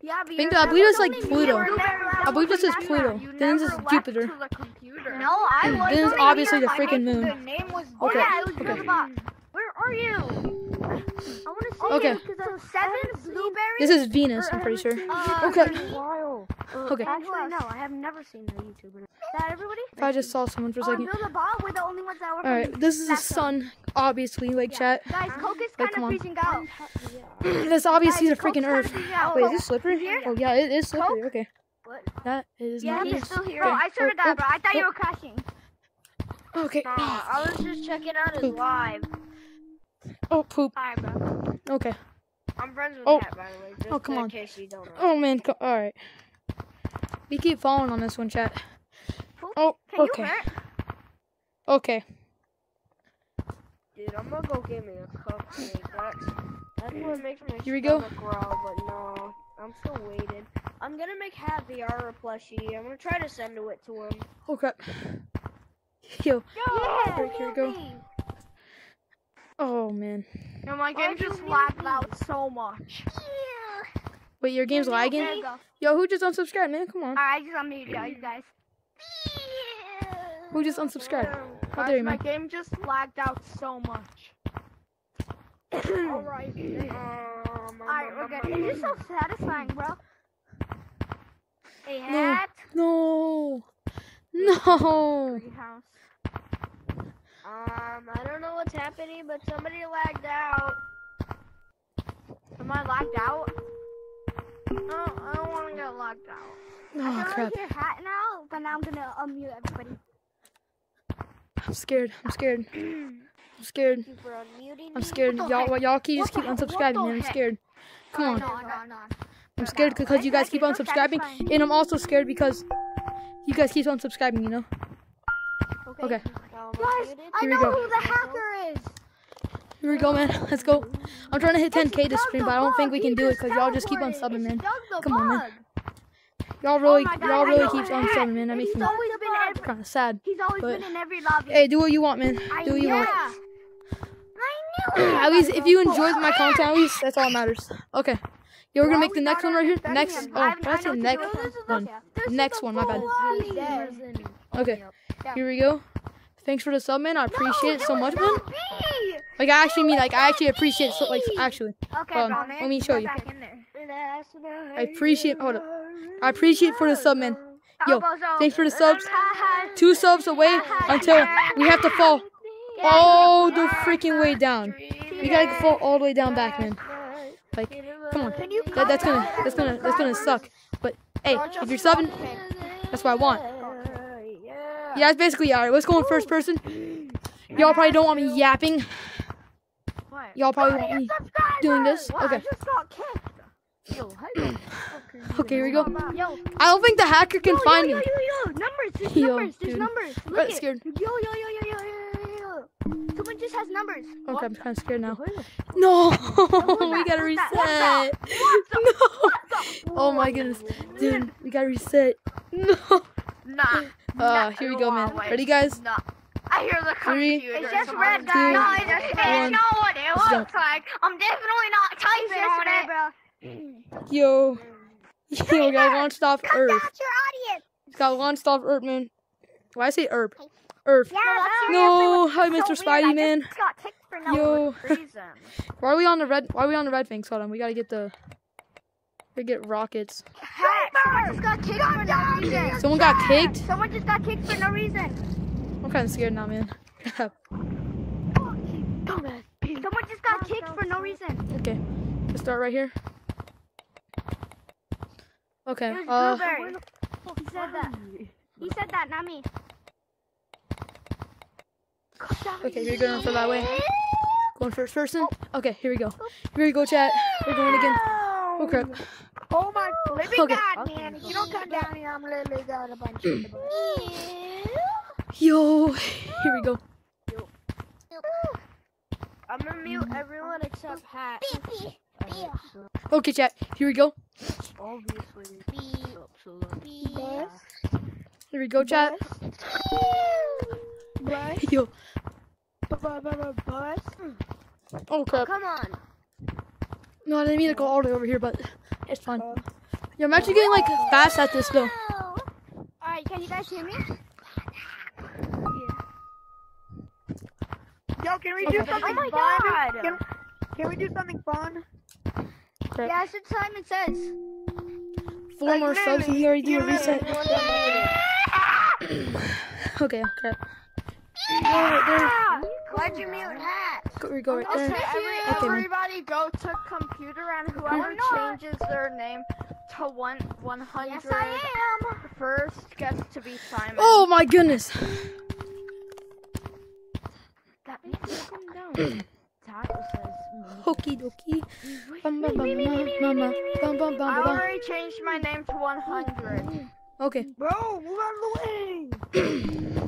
S5: Yeah, but
S2: Think- I believe it's like. Pluto.
S5: You were never
S2: I believe this is. Pluto. Then this is Jupiter.
S3: the.
S5: No, I was.
S2: This is obviously
S5: here.
S2: the freaking moon.
S3: The name was
S5: Oh
S2: Okay,
S5: yeah, it was
S2: okay.
S5: Where are you? I want to see
S2: Okay.
S5: you. So seven blueberries.
S2: This is Venus, I'm pretty sure.
S5: Uh,
S2: Okay.
S5: Okay.
S2: Okay.
S5: Actually, no, I have never seen a YouTuber. That everybody?
S2: If I just saw someone for a
S5: Oh,
S2: second.
S5: Bill the Bot, we're the only ones that were
S2: Alright, this is the sun, obviously, like chat.
S5: Guys, Coke is
S2: Like,
S5: kind
S2: come
S5: of
S2: on.
S5: freezing out.
S2: This obviously the
S5: Guys, Coke's
S2: freaking
S5: kinda
S2: earth.
S5: freezing.
S2: Wait, is this slippery?
S5: Here?
S2: Oh yeah, it is slippery. Okay.
S5: What?
S2: That is
S5: Yeah,
S2: not
S5: he's still here.
S2: Okay.
S5: Bro, I swear to
S2: Oh,
S5: God, bro. I thought
S2: oh,
S5: you were crashing.
S2: Okay.
S5: I was just checking out his live.
S2: Oh poop.
S5: Hi, bro.
S2: Okay.
S5: I'm friends with
S2: Oh.
S5: Pat, by the way. Just
S2: Oh, come
S5: in
S2: on.
S5: case you don't know.
S2: Oh man. All right. We keep falling on this one, chat.
S5: Poop?
S2: Oh.
S5: Can
S2: Okay. Okay.
S5: Dude, I'm gonna go get me a cupcake. That's, that's what makes my
S2: Here we go.
S5: growl, but no. I'm still waiting. I'm gonna make Happy our plushie. I'm gonna try to send it to him.
S2: Oh crap. Yo.
S5: Yeah,
S2: Here we go. Oh man.
S3: No, my game just lagged out so much.
S2: Wait, your game's lagging?
S5: You.
S2: Yo, who just unsubscribed, man? Come on.
S5: Alright, I just unmuted y'all, you guys.
S2: Who just unsubscribed? How
S3: Guys,
S2: dare you,
S3: my
S2: man?
S3: game just lagged out so much. Alright. Um,
S5: Alright, we're good. It's just so satisfying, bro. A
S2: No.
S5: hat.
S2: No. No.
S1: Um, I don't know what's happening, but somebody lagged out. Am I lagged out? No, I don't want to get lagged out.
S2: Oh
S5: I
S2: crap!
S5: your hat now, but now I'm gonna unmute everybody.
S2: I'm scared. I'm scared. I'm scared.
S1: Thank you for unmuting
S2: I'm scared. Y'all, y'all keep just keep
S1: the heck? What
S2: unsubscribing, man. I'm scared. Come on.
S5: No, no, no.
S2: I'm scared because you guys keep unsubscribing, and I'm also scared because you guys keep unsubscribing. You know. Okay.
S1: Now I'm
S5: Guys. I
S2: Here we
S5: know
S2: go.
S5: who the hacker is.
S2: Here we go, man. Let's go. I'm trying to hit 10k this stream, but I don't think we can do it because y'all just keep on subbing, man. Come on, man. Y'all really, oh
S5: my God,
S2: y'all really
S5: know
S2: keep
S5: it.
S2: on subbing, man. That makes
S5: He's
S2: me
S5: always been every,
S2: kind of sad.
S5: he's always
S2: but-
S5: been in every lobby.
S2: Hey, do what you want, man.
S5: I,
S2: Do what you
S5: yeah.
S2: want.
S5: I knew.
S2: At least if you enjoy my content, at least that's all that matters. Okay. Yeah, we're gonna make the next one right here. Next, oh, that's the next one. Next one, my bad. Okay, here we go. Thanks for the sub, man. I appreciate it so much, man. Like, I actually mean, like, I actually appreciate it. So, like, actually,
S5: Okay, um,
S2: Hold on,
S5: Bonnie,
S2: let me show you.
S5: back in there.
S2: I appreciate. Hold up. I appreciate for the sub, man. Yo, thanks for the subs.
S5: Ha, ha.
S2: Two subs away until we have to fall all the freaking way down. We gotta fall all the way down back, man. Like, come on. That, that's gonna, that's gonna, that's gonna suck. But hey, if you're subbing, that's what I want. Yeah, that's basically alright. Let's go in first person. Y'all probably don't want me yapping. Y'all probably want me doing this. Okay. Okay, here we go.
S5: Yo,
S2: I don't think the hacker can
S5: yo,
S2: find
S5: yo,
S2: me.
S5: yo, yo, yo, numbers, there's
S2: Yo,
S5: numbers, there's
S2: dude.
S5: numbers.
S2: I'm
S5: Look it.
S2: scared.
S5: Yo, yo, yo, yo, yo, yo, yo, yo. Someone just has numbers.
S2: Okay, I'm kind of scared now. No, we gotta reset. No. Oh my goodness, dude, we gotta reset. No.
S1: Nah.
S2: Uh, here we go, man. Ready, guys?
S1: Nah. I hear the
S2: Three.
S5: It's just red, guys.
S2: two,
S5: No, it's just
S2: one.
S5: red.
S1: know what it
S2: Let's go.
S1: looks like. I'm definitely not typing on it.
S5: bro.
S2: Yo, yo, we got launched off Earth.
S5: That's your audience.
S2: It's got launched off Earth, man. Why I say Earth? Earth.
S5: Yeah, that's
S2: No, hi, Mr.
S5: So
S2: Spidey, man.
S5: got for no
S2: Yo,
S1: Reason.
S2: why are we on the red? Why are we on the red things? Hold on, we gotta get the. We get rockets.
S5: Hey, someone just got kicked for no reason.
S2: Someone got kicked.
S5: Someone just got kicked for no reason.
S2: I'm kind of scared now, man.
S5: Someone just got kicked for no reason.
S2: okay, let's start right here. Okay.
S5: It was
S2: Uh,
S5: Blueberry. He said that. He said that, not me.
S2: okay, you're going for that way. Going first person. Okay, here we go. Here we go, chat. We're going again. Oh crap.
S1: Oh my flipping
S2: Okay.
S1: god, man. If you don't come down here, I'm literally gonna punch you in the butt.
S2: Yo, here we go.
S1: I'm gonna mute everyone except Hat.
S2: Okay, chat. Here we go.
S1: Obviously. Absolutely.
S2: Here we go, chat. Yo. Oh crap.
S1: Come on.
S2: No, I didn't mean to go all the way over here, but it's fine. Oh. Yo, I'm actually getting like fast at this though.
S5: Alright, can you guys hear me?
S9: Yo, can we
S2: Okay.
S9: do something
S1: Oh my
S9: fun?
S1: god.
S9: Can, can we do something fun?
S2: Crap.
S5: Yeah, that's what Simon says.
S2: Four more subs and we already do a reset. Okay, crap. Go right there.
S1: Why'd you mute Hat?
S2: Go, we go right uh,
S1: Okay,
S2: there.
S1: every,
S2: Okay, man.
S1: everybody go to computer and whoever changes their name to one one hundred
S5: Yes, I am.
S1: first gets to be Simon.
S2: Oh my goodness.
S1: that means calm down. Title says.
S2: Okie dokie. Bum, bum, bum, bum, bum, bum, bum, bum,
S1: I already changed my name to 100.
S2: Okay.
S9: Bro, move out of the way.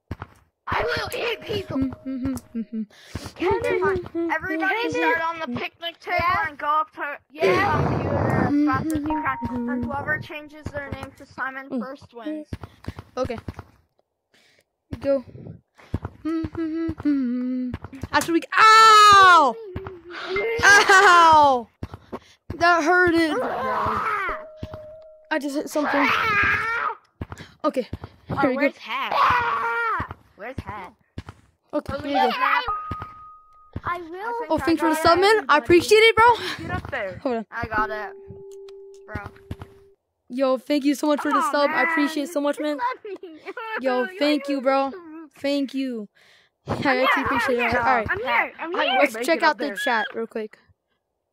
S5: I
S1: will eat people. Mm-hmm, mm-hmm, mm-hmm. Everybody start on the picnic table and go up to yeah. the computer as fast as you can. And whoever changes their name to Simon mm. first wins.
S2: Okay. Go. After we. Ow! Ow! That hurted. I just hit something. Okay. Oh, Here we go.
S13: hat? Where's hat?
S2: Okay, go.
S5: I will.
S2: Oh, thanks for the sub, man. I appreciate it, bro.
S7: Get up there.
S2: Hold on.
S13: I got it, bro.
S2: Yo, thank you so much for the
S5: Aw,
S2: sub. I appreciate it so much, man. Yo, thank you, bro. Thank you. I actually appreciate it. All right,
S5: I'm here. I'm here.
S2: let's check out the
S7: there.
S2: chat real quick.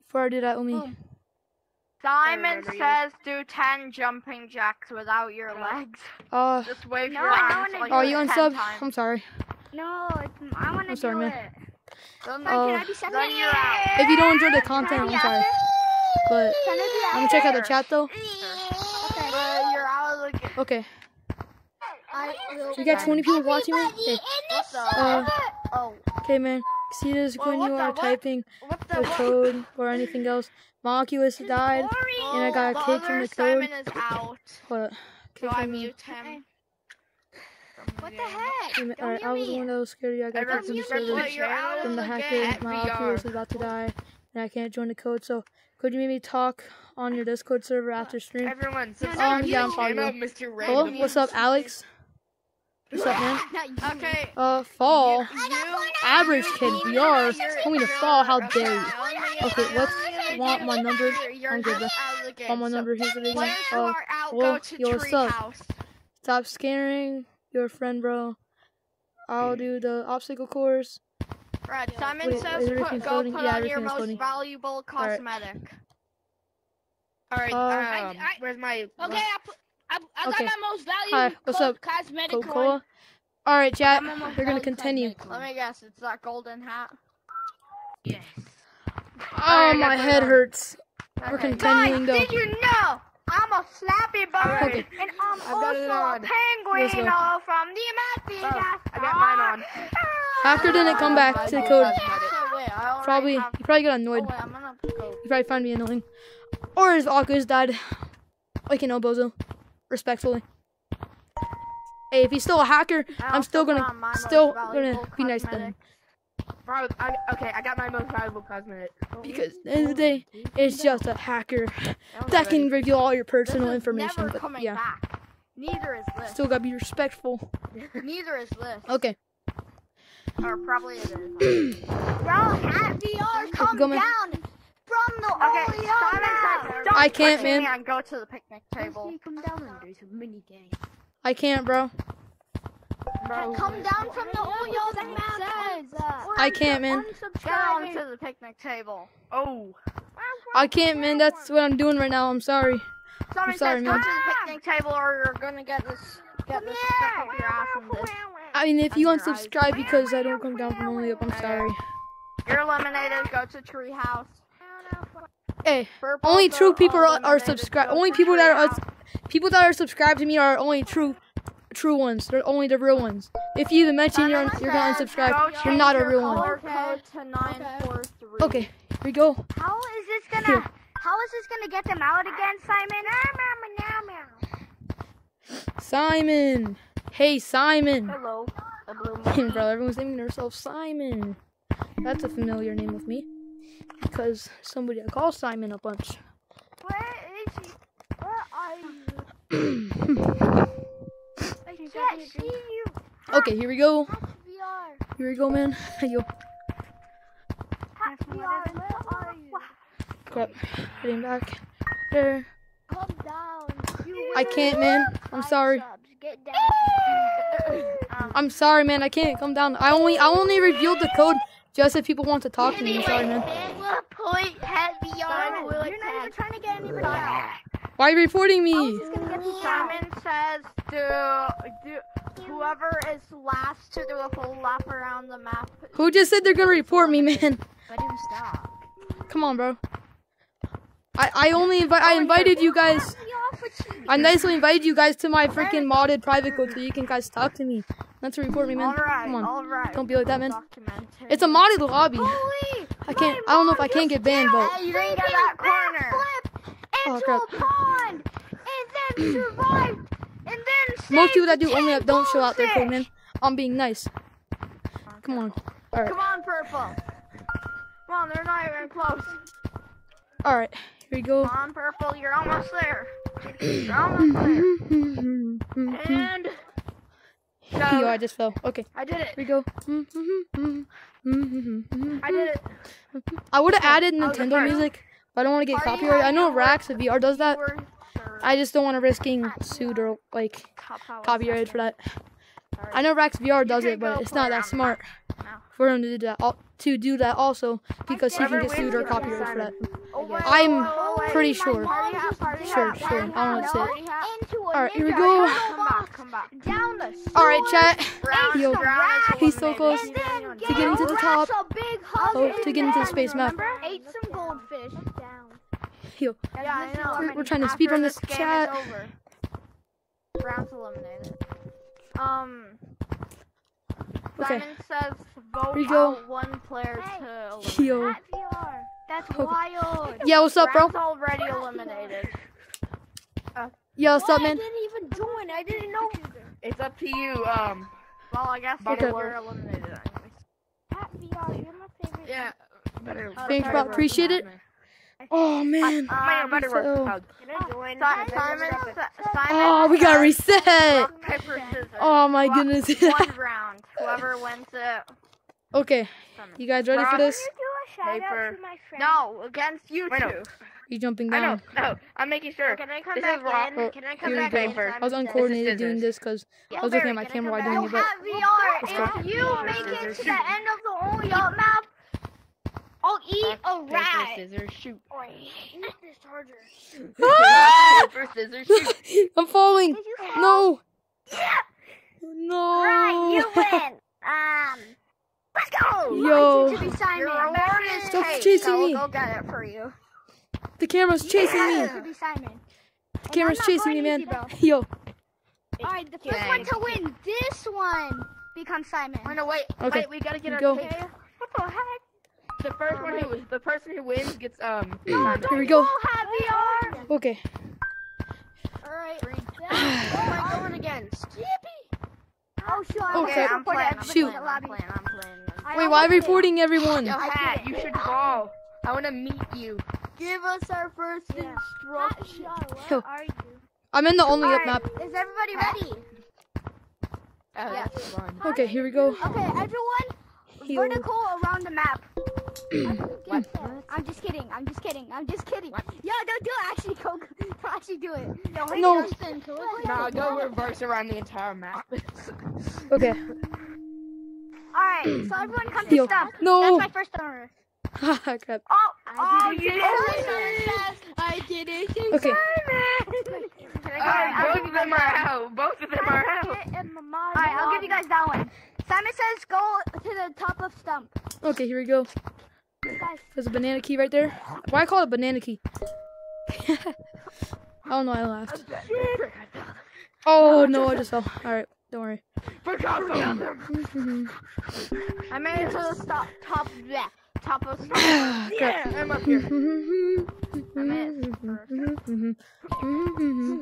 S2: Before I do that, let me.
S13: Simon says do 10 jumping jacks without your legs.
S2: Uh,
S13: Just wave
S5: No,
S13: your
S5: I
S13: arms
S5: don't
S13: like
S2: oh, you
S5: it
S13: 10
S2: unsub?
S13: times.
S2: I'm sorry.
S5: No, it's, I want to
S2: I'm sorry,
S5: do
S2: man.
S5: it.
S13: Then,
S2: Uh,
S5: can I be second?
S13: then you're out.
S2: If you don't enjoy the content, I'm sorry. But
S5: Can I
S2: I'm gonna check out the chat though.
S13: You're out of the game.
S2: Okay,
S5: I will.
S2: we got 20 people watching me. Okay, uh,
S13: oh.
S2: okay, man. See this
S13: Well,
S2: when you are
S13: what?
S2: typing
S13: What the?
S2: the code or anything else. Moculus died, and I got
S13: the
S2: kicked from the code.
S13: Simon is out.
S2: Hold up.
S13: So I mute him.
S5: What the heck?
S2: Alright,
S5: Don't
S2: I was the
S5: mute
S2: one
S5: me.
S2: that was scared. I got kicked from the
S7: respect
S2: server.
S13: out
S2: from the
S13: the
S2: hacker.
S13: game.
S2: My Oculus is about to die, and I can't join the code. So, could you maybe talk on your Discord server after stream?
S7: Everyone,
S2: Um,
S7: subscribe to
S2: yeah, I'm
S7: the
S2: following
S7: channel. Mr.
S2: Hello,
S7: Random.
S2: what's up, Alex? What's up, man?
S13: Okay.
S2: Uh, fall.
S13: You,
S2: Average kid, VR.
S13: you're-
S2: Told me to fall. How dare you?
S13: okay,
S2: Okay, let's want my number.
S13: You're
S2: I'm good,
S13: just
S2: bro.
S13: out of the game.
S2: Want my
S13: So,
S2: number? Here's the big one.
S13: Players who
S2: Uh, well, yo, what's up? Stop scaring your friend, bro. I'll do the obstacle course.
S13: Right, Simon
S2: Wait,
S13: says
S2: is
S13: put,
S2: everything
S13: go
S2: floating?
S13: put
S2: Yeah,
S13: on your most
S2: floating.
S13: valuable cosmetic.
S7: Alright,
S2: Uh,
S7: um,
S10: I-
S7: where's my...
S10: Okay, I, put, I, I
S2: Okay.
S10: got my most valuable
S2: Hi, what's
S10: co-
S2: up,
S10: cosmetic
S2: Coca
S10: coin.
S2: All right, chat.
S10: I'm almost
S2: We're gonna continue.
S10: cosmetic
S13: Let
S10: coin.
S13: me guess, it's that golden hat.
S10: Yes.
S2: Oh,
S13: Alright,
S2: my head
S13: my-
S2: hurts. We're
S13: Okay.
S2: continuing though.
S5: Did you know I'm a flappy bird
S2: Okay.
S5: and I'm
S7: I've
S5: also a penguin
S2: go.
S5: uh, from the American
S7: Oh, I got mine on.
S2: Hacker didn't come back to the code.
S13: So wait, I already
S2: Probably, he probably got
S13: Oh
S2: annoyed.
S13: wait, I'm gonna go.
S2: He probably find me annoying. Or his Oculus died. Like, you know, Bozo. Respectfully. Hey, if he's still a hacker, I'm still gonna,
S13: found my most
S2: still gonna be nice to him.
S7: I, okay, I got my most valuable cosmetic.
S2: Because at the end of the day, it's just a hacker that can reveal all your personal information. But yeah,
S13: back. Neither is this.
S2: still gotta be respectful.
S13: Neither is this.
S2: Okay.
S13: Or probably it is.
S5: Bro, hat VR, come down from the
S13: Okay,
S5: Oreo
S13: Simon
S5: now.
S13: don't
S2: I can't,
S13: push me
S2: man.
S13: and go to the picnic table.
S5: Come down and there's a mini game.
S2: I can't, bro.
S7: Bro,
S5: Come down from the Oreo that says.
S2: I can't, man.
S13: Down to the picnic table.
S7: oh.
S2: I can't, man. That's what I'm doing right now. I'm sorry.
S13: Simon
S2: sorry,
S13: says
S2: man.
S13: go to the picnic table or you're gonna get this get this stuck up your ass in this.
S2: I mean, if you
S13: Under your eyes.
S2: unsubscribe because I don't come down from only up, I'm sorry.
S13: You're eliminated, go to treehouse.
S2: Eh, hey,
S13: Purple,
S2: only true people are, are subscribed. Only people that are
S13: treehouse.
S2: people that are subscribed to me are only true, true ones. They're only the real ones. If you even mention you're
S13: Simon
S2: you're gonna unsubscribe,
S13: go
S2: you're not a
S13: your
S2: real one.
S13: color code to 943.
S2: Okay, here we go.
S5: How is this gonna? How is this gonna get them out again, Simon?
S2: Ah, Simon. Hey, Simon.
S13: Hello. A blue
S2: Bro, everyone's naming themselves Simon. That's a familiar name with me because somebody I call Simon a bunch.
S5: Where is he? Where are you? I can't see you.
S2: Okay, here we go. Here we go, man. Yo,
S5: Hat VR. Where are you?
S2: crap. Getting back. There.
S5: Come down. You
S2: I can't, man. I'm sorry.
S5: subs. Get down.
S2: I'm sorry, man. I can't come down. I only I only revealed the code just if people want to talk to me. Sorry, man.
S5: Point VR. You're not even trying to get anybody out.
S2: Why are you reporting me?
S5: Who's gonna get people out?
S13: Simon says do whoever is last to do a full lap around the map.
S2: Who just said they're gonna report me, man?
S13: Him stop.
S2: Come on, bro. I I only invi- I oh, invited you guys. I nicely invited you guys to my freaking modded private code so you can guys talk to me. Not to report me, man.
S13: Right,
S2: Come on.
S13: right.
S2: Don't be like that, man. It's a modded lobby.
S5: Holy!
S2: I can't. I don't know if I can't get banned, but
S13: Hey, you that corner.
S5: Flip
S2: Oh, crap.
S5: a pond and then survived and then
S2: most people that do only
S5: ten
S2: don't show out their code, man. I'm being nice. Come on. All right.
S13: Come on, purple. Come on, they're not even close.
S2: All right. Here we go.
S13: Come on, purple. You're almost there. You're almost there. And
S2: Yo, I just fell. Okay,
S14: I did it.
S2: here we go.
S14: I did it.
S2: I would have added Nintendo music, but I don't want to get copyright. I know Rax of VR does that. I just don't want to risk getting sued or like copyrighted for that. I know Rax VR does it, but it's not that smart for him to do that. To do that also because he can get sued or copyrighted for that. I'm pretty sure. Sure, sure. I don't know what to say. Alright, here we go.
S5: Come back, come back. Down the
S2: All right, chat. Yo, he's so close to getting to the top.
S5: a big hug
S2: Oh, to get into the space map.
S5: Remember? Ate some goldfish. Down.
S2: Yo,
S14: Yeah, I know.
S2: we're, we're trying to speedrun this chat.
S13: Brown's eliminated. Um.
S2: Okay.
S13: Simon says vote
S2: Here you go.
S13: one player to eliminate.
S2: Yo.
S5: That VR. That's
S2: Okay.
S5: wild.
S2: Yeah, what's up, bro?
S13: Brown's already eliminated.
S2: Yo, what's up,
S5: I
S2: man?
S5: didn't even join. I didn't know.
S7: It's up to you. Um,
S13: Well, I guess
S2: Okay.
S13: we're eliminated anyways.
S5: VR, you're my favorite.
S7: yeah. Better.
S2: Thanks, bro. Appreciate it. Oh man.
S7: Better work.
S2: so-
S7: Hug.
S13: Simon, Simon,
S2: Oh, we got reset.
S13: rock, paper, scissors.
S2: Oh my
S13: Rock-
S2: goodness.
S13: one round. Whoever wins it.
S2: okay, you guys ready for this?
S5: Can you do a shout
S7: Paper.
S5: out to my friend?
S13: No, against you
S7: Wait, no.
S13: two.
S2: You jumping
S7: I know.
S2: down?
S7: No, I'm making sure.
S13: Can I come
S7: This
S13: back
S7: is rock.
S13: in? Can I come
S2: Here
S13: back in?
S7: Paper.
S2: I was uncoordinated
S7: scissors.
S2: doing this because
S13: Yeah,
S2: I was looking at my
S13: can
S2: camera while doing it, but
S5: That VR,
S2: Let's go.
S5: if you make it to the end of the only up map, I'll eat a
S7: Paper,
S5: rat.
S7: scissors, shoot.
S5: Or eat this charger.
S2: Ah!
S7: Paper, scissors, shoot.
S2: I'm falling.
S5: Did you fall?
S2: No.
S5: Right,
S2: No.
S5: you win. Um, let's go.
S2: Yo.
S5: I need to be Simon.
S13: Your reward is
S2: Stop
S13: cake,
S2: chasing
S13: so
S2: me.
S13: we'll go get it for you.
S2: The camera's chasing
S5: I
S2: me.
S5: need to be Simon.
S2: The camera's chasing me, man.
S5: easy,
S2: Yo.
S5: Alright, the first one to win this one becomes Simon.
S7: Oh no, wait.
S2: Okay.
S7: Wait, we gotta get our
S2: Go.
S5: What the heck?
S7: The first one who, the person who wins gets um.
S2: Here we go.
S5: We'll have VR.
S2: Okay.
S5: Alright.
S13: Who am I going against?
S5: Oh, sure.
S2: Oh,
S5: okay. I'm putting
S13: playing,
S5: everybody
S2: Shoot.
S5: in the
S13: I'm playing, I'm playing.
S5: I
S2: Wait, why are we
S5: almost did.
S2: reporting everyone?
S7: Yo, Pat, you should call. I wanna meet you.
S13: Give us our first
S5: Yeah.
S13: instruction.
S2: Yo.
S5: Are you?
S2: I'm in the only up map.
S5: Is everybody ready?
S7: Oh, that's fun.
S2: Okay, here we go.
S5: Okay, everyone,
S2: Yo.
S5: vertical around the map. I'm just kidding. I'm just kidding. I'm just kidding. Yo, don't do it. Actually, go. Don't actually do it. Yo, hey,
S2: No.
S5: Justin, go ahead.
S7: Nah, go reverse around the entire map.
S2: Okay.
S5: All right, so everyone come
S2: Yo.
S5: to stop.
S2: No.
S5: That's my first honor.
S2: Crap.
S5: Oh,
S13: Oh,
S5: did
S13: you
S5: it.
S13: did I did it.
S2: Okay.
S7: Alright, both of them are out. Both of them are out.
S5: All right, I'll give you guys that one. Simon says go to the top of stump.
S2: Okay, here we go.
S5: Guys,
S2: There's a banana key right there. Why call it a banana key? I don't know. I laughed. Oh no! I just fell. All right, don't worry.
S7: Forgot about them.
S13: I made it to the stop, top, yeah, top of.
S7: Yeah, I'm up here.
S13: I made it first.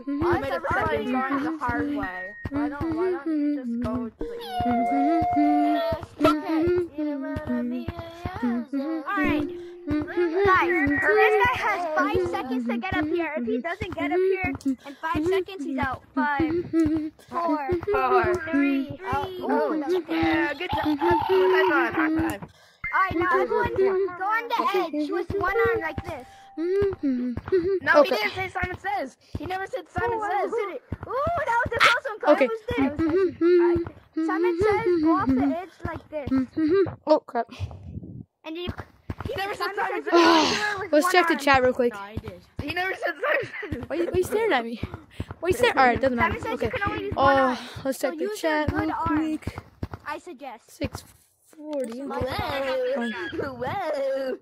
S13: Why is everybody going the hard way? Why don't, why don't you just go to
S5: Alright. Guys, this guy has five seconds to get up here. If he doesn't get up here in five seconds, he's out. Five, four,
S7: Four.
S5: three,
S7: Oh, oh
S5: two.
S7: yeah, good job. High five, high five.
S5: Alright, now everyone go on the edge with one arm like this.
S7: No,
S2: Okay.
S7: he didn't say Simon Says. He never said Simon
S5: Ooh, I
S7: Says.
S5: did it. Ooh, that was the close one. Cole
S2: Okay.
S5: almost did it. Alright, Simon says go off the edge like this.
S2: Oh crap.
S5: And you
S7: He never said
S5: Simon
S7: Simon
S5: says
S7: Says.
S5: go do it with
S2: Let's
S5: one
S2: check the chat real quick.
S13: No, I did.
S7: He never said Simon Says.
S2: Why, why you staring at me? Why are you staring? All right, doesn't
S5: Simon
S2: matter.
S5: says
S2: Okay.
S5: you can only use one uh, arm.
S2: Oh, let's
S5: So
S2: check the chat real quick.
S5: I suggest.
S2: Six forty.
S13: Whoa. Whoa.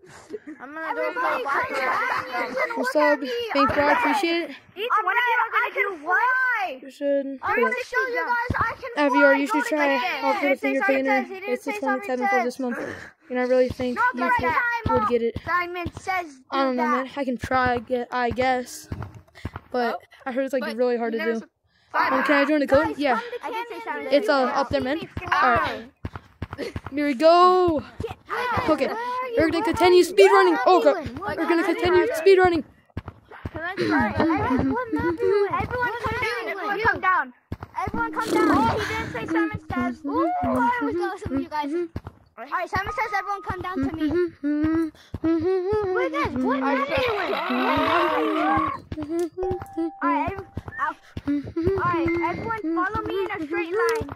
S13: I'm gonna go for
S5: come
S13: a
S5: down. You can
S2: What's
S5: look
S2: up?
S5: at me.
S2: Thanks, bro. I appreciate it.
S5: Each one of you are gonna do what?
S2: You should.
S5: I'm gonna show you guys I can
S2: FVR,
S5: fly.
S2: you should
S5: Go
S2: try
S5: like this.
S2: all for the
S5: Didn't say
S2: finger
S5: Simon
S2: painter.
S5: says, he didn't
S2: It's the
S5: say Simon
S2: 27th of this month. And I really think you
S5: the right
S2: could,
S5: time
S2: would get it.
S5: Simon says do
S2: I don't know,
S5: that.
S2: man. I can try, get, I guess. But I heard it's like really hard to do. Um, can I join the code? Yeah.
S5: come to
S13: I did say
S5: Camden.
S13: Simon
S2: It's uh, up there, man. Alright. Here we go. Okay.
S5: Where are you?
S2: We're gonna continue
S5: are
S2: speed running. Oh, God. We're gonna
S5: map are you
S2: continue
S5: in?
S2: speed running.
S13: Can I try?
S5: Everyone, what map are you in? Everyone come down. Everyone come down. everyone come down. Oh, he didn't say Simon says. Ooh, I was going with you guys. All right, Simon says everyone come down to me. Wait, guys, what are you doing? All right, every- ow. all right, everyone follow me in a straight line.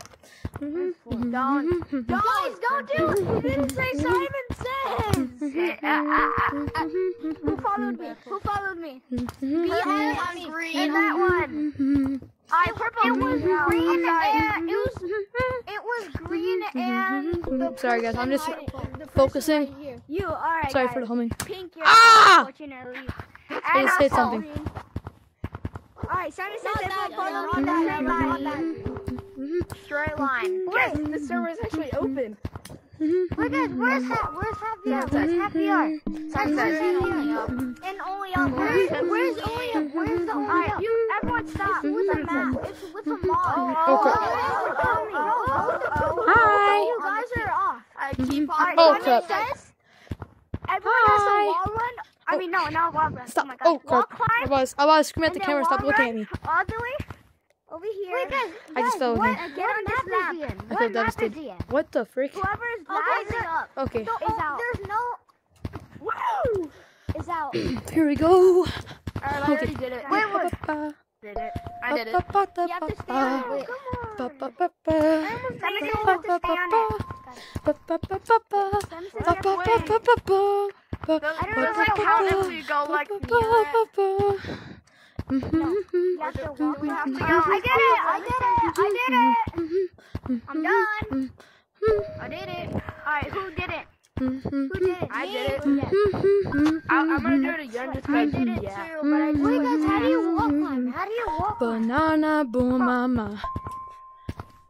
S13: Don't.
S5: Guys, don't do it. He didn't say Simon says. Who followed me? Who followed me?
S7: I'm green.
S5: And that one. I purple. It was green and it was it was green and
S2: Sorry, guys, I'm just focusing.
S5: right. You all right?
S2: Sorry
S5: guys.
S2: for the humming.
S5: pink.
S2: Ah! I just hit something.
S5: green. All right, Simon says everyone follow me
S7: not
S5: in
S7: that,
S5: that
S7: not
S5: line.
S13: Straight line.
S5: Wait, mm-hmm.
S13: the server is actually open. Mm-hmm.
S5: wait, guys, where's that? Where's Happy Hour? Where's mm-hmm. Happy Hour?
S13: Sunset.
S5: And only up. Where's, where's only up? Where's the only up? You, everyone stop. With a map. It's with oh, oh, oh, a mall.
S2: Okay. Hi.
S5: You guys are off.
S13: I keep
S5: Alright,
S2: Oh,
S5: Simon
S2: crap.
S5: Says everyone has
S2: Hi.
S5: to wall run. I oh. mean, no, not wall run.
S2: Stop.
S5: Oh my god.
S2: Oh,
S5: wall
S2: crap. I was, I was screaming at the camera. Stop looking at me.
S5: All the way over here. Wait, guys,
S2: I just fell
S5: what,
S2: again.
S5: Get on this map.
S2: I feel devastated. What the frick?
S5: Whoever is rising up
S2: Okay,
S5: is oh, out. There's no. Woo! Is out.
S2: here we go.
S13: Alright, I
S2: Okay.
S13: already did it.
S5: Wait, what?
S13: Did it. I did it.
S5: You have to stay on it. Come on. You to stay on it. You have to stay on it.
S13: I don't know like how if we go like near it.
S2: Ba-ba-ba-ba-ba.
S5: You mm-hmm. have to walk.
S13: We mm-hmm, have to mm-hmm. go.
S5: I did it! I did it! I did it! I'm done. I did it. Alright, who did it? Who did it?
S13: I did it.
S5: Did it?
S13: I, I'm gonna do it again just
S5: I did it
S13: yeah.
S5: too, but I mm-hmm. Wait, guys, how do you walk climb? How do you walk?
S2: Banana boom mama.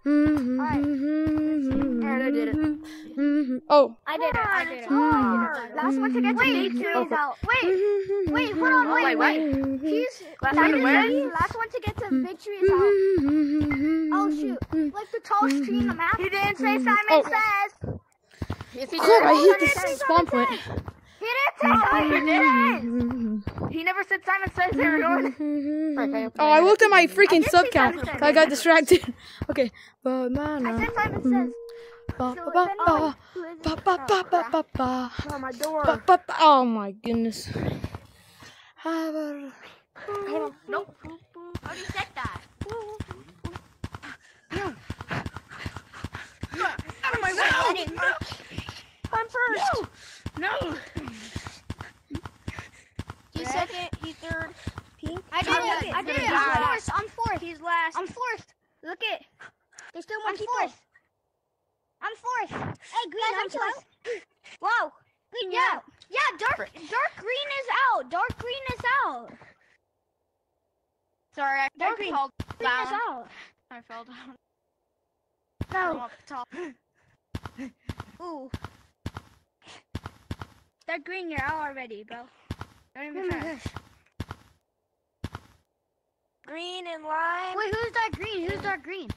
S13: Alright, mm-hmm. I did it.
S2: Oh.
S5: I did it. I did it. Last one to get to day two is out. Wait, wait, hold on, wait,
S13: Wait,
S5: wait.
S13: wait.
S5: He's
S13: Last one to where?
S5: Last one to get to victory is out. Oh shoot! Like the tallest tree in the map.
S13: He didn't say Simon
S2: Oh.
S13: says. Yes, he
S2: Crap, I hit the spawn point.
S5: He didn't say Simon says.
S13: He never said Simon says everyone. Mm-hmm.
S2: Oh, I looked at my freaking sub count. I got distracted. Okay.
S5: I said Simon mm-hmm. says.
S2: Ba
S5: So
S2: ba
S5: then, uh,
S2: ba
S13: oh, my
S2: goodness. Ah, ba-
S13: Nope.
S5: Already said that.
S13: Out of my way. I'm first. No.
S5: He second. He third. Pink. I did
S13: I'm
S5: it. I did it.
S13: Good
S5: I'm fourth. I'm fourth. He's last. I'm fourth. Look it. There's still one people. Fourth. I'm fourth. Hey, green. I'm fourth. Wow. Green, yeah. Yeah, dark dark green is out. Dark green is out.
S13: Sorry, I
S5: Dark green.
S13: fell
S5: Green is
S13: down.
S5: out.
S13: I fell down.
S5: No.
S13: Up top.
S5: Ooh. Dark green, you're out already, bro. Don't even try.
S13: Green and lime.
S5: Wait, who's dark green? Who's dark green?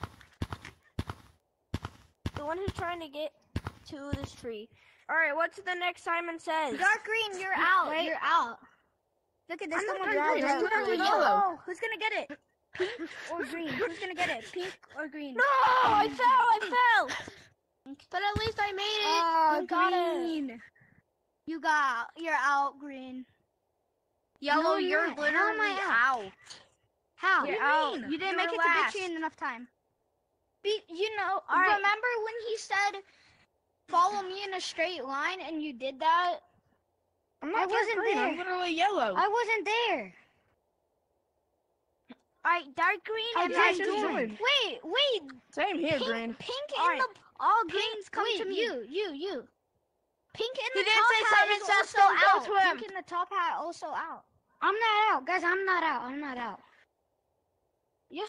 S13: The one who's trying to get to this tree. All right, what's the next Simon says?
S5: Dark green, you're out.
S13: Wait.
S5: You're out. Look at this.
S13: I'm
S5: Someone
S13: not
S5: dark
S13: green,
S5: green.
S13: I'm
S5: Someone
S13: literally
S5: yellow.
S13: yellow.
S5: Who's gonna get it? Pink or green? Who's gonna get it? Pink or green?
S13: No, I fell. I fell. But at least I made it.
S5: Oh,
S13: You got it.
S5: green. You got. You're out, green.
S13: Yellow,
S5: No,
S13: you're
S5: not. How
S13: literally
S5: am I
S13: out.
S5: How?
S13: You're out.
S5: You didn't
S13: You
S5: make
S13: were
S5: it to
S13: last.
S5: victory in enough time. Be, you know, remember when he said, "Follow me in a straight line," and you did that?
S13: I'm
S5: I wasn't
S13: green.
S5: there.
S13: I'm literally yellow.
S5: I wasn't there. Alright, dark green
S13: I
S5: and
S13: just
S5: light green.
S13: joined.
S5: Wait, wait.
S13: Same here,
S5: Pink,
S13: green.
S5: pink in
S13: Alright.
S5: the all greens come
S13: wait,
S5: to me. You, you, you. Pink in
S13: He
S5: the
S13: didn't
S5: top
S13: say
S5: hat is also
S13: don't
S5: out. Pink in the top hat also out. I'm not out, guys. I'm not out. I'm not out. Yes,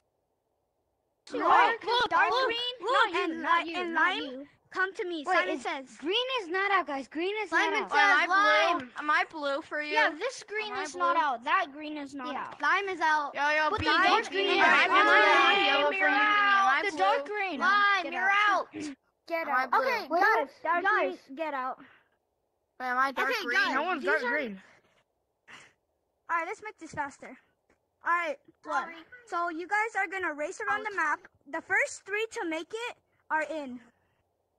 S5: you
S13: Look,
S5: are.
S13: look,
S5: dark
S13: look,
S5: green.
S13: look,
S5: not
S13: and
S5: not you,
S13: and
S5: not
S13: lime?
S5: you. Come to me.
S7: Wait,
S5: Simon says.
S7: Green is not out, guys. Green is
S5: Simon
S7: not out.
S5: says
S13: Am I
S5: lime.
S13: blue? Am I blue for you?
S5: Yeah, this green
S13: Am I
S5: is not out. That green is not
S7: Yeah.
S5: out. Lime is out.
S13: Yo, yo,
S5: But
S13: B,
S5: the dark
S13: B,
S5: green is
S13: I'm
S5: out.
S13: blue. Yellow
S5: Lime,
S13: for
S5: you're
S13: you.
S5: out.
S13: Am I
S5: The
S13: blue?
S5: dark green.
S7: Lime,
S5: Get
S7: you're
S5: out.
S7: Get out.
S5: Okay,
S7: Wait,
S5: guys,
S7: dark
S5: guys,
S7: green.
S5: get out.
S13: Wait, Am I dark
S5: Okay,
S13: green?
S5: guys,
S13: no one's
S5: these
S13: dark
S5: are-
S13: green.
S5: All right, let's make this faster. All right. What? So you guys are gonna race around the map. The first three to make it are in.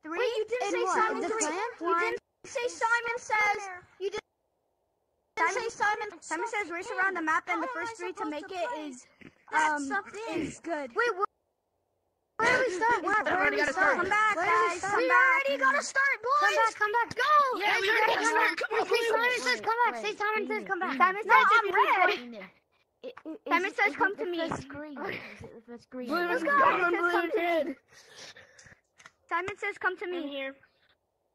S5: Three.
S7: Wait, you didn't say
S5: what?
S7: Simon
S5: The
S7: three. You
S5: One.
S7: didn't say Simon says. You didn't say Simon.
S5: Simon says race around the map, and the
S7: How am
S5: first three to
S7: supposed
S5: make
S7: it is
S5: it
S7: play?
S5: is um is good.
S7: Wait, where, where do we start? Where, where do we start?
S5: Come back,
S7: Where we
S5: guys.
S7: start?
S5: Come
S7: we already gotta start, boys. Come back, come back. Go.
S13: Yeah, we already gotta start. Come on, please.
S7: Simon says come back. Say Simon says come back.
S5: Simon says
S7: I'm red.
S5: Simon says come to me.
S7: green. If it's green.
S13: Blue
S5: Let's
S13: is
S5: go.
S13: gone,
S5: Simon says come to
S13: kid.
S5: Simon says come to me.
S13: here.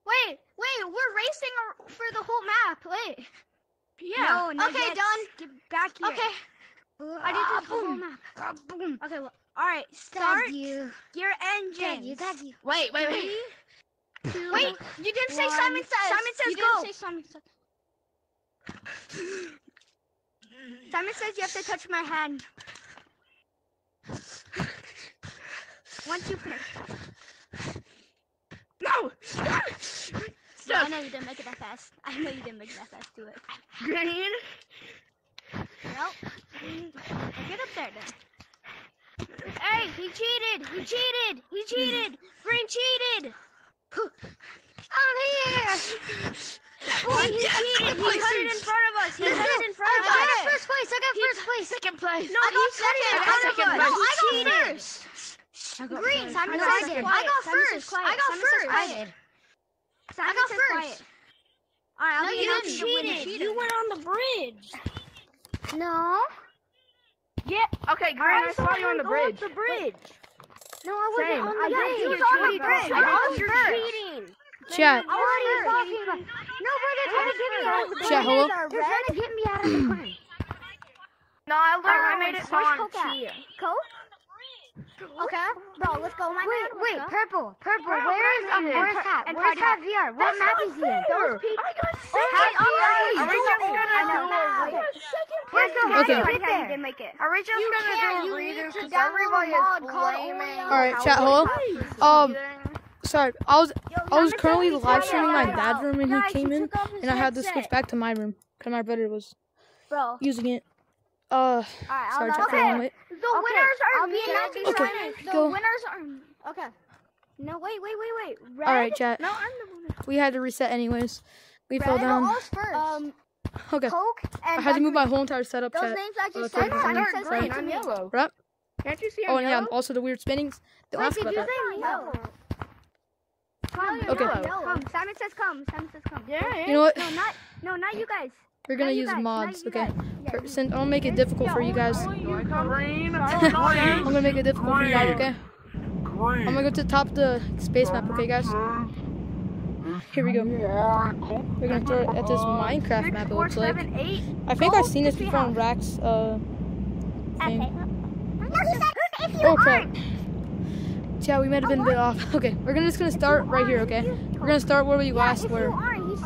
S7: Wait, wait, we're racing for the whole map. Wait.
S5: No, not
S7: Okay, done.
S5: Get back here.
S7: Okay. I
S5: Ah,
S7: did the whole map. boom.
S5: Okay. Well, all right. Start
S7: Tag you.
S5: your
S7: Tag
S5: engine.
S7: you. Tag you.
S13: Wait, wait, wait.
S5: Two,
S7: Wait, you didn't say Simon says.
S5: Simon says
S7: you
S5: go.
S7: didn't say Simon says.
S5: Simon says you have to touch my hand. Once you finish.
S13: No!
S5: No, I know you didn't make it that fast. I know you didn't make it that fast. Do it.
S13: Green.
S5: Nope. Get up there then. Hey, he cheated! He cheated! He cheated! Green cheated!
S7: I'm here.
S5: Oh, he cheated! He cut it in front of us! He cut it in front of us!
S7: I got first place. I got first place.
S13: Second place.
S5: No,
S7: I
S5: he
S7: got
S5: cut it in
S7: second.
S5: front
S13: I
S5: of us!
S7: No, I got first.
S5: Green, Simon
S7: I got second.
S5: quiet.
S7: I got first. I got first.
S5: quiet. Simon
S7: got
S5: says
S7: first.
S5: quiet. Alright, I'll
S7: No, you
S5: announcing
S7: didn't.
S5: the winner.
S7: Cheated.
S5: You went on the bridge.
S7: No.
S13: Yeah. Okay, Green, I saw you on the bridge.
S5: the bridge.
S7: No, I wasn't
S13: Same.
S7: on the
S5: I
S7: bridge.
S5: he was on the bridge.
S7: I
S5: I
S7: was
S5: was
S7: first.
S5: cheating.
S2: Chat.
S7: What are you talking about? No, but they're trying to get me out of the
S2: Chat, hello?
S7: They're trying to get me out of the car.
S13: No, I learned. I made it
S5: where's
S13: on
S5: Coke. Coke?
S7: Okay.
S5: Bro, let's go, my
S7: Wait,
S5: man.
S7: wait,
S5: go.
S7: purple, purple.
S13: Bro,
S7: Where is um,
S13: and
S7: where's
S5: Par-
S7: Hat?
S5: and
S7: Where's
S5: Party
S7: Hat VR? What map is he in?
S5: Those people.
S13: I got
S7: Hey. I'm already
S13: Are we
S7: doing
S13: just
S7: it.
S13: gonna
S5: I
S13: do a
S5: Okay.
S13: redo?
S5: Let's go,
S2: Okay.
S5: Happy Party Hat, you didn't make it.
S13: Are we just
S7: You
S13: gonna
S7: can't.
S13: do
S7: You need to
S13: Because everybody is
S7: called
S13: blaming.
S2: Alright, chat, hello? Um, sorry, I was
S5: Yo,
S2: I was currently live streaming my
S5: quiet.
S2: dad's room and
S5: Guys,
S2: he came in,
S5: took off his
S2: and I had to switch back to my room because my brother was
S5: Bro,
S2: using it. Uh,
S5: alright,
S2: sorry,
S5: I'll
S2: chat, for a
S5: okay. The winners are
S7: I'll
S5: me
S7: be
S5: and
S7: announcing
S5: Simon.
S2: Okay,
S5: The
S2: go.
S5: winners are okay. No, wait, wait, wait, wait. Red?
S2: Alright, chat.
S5: No, I'm the winner.
S2: We had to reset anyways. We fell down.
S7: No, first.
S5: Um,
S2: Okay,
S5: Coke and
S2: I had to move my whole entire setup.
S5: Those
S2: Chat.
S5: names I
S2: Uh,
S5: just
S2: sorry,
S5: said.
S2: sorry,
S5: Simon
S2: sorry.
S5: says
S2: Sorry.
S5: come to
S13: I'm
S5: me.
S13: yellow.
S2: Right?
S13: Can't you see
S2: Oh,
S13: I'm
S2: and yeah,
S13: yellow?
S2: also the weird spinnings. Don't
S5: Wait,
S2: ask
S5: did
S2: about
S5: you
S2: that.
S5: say yellow? Come,
S2: Okay.
S5: yellow. Come. Simon says come. Simon says come.
S13: Yeah, yeah.
S2: You know what?
S5: No, not no, not you guys.
S2: We're gonna use
S5: guys,
S2: mods, okay?
S5: guys. Yeah,
S2: For-
S5: you-
S2: Since I'll make it difficult for you guys. I'm gonna make it difficult for you guys, okay? I'm gonna go to the top of the space map, okay, guys? Here we go. We're gonna throw it at this Minecraft map. It
S5: four,
S2: looks like. I think I've seen this before on
S5: treehouse.
S2: Rax. Uh,
S5: Okay.
S2: thing.
S5: No, he said if you
S2: Oh crap!
S5: aren't.
S2: Yeah, we might have been a bit off. Okay, we're gonna just gonna start right here, okay? We're gonna start where we last were.
S5: you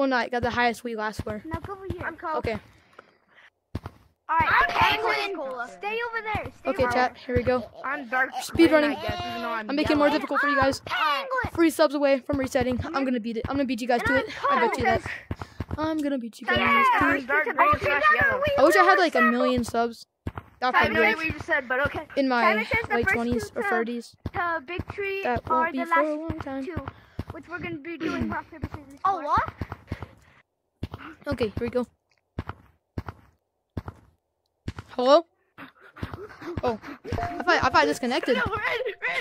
S5: aren't. He said if
S2: Well,
S5: you aren't.
S2: Well, not got the highest we last were.
S5: Now go over here. I'm cold.
S2: Okay,
S5: All right.
S7: I'm
S5: Penguin, stay over there. Stay
S2: okay,
S5: over
S2: chat. Here we go.
S13: I'm dark
S2: Speed running.
S13: I guess, even though I'm,
S2: I'm making it more difficult for you guys.
S5: Penguin.
S2: Three subs away from resetting. I'm gonna beat it. I'm gonna beat you guys to it. I bet you that. I'm gonna beat you guys.
S5: Yeah.
S2: to
S13: I'm
S2: it.
S13: dark green slash yellow.
S2: I wish I had like a million subs. That
S13: I
S2: would
S13: know what
S2: like
S13: said, but okay.
S2: in my
S5: Simon says the
S2: late 20s
S5: two
S2: or
S5: to-
S2: 30s.
S5: The big tree
S2: That won't be
S5: the
S2: for a
S5: last
S2: long time.
S5: Two, which we're gonna be doing rock paper scissors.
S7: Oh, what?
S2: Okay, here we go. Hello? Oh, I thought, I thought I disconnected.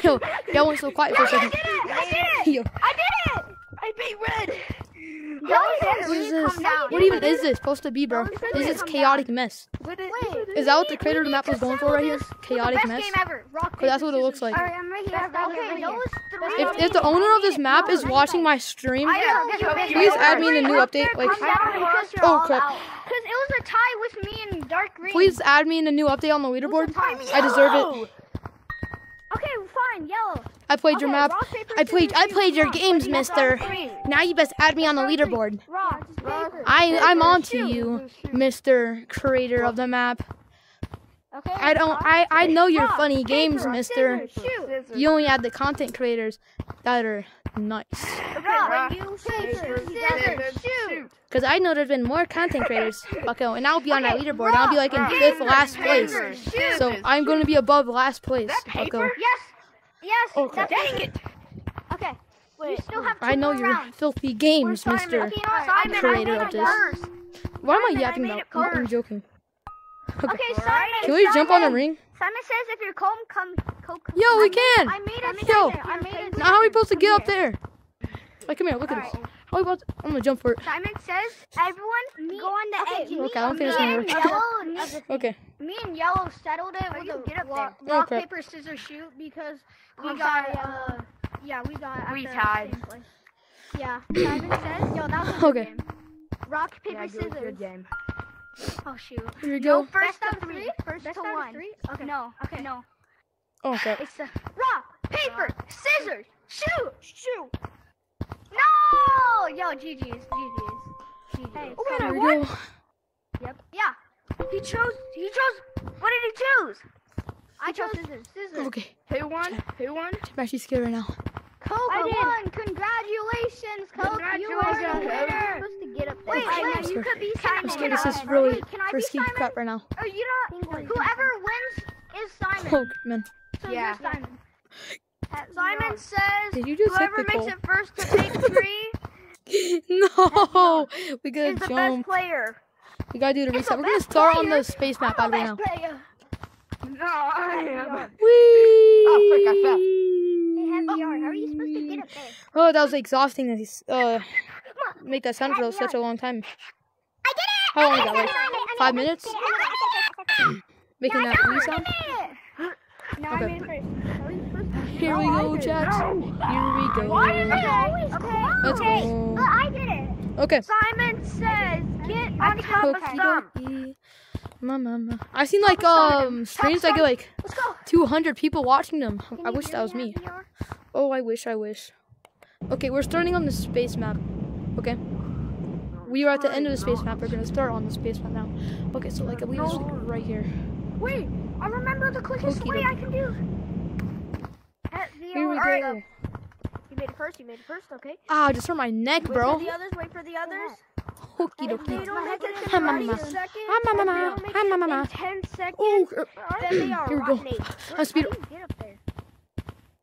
S2: Yo, y'all went so quiet for a second.
S5: I did it!
S2: Yo,
S5: I did it!
S13: I beat red.
S5: Yo,
S2: what is this? What even is this supposed to be, bro? This is chaotic mess.
S5: Wait,
S2: Is that what the creator of the map was going for right here? Chaotic mess?
S5: game
S2: Cause that's what it looks like.
S5: Alright, right. Okay, those.
S2: If, if the owner of this map is watching my stream, please add me in a new update. Like, oh crap!
S5: Because it was a tie with me and dark green.
S2: Please add me in a new update on the leaderboard. I deserve it.
S5: Okay, fine, yellow.
S2: I played your map.
S5: rock, paper,
S2: I played. I played your
S5: rock.
S2: games,
S5: that's
S2: Mister. Now you best add me on the leaderboard.
S5: Rock.
S2: I I'm on to you, Mister Creator of the map.
S7: Okay.
S2: I don't. I I know your
S7: rock,
S2: funny games, Mister.
S7: scissors.
S2: You only add the content creators that are nice.
S7: Rock, paper, scissors, shoot.
S2: Cause I know there's been more content creators, Bucko, and I'll be on that leaderboard. and I'll be like in fifth last place. So I'm going to be above last place, Bucko.
S7: Yes. Yes.
S2: Okay.
S7: That's Dang it. Okay. Wait. You still have two
S2: I know
S7: more
S2: your
S7: rounds.
S2: filthy games, Mister.
S7: Okay, you know what,
S2: creator of this. Why am I yapping about?
S7: it
S2: I'm- I'm joking.
S7: Okay, Simon.
S2: Can we jump on the ring?
S7: Simon says if you're calm, come, come, come.
S2: Yo, we
S7: I made-
S2: can.
S7: I made it.
S2: Yo.
S7: I made it.
S2: Now how are we supposed to get up there? Like, come here, look at this. How are we about to- I'm gonna jump for it.
S7: Simon says everyone go on the edge.
S2: Okay, I don't think it's gonna work.
S7: yellow,
S2: Okay.
S7: me and yellow settled it with
S3: you
S7: a
S3: get up
S7: rock,
S2: there?
S7: rock
S2: Oh, crap.
S7: paper, scissors, shoot because we
S3: I'm
S7: got
S3: sorry,
S7: uh, yeah, we got
S3: we tied.
S7: Yeah, Simon says, yo, that was a good
S2: Okay.
S7: game. Rock paper
S3: Yeah, good,
S7: scissors.
S3: good game.
S7: Oh shoot.
S2: Here we
S7: No,
S2: go.
S7: first to three. First
S3: Best
S7: to
S3: out
S7: one.
S3: three?
S7: Okay. No. Okay. No.
S2: Oh, okay.
S7: It's the rock, paper, scissors, shoot, shoot. No! Yo, GG's, GG's. GG's. Hey,
S2: Here we go.
S7: Yeah. He chose. He chose. What did he choose? I chose scissors. Scissors.
S2: Okay.
S13: Who won? Who won?
S2: I'm actually scared right now.
S7: Coco won. Congratulations, Coco. You are the
S13: Congratulations.
S7: winner. supposed to get up there. Wait,
S2: I'm
S7: wait. You
S2: scared.
S7: could be Simon.
S2: I'm scared
S7: you
S2: this
S7: know.
S2: is really
S7: Wait, can I be
S2: risky
S7: Simon?
S2: crap right now.
S7: Or you know, whoever wins is Simon.
S2: Pokemon.
S7: So
S13: Yeah.
S7: you're Simon. Uh, Simon says
S2: Did you just hit
S7: whoever
S2: the
S7: makes
S2: goal?
S7: it first to pick three
S2: no! We gotta jump.
S7: The best player.
S2: We gotta do the reset. We're gonna
S7: best
S2: start on the space map
S7: I'm
S2: by
S7: the
S2: the way now.
S7: player.
S13: No, I am.
S2: Whee!
S6: Oh, frick, I fell.
S7: Hey, Heavy How are you supposed to get up there?
S2: Oh, that was exhausting. to Uh, make that sound for such a long time.
S7: I did it!
S2: How long
S7: I
S2: is that?
S7: did
S2: Like
S7: it, I did it, I
S2: five minutes?
S7: I did it.
S2: Making that wee sound.
S7: No,
S2: Okay.
S7: I made it first.
S2: Here we go, chat. Here we
S7: Why did
S2: go.
S7: Always okay.
S2: Let's
S7: okay.
S2: go.
S7: But I did it.
S2: Okay.
S7: Simon says, get on top of
S2: Okie
S7: stump.
S2: dokie. Mama. I've seen like um streams that get like 200 people watching them.
S7: Can
S2: I wish that was me.
S7: VR?
S2: Oh, I wish, I wish. Okay, we're starting on the space map. Okay. We are at the end of the space map. We're gonna start on the space map now. Okay, so like I believe it's like right here.
S7: Wait, I remember the quickest
S2: Okie
S7: way
S2: dokie.
S7: I can do. Hat VR.
S2: Here we
S7: Alright,
S2: go.
S7: You made it first. You made it first. Okay.
S2: Ah, just for my neck,
S7: Wait
S2: bro.
S7: for the others. Wait for the others.
S2: Okie
S7: If they
S2: dokie.
S7: don't make it
S2: Hi, mama.
S7: 30
S2: Hi, mama.
S7: if they don't make
S2: Hi,
S7: it
S2: mama.
S7: 10 seconds,
S2: Oh, uh,
S7: then they are
S2: Here we go.
S7: rotten.
S2: I'm speed.
S7: How do you get up there?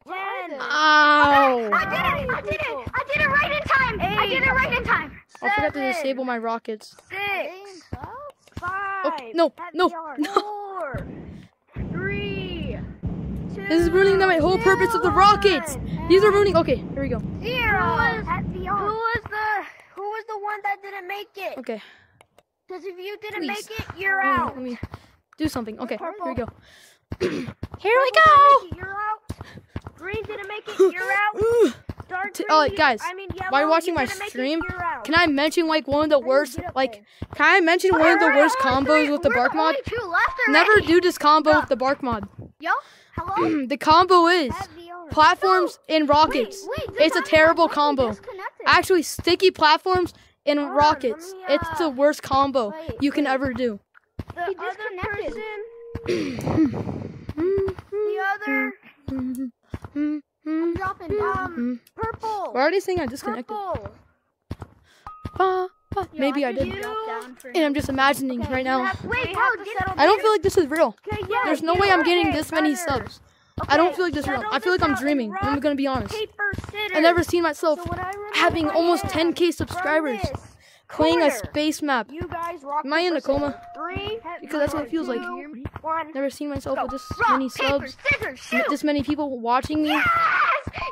S7: Ten.
S2: Ow!
S7: I did it! I did it! I did it right in time! I did it right in time!
S2: I forgot to disable my rockets.
S7: Six. Oh, Five.
S2: Oh, no, no, no.
S7: Four. Three.
S2: This is ruining my whole purpose of the rockets. These are ruining. Okay, here we go.
S7: Zero. Who was, the Who was the one that didn't make it?
S2: Okay.
S7: Because if you didn't
S2: Please.
S7: make it, you're out.
S2: Let me do something. Okay, here we go.
S7: Purple
S2: Here we go.
S7: it, You're out. Green didn't make it. You're out. Dark
S2: T-
S7: green.
S2: uh, guys,
S7: I mean yellow.
S2: while you're watching my
S7: it,
S2: stream. Can I mention like one of the worst? Like, can I mention one of the worst combos with the bark mod? Never do this combo with the bark mod.
S7: Yo, hello.
S2: the combo is
S7: Hat VR.
S2: platforms and rockets.
S7: Wait, wait,
S2: It's a terrible combo. Actually, sticky platforms and
S7: Hold
S2: rockets.
S7: let me,
S2: It's
S7: uh,
S2: the worst combo
S7: wait,
S2: you can
S7: wait.
S2: ever do.
S7: the
S3: He
S7: other
S3: disconnected.
S7: person, the other, I'm dropping um purple.
S2: We're already saying I disconnected.
S7: Purple.
S2: Ba, ba. Maybe I did. And I'm just imagining right now.
S7: Wait, bro, did
S2: I don't feel like this is real.
S7: Okay, yeah,
S2: There's no way I'm getting this many
S7: better.
S2: subs. I don't feel like this is real. I feel like I'm
S7: out in
S2: dreaming. I'm gonna be honest.
S7: Paper, scissors.
S2: I never seen myself
S7: So what I remember
S2: having almost 10k
S7: from
S2: subscribers
S7: this
S2: playing a space map.
S7: You guys rock
S2: Am I in a coma?
S7: Three.
S2: Because that's what it feels like.
S7: two, One.
S2: Never seen myself with this
S7: Rock,
S2: many
S7: paper,
S2: subs,
S7: scissors,
S2: this many people watching me,
S7: Yes!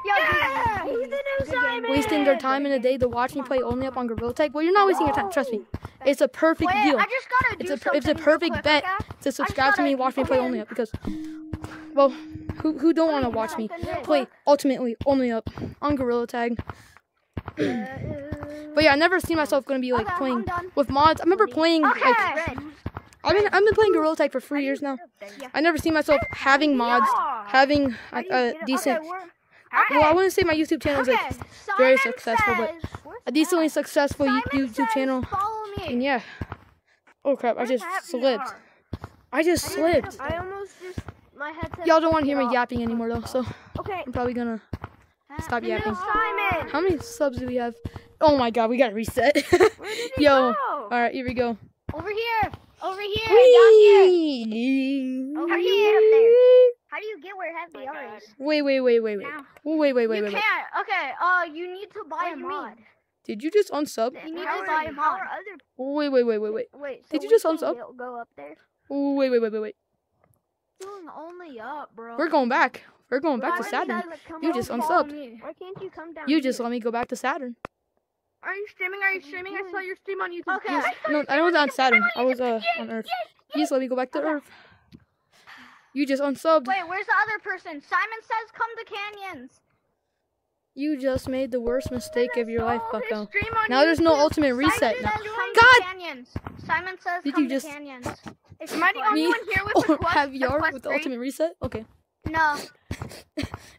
S7: Yo, yeah! He's the new Simon.
S2: wasting their time in a day to watch me play only up on Gorilla Tag. Well, you're not wasting your time. Trust me. It's a perfect
S7: Wait,
S2: deal.
S7: I just gotta
S2: It's
S7: do
S2: a it's a perfect
S7: quick,
S2: bet to subscribe to me and watch me play only up because, well, who who don't want to watch me play ultimately only up on Gorilla Tag? But yeah, I never seen myself gonna be like
S7: Okay,
S2: playing with mods. I remember playing
S7: Okay.
S2: like I've been I've been playing Gorilla Tag for three years now. I never seen myself having mods, having a, a decent.
S7: Okay,
S2: Well, I wouldn't say my YouTube channel is like very successful, but a decently successful
S7: Simon
S2: YouTube
S7: says,
S2: channel. And yeah. Oh crap! I just slipped. I just slipped.
S5: I almost just my headset.
S2: Y'all don't want to hear me yapping anymore though, so
S5: Okay.
S2: I'm probably gonna stop yapping.
S5: Simon.
S2: How many subs do we have? Oh my god, we got to reset.
S5: Where did
S2: Yo,
S5: go?
S2: all right, here we go.
S7: Over here. Over here. Down here.
S2: Whee!
S7: Over here. up there. How do you get where heavy are?
S2: Wait, wait, wait, wait, wait.
S7: Now.
S2: Wait, wait, wait,
S7: you
S2: wait, wait.
S7: can't. Okay. Uh, you need to buy
S5: What
S7: a
S5: do you
S7: mod.
S2: Did you just unsub?
S7: You need
S5: How
S7: to buy a mod.
S5: other
S2: Wait, wait, wait, wait, wait.
S5: wait? So
S2: Did you just
S5: can
S2: unsub?
S5: go- Go up there.
S2: Wait, wait, wait, wait, wait.
S5: Going only up, bro.
S2: We're going back. We're going back to Saturn. You just unsubbed.
S5: Why can't you come down?
S2: You just let me go back to Saturn.
S13: Are you streaming? Are you streaming? I saw your stream on YouTube.
S7: Okay.
S2: No, I was on Saturn. I was uh on Earth. You just let me go back to Earth. You just unsubbed.
S7: Wait, where's the other person? Simon says come to canyons.
S2: You just made the worst mistake of your life, Bucko.
S13: stream on
S2: Now there's no
S13: YouTube.
S2: ultimate reset. Now. God!
S7: canyons. Simon says
S2: Did
S7: come
S2: you just-
S7: to canyons.
S13: Am I the only
S2: Me
S13: one here with the
S2: or
S13: quest?
S2: have
S13: the
S2: Yar
S13: quest
S2: with the ultimate reset? Okay.
S7: No.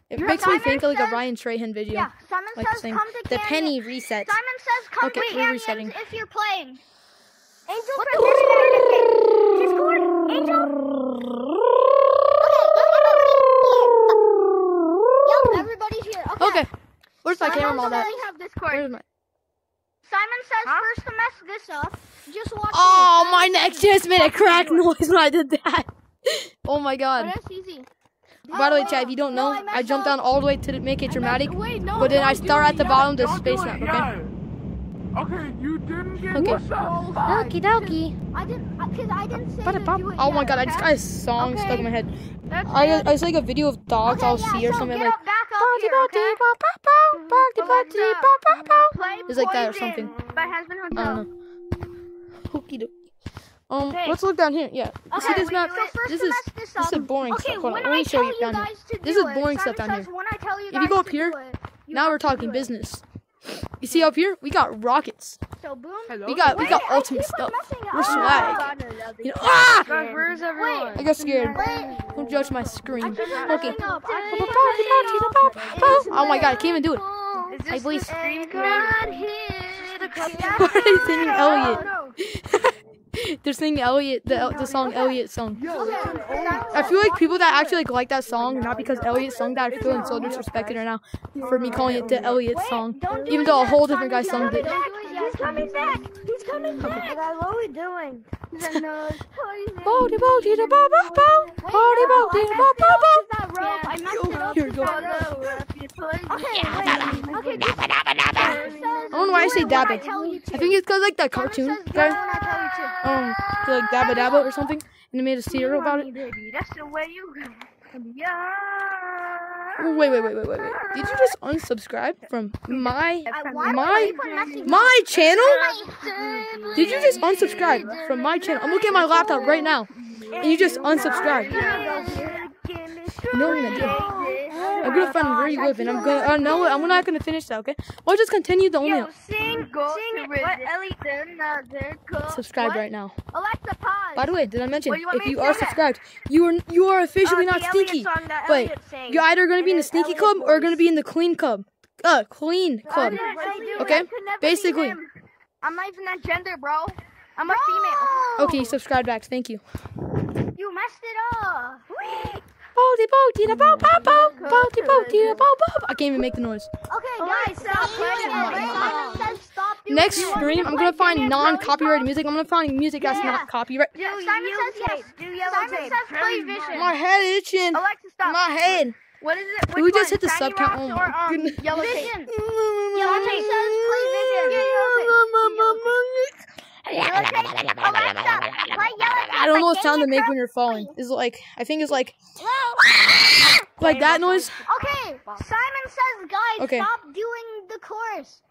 S2: It
S7: Your
S2: makes me
S7: Simon
S2: think of like a Ryan Trahan video.
S7: Yeah. Simon
S2: Like
S7: says
S2: saying
S7: come to
S2: the penny reset.
S7: Simon says come
S2: Okay,
S7: to
S2: we're resetting.
S7: if you're playing.
S5: Angel
S7: What
S5: from
S7: the-
S5: this Discord. Angel.
S7: Yo, everybody's here. Okay.
S2: Okay. Where's my
S7: Simon
S2: camera all
S7: says-
S2: that?
S13: Have Discord.
S2: Where's my
S7: Simon says
S13: Huh?
S7: first to mess this up, just watch
S2: Oh,
S7: me.
S2: my neck just made a crack noise when I did that. Oh my
S7: Oh,
S2: god.
S7: that's easy.
S2: By the way, Chad, if you don't
S7: No,
S2: know,
S7: I messed
S2: I jumped
S7: up.
S2: down all the way to make it dramatic.
S13: Wait, no.
S2: But then I start at the
S13: yet.
S2: bottom, the space
S13: it
S2: map, okay?
S13: yet. Okay, you didn't get
S2: Okay.
S13: what's oh, up?
S2: Okie dokie.
S7: I didn't, cause I didn't say to do it
S2: Oh my
S7: yet,
S2: god, I just got a song
S7: Okay.
S2: stuck in my head.
S13: That's
S2: I
S13: it.
S2: I saw like a video of dogs
S7: Okay,
S2: I'll
S7: yeah,
S2: see or
S7: so
S2: something
S7: get
S2: like.
S7: up, back up here, okay?
S13: Alexa, mm-hmm. Play
S2: It's like that or something.
S13: By Husband
S2: I
S13: Hotel.
S2: don't know. Okie dokie. Um,
S13: Okay.
S2: let's look down here. Yeah. You see
S7: Okay,
S2: this map?
S7: so
S2: This is
S7: this
S2: this is boring
S7: okay,
S2: stuff. Hold on, let me show
S7: tell
S2: you down here.
S7: guys
S2: This
S7: do
S2: is boring
S7: Simon
S2: stuff down here.
S7: When I tell you
S2: If you go up here,
S7: it,
S2: Now we're talking business. You see up here, we got rockets.
S7: So boom.
S13: Hello?
S2: We got we got ultimate stuff. We're
S7: up.
S2: swag. You know, ah!
S13: Guys, where's everyone?
S2: I got scared.
S7: Wait.
S2: Don't judge my screen.
S7: I keep on
S2: Okay.
S7: messing up. I keep
S2: Oh
S7: on messing up.
S2: my god, I can't even do it.
S13: Is
S2: Hey,
S13: this
S2: boys.
S13: the stream
S7: God
S13: code?
S7: hit the
S2: Why are they singing Elliot?
S13: No.
S2: They're singing Elliot, the the song Elliot song. I feel like people that actually like, like that song, not because Elliot sung that, are feeling so disrespected right now for me calling it the Elliot song, even though a whole different guy sung it.
S5: Coming back. He's coming back. Guys, what are we doing?
S2: Body body da ba ba ba. Body body da ba ba ba.
S7: I messed it up.
S2: Here go.
S7: Okay. Okay, this
S2: I don't know why I say dabba. I think it's cause like that cartoon guy, um, like Dabba Dabba or something, and they made a cereal about it.
S13: That's the way you go.
S2: Oh, Wait, wait, wait, wait, wait, wait. Did you just unsubscribe from my my
S7: I keep on messing
S2: my channel? Did you just unsubscribe from my channel? I'm looking at my laptop right now, and you just unsubscribed. You know what I'm gonna do? I'm gonna find where you live, and I'm gonna. Uh, no, I'm not gonna finish that. Okay? we'll just continue the only.
S5: Yo, sing,
S13: Go
S5: sing it. What,
S13: Reddit.
S5: Ellie? Another go.
S2: Subscribe
S5: what?
S2: right now.
S5: Alexa, pause.
S2: By the way, did I mention
S5: What you
S2: if
S5: me
S2: you are
S5: sing it?
S2: subscribed, you are you are officially
S5: Uh,
S2: not sneaky.
S5: song that
S2: Wait, you're either gonna be in the sneaky
S5: Elliot
S2: club or gonna be in the clean club. Uh, clean club.
S5: What did I do?
S2: Okay,
S5: I could never be
S2: basically.
S5: I'm not even that gender, bro. I'm a female.
S2: Okay, subscribe back. Thank you.
S7: You messed it up.
S2: Body, body, da, bow, bow, bow. Body, body, da, bow, bow. I can't even make the noise.
S7: Okay, guys, stop doing it. Simon says stop doing
S2: Next stream, I'm gonna find non-copyrighted music. I'm gonna find music that's not copyright.
S5: Do
S7: Simon
S5: yellow
S7: says yes.
S5: tape. Do yellow
S7: Simon
S5: tape.
S7: says play vision.
S2: My head itching.
S5: Alexa, stop.
S2: My head.
S5: What is it?
S2: Did
S5: Which
S2: we just
S5: one?
S2: hit the
S5: Tiny
S2: sub count?
S5: Rocks
S2: Oh
S5: or,
S2: my
S5: um,
S2: goodness.
S5: Yellow tape.
S7: Vision. Simon says play vision.
S5: Alexa, play yellow tape.
S2: I don't know what sound to make when you're falling. It's like I think it's like like that noise.
S7: Okay, Simon says, guys,
S2: Okay.
S7: stop doing the chorus.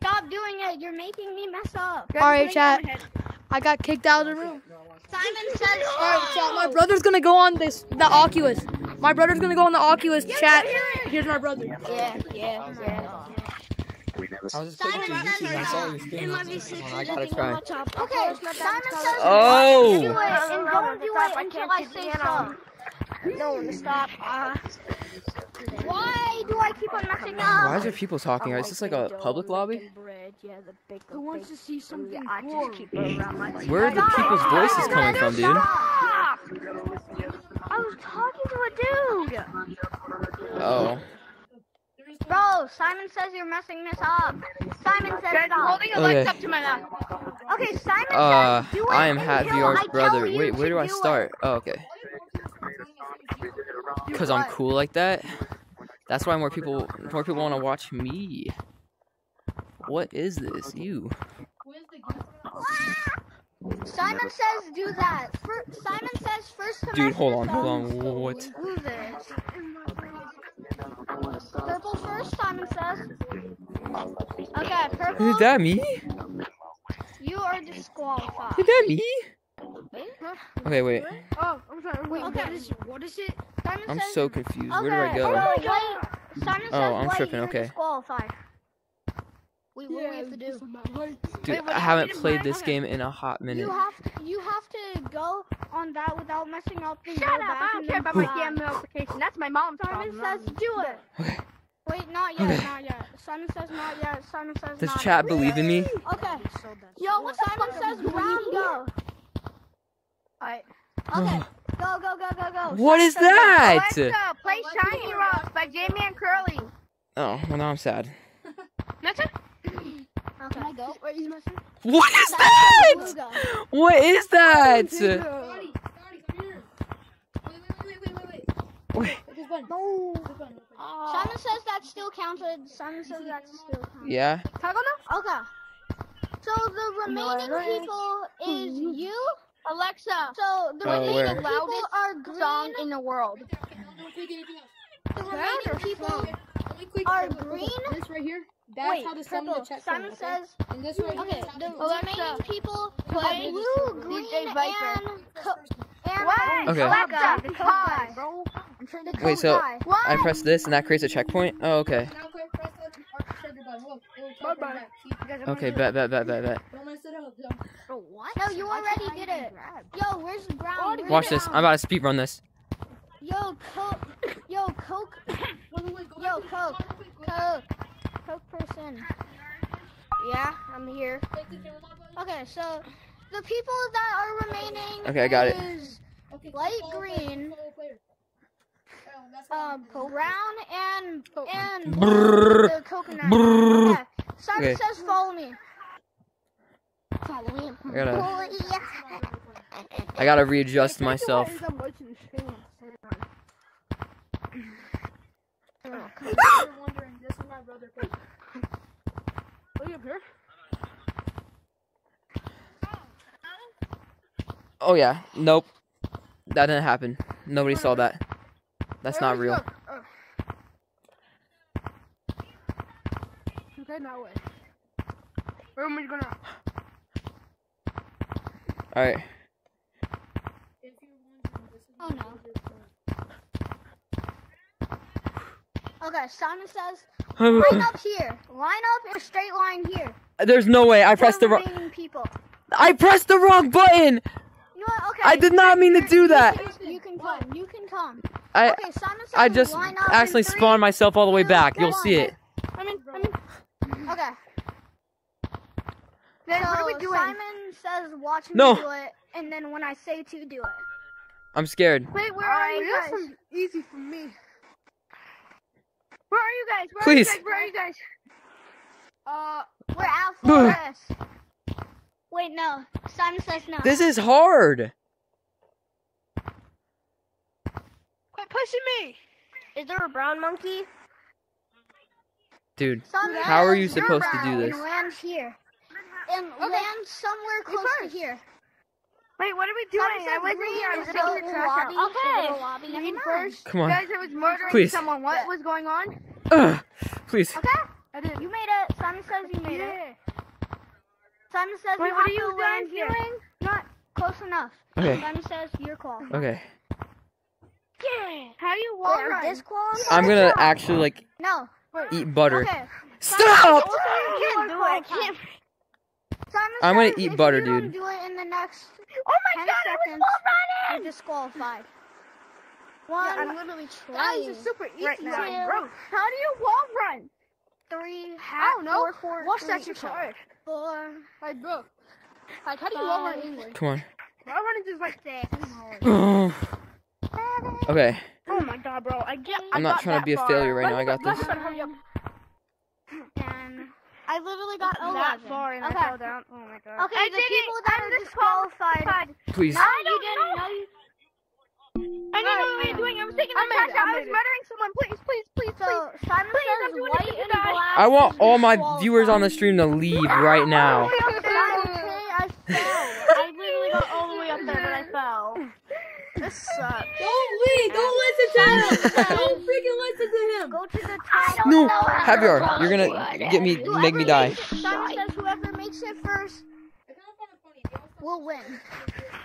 S7: Stop doing it. You're making me mess up.
S2: All right, chat. I got kicked out of the room.
S7: Simon says,
S2: All right, chat. My brother's gonna go on this the Oculus. My brother's gonna go on the Oculus chat. Here's my brother.
S7: yeah, yeah, yeah.
S15: I was just
S7: Simon
S15: clicking
S7: says,
S15: YouTube and I saw your stream. Hold on, I gotta try.
S7: okay, Simon says,
S15: Oh!
S7: do it, and don't do it until I say stop.
S5: No, stop. Uh,
S7: Why do I keep on messing
S15: Why
S7: up?
S15: is there people talking? Is this like a public lobby?
S13: yeah, the big.
S9: Who wants to see something
S13: I
S9: cool?
S13: just keep it around my
S15: Where are the people's voices coming from, dude?
S13: I was talking to a dude.
S15: Oh.
S7: Bro, Simon says you're messing this up. Simon says
S16: Guys, I'm
S7: stop.
S16: holding a
S15: Okay.
S16: light up to my mouth.
S7: Okay, Simon
S15: Uh,
S7: says do it
S15: I am Hat
S7: until
S15: VR's
S7: I tell
S15: brother.
S7: you
S15: Wait, where
S7: to
S15: do I
S7: it.
S15: start? Oh, okay. Cause I'm cool like that. That's why more people, more people want to watch me. What is this? You?
S7: Simon says do that. Fir- Simon says first to
S15: Dude, hold on, hold on. What?
S7: Do this. Purple first, Simon says. Okay, purple.
S15: Is that me?
S7: You are disqualified.
S15: Is that me? Okay, wait.
S16: Oh, I'm sorry.
S9: Wait,
S7: Okay.
S9: what is what is it?
S7: Simon
S15: I'm
S7: says,
S15: so confused.
S7: okay,
S15: Where do I go?
S7: so wait. Simon oh, says
S15: Oh, I'm
S7: wait,
S15: tripping,
S7: you're
S15: okay.
S7: disqualified. Wait, what do we have to do?
S15: Dude, I haven't played this game in a hot minute.
S7: You have to, you have to go on that without messing up the
S13: Shut
S7: go
S13: up! I don't
S7: and
S13: care
S7: then
S13: about my
S7: back.
S13: damn notification. That's my mom's
S7: Simon
S13: problem.
S7: says do it.
S15: Okay.
S7: Wait, not yet,
S15: Okay.
S7: not yet. Simon says not yet. Simon says
S15: Does
S7: not
S15: chat
S7: yet.
S15: believe in me?
S7: Okay. Yo, what Simon says round go.
S13: Alright.
S7: Okay. Go, go, go, go, go.
S15: What is that?
S13: Alexa, play Shiny Rocks by Jamie and Curly.
S15: Oh, well now I'm sad.
S13: That's it.
S7: Okay. Can I go?
S15: What is
S7: Blue
S15: that? What is that?
S9: Scotty, Scotty, come here. Wait, wait, wait, wait, wait, wait.
S15: Wait.
S9: This button.
S7: No.
S9: Hit this button.
S7: Simon says that still counted. Simon says that still counted.
S15: Yeah.
S13: Can I go now?
S7: Okay. So the remaining people is you.
S13: Alexa,
S7: So the
S15: Oh,
S7: remaining
S15: where?
S7: people are green.
S13: song in the world.
S9: Don't click anything else.
S7: The remaining people are green.
S9: This right here. That's
S7: Wait,
S9: how to summon the
S7: purple.
S9: check
S7: Simon
S9: okay?
S7: says
S9: And this right
S7: okay.
S9: here. is how
S7: The
S9: to-
S7: remaining people
S13: play
S7: are blue, green,
S13: DJ Viper.
S7: and co- and
S13: What?
S15: Okay.
S13: Alexa,
S7: the
S13: the
S7: code
S13: pause.
S7: guy. The code
S15: Wait, so
S7: guy.
S15: I press this and that creates a checkpoint? Oh, okay.
S9: Now click press the or trigger button. Look, it will check right back. See?
S15: Okay, bet, bet, bet, bet, bet.
S9: Don't mess it up. Don't.
S13: What?
S7: No, you already did it. Yo, where's the brown? Where's
S15: Watch this.
S7: brown?
S15: I'm about to speed run this.
S7: Yo, Coke. Yo, Coke. Yo, Coke.
S9: go back to quick.
S7: Coke. Coke person. Yeah, I'm here.
S9: Click the camera button.
S7: Okay, so the people that are remaining.
S15: Okay, I got it.
S7: is
S9: Okay,
S7: Light green.
S9: follow player. Oh, that's
S7: Um, brown and and
S15: Brrr.
S7: the coconut.
S15: Brrr.
S7: Okay. Simon
S15: Okay.
S7: says follow me.
S13: Follow me.
S15: I gotta. I gotta readjust myself.
S9: You're wondering, this is my brother. Chris.
S16: Are you up here?
S15: Oh yeah. Nope. That didn't happen. Nobody saw that. That's not real.
S16: Okay, now wait. Where am I gonna?
S15: All right.
S9: If you're wondering, this is
S7: Oh, no. Okay, Simon says line up here. Line up in a straight line here.
S15: There's no way. I pressed the wrong.
S7: remaining people.
S15: I pressed the wrong button.
S7: You know what? Okay.
S15: I did not mean to do that.
S7: You can come. You can come.
S15: I
S7: Okay, Simon says
S15: I just
S7: line up
S15: accidentally
S7: three,
S15: spawned myself all the way back. You'll see it.
S7: I'm in. I'm in. Okay.
S13: Then
S7: so
S13: what are we doing?
S7: Simon says watch me
S15: No.
S7: do it, and then when I say to, do it.
S15: I'm scared.
S13: Wait, where are you
S16: That's
S13: guys?
S16: some easy for me.
S13: Where are you guys? Where
S15: Please.
S13: Are you guys? Where are you guys?
S16: Uh,
S7: We're out for this. Wait, no. Simon says no.
S15: This is hard.
S16: quit pushing me.
S13: Is there a brown monkey?
S15: Dude,
S7: Simon
S15: how are you supposed to do
S7: and
S15: this?
S7: land here. And land somewhere close to here.
S13: Wait, what are we doing? I
S7: says
S13: wasn't here. I was
S7: is
S13: taking
S7: the
S13: the trash
S7: lobby.
S13: out.
S7: Okay.
S13: Okay.
S7: Lobby. Never
S13: Green
S7: mind.
S13: first.
S15: Come on.
S13: Guys, I was murdering
S15: Please.
S13: someone. What was going on?
S15: Ugh, please.
S7: Okay. I did. You made it. Simon says you made it. Simon says
S13: Wait,
S7: you
S13: what are you
S7: to
S13: guys
S7: here.
S13: doing?
S7: Not close enough.
S15: Okay.
S7: Simon says you're qualified.
S15: Okay.
S13: Yeah. How do you wall
S7: Wait,
S13: run?
S7: disqualified?
S15: I'm gonna actually like
S7: No.
S15: eat butter.
S7: Okay.
S15: Stop!
S13: Also, you can't do it. I can't.
S7: Simon
S15: I'm gonna eat butter, dude.
S7: do it in the next
S13: Oh my
S7: 10
S13: god, I was
S7: seconds,
S13: wall
S7: you're
S13: running!
S7: disqualified.
S13: Yeah,
S7: One.
S13: I'm literally
S7: trying
S13: Guys, it's super easy
S7: right now.
S13: Bro, how do you wall run?
S7: three,
S13: I don't know.
S7: four, four,
S13: Watch
S7: three,
S13: that yourself.
S7: four,
S13: Like, bro. Like, how do you love our English?
S15: Come on.
S13: I want to just like
S7: six,
S15: okay.
S13: Oh my god, bro. I get.
S15: I'm
S13: I
S15: not
S13: got
S15: trying to
S13: that
S15: be a
S13: far.
S15: failure right now. I
S13: Let's-
S15: got this.
S13: Let's hurry up.
S7: and I literally got
S13: that
S7: 11.
S13: far and
S7: okay.
S13: I fell down. Oh my god.
S7: Okay,
S13: I
S7: the
S13: did
S7: people
S13: it.
S7: that
S13: I'm
S7: are disqualified.
S15: Please.
S7: No, you didn't. No, you.
S13: I know what you're doing. I was taking
S7: I
S13: the
S7: made
S13: trash out. I was murdering someone. Please, please, please,
S7: So
S13: please.
S7: Simon
S13: Please, I'm doing it
S7: white and black.
S15: I want all my viewers on the stream to leave right now.
S7: Okay, I fell. I literally got all the way up there, but I fell.
S13: This sucks.
S2: Don't leave. Don't listen to him. Don't freaking listen to him.
S7: Go to the top.
S15: No, Javier, you're gonna get me, make me die.
S7: Simon says whoever makes it first will win.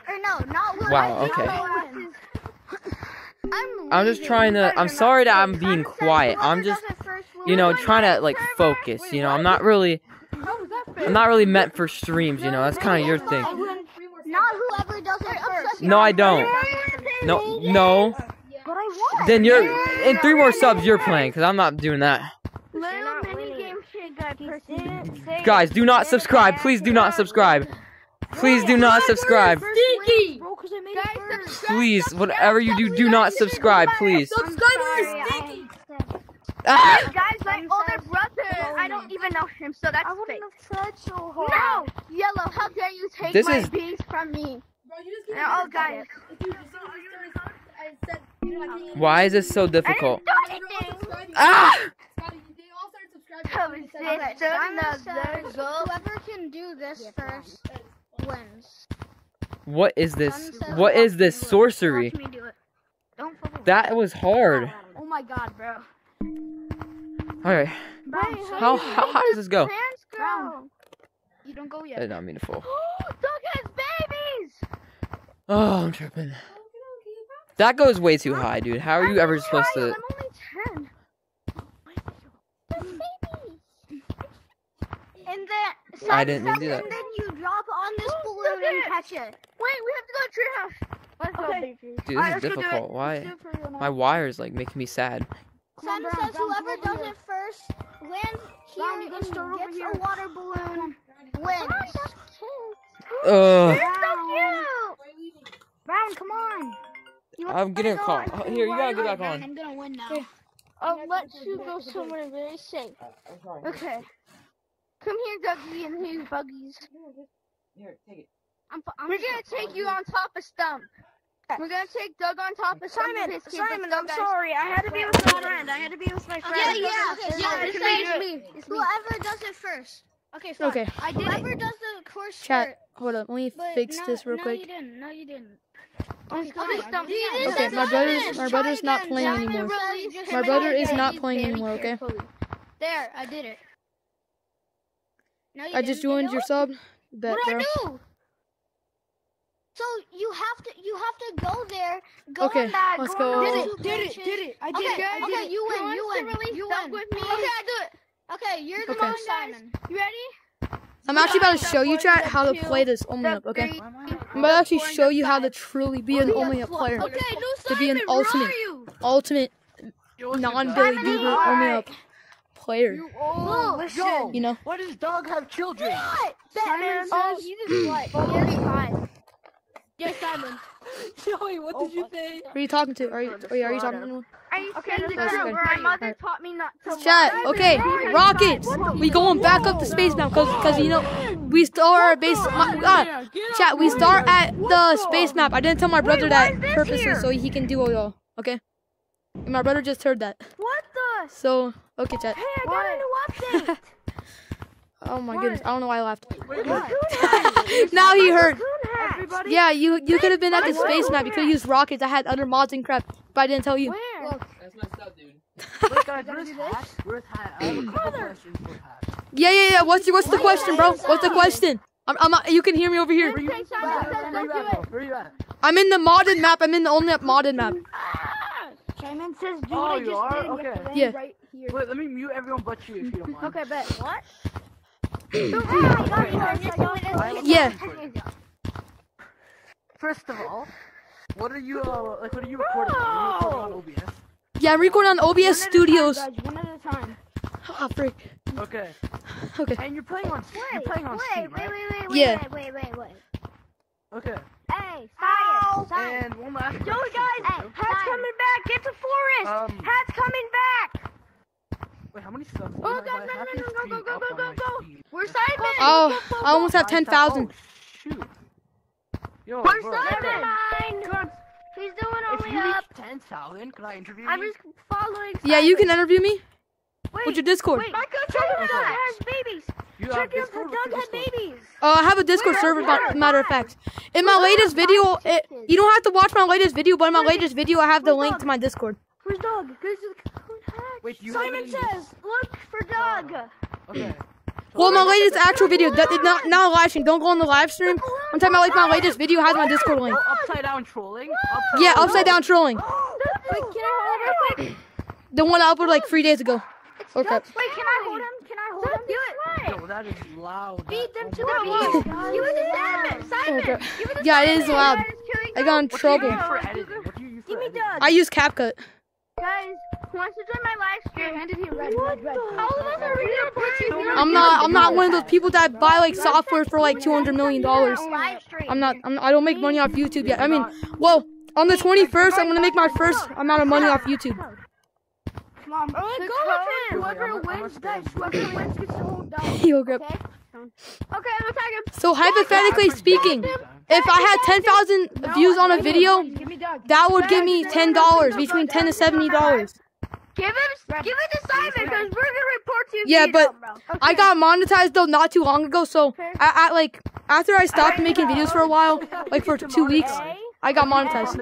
S7: Or no, not will.
S15: Wow, okay.
S7: I'm,
S15: I'm just trying to. I'm sorry that I'm being quiet. I'm just,
S7: does it first will
S15: you know, trying to like focus. You know, I'm not really. I'm not really meant for streams. You know, that's kind of your thing.
S7: Not whoever does it first.
S15: No, I don't. No, no.
S7: But I won.
S15: Then you're in three more subs. You're playing because I'm not doing that.
S7: Little mini game shit guy person.
S15: Guys, do not subscribe. Please do not subscribe. Please do not subscribe.
S2: Stinky.
S7: Bro, 'cause I made it first.
S15: Please, whatever you do, do not subscribe. Please.
S2: Subscribers stinky.
S15: Ah!
S13: Guys, my older brother. I don't even know him, so that's
S7: I wouldn't
S13: fake.
S7: have tried so hard.
S13: No, yellow. How dare you take
S15: This
S13: my
S15: is-
S13: bees from me?
S2: Bro, you just
S13: Now, oh, guys.
S15: Why is this so difficult? Ah!
S13: Cause it's
S7: Simon
S13: another
S7: says
S13: goal.
S7: whoever can do this first wins.
S15: What is this? What is this sorcery?
S13: Watch me do it. Don't fucking.
S15: That was hard.
S13: Oh my god, bro.
S15: Alright. How, how high does this go?
S13: You don't go
S15: I
S13: yet.
S15: did not mean to fall.
S13: Look at his babies.
S15: Oh, I'm tripping. That goes way too high, dude. How are you ever supposed to?
S13: I'm only ten.
S7: And then
S15: I didn't mean to do that.
S7: And then you drop on this oh, balloon and catch it.
S13: Wait, we have to go to treehouse. Let's go, baby.
S15: Dude,
S13: Alright,
S15: this is
S13: let's go do it.
S15: difficult. Why?
S13: Let's do it for real now.
S15: My wire is like making me sad.
S7: Simon says whoever does it first lands here
S13: Brown, you go
S7: and
S13: start over
S7: gets
S13: here.
S7: a water balloon wins.
S15: Ugh.
S13: You're so cute. Brown, come on. You
S15: I'm
S13: to
S15: getting a call.
S13: on?
S15: Oh, Here, you gotta get back on.
S7: I'm gonna win now.
S13: I'll let you go somewhere very safe. Uh, okay. Come here, Dougie and his buggies.
S15: Here, take it.
S7: I'm, I'm
S13: We're gonna take you on top of Stump. We're gonna take Doug on top of Stump.
S1: Simon,
S13: and his kids.
S1: Simon, I'm
S13: guys.
S1: sorry. I had to be with my friend. I had to be with my friend.
S7: Yeah, yeah.
S13: Okay,
S7: yeah,
S13: sorry,
S7: this is me.
S13: It's me.
S7: Whoever does it first. Okay, fine.
S2: Okay.
S7: I did Whoever does the course
S2: Chat.
S7: first.
S2: Hold up. Let me
S7: But
S2: fix
S7: no,
S2: this real
S7: no,
S2: quick.
S7: you didn't. No, you didn't.
S13: Let's go
S7: Okay,
S13: to Stump.
S7: you
S13: again.
S7: didn't
S2: Okay, my brother's- my brother's not playing
S7: Simon,
S2: anymore. My brother is not playing anymore, okay?
S7: There, I did it. No, you
S2: I just joined your sub. Bet,
S7: What
S2: bro.
S7: I do? So you have to you have to go there. Go
S2: Okay,
S7: on that.
S2: let's
S7: go. on
S2: go.
S7: those two
S1: Did it, did it. I did
S7: Okay,
S1: it. I did
S7: okay,
S1: it.
S7: you
S13: Who
S7: win, you
S13: wants to
S7: win, you win.
S13: with me?
S7: Okay,
S13: Okay, I do it.
S7: Okay, you're the
S2: Okay.
S7: most Simon.
S13: You ready?
S2: I'm actually about to show you
S13: one,
S2: chat how to play this only
S13: step
S2: up, okay?
S13: three,
S2: I'm about to actually show you how to truly be an only up player.
S13: five. Okay, no
S2: To be an ultimate, ultimate, non-Billy
S13: Simon,
S2: Goober
S13: alright.
S2: only up player.
S1: Oh, listen.
S2: You know?
S6: Why does dog have children?
S13: Simon
S7: Oh,
S13: says
S7: you just what? You're. Yes, Simon.
S6: Joey, what did you say?
S2: Who are you talking to? Are you, are you, are you talking to anyone?
S1: Okay,
S13: saying the
S2: that's good.
S13: My mother taught me not to
S2: Chat, okay, Rockets! We going back up the space map, cause, cause you know, we start our base, my, God, chat, we start at the space map. I didn't tell my brother that purposely so he can do all y'all, okay? And my brother just heard that.
S13: What the?
S2: So, okay, chat.
S13: Hey, I got a new update.
S2: Oh my goodness, I don't know why I laughed.
S13: What?
S2: Now he heard. Yeah, you you could have been at the space map. You could have used rockets. I had other mods and crap, but I didn't tell you.
S13: Where?
S15: That's messed up, dude.
S6: Wait, guys, where's Hat? Where's uh, Hat? I have a couple questions for Hat.
S2: Yeah, yeah, yeah. What's what's the question, bro? What's the question? I'm, I'm not- you can hear me over here.
S6: Where you at? Where you at, bro? Where you at?
S2: I'm in the modded map. I'm in the only modded map. Ah!
S13: Simon says do
S6: Oh,
S13: I just
S6: are?
S13: did.
S6: Okay.
S2: Yeah.
S13: Right here.
S6: Wait, let me mute everyone but you if you don't mind.
S13: Okay, bet. What?
S2: Yeah.
S6: First of all, what are you, uh, like, what are you recording? Are you recording on OBS?
S2: Yeah, I'm recording on OBS Studios.
S13: Guys, one at a time.
S2: Oh, frick.
S6: Okay.
S2: Okay.
S6: And you're playing on you're playing on
S5: wait,
S6: Steam,
S5: wait,
S6: right?
S5: wait, wait,
S2: Yeah.
S5: wait, wait, wait, wait.
S6: Okay.
S5: Hey, science, science.
S6: And one last
S3: Yo, guys,
S5: Hey,
S3: Hat's
S5: science.
S3: coming back. Get the forest.
S6: Um,
S3: Hat's coming back.
S6: wait, how many subs?
S3: Oh,
S6: I have?
S3: go,
S6: I
S3: no,
S6: have
S3: no,
S6: this
S3: no, go,
S6: stream
S3: go, go,
S6: up
S3: go,
S6: on
S3: go,
S6: my
S3: go.
S6: Steam.
S3: Where's Simon?
S2: Oh, I almost have 10,000.
S6: Oh, shoot. Yo,
S3: Where's
S6: bro,
S3: Simon?
S6: bro,
S3: Never mind. He's doing
S6: If
S3: only
S6: you reach
S3: up.
S6: 10,000, can I interview
S3: I'm
S6: you?
S3: just following.
S2: Yeah, you can interview me.
S3: Wait,
S2: What's your Discord?
S3: Wait, my coach has babies.
S6: You have
S3: Check out
S6: Discord?
S3: Doug
S6: your
S3: had
S6: Discord?
S3: babies.
S2: Uh, I have a Discord
S3: Where?
S2: server,
S3: Where?
S2: but matter of fact. In my latest video, it, you don't have to watch my latest video, but in my latest video, I have the link to my Discord.
S3: Where's Doug? Where's the code?
S6: Wait, you
S3: Simon
S6: have it in
S3: says, look for Doug.
S6: Okay.
S2: Well, my latest actual video, that not not a live stream. Don't go on the live stream. I'm talking about like my latest video has my Discord link.
S6: Oh, upside down trolling? Upside
S2: Yeah, upside down trolling.
S3: Wait, can I hold him?
S2: The one I uploaded like three days ago. Okay.
S3: Wait, can I hold him? Can I hold him? Do it.
S6: Yo, that is loud.
S3: Beat them to
S6: oh
S3: the beat. Give it to Simon. Simon.
S2: Okay.
S3: Give it to
S2: Yeah, it is loud. I got in
S6: What do
S2: trouble.
S6: use for editing? What do you use for
S3: Give me.
S2: I use CapCut.
S3: Guys, who wants to join my live stream? Handed here, red, red, red. All of us are reading
S2: I'm not. I'm not one of those people that buy like software for like 200 million dollars. I'm not. I'm, I don't make money off YouTube yet. I mean, well, on the 21st, I'm gonna make my first amount of money off YouTube.
S3: Mom, go with him. Whoever wins, guys, whoever wins gets to hold down.
S2: Yo, grab.
S3: Okay? Okay, I'm gonna tag him.
S2: So hypothetically speaking, if I had 10,000 views on a video,
S3: Give me Doug.
S2: that would give me $10, between 10 to 70 dollars.
S3: Give him, give it to Simon, because we're gonna report you.
S2: Yeah, but
S3: don't, bro.
S2: I got monetized though not too long ago. So I, I like after I stopped making videos for a while, like for two weeks, I got monetized.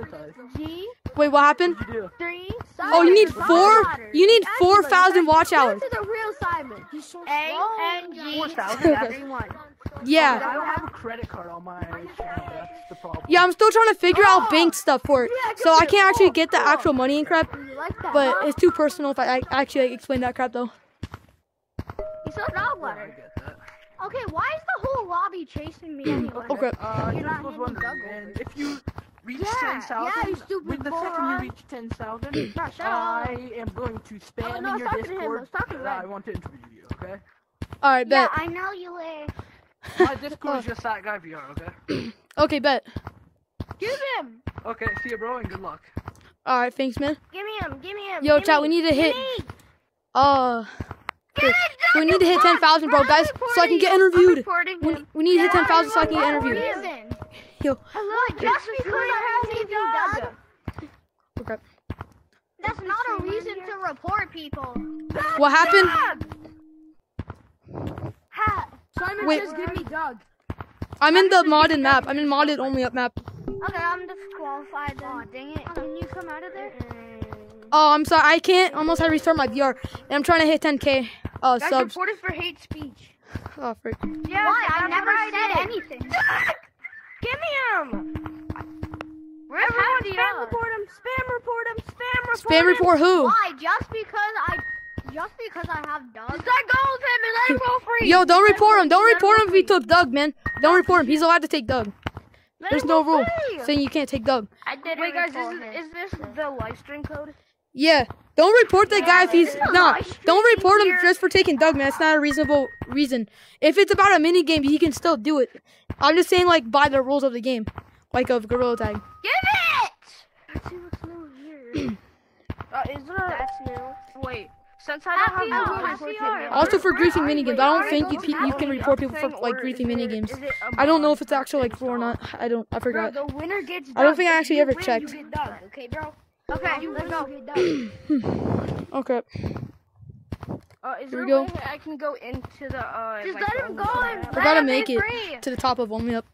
S3: G
S2: Wait, what happened?
S3: three.
S2: Oh, you need four. You need four thousand watch hours.
S3: it to the real Simon. He's so A N G
S6: 4,000?
S3: three one.
S2: Yeah.
S6: I don't have a credit card on my channel. That's the problem.
S2: Yeah, I'm still trying to figure out bank stuff for it, so I can't actually get the actual money and crap.
S3: Like that?
S2: But
S3: huh?
S2: it's too personal if I, I actually like, explain that crap though.
S3: He's so dog
S6: I
S3: water. Okay, why is the whole lobby chasing me anyway?
S2: Okay.
S6: Uh,
S3: You're not
S6: was
S3: hitting
S6: wondering, if you reach
S3: Yeah,
S6: 10,000,
S3: yeah, you stupid
S6: with the second you reach 10,000, I am going to spam
S3: Oh, no,
S6: in your
S3: talking to him, I
S6: Discord
S3: was talking to
S6: that I want to interview you, okay?
S2: All right, bet.
S5: Yeah, I know you were.
S6: My Discord is just that guy VR, okay?
S2: Okay, bet.
S3: Give him.
S6: Okay, see you, bro, and good luck.
S2: All right, thanks, man.
S3: Give me him. Give me him.
S2: Yo,
S3: give
S2: chat,
S3: me.
S2: we need to hit.
S3: me.
S2: Uh,
S3: it,
S2: we need to hit 10,000, bro, guys, so I can get
S3: reporting you. I'm
S2: interviewed. We, we need to hit 10,000 so I can get interviewed.
S3: Reason?
S2: Yo,
S3: Hello, just because I have TV Doug.
S2: okay.
S5: That's not a reason to report people.
S2: What happened?
S3: Ha. Simon
S2: Wait.
S3: says give me Doug.
S2: I'm in the modded map. I'm in modded only up map.
S5: Okay, I'm disqualified then. Oh, dang it. Can you come out of there?
S2: Oh, I'm sorry. I can't. Almost had to restart my VR. And I'm trying to hit 10k uh,
S3: Guys,
S2: subs.
S3: reported for hate speech.
S2: Oh, frick.
S3: Yeah,
S5: Why? I
S3: that's
S5: never
S3: what I
S5: said anything.
S3: Give me him. Where's Everyone spam report him. Spam report him. Spam report
S2: Spam
S3: him.
S2: report who?
S5: Why? Just because I, just because I have dogs.
S3: Just let go of him and let him go free.
S2: Yo, don't report him. Don't report him if he took Doug, man. Don't report him. He's allowed to take Doug.
S3: Let
S2: There's no rule
S3: free.
S2: saying you can't take Doug.
S3: I did Wait, guys, is, is this the live stream code?
S2: Yeah. Don't report that guy if he's nah. Don't report him just for taking Doug, man. It's not a reasonable reason. If it's about a mini game, he can still do it. I'm just saying, like, by the rules of the game, like of Gorilla Tag.
S3: Give it! Let's see what's new here. uh, is there? That's new. Wait, since I don't have
S5: Happy
S3: the
S5: hour,
S3: voice
S5: happy hour.
S2: Also for
S3: Where
S2: griefing
S3: are
S2: mini games, I don't think you, pe- you can report people for like
S3: or
S2: griefing
S3: is
S2: mini games.
S3: is it a
S2: I don't know if it's actually like
S3: install?
S2: or not. I don't. I forgot.
S3: the winner gets
S2: I don't think I actually ever checked.
S3: You get Doug, okay, bro? Okay, let's go.
S2: Okay.
S3: Uh, is
S2: Here
S3: there
S2: we
S3: a
S2: go.
S3: way I can go into the uh?
S5: Just
S3: like,
S5: let him
S3: the
S5: go
S3: old
S5: and
S3: map?
S2: I gotta make it
S5: free.
S2: to the top of only up.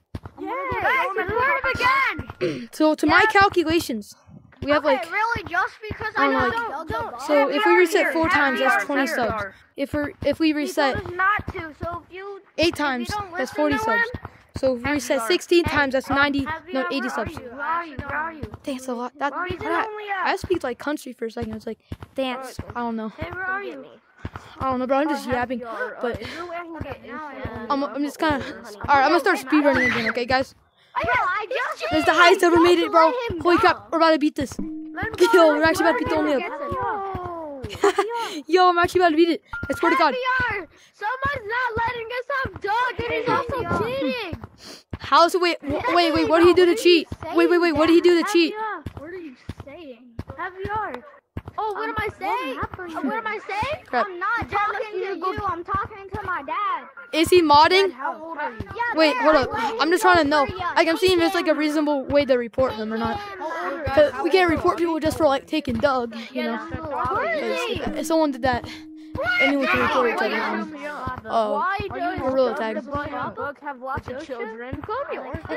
S3: Yeah,
S5: Guys, report again.
S2: So to my calculations, we have
S5: okay,
S2: like
S5: really, just because
S2: I
S5: I
S2: don't
S5: know
S2: like-
S5: dogs are dogs.
S2: so if we reset four
S3: Have
S2: times, that's 20
S3: have
S2: subs. If we if we reset
S5: not to, so if you
S2: eight times,
S5: don't
S2: that's 40
S5: to
S2: subs.
S5: Him,
S2: So if we said
S3: VR.
S2: 16 times, that's 90
S5: have
S2: no 80
S5: where
S2: subs.
S5: are you?
S3: Where are you? Where are you?
S2: Thanks a lot. That
S3: Where are you?
S2: I, I speak like country for a second. It's like dance. I don't know.
S3: Hey, where are you?
S2: I don't know, bro. I'm just yapping. But
S3: is there a way I can get
S5: now I
S3: instant-
S2: I'm I'm just kind of. All right, I'm gonna start speedrunning again. Okay, guys.
S5: Oh, I know, I just
S2: This is the highest ever made it, bro.
S5: Let him
S2: Holy crap, we're about to beat this.
S3: Let him go,
S2: Yo, we're actually about to beat the only up.
S3: Go.
S2: Yo, I'm actually about to beat it. I swear to God.
S3: VR, someone's not letting us have dog, and he's also cheating.
S2: How's it? Wait, wait, wait. What did he do to cheat? Wait, wait, wait. What did he do to cheat?
S3: What are you saying? Hat VR. Oh, what am I saying? Uh, What am I saying?
S2: Crap.
S5: I'm not talking to you. I'm talking to my dad.
S2: Is he modding?
S3: How old are you?
S5: Yeah,
S2: Wait,
S5: Dad,
S2: hold up. I'm just trying to know. Like, I'm seeing if it's like a reasonable way to report him or not.
S3: How old are
S2: 'Cause we can't report people just for like taking Doug, you know.
S3: Where is he?
S2: 'Cause If someone did that, anyone can report it to them. Oh,
S3: Why does
S2: gorilla tag.
S3: the book have lots of children?
S2: Oh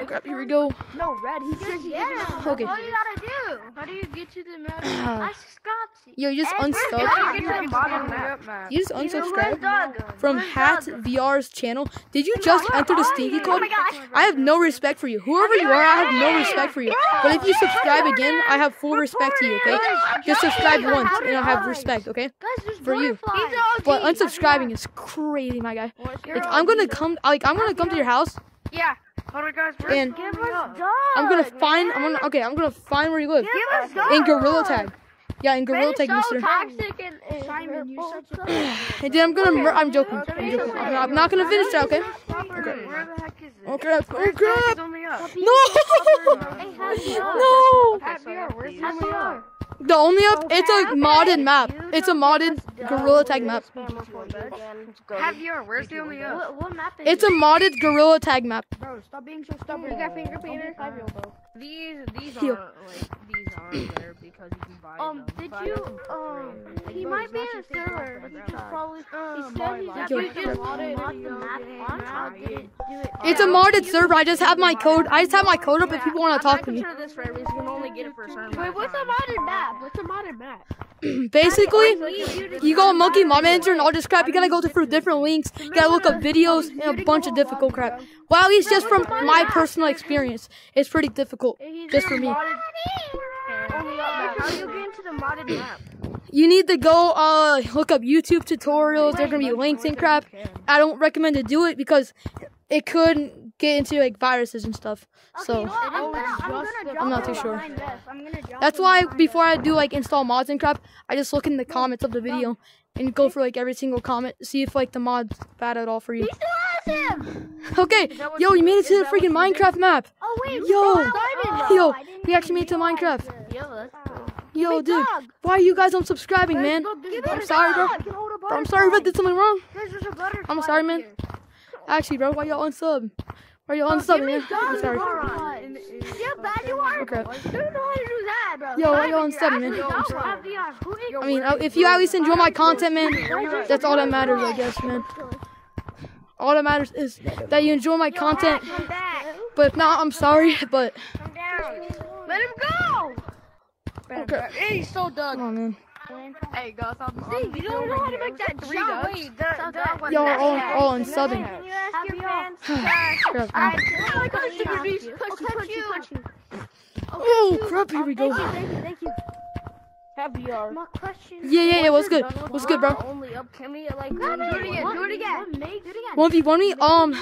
S2: crap! Here we go.
S3: No, Red. He says yeah.
S2: Okay.
S3: What do you gotta do? How do you get to the map?
S2: Uh,
S3: I subscribed.
S2: Yo, you just
S3: How do
S2: unstuck.
S3: you get to the bottom map?
S2: You just
S3: You know where's
S2: unsubscribed from Hat VR's channel. Did you just enter the stinky
S3: Oh
S2: code? I have no respect for you. Whoever you are, I have no respect for you. But if you subscribe again, I have full respect to you. Okay? Just subscribe once, and I'll have respect. Okay?
S3: Guys,
S2: For you.
S3: Butterflies.
S2: But unsubscribing is crazy, my guy. Like I'm gonna come, like I'm gonna come to your house,
S3: Yeah. Hold on, guys. Where's
S2: and
S3: Give us
S2: I'm gonna find. I'm gonna okay. I'm gonna find where you live
S3: Give us
S2: in Gorilla Tag. Yeah, in Gorilla Tag,
S3: so
S2: Mister.
S3: toxic and, and Simon, you're such a.
S2: And then I'm gonna. Mur- I'm joking. I'm joking. I'm not, I'm not gonna finish that. Okay.
S3: Where the heck is it?
S2: Oh crap! Oh crap! No!
S3: Hey, happy hour.
S2: No!
S3: Happy hour. Where's happy hour?
S2: The only up. It's a modded map. It's a modded Gorilla Tag map.
S3: Happy hour. Where's the only up? What, what map is
S2: It's a modded Gorilla Tag map.
S6: Bro, stop being so stubborn.
S3: You got finger painter?
S6: These these
S2: Yo.
S6: aren't like these aren't there because you can buy
S3: Um,
S6: them.
S3: did
S6: Buy
S3: you, um, he
S6: Bro,
S3: might be
S6: not
S3: in a server.
S6: off the
S3: He's
S6: ground.
S3: probably, he
S6: Um,
S3: said he's
S6: Yo.
S3: actually
S2: Yo.
S3: just mod the map on. How did it do it?
S2: It's a modded server. I just have my code. I just have my code up if people want to talk to me.
S6: Consider this for at you can only get it for a certain
S3: Wait, what's a
S6: time.
S3: modern map? What's a modded map?
S2: Basically, you go on Monke Mod Manager and all this crap. You gotta go through different links. You gotta look up videos and a bunch of difficult crap. Well, at least just from my personal experience, it's pretty difficult just for me.
S3: Only. How do you get into the modded map?
S2: You need to go uh look up YouTube tutorials. There's gonna be links and crap. I don't recommend to do it because it could get into like viruses and stuff. So
S5: I'm gonna, I'm gonna
S2: I'm not too sure.
S5: I'm gonna
S2: that's why before
S5: us.
S2: I do like install mods and crap, I just look in the comments of the video and go for like every single comment, see if like the mod's bad at all for you. Okay, yo, you made it to the freaking Minecraft map.
S5: Oh wait,
S2: Yo, yo, we actually made it to Minecraft.
S3: Yo.
S2: Yo, dude, why are you guys unsubscribing, man? I'm sorry, bro. Bro, I'm sorry if I did something wrong. I'm sorry, man. Actually, bro, why y'all unsub? Why y'all unsubbing, man? I'm sorry.
S5: See how bad you are?
S2: Crap.
S5: You don't know how to do that, bro.
S2: Yo, why y'all unsubbing, man? I'm sorry. I mean, uh, if you at least enjoy my content, man, that's all that matters, I guess, man. All that matters is that you enjoy my content.
S5: Come back.
S2: But if not, I'm sorry. But
S5: Come down.
S3: Let him go.
S2: okay.
S3: Hey, he's so done.
S2: Come on, man.
S3: Hey, guys, I'm, I'm you don't know how to make that jump. Wait, that one.
S2: Y'all are all, all unsubbing.
S5: Can you ask your fans?
S2: Crap, man.
S3: Oh my gosh, can reach. You, punch you, punch you.
S2: Oh crap! Here we go.
S5: Thank you, thank you.
S6: Happy hour.
S5: My question.
S2: Yeah, yeah, yeah. What's good? What's good, bro?
S6: Only up. Can we like?
S5: Do it again. Do it again. Do it again.
S2: One v one me. Um.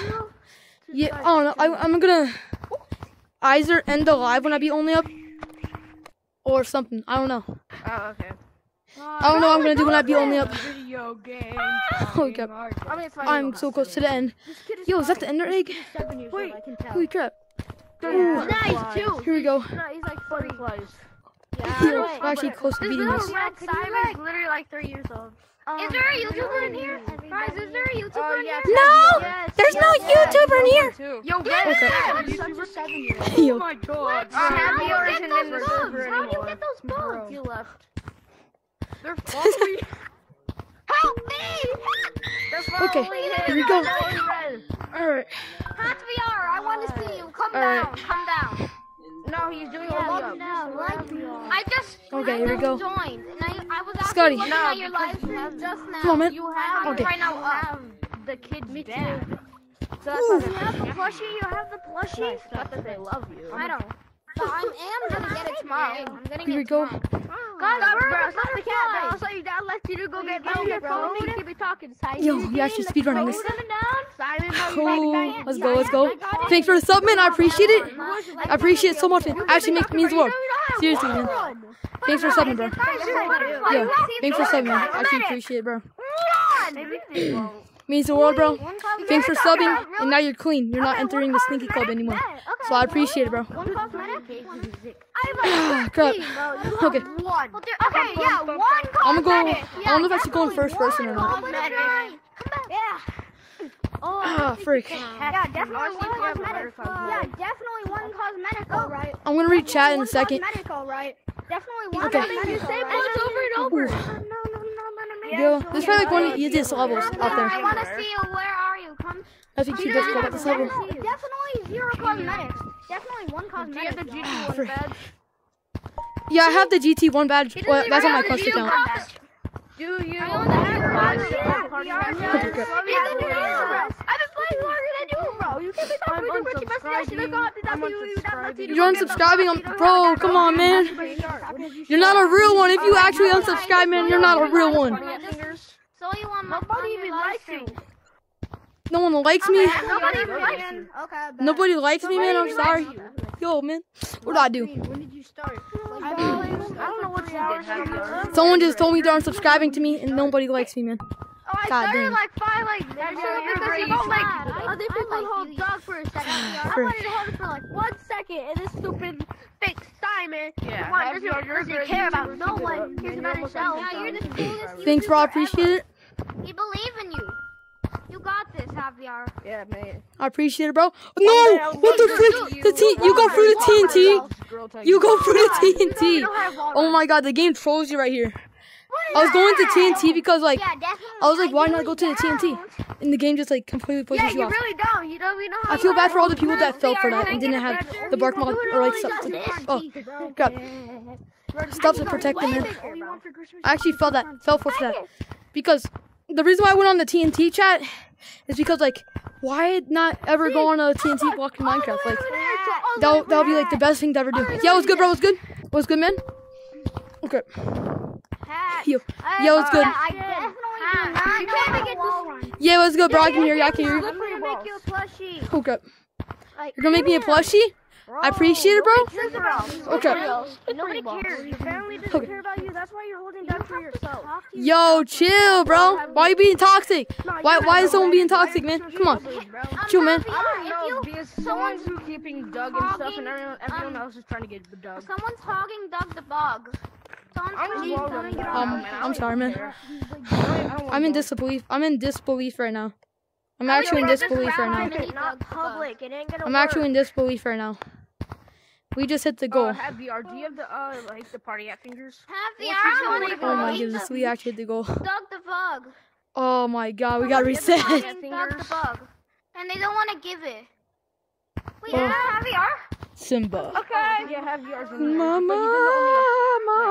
S2: Yeah. I don't know. I, I'm gonna either end the live when I be only up, or something. I don't know.
S6: Oh, okay.
S2: I don't know what I'm gonna do when I be only up.
S6: Video game.
S2: Holy crap!
S6: I mean,
S2: I'm so close to the end. Yo, is that the ender egg?
S5: Seven years old, I can tell.
S2: Holy crap! Ooh,
S3: Nice, too.
S2: here we go.
S3: No, he's like three.
S6: Butterflies.
S2: Yo, we're actually close to
S3: This
S2: beating
S3: little
S2: this.
S3: red Simon is literally like three years old. is there a YouTuber in here? Guys, is there a YouTuber in here?
S2: No,
S3: Yes,
S2: there's no
S3: yes,
S2: YouTuber in here.
S6: Too.
S3: Yo,
S2: Okay.
S3: get
S5: Such a seven year.
S6: Oh my god.
S3: Uh, Happy
S5: How
S3: Hour
S5: do you
S3: isn't
S5: get
S3: in the
S5: those
S3: server
S5: bugs? How do you get those bugs?
S3: He left.
S6: They're following.
S3: Help me! They're
S2: Okay,
S3: him.
S2: here we go.
S3: They're in red.
S2: all right.
S5: Happy hour. I want to see you. Come
S2: All
S5: down.
S2: right.
S5: Come down.
S3: No, he's doing
S5: Yeah,
S3: all
S5: come
S3: the.
S5: Like.
S3: I just
S2: Okay,
S5: I
S2: here we go.
S5: joined, and I, I was actually
S2: Scotty.
S5: looking
S3: No,
S5: at your live stream just now.
S2: Come on, man.
S3: you have
S2: Okay.
S3: right now
S5: You
S3: up. The kid's Me dead. So that's
S2: Ooh.
S3: you have the plushie. You have the plushie. Not that they love you.
S5: I don't. But I am gonna get it tomorrow. I'm getting
S2: Here we
S5: it
S2: go.
S5: tomorrow.
S3: Guys,
S5: Stop,
S3: bro,
S5: bro,
S3: stop the cat.
S5: butterfly.
S3: I'll say your dad left you to go get
S5: Get on
S3: your
S5: the
S3: Keep it talking. Simon,
S2: Yo, we actually speedrunning this.
S3: Simon, how you
S2: Cool.
S3: like that?
S2: Let's go. Let's go. Thanks for the sub, man. I appreciate it. I appreciate it so much. It actually makes means the world. Seriously, man. Thanks for subbing, bro.
S3: Butterfly,
S2: Yo,
S3: you
S2: thanks for subbing. man. Actually appreciate it, bro.
S3: One.
S2: Means the world, bro. Thanks for subbing, and now you're clean. You're not entering the sneaky club anymore. So I appreciate it, bro.
S3: One cosmetic. I have like
S2: Crap.
S3: 15, bro. You
S2: Okay.
S3: have one. Okay, yeah, one cosmetic.
S2: I'm gonna go. I
S3: Yeah,
S2: don't know if I should go in
S3: definitely
S2: first person or
S3: one
S2: not.
S3: cosmetic. Yeah. Oh,
S2: Ah, freak.
S3: yeah, definitely one cosmetic. Yeah, definitely one cosmetic. All right.
S2: I'm gonna read chat in a
S3: One
S2: second.
S3: Cosmetic, all right. Definitely one
S2: Okay.
S3: cosmetic. You say
S2: once
S3: over and over.
S2: Yo, this probably like one of the easiest levels out there.
S3: I want to see you. Where are you? Come.
S2: I think she just got at this level.
S3: Definitely zero cosmetics. Definitely one cosmetic. Do you have the GT1 badge?
S2: Yeah, I have the GT1 badge. Well, that's on my quest
S3: You
S2: account.
S3: Got the- Do you? I
S2: Okay, good.
S3: I've been playing longer than you, bro. You can't be talking to Richie Messina.
S2: You're unsubscribing, bro. Come on, man. You're not a real one. If you actually unsubscribe, man, you're not a real one.
S3: So you want my Nobody even likes you.
S2: No one likes me.
S3: Nobody even likes you. Okay.
S2: Nobody likes me, man. I'm sorry. Yo, man, what do I do?
S3: When did you start? I don't know what you did.
S2: Someone just told me they're unsubscribing to me, and nobody likes me, man.
S3: Oh, I
S2: God
S3: started
S2: dang.
S3: like five, like because you don't like other people hold dog for a second. I wanted to hold it for like one second, and this stupid fake Simon.
S9: Yeah,
S3: Come on,
S9: have
S3: doesn't,
S9: your- your
S3: doesn't
S9: great
S3: care about no one. Cares about
S9: almost
S3: himself.
S9: like
S3: Yeah, you're the.
S2: Thanks, bro. I
S3: YouTuber
S2: appreciate it.
S3: ever. We believe in you. You got this, Javier.
S9: Yeah, man.
S2: I appreciate it, bro. No! What the frick? The T. You go through the TNT. You go through the TNT. Oh my god, the game trolls you right here. I was going to TNT because like
S3: Yeah.
S2: I was like, why not go to the TNT?
S3: don't.
S2: And the game just like completely
S3: Yeah,
S2: pushes you
S3: you
S2: off.
S3: really don't. You don't. You know how
S2: I feel bad for all the people that fell for that and didn't have the bark mod or like stuff to, oh god stuff to protect them. Man. I actually fell that fell for that because the reason why I went on the TNT chat is because like why not ever go on a TNT block in Minecraft? Like that'll that'll be like the best thing to ever do. Yeah, what's good, bro? What's good? What's good, man? Okay. Yo, yo, what's good?
S3: I definitely do not. You can't make it wall run.
S2: Yeah, what's good, bro? I can hear you. I can hear you.
S3: I'm gonna make you a plushie.
S2: Okay. You're gonna make me a plushie? I appreciate it, bro. Okay.
S3: Nobody cares. Your family doesn't
S2: Okay.
S3: care about you. That's why you're holding down for yourself.
S2: Yo, chill, bro. Why are you being toxic? Why why is someone being toxic, man? Come on. Chill, man.
S9: I don't know
S3: If you,
S9: because
S3: someone's
S9: someone's who keeping Doug and stuff, and everyone, everyone else is trying to get the Doug.
S3: someone's hogging Doug the bug. Someone's
S9: I'm just
S3: hogging
S9: wrong on that.
S2: Um.
S9: I
S2: I'm sorry, man.
S9: I don't want
S2: I'm in disbelief. I'm in disbelief right now. I'm actually in disbelief right now.
S3: Not public. It ain't gonna
S2: I'm actually in disbelief right now. We just hit the
S9: Uh,
S2: goal.
S9: have VR. Do you have the uh like the party hat fingers?
S3: Have the
S9: What's
S3: arm
S9: your
S2: Oh my goodness, we actually hit the goal.
S3: Doug the bug.
S2: Oh my god, we got reset.
S3: Hogging Doug the bug. And they don't want to give it. We
S2: Oh.
S3: have VR.
S2: Simba.
S9: Okay. Yeah, Hat VR's in there.
S2: Mama,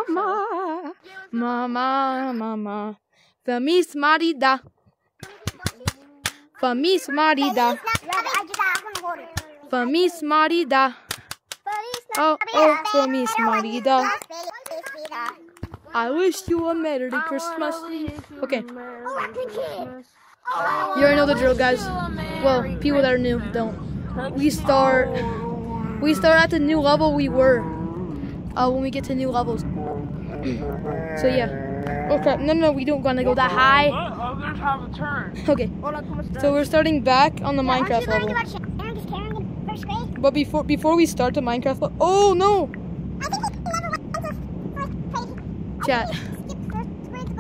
S2: mama, mama, mama. Feliz marida. Feliz marida. Feliz marida. Oh, oh, feliz marida. I wish you a Merry Christmas. Okay. You already know the drill, guys. Well, people that are new don't. We start. We start at the new level we were. Uh, when we get to new levels. so yeah. Okay. No, no, we don't gonna go that high.
S9: Others have a turn.
S2: Okay. So we're starting back on the Minecraft level. But before before we start the Minecraft level, oh no! Chat.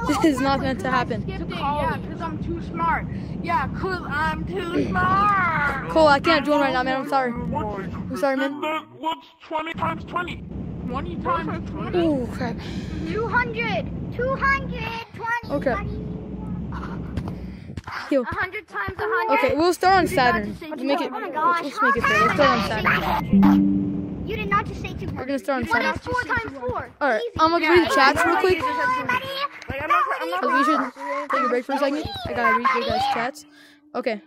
S2: This is not meant to happen.
S9: Yeah, because I'm too smart. Yeah, because I'm too smart.
S2: Cole, I can't join right now, man. I'm sorry. I'm sorry, man.
S7: What's 20 times 20? 20 times 20?
S2: Oh crap.
S3: 200. 220.
S2: Okay. Yo.
S3: 100 times 100.
S2: Okay, we'll start on
S3: You did not
S2: Saturn.
S3: just say
S2: Let's make it.
S3: Oh my gosh.
S2: Let's make it fair. Let's start on Saturn.
S3: You did not just say 200.
S2: We're gonna start on Saturn.
S3: is 4 times 4?
S2: All right, I'm gonna read the chats real quick.
S9: Like, I'm not, I'm not
S2: Cause we should take a break for a second. I gotta read your guys' chats. Okay.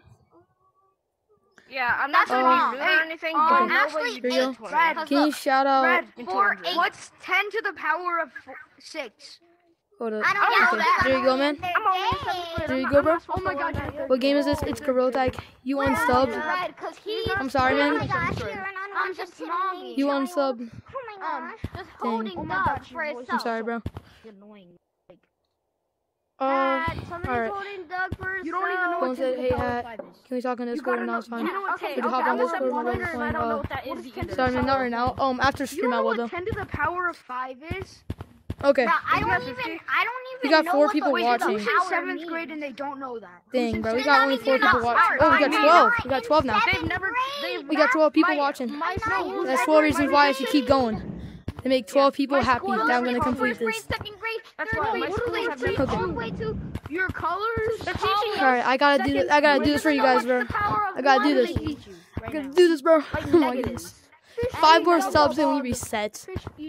S9: Yeah, I'm not
S2: That's
S9: trying
S2: wrong.
S9: to be rude or anything,
S2: Um,
S9: but
S3: actually,
S9: nobody
S2: Here you go. Can you shout out?
S9: Brad,
S3: Four, eight.
S9: what's 10 to the power of 6?
S2: Hold up.
S3: I don't know
S2: Okay.
S3: that.
S2: There you go, man.
S3: I'm
S2: There you go, bro.
S9: Oh my god,
S2: What game is this? It's Gorilla Tag. You unsubbed.
S3: Red.
S2: I'm sorry, man.
S3: I'm just smoggy.
S2: You unsub.
S3: Oh my um just
S2: Dang.
S3: holding
S5: Oh my
S3: Doug for himself.
S2: I'm sorry, bro. Uh, alright.
S3: holding Doug for himself.
S9: You don't even know what
S2: said, hey, hat.
S9: of 5 is.
S2: Can we talk on
S9: You
S2: Discord?
S9: gotta
S2: No, it's fine.
S9: you know what
S3: Okay,
S9: ten-
S2: We can
S3: okay,
S2: hop on
S3: I'm
S2: Discord
S3: step
S2: when
S3: on and I don't
S2: Uh,
S3: what that
S9: what
S3: is
S9: is 10 to
S3: either.
S9: the
S2: sorry, man, not right now. Um, after stream,
S9: know
S2: I will
S9: what
S2: though.
S9: 10 to the power of 5 is?
S2: Okay.
S3: Bro, I don't even.
S9: 50?
S3: I don't even
S2: We got
S3: know
S2: four
S3: what
S2: people watching.
S3: Who's seventh
S5: means.
S3: grade and they don't know that?
S2: Dang, bro, we got only four people watching. Oh, we got 12. We got 12 now.
S9: They've never. They've
S2: We got 12 people
S9: my-
S2: watching.
S9: My.
S2: That's four reasons why I should keep going. To make 12 people happy that I'm gonna complete this.
S3: second grade,
S9: That's why my
S3: fourth
S9: have
S3: three,
S2: different
S3: all the
S9: schools.
S3: way to
S9: Your colors.
S3: They're teaching.
S2: Alright, I gotta do this. I gotta do this for you guys, bro. I gotta do this. I gotta do this, bro. Oh my goodness. Five more subs and we reset.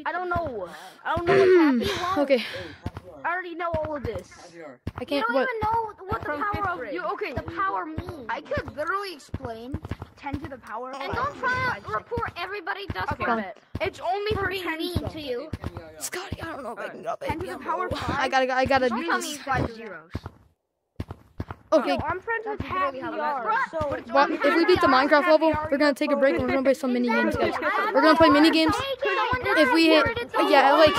S3: I don't know. I don't know what's happening.
S2: Okay,
S3: I already know all of this.
S2: I can't.
S3: don't
S2: What?
S3: even know what the power of
S9: grade.
S3: you. Okay, the power means.
S5: I could literally explain 10 to the power
S3: And
S5: five
S3: don't try to report everybody just
S9: Okay,
S3: for,
S9: bet. It's only
S3: for
S9: for
S3: being
S9: 10
S3: mean to you.
S2: Scotty, I don't know if I can go.
S9: 10 to the power 5.
S2: I gotta. I gotta
S3: Don't
S2: do
S3: tell
S2: this.
S3: you five zeros.
S2: Okay.
S9: I'm friends with
S5: That's
S9: half
S5: literally how
S9: the
S5: that
S9: yard.
S5: works.
S9: But it's
S2: Well, if we beat the. Minecraft level, we're gonna take a break and we're gonna play some mini games, guys. We're gonna play mini games. If we hit, yeah, like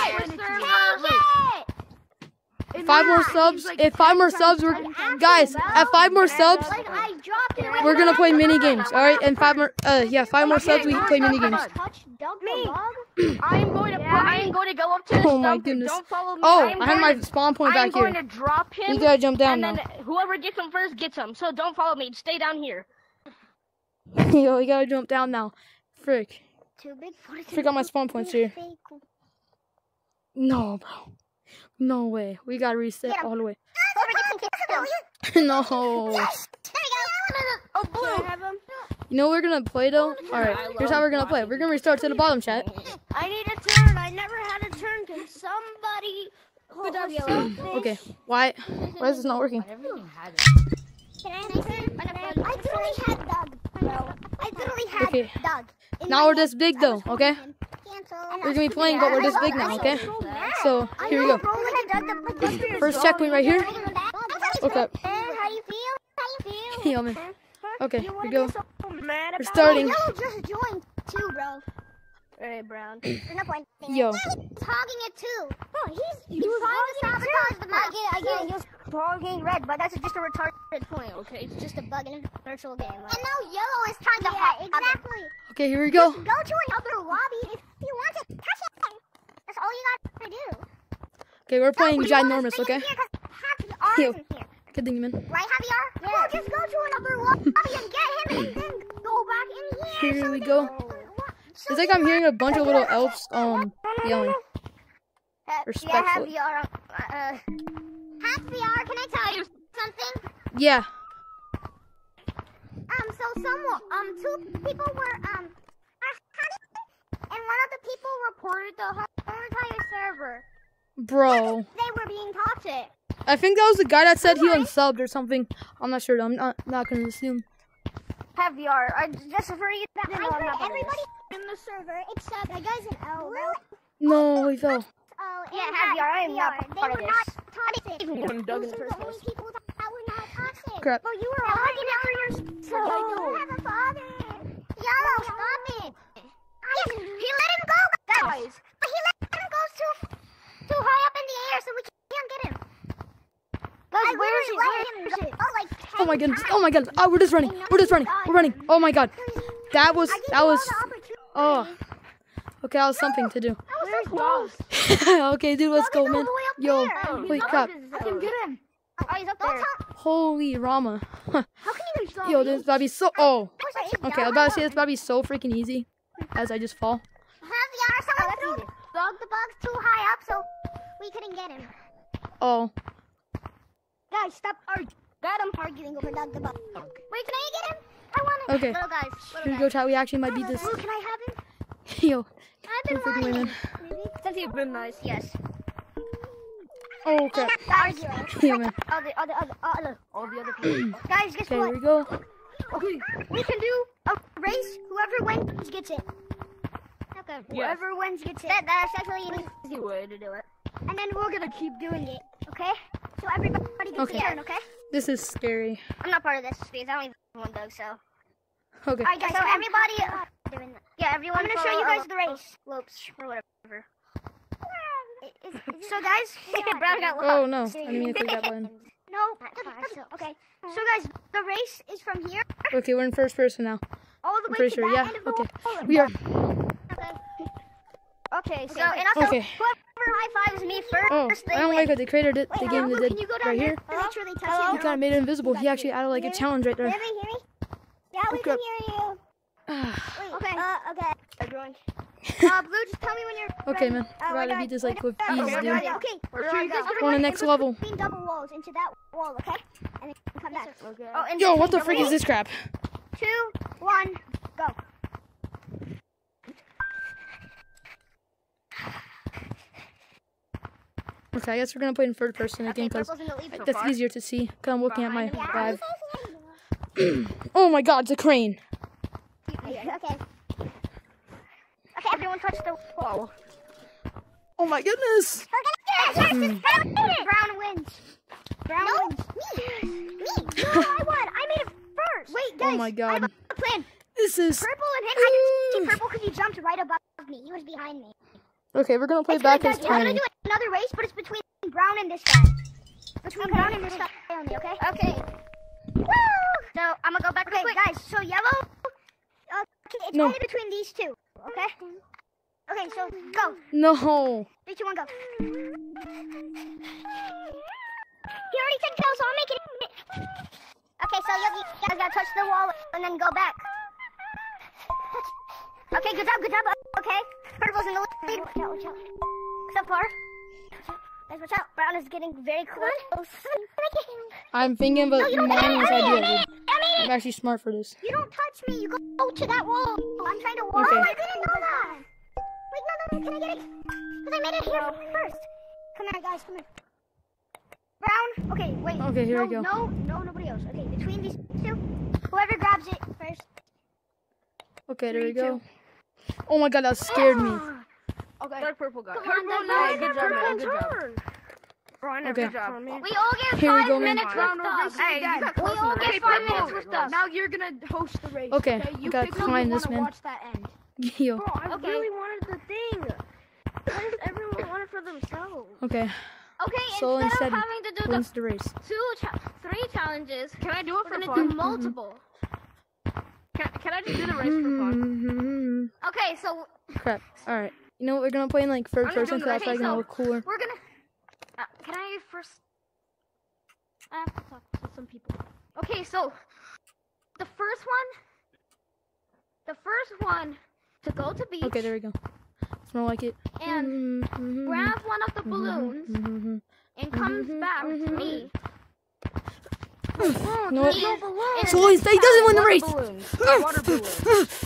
S2: five more subs. If five more subs, we're guys. At five more subs,
S5: Like, I dropped it.
S2: we're gonna play mini games. All right, and five more. Uh, yeah, five more subs. We can play mini games.
S5: Touch Doug
S3: Me. I am going to put, I am going to go up to the
S2: Oh my goodness.
S3: Don't follow me.
S2: Oh,
S3: am
S2: I have my spawn point
S3: to, I am
S2: back
S3: going
S2: here.
S3: to drop him.
S2: You gotta jump down
S3: and
S2: now.
S3: then whoever gets him first gets him. So don't follow me. Stay down here.
S2: Yo, you gotta jump down now. Frick.
S5: Too big for it.
S2: My spawn points here. No, bro. No way. We gotta reset all the way. no.
S3: Oh, blue.
S2: You know what we're gonna play though? Alright, here's how we're gonna play. We're gonna restart to the bottom chat.
S5: I need a turn. I never had a turn Can somebody. Hold on,
S2: Okay. Why why is this not working?
S5: I have a turn? I literally had Doug, bro. I literally had
S2: Okay.
S5: Doug.
S2: Now we're this big though, okay? We're gonna be playing but we're this big now, okay? So here we go. First checkpoint right here. Okay.
S5: How you feel? How you feel?
S2: Yo man. Okay, here we go.
S9: Mad
S2: We're
S9: about
S2: starting.
S5: Yellow just joined too, bro. Alright, Brown. There's no point.
S2: Yo.
S5: He's hogging it too. Oh, he's he's trying to sabotage the map. I get it, I get it. You're hogging red, but that's just a retarded point, okay? It's just a bug in a virtual game. And now yellow is trying to hog exactly.
S2: Okay, here we go.
S5: Go to another lobby if you want to touch it. That's all you got to do.
S2: Okay, we're playing
S5: wanna
S2: ginormous, okay?
S5: here 'cause half the R's in here.
S2: Good man.
S5: Right, Javier? Yeah. Well, just go to another lobby and get him and then go back in here.
S2: Here we go. It's like I'm hearing a bunch of little elves um yelling.
S5: Uh,
S2: Respectfully.
S5: Yeah, Javier. Uh, uh, Javier, can I tell you something?
S2: Yeah.
S5: Um, so someone, um, two people were, um, and one of the people reported the whole entire server.
S2: Bro.
S5: They were being toxic.
S2: I think that was the guy that said he unsubbed or something. I'm not sure. though. I'm not not gonna assume.
S5: Javier, I just for you that I put everybody in the server except the guys in L.
S2: No, he fell.
S5: Oh, yeah, Javier, I am not part of this. Toxic.
S9: Even when Doug in the
S5: Those
S9: first
S5: are the only
S9: place.
S5: people that were not toxic.
S2: Crap.
S5: But you were hogging it for your so you don't have a father. Yellow, stop it. Yes, he let him go, guys. But he let him go too, too high up in the air, so we can't get him. Guys, where is he? Where is he? Oh, like
S2: Oh my goodness. Oh, oh my goodness. Oh, we're just running. We're just running. Oh, we're running. Oh my god. That was that was oh. Okay, that was something to do.
S5: Where's Doug?
S2: okay, dude, let's go, man. Yo, holy oh, crap.
S5: I can get him. Oh, he's up there.
S2: Holy Rama.
S5: How can you even
S2: Yo, this is about to be so oh. Okay, I was about to say this about to be so freaking easy. As I just fall.
S5: Javier, someone threw Doug the bugs too high up, so we couldn't get him.
S2: Oh.
S5: Guys, stop arguing. Got him arguing over Doug the bug. Wait, can I get him? I want him.
S2: Okay.
S5: Little guys.
S2: Here
S5: Little
S2: we go, chat. We actually might beat this.
S5: Ooh, can I have him?
S2: Yo.
S5: I've been
S2: Don't freaking win,
S5: wanting him. Maybe. Since you've been nice, yes.
S2: Oh crap.
S5: Guys,
S2: Yeah, man.
S5: all the other, other, other, all the other people. Guys, guess
S2: Okay,
S5: what?
S2: here we go.
S5: Okay, we can do a race. Whoever wins gets it. Okay. Whoever wins gets it. That, that's actually an easy way to do it. And then we're gonna keep doing it. Okay? So everybody gets
S2: Okay.
S5: a turn. Okay?
S2: This is scary.
S5: I'm not part of this because I don't even want Doug. So.
S2: Okay.
S5: Alright, guys. So everybody. Uh, doing that. Yeah, everyone. I'm gonna show you guys the race. Lopes or whatever. so guys, Brown got
S2: Oh no, I didn't mean to click that button.
S5: No, okay. So guys, the race is from here
S2: Okay, we're in first person now.
S5: all the
S2: I'm
S5: way
S2: pretty
S5: to
S2: sure. Yeah.
S5: end of the
S2: Okay.
S5: wall.
S2: We are.
S5: Okay, so and also
S2: Okay.
S5: whoever high fives me first,
S2: Oh,
S5: they
S2: I don't
S5: win.
S2: like what the creator did. The game
S5: hello,
S2: they
S5: can
S2: did
S5: you go down
S2: right
S5: there
S2: here.
S5: and make sure they touch
S2: He kind of made it invisible. He actually added like a challenge right there.
S5: Can you hear me? Yeah, we
S2: Okay.
S5: can hear you. Wait, okay. Uh, okay. Everyone. uh, Blue, just tell me when you're
S2: Okay,
S5: ready.
S2: man.
S5: Uh,
S2: Gotta
S5: we're
S2: beat
S5: done.
S2: this like with
S5: We're
S2: ease, dude.
S5: Okay, okay.
S9: We're
S5: So you
S9: done.
S5: guys
S2: on the next level.
S5: Between double walls into that wall, okay? And then come back. Okay. Oh, and
S2: Yo, what the
S5: double
S2: frick is this crap?
S5: Two, one, go.
S2: Okay, I guess we're gonna play in third person again because
S5: purple's in the lead so
S2: that's
S5: far.
S2: easier to see. Cause I'm looking at my
S5: Behind
S2: oh my God, it's a crane.
S5: Okay. Okay, everyone touch the wall.
S2: Oh my goodness.
S5: Yes, yes, yes, Brown wins. Brown wins. Me. Me. No, I won. I made it first. Wait, guys.
S2: Oh my
S5: I have
S2: God.
S5: a plan.
S2: This is.
S5: Purple and him. I can see purple because he jumped right above me. He was behind me.
S2: Okay, we're gonna play
S5: It's
S2: back
S5: good,
S2: as
S5: guys. We're gonna do another race, but it's between Brown and this guy. Between Brown and this guy only, okay? Okay. Woo! So I'm gonna go back. Okay, guys. So yellow. Uh, okay, it's
S2: No.
S5: only between these two. Okay. Okay, so go.
S2: No.
S5: Three, two, one, go. He already said go, so I'm making it. Okay, so you, you guys gotta touch the wall and then go back. Okay, good job, good job. Okay, purple's in the lead. Watch out, watch out. So far. Guys, watch out. Brown is getting very close.
S2: Oh, I'm thinking of
S5: No,
S2: a
S5: you don't get it.
S2: man's
S5: I made
S2: idea.
S5: it. I made
S2: dude.
S5: it. I made
S2: I'm actually smart for this.
S5: You don't touch me. You go, go to that wall. I'm trying to walk.
S2: Okay.
S5: Oh, I didn't know that. Wait, no, no, no. Can I get it? Because I made it here first. Come here, guys. Come here. Brown. Okay, wait.
S2: Okay, here
S5: no,
S2: we go.
S5: No, no, nobody else. Okay, between these two, whoever grabs it first.
S2: Okay, there we go. Oh my God, that scared me. Ah.
S9: Okay. Let purple guy.
S5: Come on, guys.
S9: good job, man. Good job. Brian,
S2: Okay.
S9: good job.
S5: We all get
S2: Here we
S5: five
S2: go,
S5: minutes
S9: Round
S5: with
S9: of
S5: us.
S9: races.
S5: We all get five minutes with us.
S7: Now you're gonna host the race.
S2: Okay,
S7: You
S2: gotta
S7: pick who
S2: climb this, man.
S7: watch that end.
S2: Yo.
S9: Bro, I
S5: Okay.
S9: really wanted the thing. Why does everyone want it for themselves?
S2: Okay.
S3: Okay,
S2: Slow and
S3: instead of having to do the
S2: the race.
S3: two, cha- three challenges,
S9: Can I do it
S3: we're
S9: for
S3: gonna
S9: fun?
S3: do multiple.
S9: Can, can I just do the race for fun? Mm-hmm.
S3: Okay, so
S2: Crap. Alright. You know what? We're gonna play in like third person because that's
S3: the-
S2: probably
S3: okay,
S2: gonna
S3: so-
S2: look cooler.
S3: we're gonna. Uh, can I first? I have to talk to some people. Okay, so the first one, the first one to go to beach
S2: Okay, there we go. More like it.
S3: and
S2: Mhm.
S3: grab one of the
S2: Mhm.
S3: balloons
S2: Mhm.
S3: and comes
S2: Mhm.
S3: back to me.
S2: What?
S3: And
S2: So he doesn't win the race.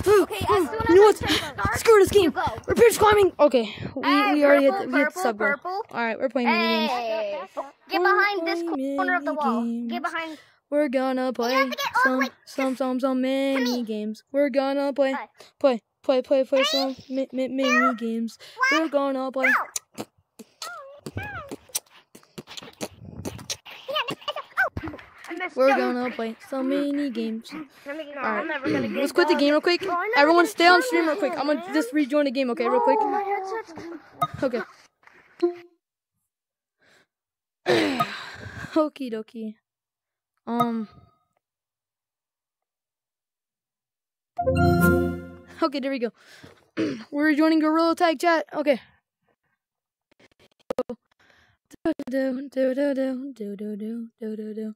S3: Okay, as soon as
S2: You know what? Screw this game. We're pitch climbing. Okay, we,
S3: Hey,
S2: we already
S3: purple,
S2: hit, we hit the sub goal. All right, we're playing mini games.
S3: Get behind this corner of the wall.
S2: mini
S3: Get behind.
S2: We're gonna play
S5: have to get all the
S2: some some some some mini games. We're gonna play play play play play some mi- mi- mini games. We're gonna play. We're gonna play so many games. Alright, let's quit the game real quick. Everyone, stay on stream real quick. I'm gonna just rejoin the game, okay, real quick. Okay. Okie dokie. Um. Okay, there we go. We're joining Gorilla Tag Chat. Okay. Do do do do do do do do do do do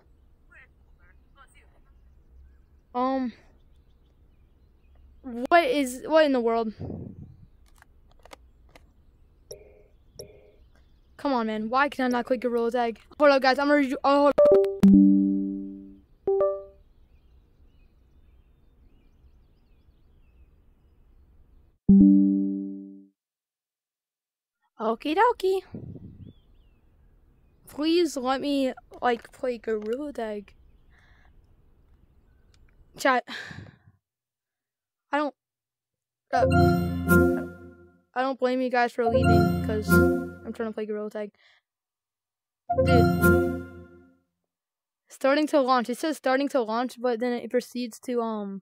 S2: Um, what is, what in the world? Come on, man. Why can I not click Gorilla Tag? Hold up, guys. I'm gonna. Oh. Okie dokie. Please let me, like, play Gorilla Tag. Chat. I don't. Uh, I don't blame you guys for leaving because I'm trying to play Gorilla Tag. Dude. Starting to launch. It says starting to launch, but then it proceeds to um.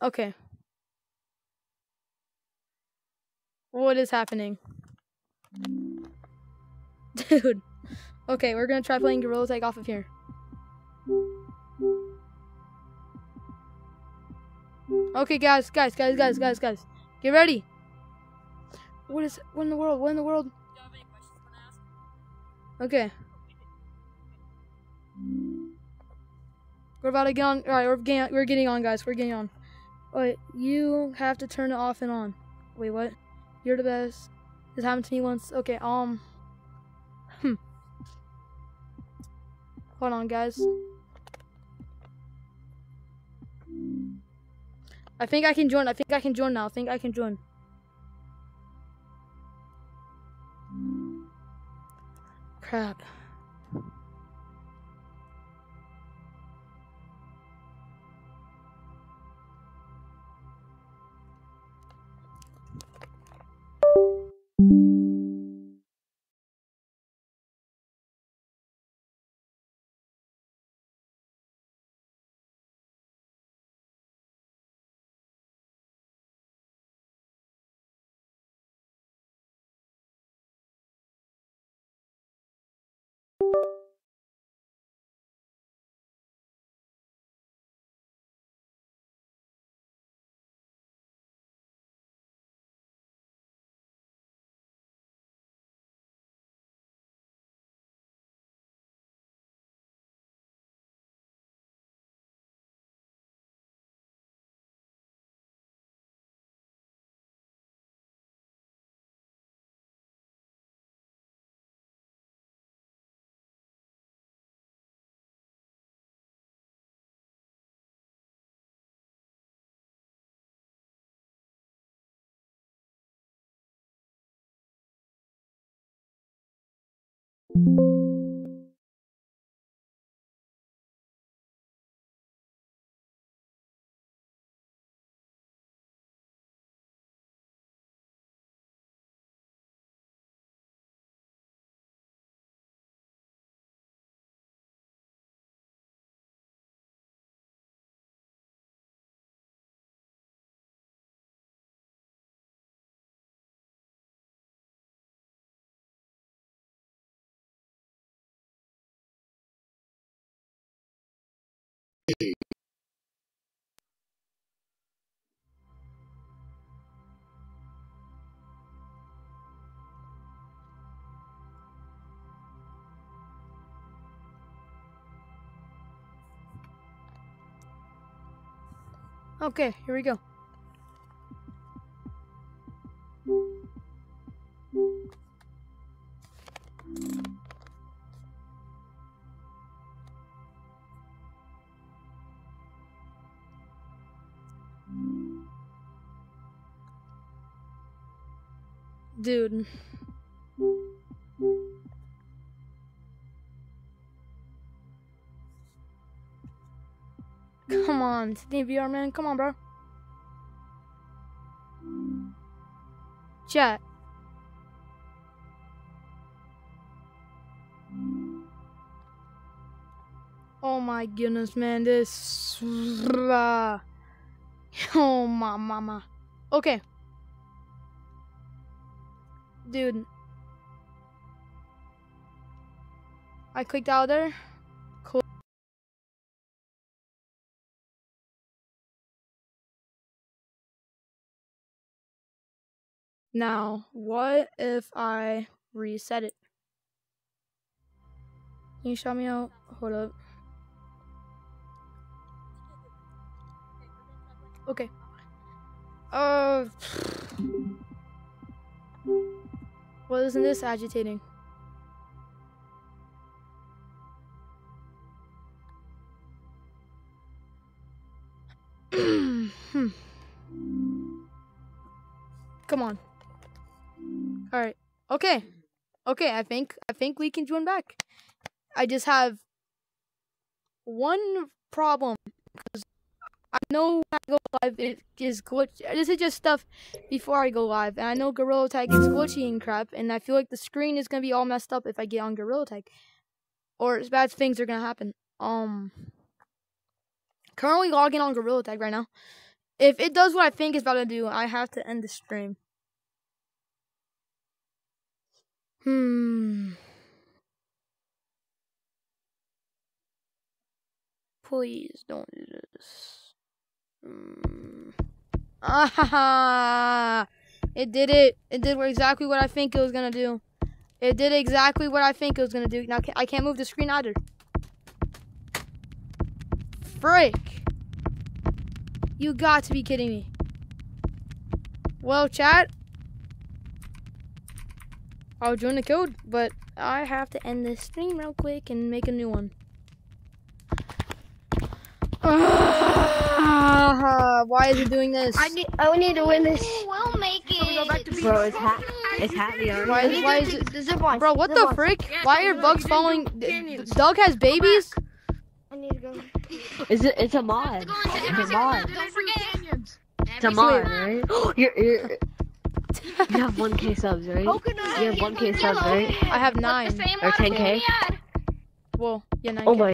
S2: Okay. What is happening? Dude. Okay, we're gonna try playing Gorilla Tag off of here. Okay, guys, guys, guys, guys, guys, guys. Get ready. What is what in the world? What in the world? Okay. We're about to get on. All right, we're getting we're getting on, guys. We're getting on. Wait, you have to turn it off and on. Wait, what? You're the best. This happened to me once. Okay, um. Hmm. Hold on, guys. I think I can join. I think I can join now. I think I can join. Crap. Okay, here we go. Dude. Come on, Sydney VR man, come on, bro. Chat. Oh my goodness, man, this. Uh, oh my mama. Okay. Dude. I clicked out there. Cool. Now, what if I reset it? Can you show me out? Hold up. Okay. Uh. Well, isn't this agitating? hmm. Come on. All right. Okay. Okay. I think I think we can join back. I just have one problem because I know when I go live it is glitch. This is just stuff before I go live, and I know Gorilla Tag is glitchy and crap, and I feel like the screen is gonna be all messed up if I get on Gorilla Tag, or bad things are gonna happen. Um, currently logging on Gorilla Tag right now. If it does what I think it's about to do, I have to end the stream. Hmm. Please don't do this. Hmm. Ah! It did it. It did exactly what I think it was gonna do. It did exactly what I think it was gonna do. Now I can't move the screen either. Frick! You got to be kidding me. Well, chat. I'll join the code, but I have to end this stream real quick and make a new one. Ah, Why is he doing this?
S1: I need. I need to win this.
S5: We'll make it.
S1: Bro, it's hat. It's happy.
S2: Why is, why is it?
S1: The zip line.
S2: Bro, what the frick? Why are bugs following? D- Doug has babies?
S1: I need to go.
S6: Is it? It's a mod. It's a mod.
S10: Don't forget.
S6: It's a mod, right? you're, you're, you have 1k subs, right? You have 1k subs, right?
S2: I have nine.
S6: Or 10k?
S2: Well, yeah, nine.
S6: Oh my